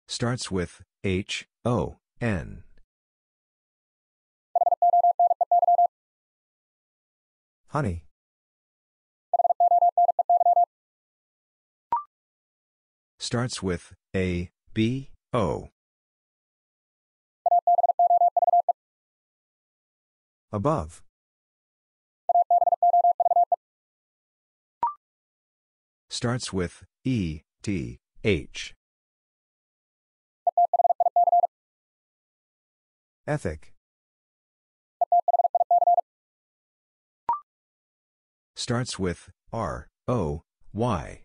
Starts with H, O, N. Honey. Starts with A, B, O. Above. Starts with E, T, H. Ethic. Starts with R, O, Y.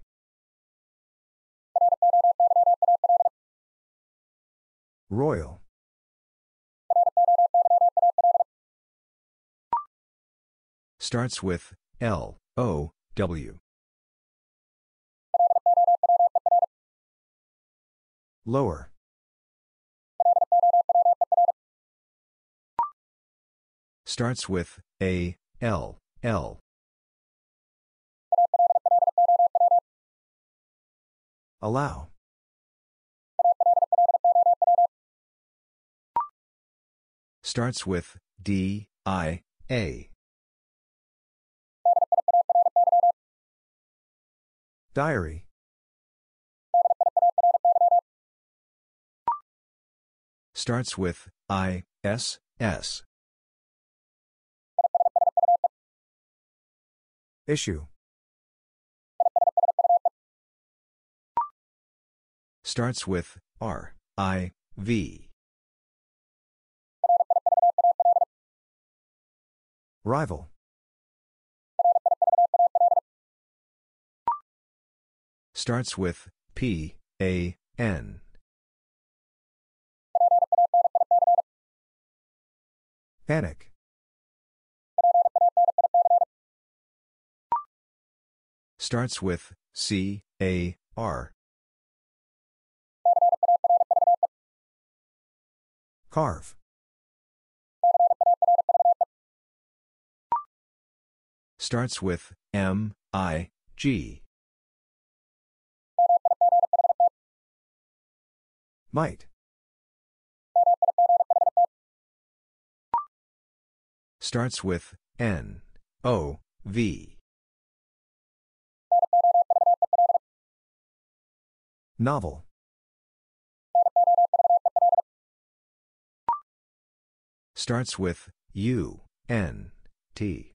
Royal. Starts with L, O, W. Lower. Starts with A, L, L. Allow. Starts with D, I, A. Diary. Starts with I, S, S. Issue. Starts with R, I, V. Rival. Starts with P, A, N. Panic. Starts with C, A, R. Carve. Starts with M, I, G. Might. Starts with N, O, V. Novel. Starts with U, N, T.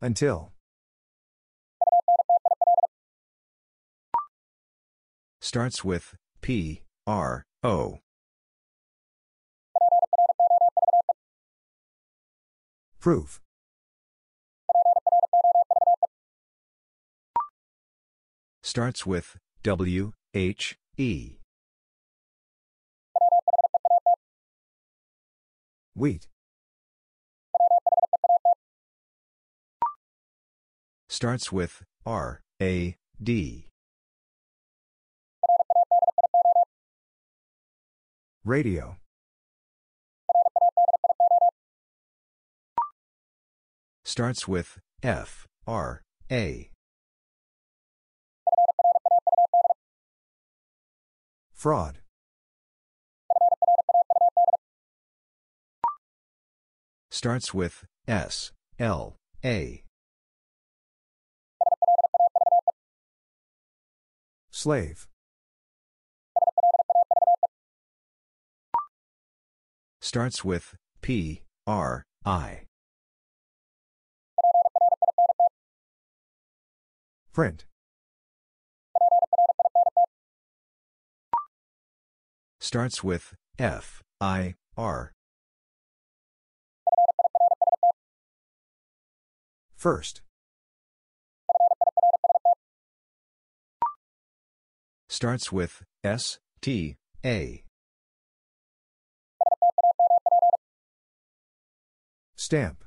Until. Starts with P, R, O. Proof. Starts with W, H, E. Wheat. Starts with R, A, D. Radio. Starts with F, R, A. Fraud. Starts with S, L, A. Slave. Starts with P, R, I. Print. Starts with F, I, R. First. Starts with S, T, A. Stamp.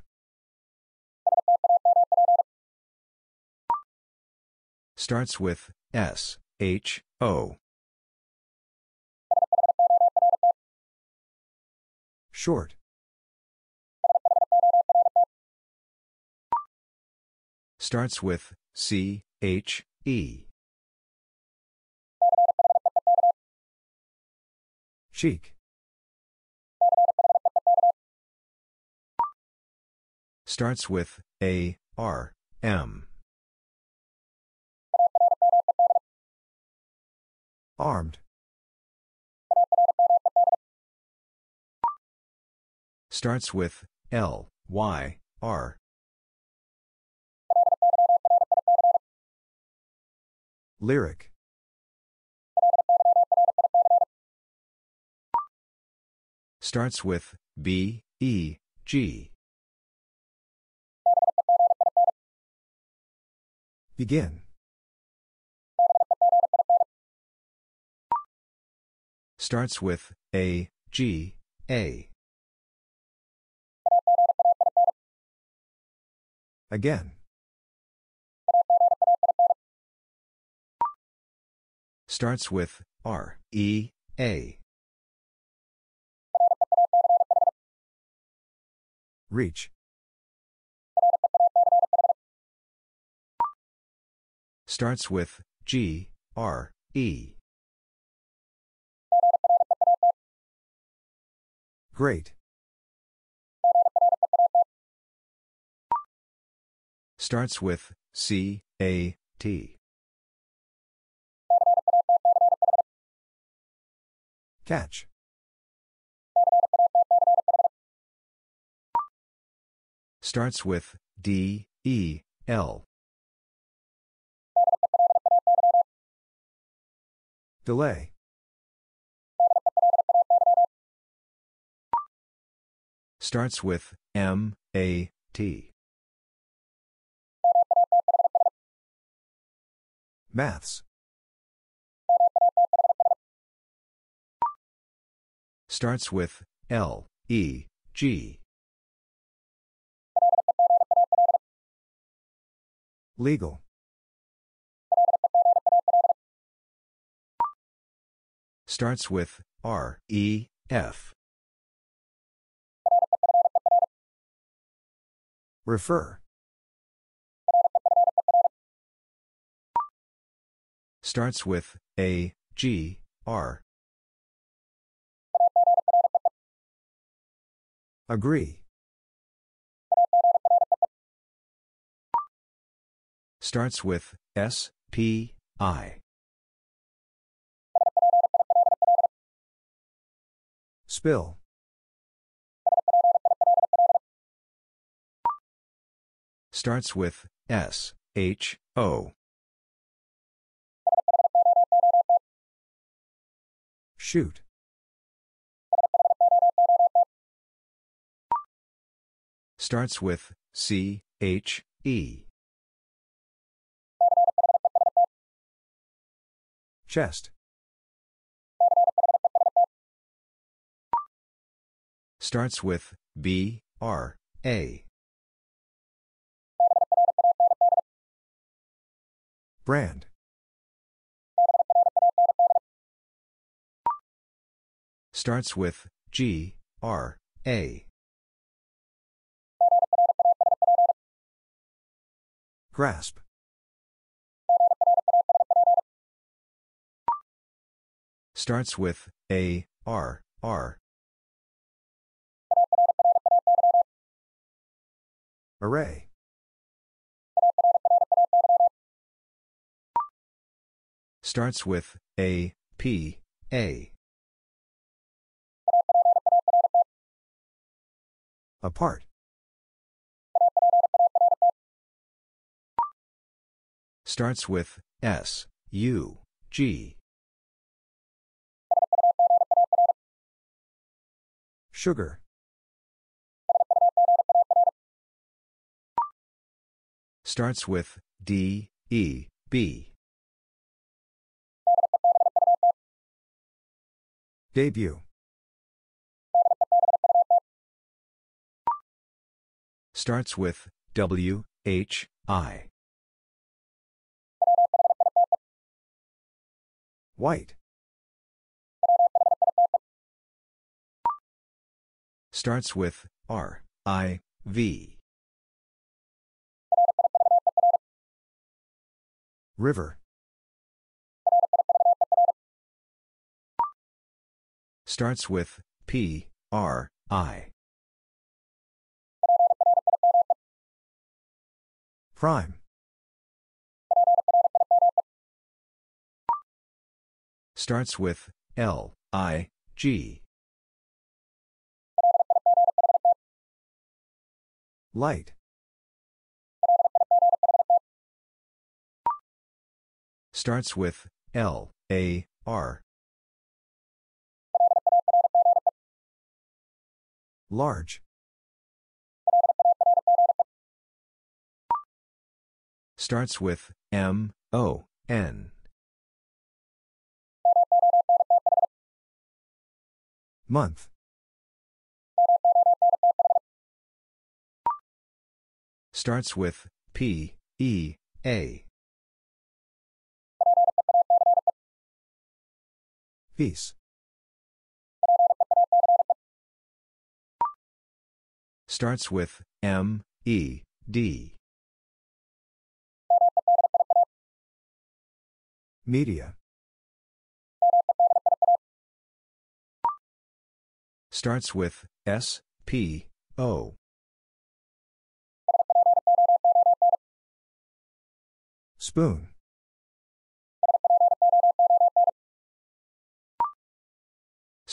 Starts with S, H, O. Short. Starts with C, H, E. Cheek. Starts with A, R, M. Armed. Starts with L, Y, R. Lyric. Starts with B, E, G. Begin. Starts with A, G, A. Again. Starts with R, E, A. Reach. Starts with G, R, E. Great. Starts with C, A, T. Catch. Starts with D, E, L. Delay. Starts with M, A, T. Maths. Starts with L, E, G. Legal. Starts with R, E, F. Refer. Starts with A, G, R. Agree. Starts with S, P, I. Spill. Starts with S, H, O. Shoot. Starts with C, H, E. Chest. Starts with B, R, A. Brand. Starts with G, R, A. Grasp. Starts with A, R, R. Array. Starts with A, P, A. Apart. Starts with S, U, G. Sugar. Starts with D, E, B. Debut. Starts with W, H, I. White. Starts with R, I, V. River. Starts with P, R, I. Prime. Starts with L, I, G. Light. Starts with L, A, R. Large. Starts with M, O, N. Month. Starts with P, E, A. Peace. Starts with M, E, D. Media. Starts with S, P, O. Spoon.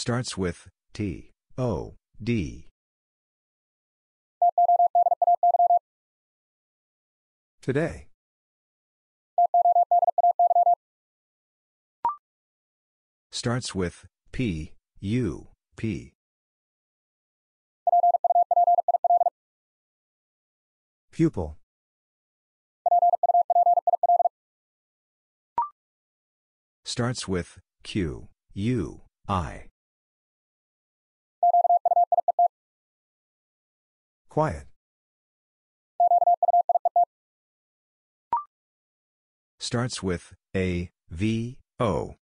Starts with T, O, D. Today. Starts with P, U, P. Pupil. Starts with Q, U, I. Quiet. Starts with A, V, O.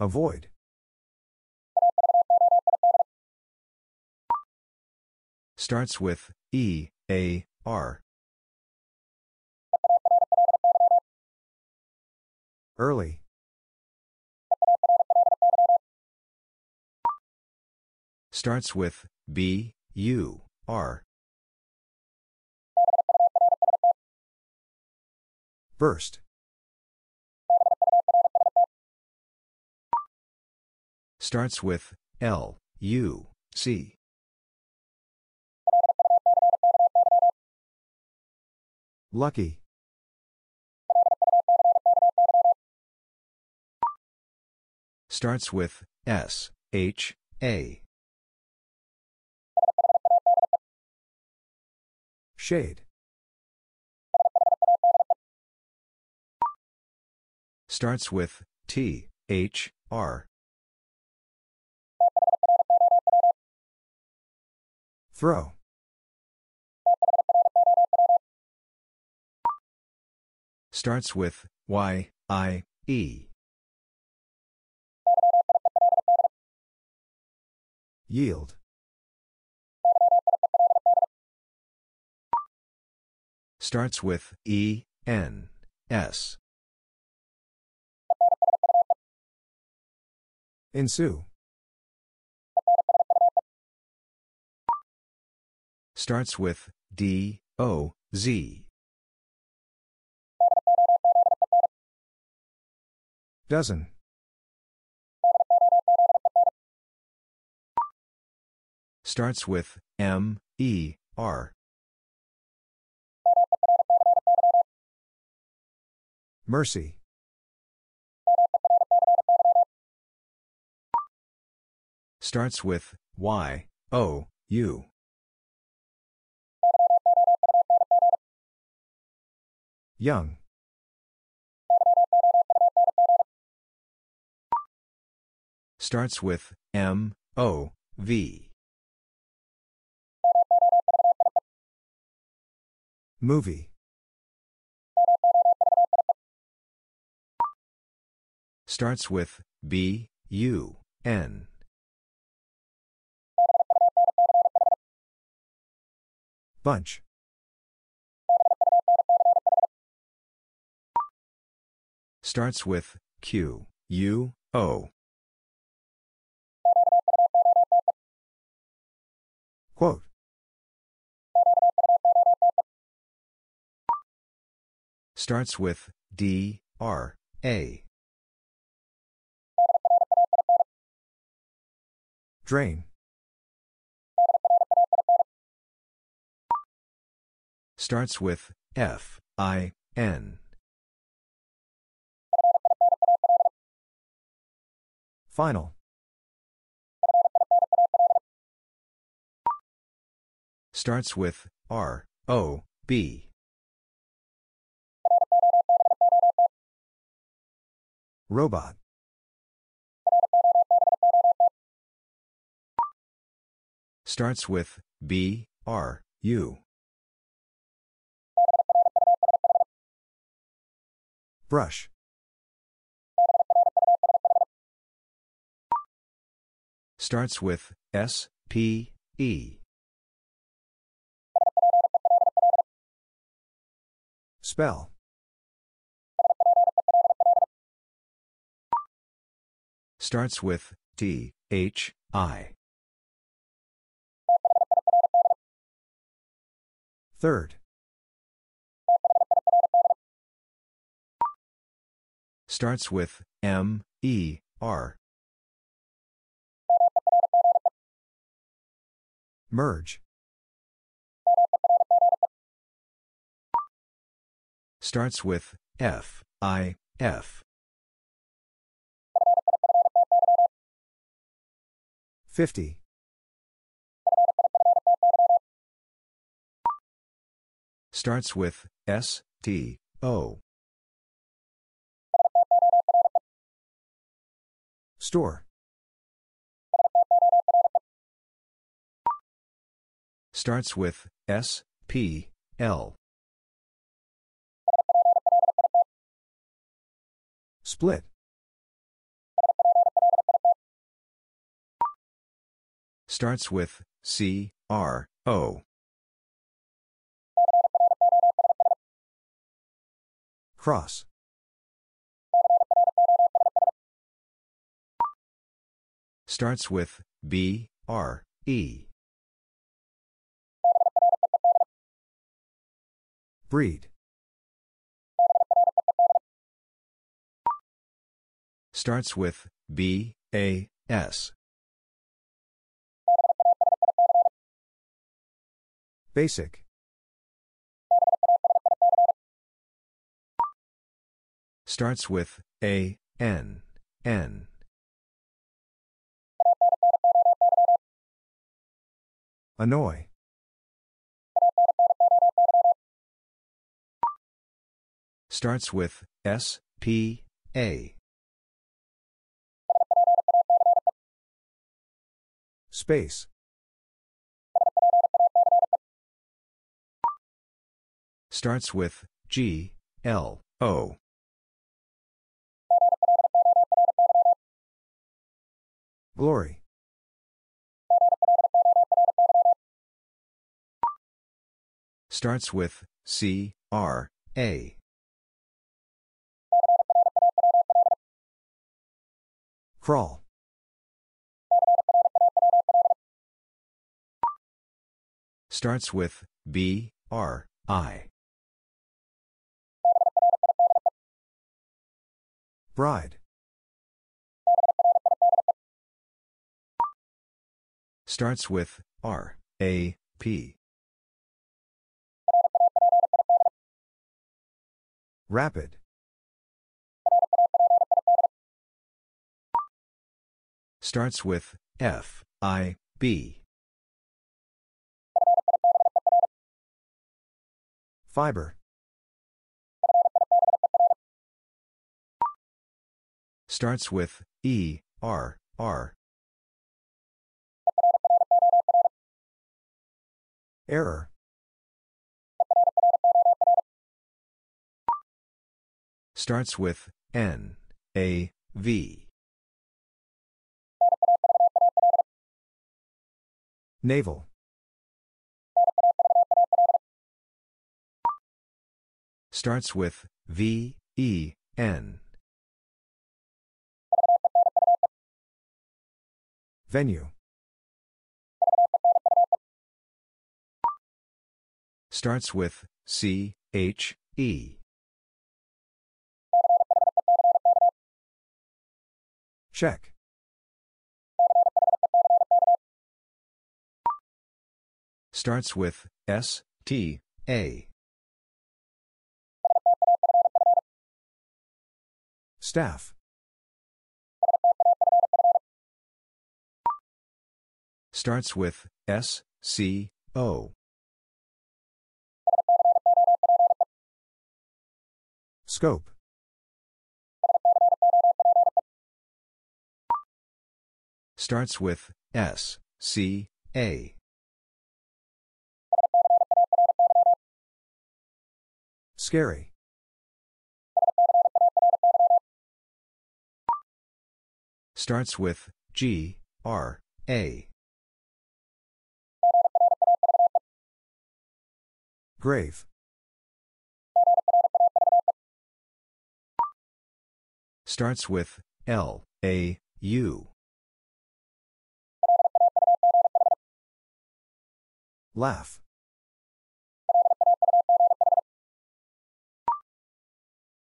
Avoid. Starts with E, A, R. Early. Starts with B, U, R. Burst. Starts with L, U, C. Lucky. Starts with S, H, A. Shade. Starts with T, H, R. Throw. Starts with Y, I, E. Yield. Starts with E, N, S. Ensue. Starts with D, O, Z. Dozen. Starts with M, E, R. Mercy. Starts with Y, O, U. Young. Starts with M, O, V. Movie. Starts with B, U, N. Bunch. Starts with Q, U, O. Quote. Starts with D, R, A. Drain. Starts with F, I, N. Final. Starts with R, O, B. Robot. Starts with B, R, U. Brush. Starts with S, P, E. Spell. Starts with T, H, I. Third. Starts with M, E, R. Merge. Starts with F, I, F. Fifty. Starts with S, T, O. Store. Starts with S, P, L. Split. Starts with C, R, O. Cross. Starts with B, R, E. Breed. Starts with B, A, S. Basic. Starts with A, N, N. Annoy. Starts with S, P, A. Space. Starts with G, L, O. Glory. Starts with C, R, A. Crawl. Starts with B, R, I. Bride. Starts with R, A, P. Rapid. Starts with F, I, B. Fiber. Starts with E, R, R. Error. Starts with N, A, V. Naval. Starts with V, E, N. Venue. Starts with C, H, E. Check. Starts with S, T, A. Staff. Starts with S, C, O. Scope. Starts with S, C, A. Scary. Starts with G, R, A. Grave. Starts with L, A, U. Laugh.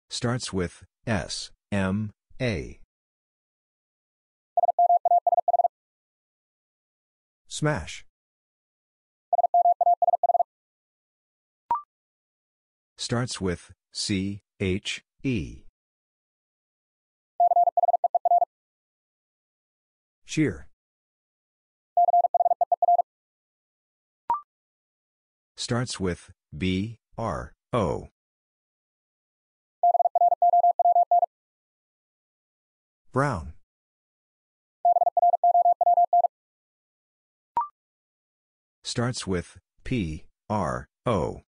Starts with S, M, A. Smash. Starts with C, H, E. Cheer. Starts with B, R, O. Brown. Starts with P, R, O.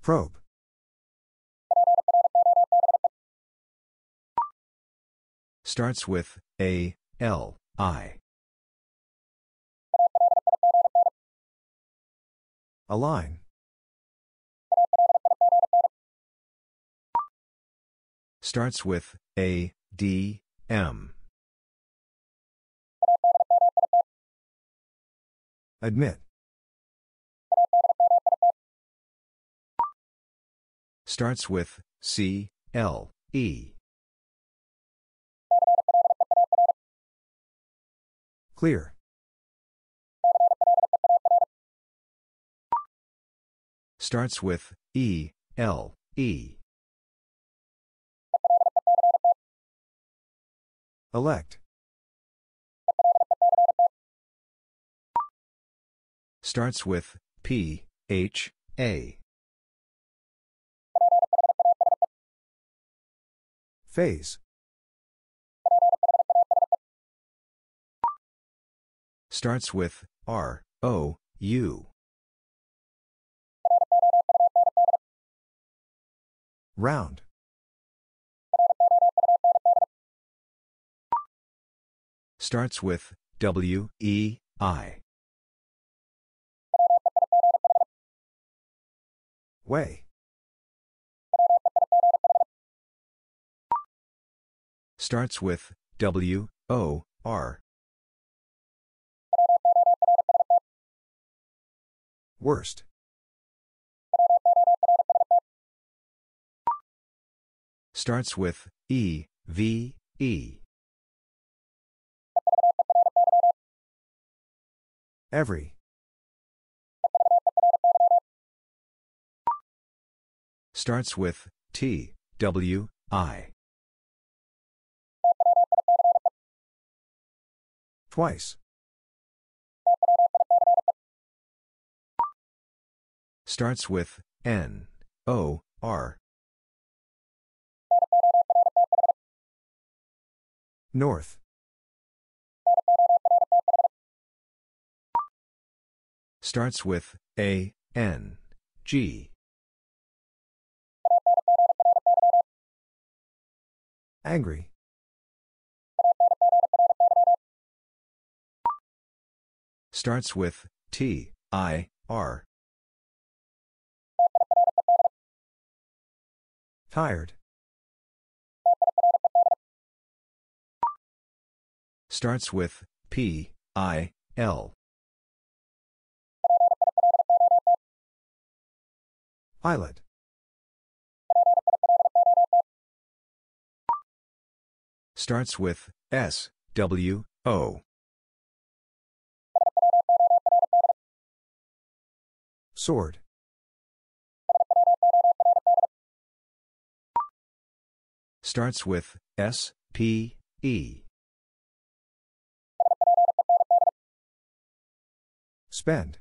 Probe. Starts with A, L, I. Align. Starts with A, D, M. Admit. Starts with C, L, E. Clear. Starts with E, L, E. Elect. Starts with P, H, A. Phase. Starts with R, O, U. Round. Starts with W, E, I. Weigh. Starts with W, O, R. Worst. Starts with E, V, E. Every. Starts with T, W, I. Twice. Starts with N, O, R. North. Starts with A, N, G. Angry. Starts with T, I, R. Tired. Starts with P, I, L. Pilot. Starts with S, W, O. Sword. Starts with S, P, E. Spend.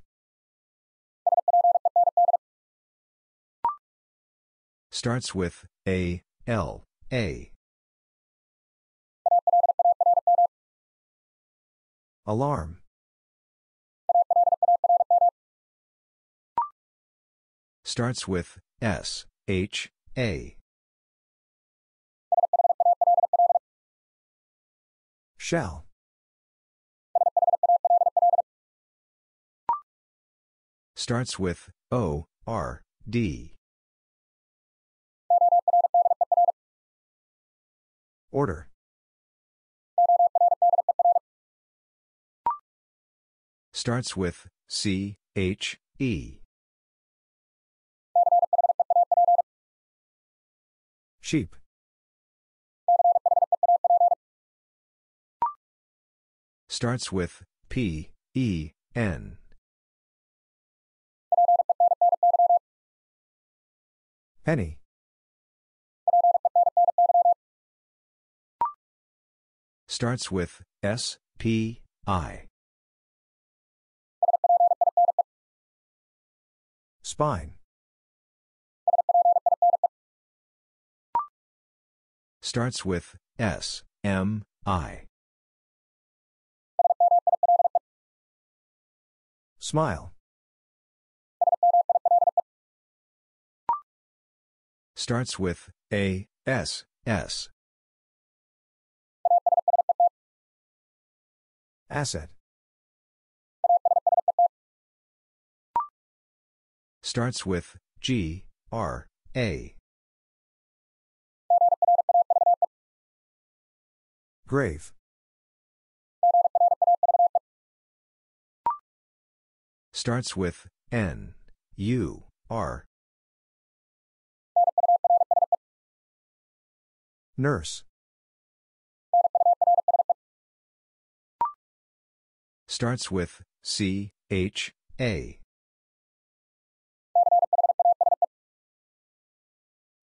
Starts with A, L, A. Alarm. Starts with S, H, A. Shall. Starts with O, R, D. Order. Starts with C, H, E. Sheep. Starts with P, E, N. Penny. Starts with S, P, I. Spine. Starts with S, M, I. Smile. Starts with A, S, S. Asset. Starts with G, R, A. Grave. Starts with N, U, R. Nurse. Starts with C, H, A.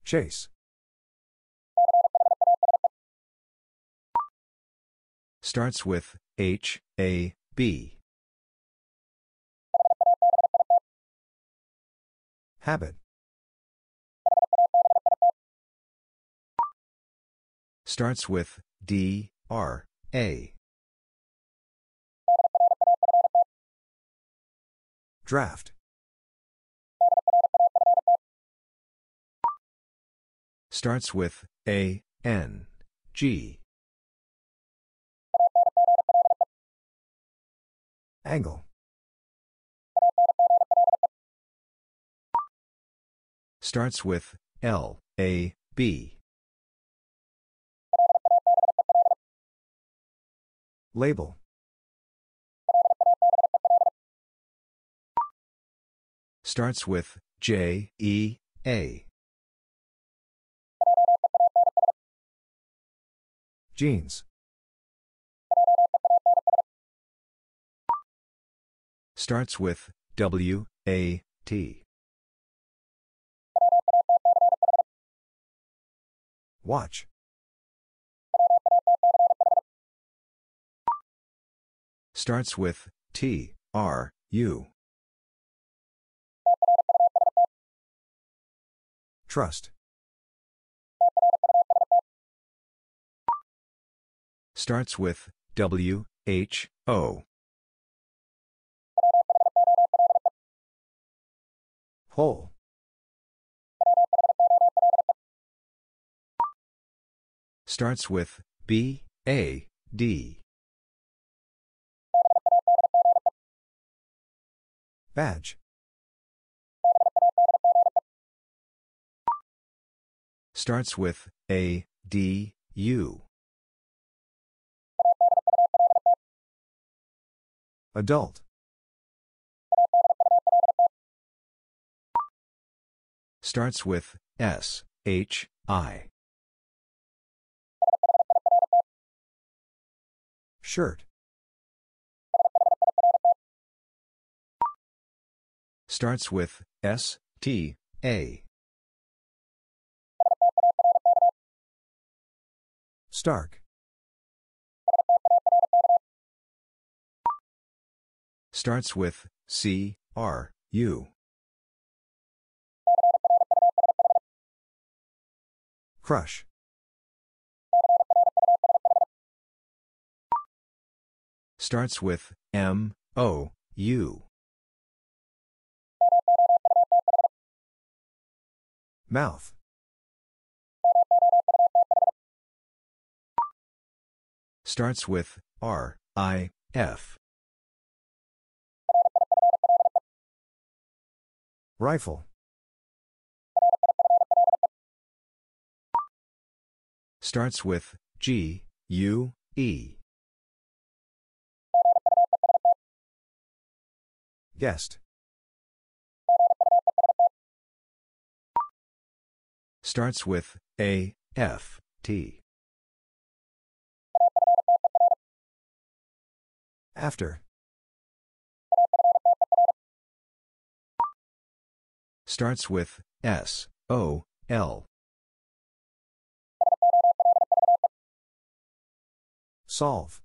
Chase. Starts with H, A, B. Habit. Starts with D, R, A. Draft. Starts with A, N, G. Angle. Starts with L, A, B. Label. Starts with J, E, A. Jeans. Starts with W, A, T. Watch. Starts with T, R, U. Trust. Starts with W, H, O. Whole. Starts with B, A, D. Badge. Starts with A, D, U. Adult. Starts with S, H, I. Shirt. Starts with S, T, A. Stark. Starts with C, R, U. Crush. Starts with M, O, U. Mouth. Starts with R, I, F. Rifle. Starts with G, U, E. Guest. Starts with A, F, T. After. Starts with S, O, L. Solve.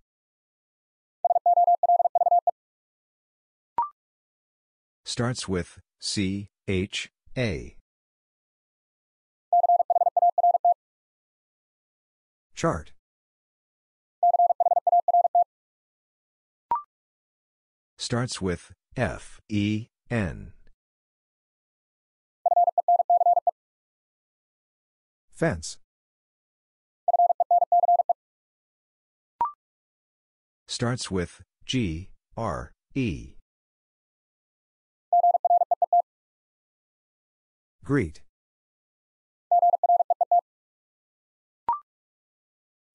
Starts with C, H, A. Chart. Starts with F, E, N. Fence. Starts with G, R, E. Greet.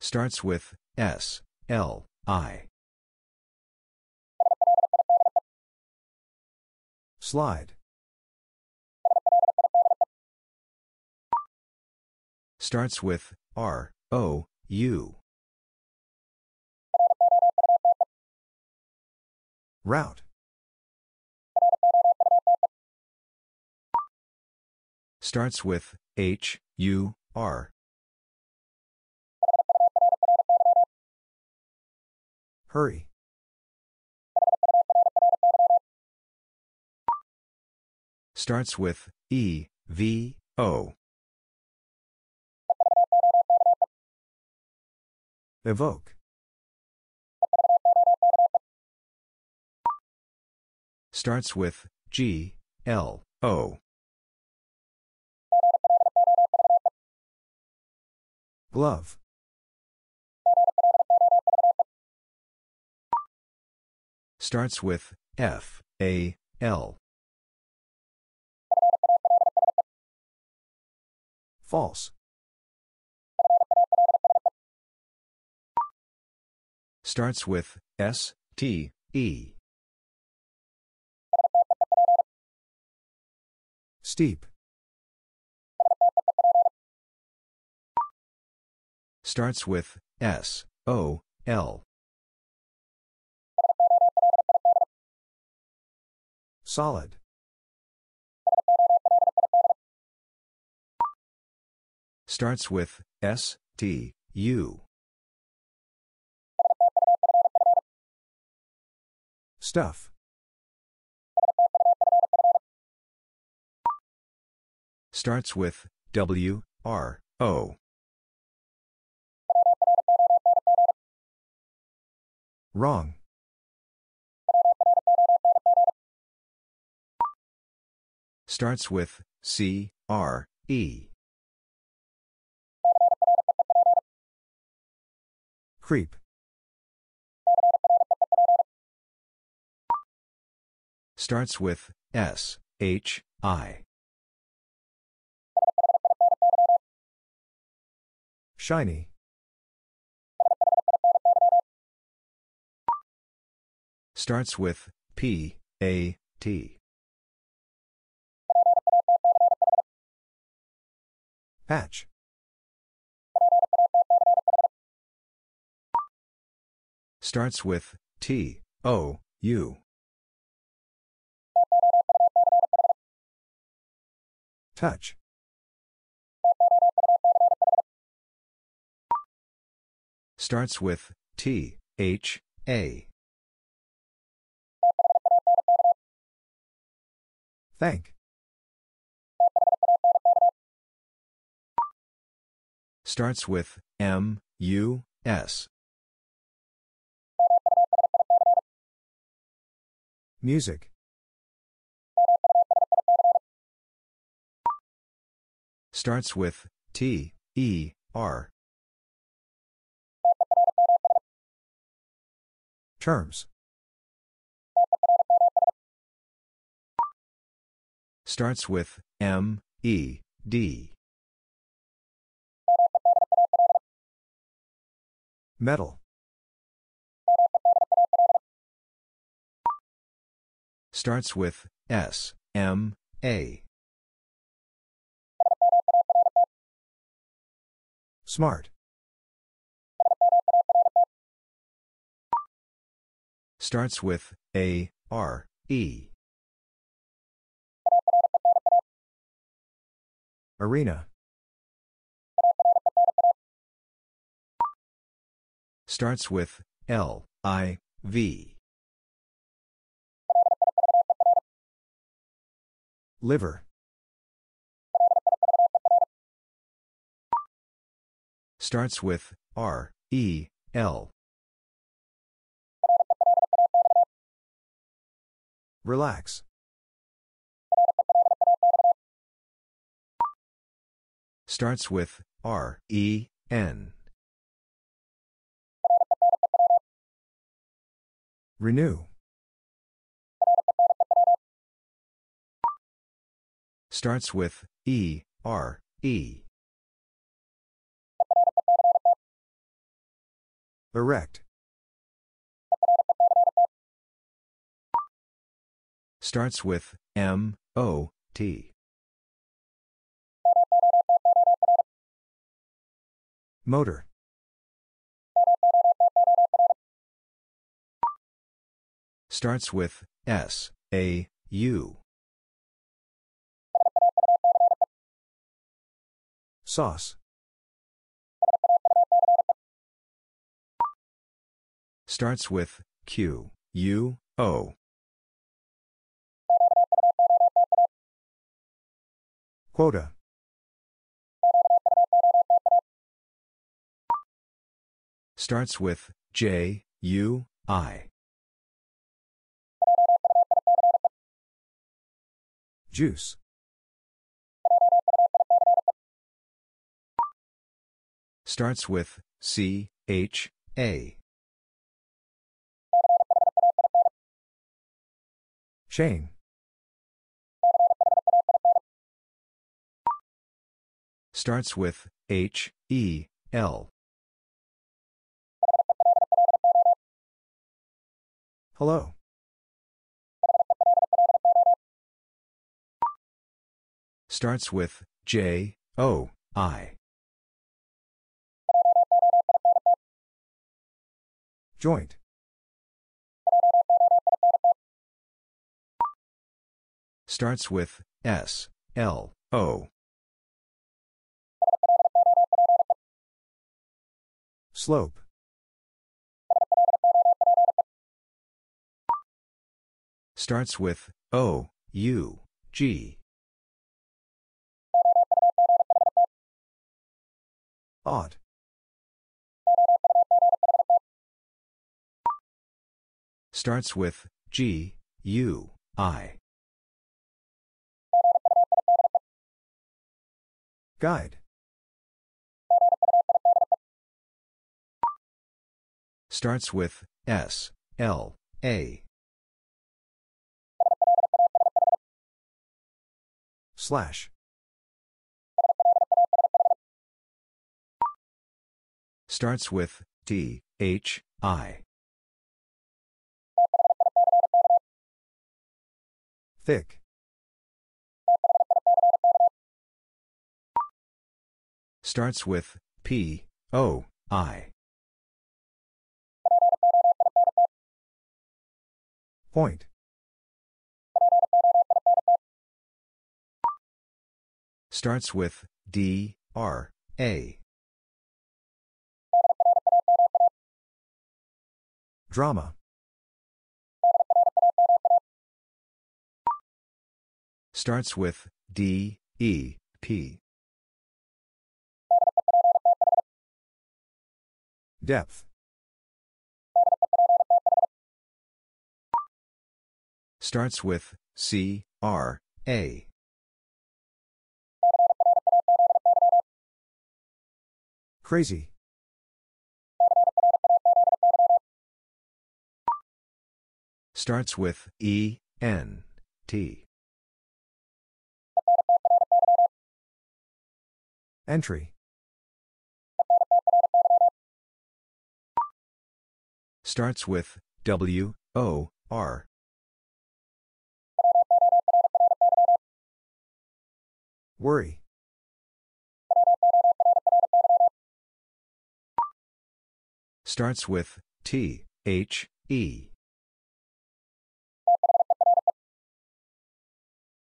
Starts with S, L, I. Slide. Starts with R, O, U. Route. Starts with H, U, R. Hurry. Starts with E, V, O. Evoke. Starts with G, L, O. Glove. Starts with F, A, L. False. Starts with S, T, E. Steep. Starts with S, O, L. Solid. Starts with S, T, U. Stuff. Starts with W, R, O. Wrong. Starts with C, R, E. Creep. Starts with S, H, I. Shiny. Starts with P, A, T. Patch. Starts with T, O, U. Touch. Starts with T, H, A. Thank. Starts with M, U, S. Music. Starts with T, E, R. Terms. Starts with M, E, D. Medal. Starts with S, M, A. Smart. Starts with A, R, E. Arena. Starts with L, I, V. Liver. Starts with R, E, L. Relax. Starts with R, E, N. Renew. Starts with E, R, E. Erect. Starts with M, O, T. Motor. Starts with S, A, U. Sauce. Starts with Q, U, O. Quota. Starts with J, U, I. Juice. Starts with C, H, A. Chain. Starts with H, E, L. Hello. Starts with J, O, I. Joint. Starts with S, L, O. Slope. Starts with O, U, G. Ought. Starts with G, U, I. Guide. Starts with S, L, A. Slash. Starts with T, H, I. Thick. Starts with P, O, I. Point. Starts with D, R, A. Drama. Starts with D, E, P. Depth. Starts with C, R, A. Crazy. Starts with E, N, T. Entry. Starts with W, O, R. Worry. Starts with T, H, E.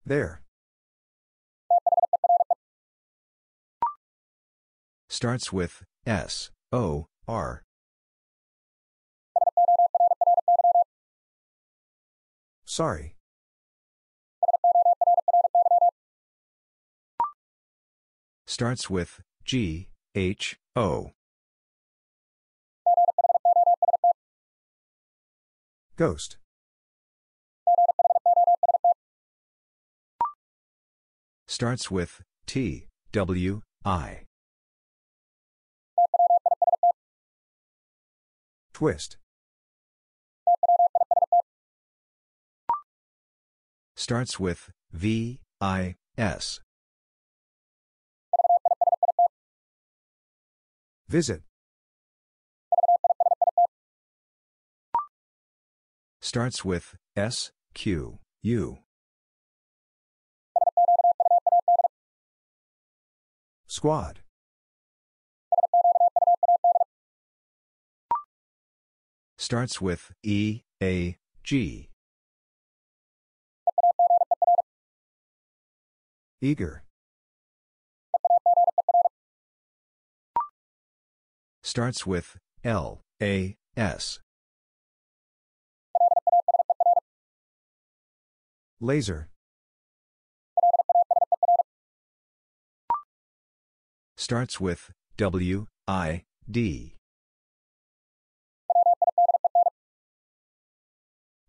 There. Starts with S, O, R. Sorry. Starts with G, H, O. Ghost. Starts with T, W, I. Twist. Starts with V, I, S. Visit. Starts with S, Q, U. Squad. Starts with E, A, G. Eager. Starts with L, A, S. Laser. Starts with W, I, D.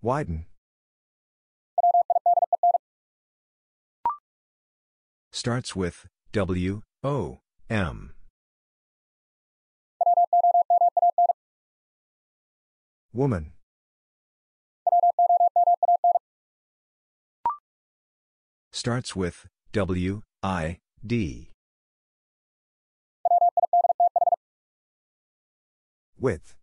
Widen. Starts with W, O, M. Woman. Starts with W, I, D. Width.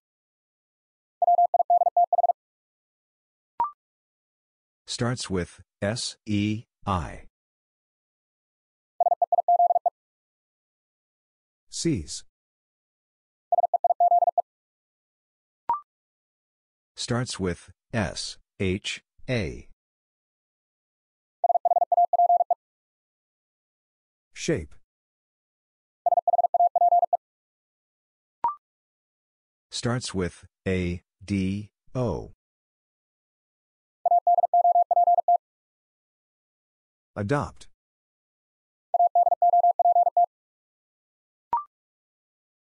Starts with S, E, I. Seize. Starts with S, H, A. Shape. Starts with A, D, O. Adopt.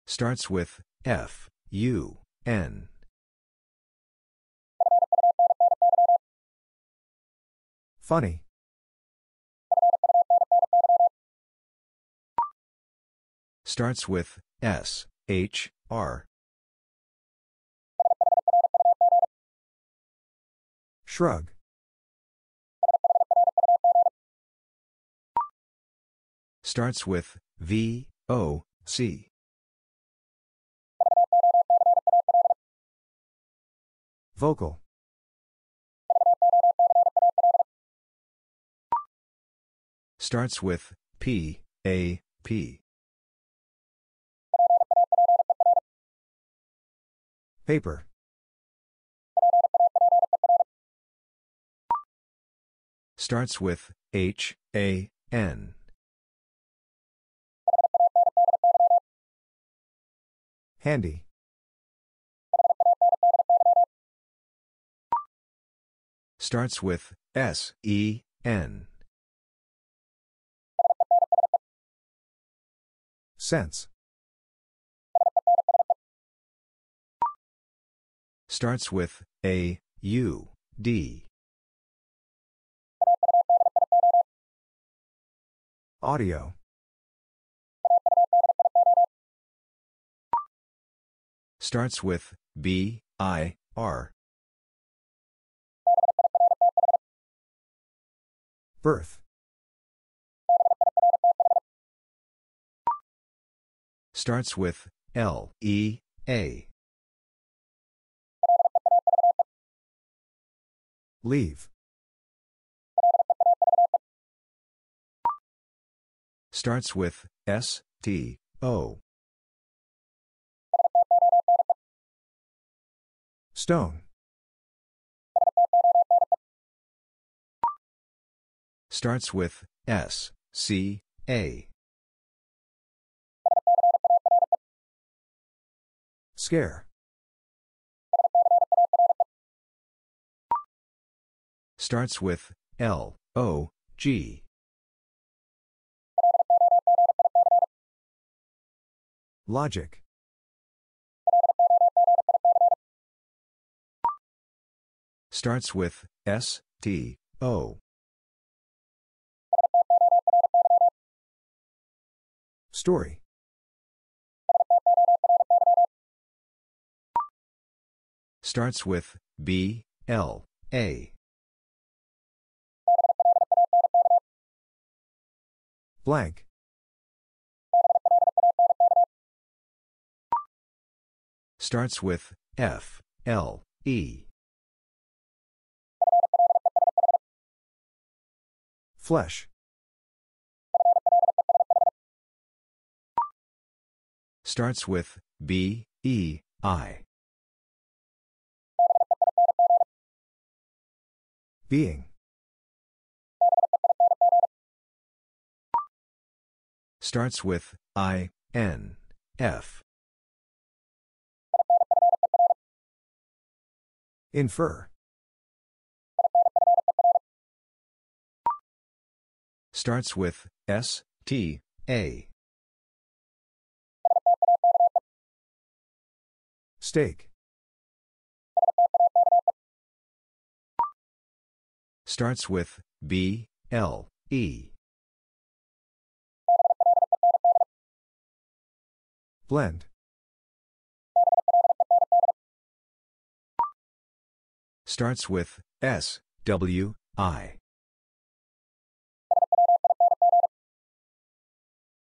Starts with F, U, N. Funny. Starts with S, H, R. Shrug. Starts with V, O, C. Vocal. Starts with P, A, P. Paper. Starts with H, A, N. Handy. Starts with S, E, N. Sense. Starts with A, U, D. Audio. Starts with B, I, R. Birth. Starts with L, E, A. Leave. Starts with S, T, O. Stone. Starts with S, C, A. Scare. Starts with L, O, G. Logic. Starts with S, T, O. Story. Starts with B, L, A. Blank. Starts with F, L, E. Flesh. Starts with B, E, I. Being. Starts with I, N, F. Infer. Starts with S, T, A. Stake. Starts with B, L, E. Blend. Starts with S, W, I.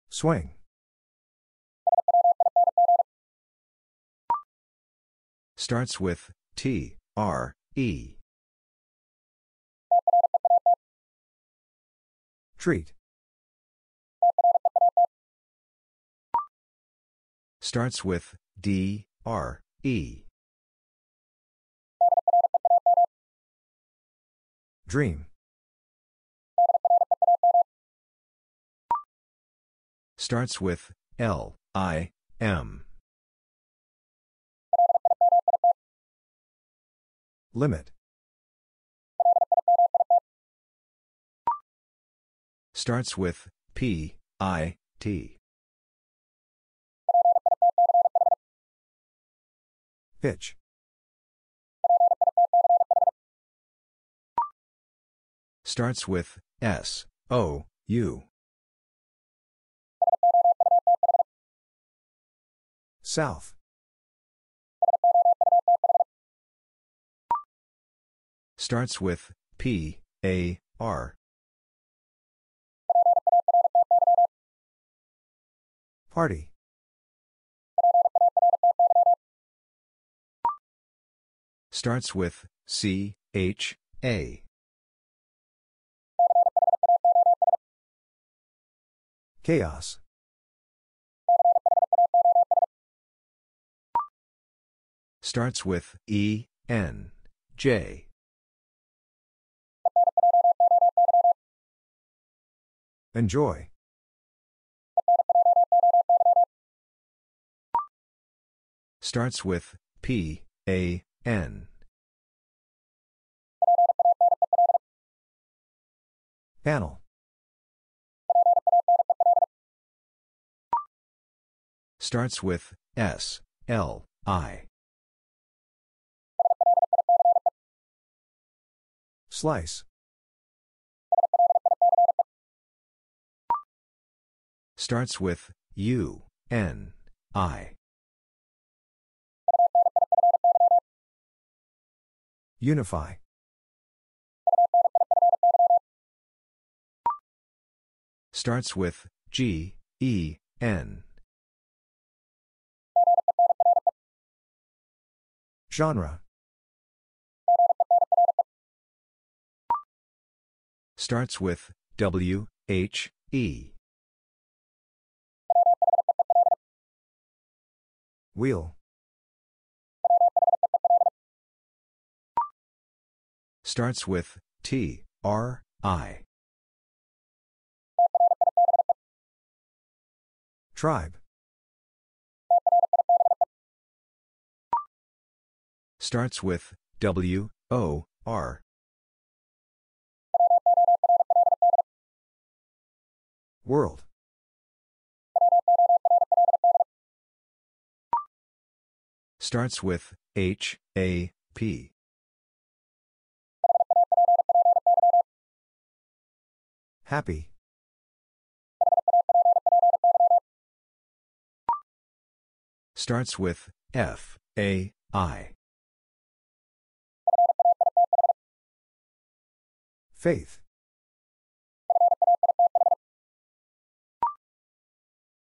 Swing. Starts with T, R, E. Treat. Starts with D, R, E. Dream. Starts with L, I, M. Limit. Starts with P, I, T. Pitch. Starts with S, O, U. South. Starts with P, A, R. Party. Starts with C, H, A. Chaos. Starts with E, N, J. Enjoy. Starts with P, A, N. Panel. Starts with S, L, I. Slice. Starts with U, N, I. Unify. Starts with G, E, N. Genre. Starts with W, H, E. Wheel. Starts with T, R, I. Tribe. Starts with W, O, R. World. Starts with H, A, P. Happy. Starts with F, A, I. Faith.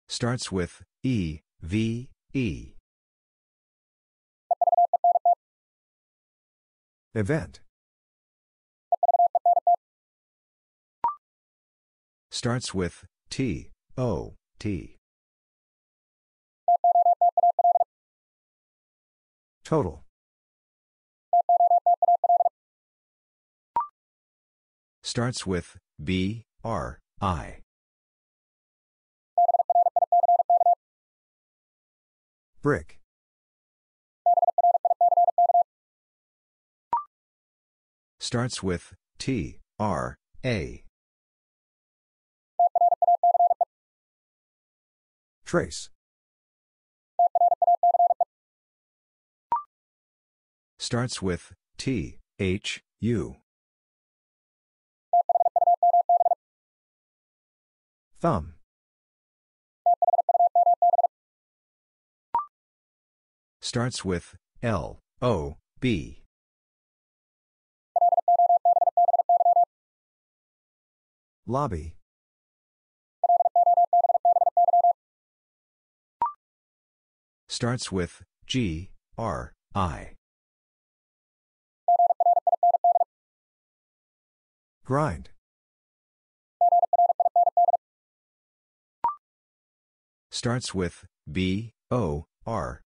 Starts with E, V, E. Event. Starts with T, O, T. Total. Starts with B, R, I. Brick. Starts with T, R, A. Trace. Starts with T, H, U. Thumb. Starts with L, O, B. Lobby. Starts with G, R, I. Grind. Starts with B, O, R.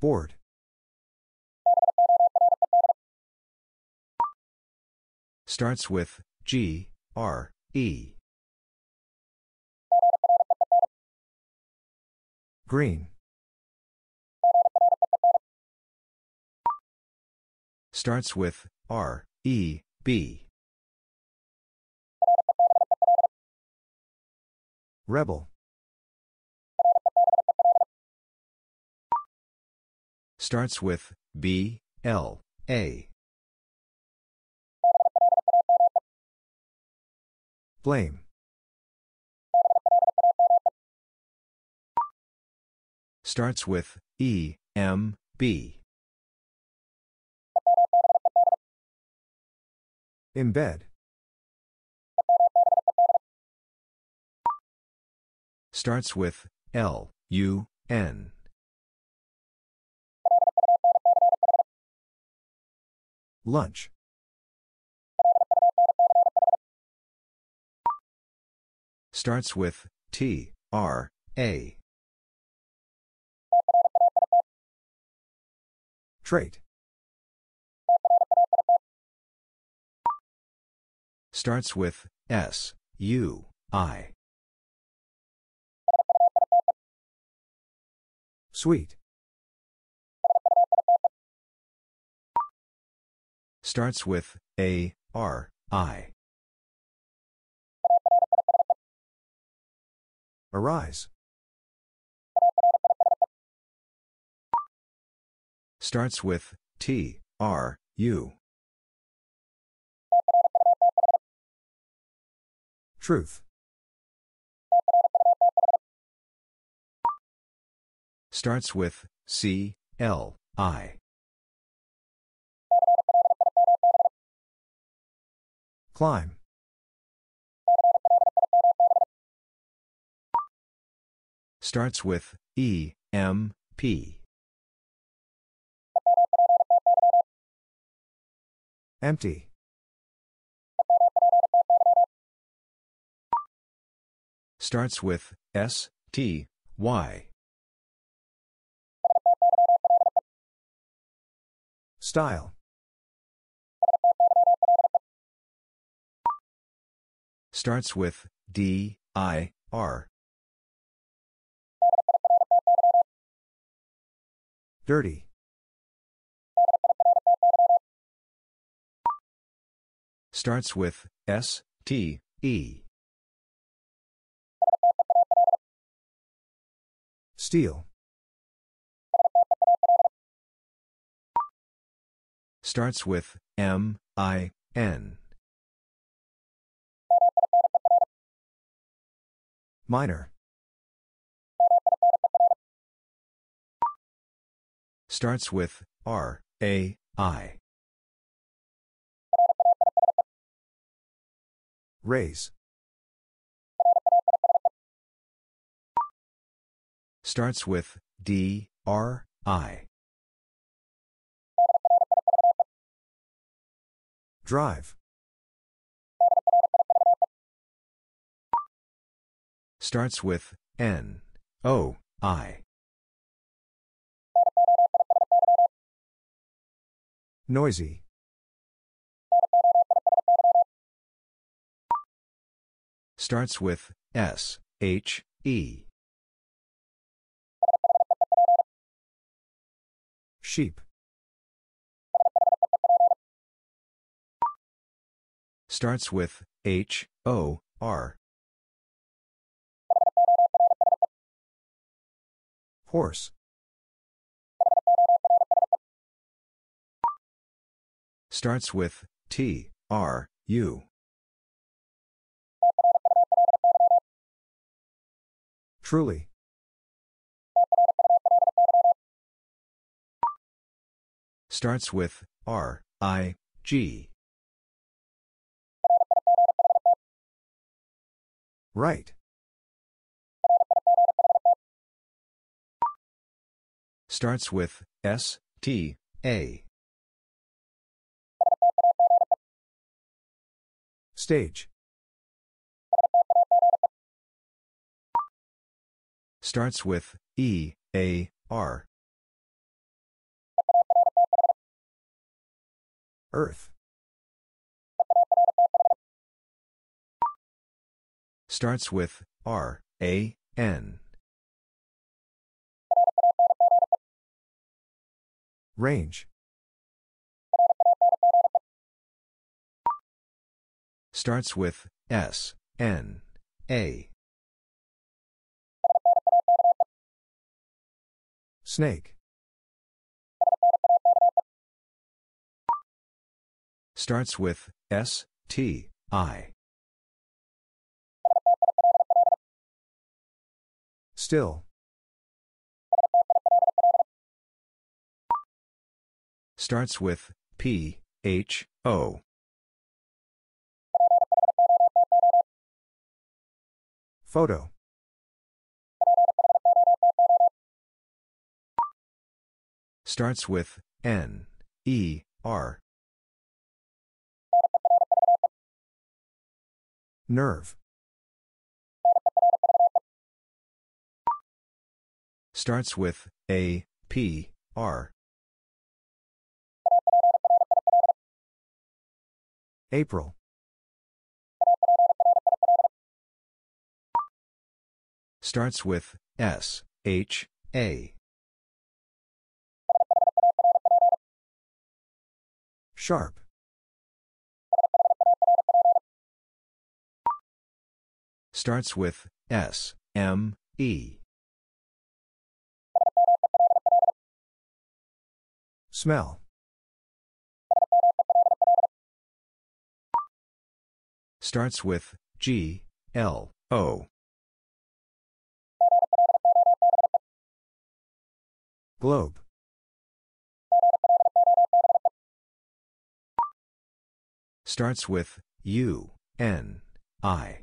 Bored. Starts with G, R, E. Green. Starts with R, E, B. Rebel. Starts with B, L, A. Blame. Starts with E, M, B. Embed. Starts with L, U, N. Lunch. Starts with T, R, A. Trait. Starts with S, U, I. Suite. Starts with A, R, I. Arise. Starts with T, R, U. Truth. Starts with C, L, I. Climb. Starts with E, M, P. Empty. Starts with S, T, Y. Style. Starts with D, I, R. Dirty. Starts with S, T, E. Steel. Starts with M, I, N. Minor. Starts with R, A, I. Raise. Starts with D, R, I. Drive. Starts with N, O, I. Noisy. Starts with S, H, E. Sheep. Starts with H, O, R. Horse. Starts with T, R, U. Truly. Starts with R, I, G. Right. Starts with S, T, A. Stage. Starts with E, A, R. Earth. Starts with R, A, N. Range. Starts with S, N, A. Snake. Starts with S, T, I. Still. Starts with P, H, O. Photo. Starts with N, E, R. Nerve. Starts with A, P, R. April. Starts with S, H, A. Sharp. Starts with S, M, E. Smell. Starts with G, L, O. Globe. Starts with U, N, I.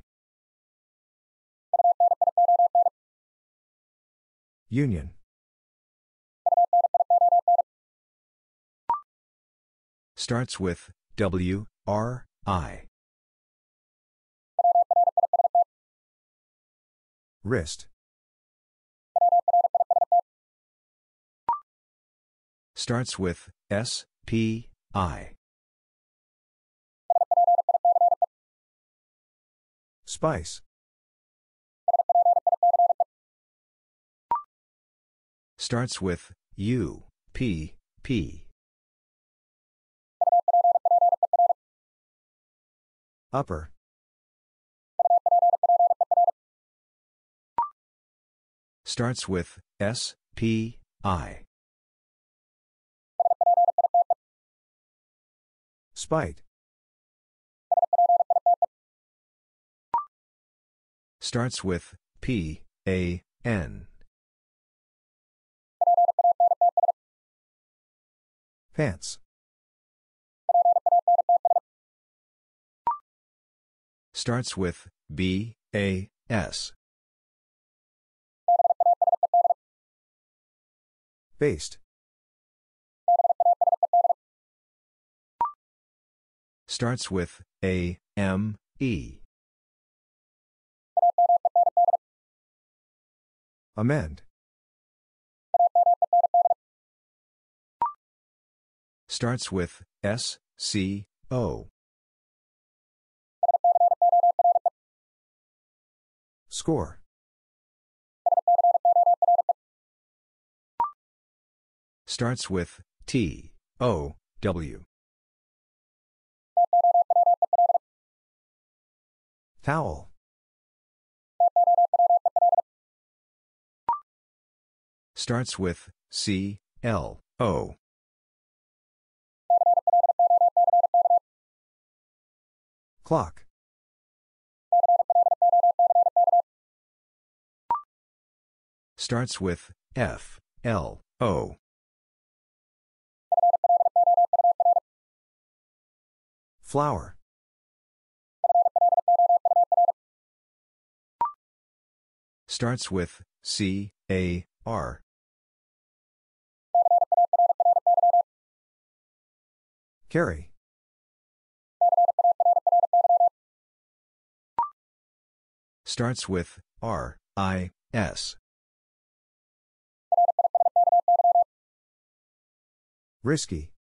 Union. Starts with W, R, I. Wrist. Starts with S, P, I. Spice. Starts with U, P, P. Upper. Starts with S, P, I. Spite. Starts with P, A, N. Pants. Starts with B, A, S. Based. Starts with A, M, E. Amend. Starts with S, C, O. Score. Starts with T, O, W. Towel. Starts with C, L, O. Clock. Starts with F, L, O. Flour. Starts with C, A, R. Carry. Starts with R, I, S. Risky.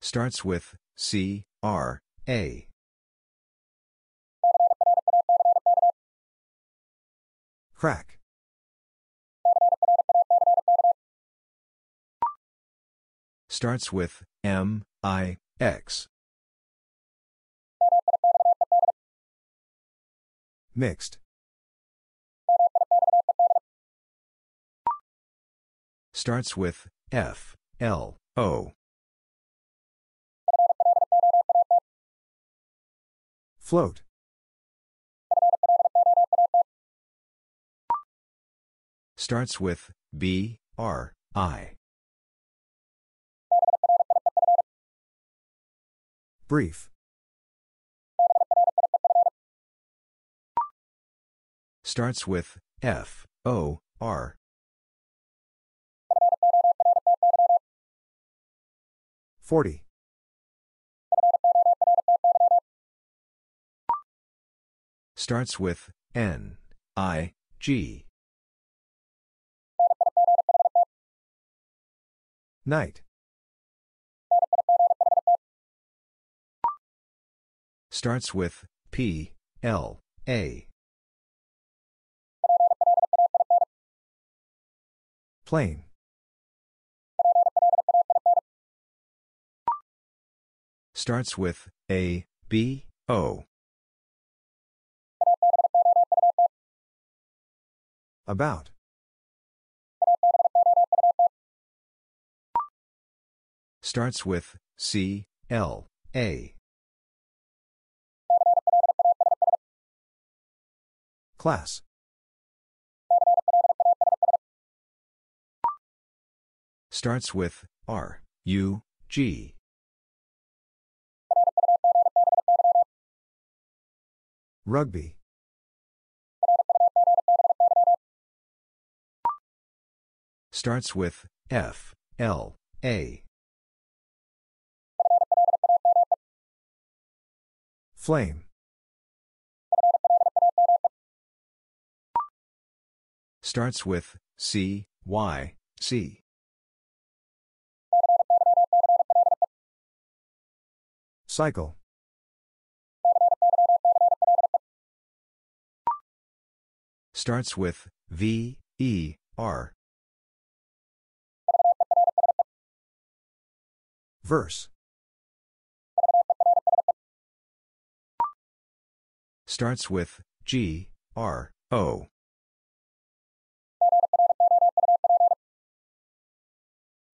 Starts with C, R, A. Crack. Starts with M, I, X. Mixed. Starts with F, L, O. Float. Starts with B, R, I. Brief. Starts with F, O, R. Forty. Starts with N, I, G. Night. Starts with P, L, A. Plain. Starts with A, B, O. About. Starts with C, L, A. Class. Starts with R, U, G. Rugby. Starts with F, L, A. Flame. Starts with C, Y, C. Cycle. Starts with V, E, R. Verse. Starts with G, R, O.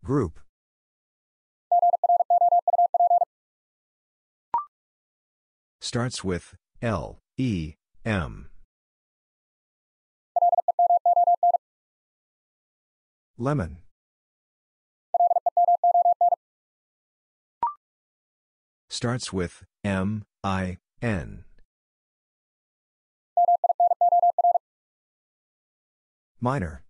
Group. Starts with L, E, M. Lemon. Starts with M, I, N. Minor.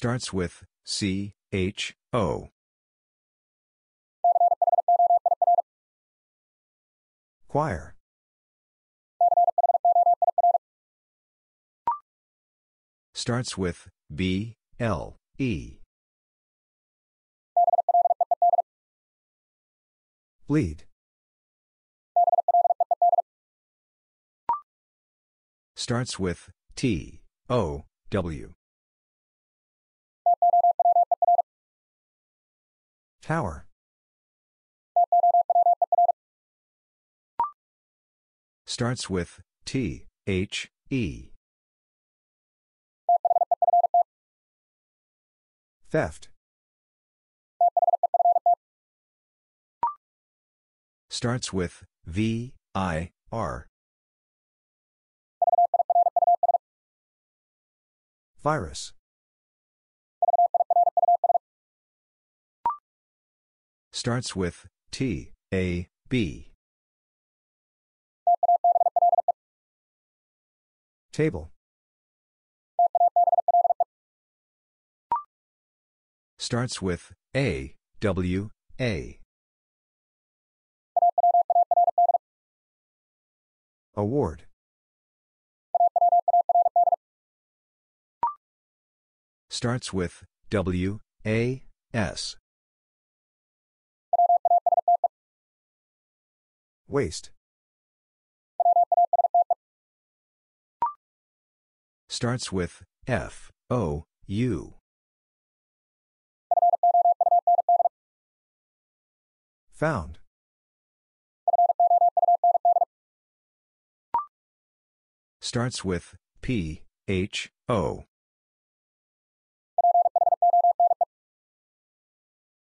Starts with C, H, O. Choir. Starts with B, L, E. Bleed. Starts with T, O, W. Tower. Starts with T, H, E. Theft. Starts with V, I, R. Virus. Starts with T, A, B. Table. Starts with A, W, A. Award. Starts with W, A, S. Waste. Starts with F, O, U. Found. Starts with P, H, O.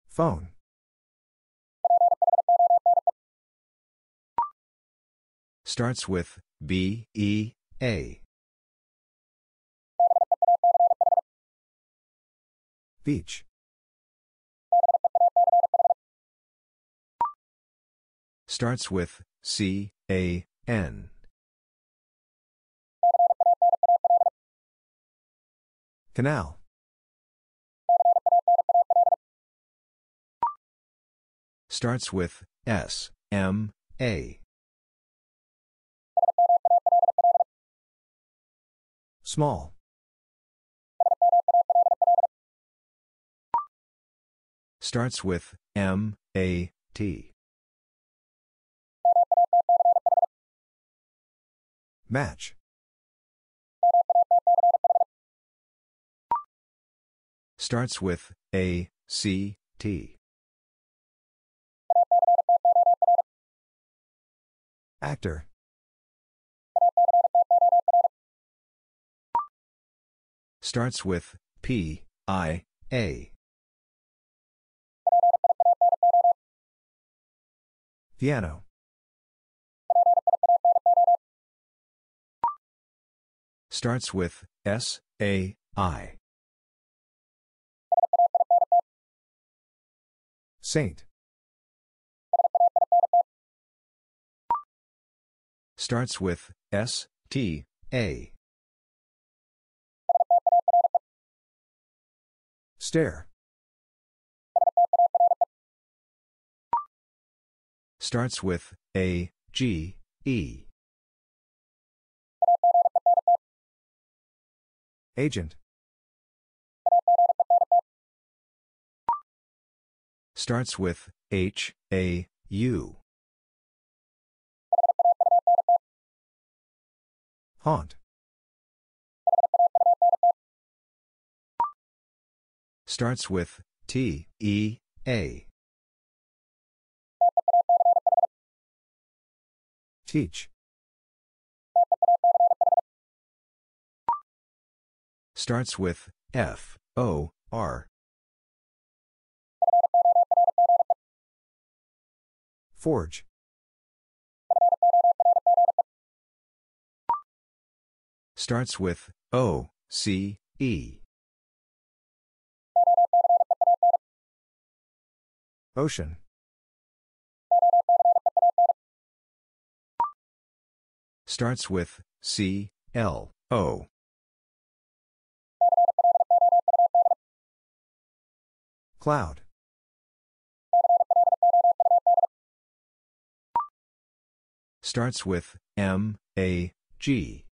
Phone. Starts with B, E, A. Beach. Starts with C, A, N. Canal. Starts with S, M, A. Small. Starts with M, A, T. Match. Starts with A, C, T. Actor. Starts with P, I, A. Piano. Starts with S, A, I. Saint. Starts with S, T, A. Stare. Starts with A, G, E. Agent. Starts with H, A, U. Haunt. Starts with T, E, A. Teach. Starts with F, O, R. Forge. Starts with O, C, E. Ocean. Starts with C, L, O. Cloud. Starts with M, A, G.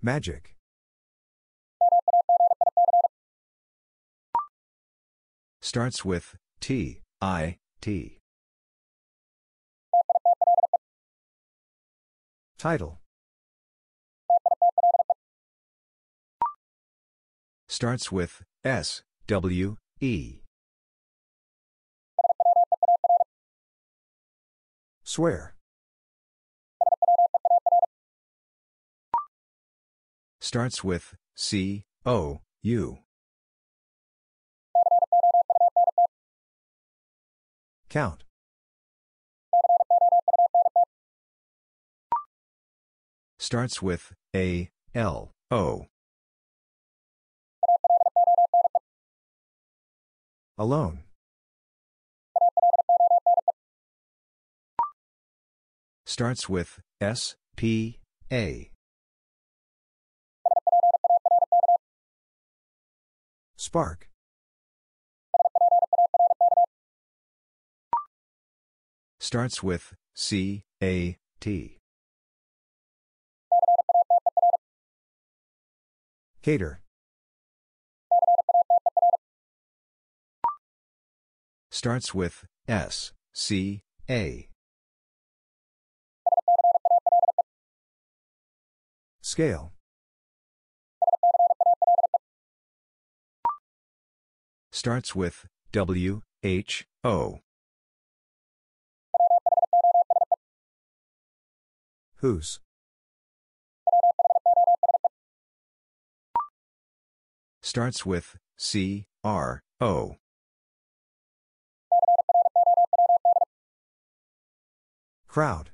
Magic. Starts with T, I, T. Title. Starts with S, W, E. Swear. Starts with C, O, U. Count. Starts with A, L, O. Alone. Starts with S, P, A. Spark. Starts with C, A, T. Cater. Starts with S, C, A. Scale. Starts with W, H, O. Whose? Starts with C, R, O. Crowd.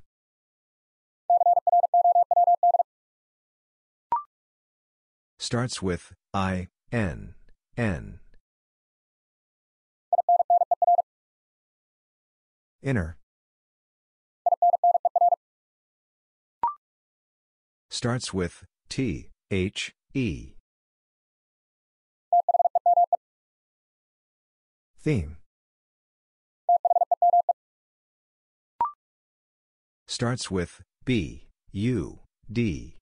Starts with I, N, N. Inner. Starts with T, H, E. Theme. Starts with B, U, D.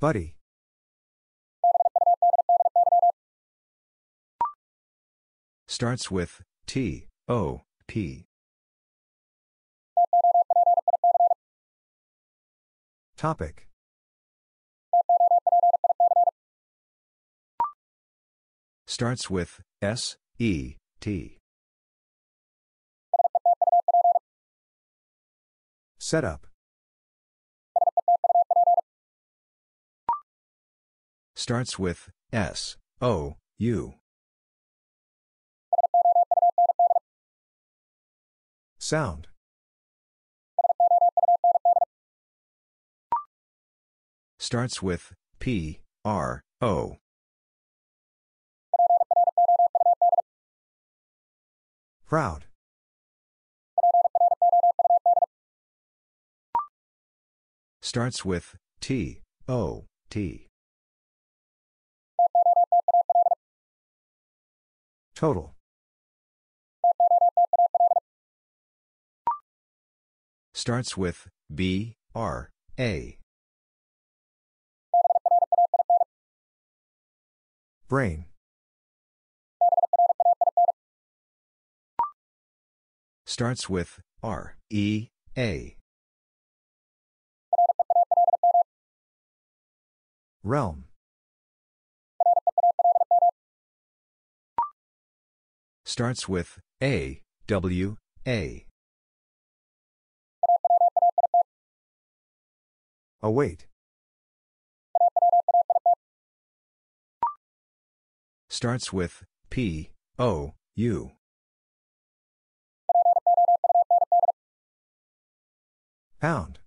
Buddy. Starts with T, O, P. Topic. Starts with S, E, T. Setup. Starts with S, O, U. Sound. Starts with P, R, O. Proud. Starts with T, O, T. Total. Starts with B, R, A. Brain. Starts with R, E, A. Realm. Starts with A, W, A. Await. Starts with P, O, U. Pound.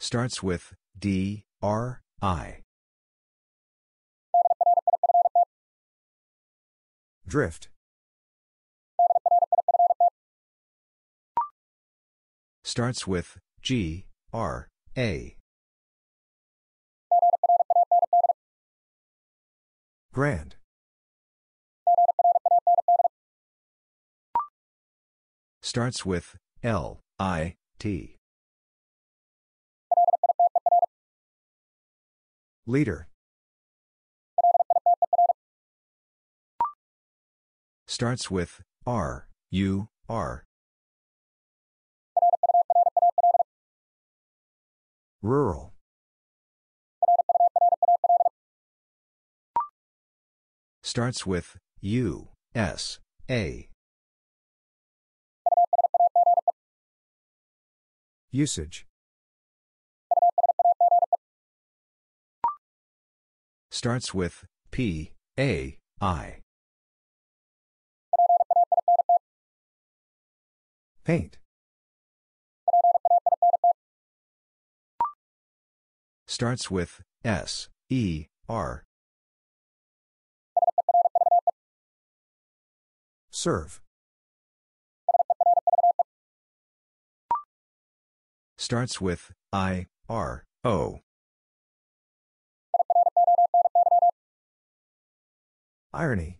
Starts with D, R, I. Drift. Starts with G, R, A. Grand. Starts with L, I, T. Liter. Starts with R, U, R. Rural. Starts with U, S, A. Usage. Starts with P, A, I. Paint. Starts with S, E, R. Serve. Starts with I, R, O. Irony.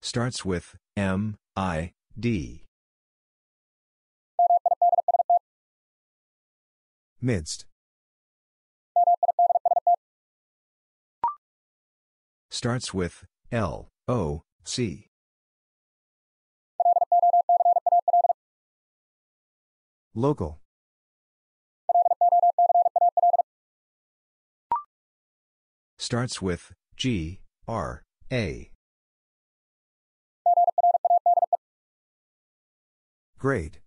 Starts with M, I, D. Midst. Starts with L, O, C. Local. Starts with G, R, A. Grade.